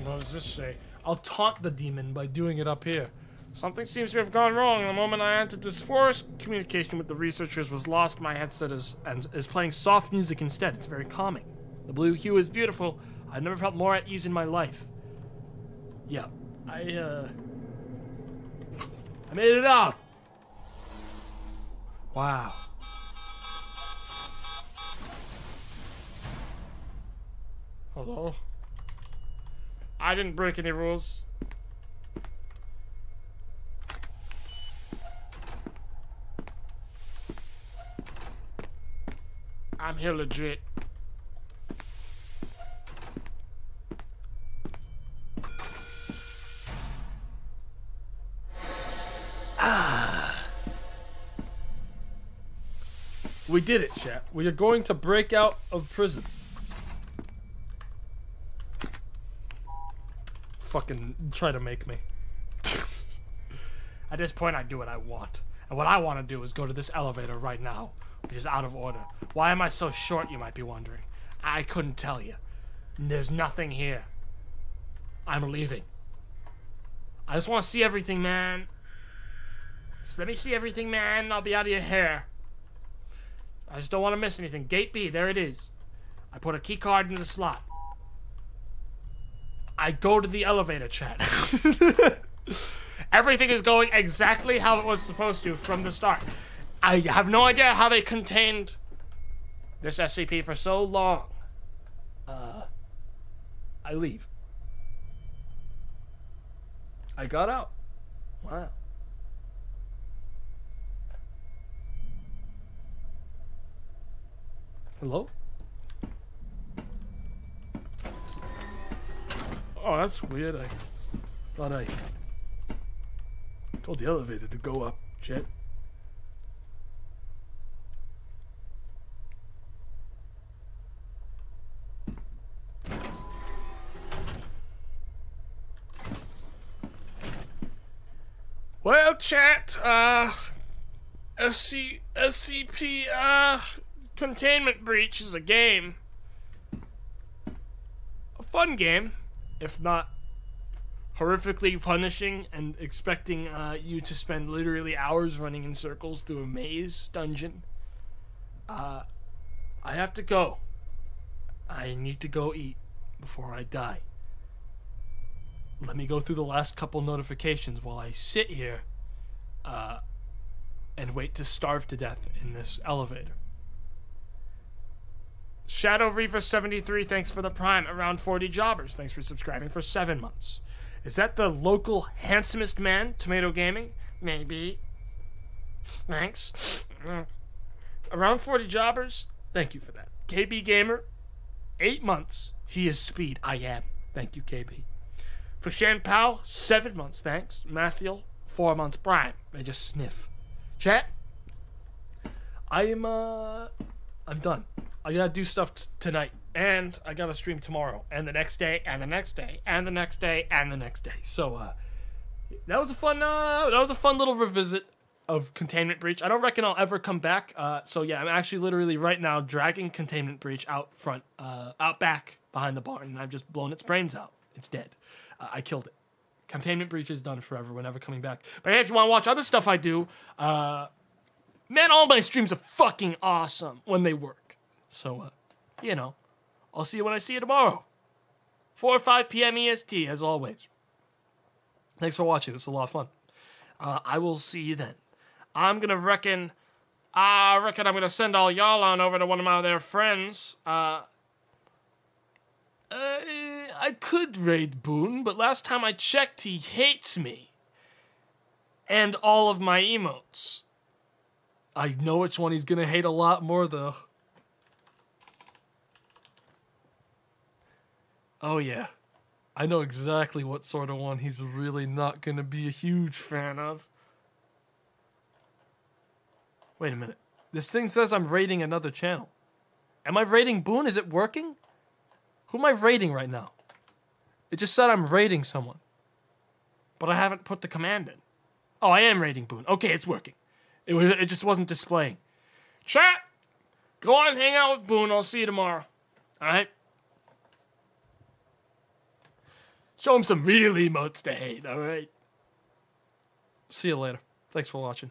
What does this say? I'll taunt the demon by doing it up here. Something seems to have gone wrong. The moment I entered this forest, communication with the researchers was lost. My headset is and is playing soft music instead. It's very calming. The blue hue is beautiful. I've never felt more at ease in my life. Yeah, I uh, I made it out. Wow. Hello. I didn't break any rules. I'm here legit. Ah. We did it, chat. We are going to break out of prison. Fucking try to make me. At this point, I do what I want. And what I want to do is go to this elevator right now, which is out of order. Why am I so short, you might be wondering? I couldn't tell you. There's nothing here. I'm leaving. I just want to see everything, man. Just let me see everything, man. I'll be out of your hair. I just don't want to miss anything. Gate B, there it is. I put a key card in the slot. I go to the elevator chat. Everything is going exactly how it was supposed to from the start. I have no idea how they contained this SCP for so long. Uh, I leave. I got out. Wow. Hello? Oh, that's weird. I thought I told the elevator to go up, chat. Well, chat, uh, SC, SCP, uh, Containment Breach is a game. A fun game, if not horrifically punishing and expecting uh, you to spend literally hours running in circles through a maze dungeon. Uh, I have to go. I need to go eat before I die. Let me go through the last couple notifications while I sit here uh, and wait to starve to death in this elevator. Shadow Reaver 73, thanks for the prime. Around 40 jobbers, thanks for subscribing for seven months. Is that the local handsomest man, Tomato Gaming? Maybe. Thanks. Mm. Around 40 jobbers, thank you for that. KB Gamer, eight months. He is speed. I am. Thank you, KB. For Shan Powell, seven months, thanks. Matthew, four months prime. They just sniff. Chat. I am uh I'm done. I gotta do stuff tonight, and I gotta stream tomorrow, and the next day, and the next day, and the next day, and the next day. So, uh, that was a fun, uh, that was a fun little revisit of Containment Breach. I don't reckon I'll ever come back. Uh, so yeah, I'm actually literally right now dragging Containment Breach out front, uh, out back behind the barn, and I've just blown its brains out. It's dead. Uh, I killed it. Containment Breach is done forever. We're never coming back. But hey, if you want to watch other stuff I do, uh, man, all my streams are fucking awesome when they work. So, uh, you know, I'll see you when I see you tomorrow. 4 or 5 p.m. EST, as always. Thanks for watching. This is a lot of fun. Uh, I will see you then. I'm gonna reckon. I reckon I'm gonna send all y'all on over to one of my other friends. Uh, uh, I could raid Boone, but last time I checked, he hates me. And all of my emotes. I know which one he's gonna hate a lot more, though. Oh, yeah. I know exactly what sort of one he's really not gonna be a huge fan of. Wait a minute. This thing says I'm raiding another channel. Am I raiding Boone? Is it working? Who am I raiding right now? It just said I'm raiding someone. but I haven't put the command in. Oh, I am rating Boone. Okay, it's working. It was. It just wasn't displaying. Chat. Go on and hang out with Boone. I'll see you tomorrow. All right. Show him some real emotes to hate. All right. See you later. Thanks for watching.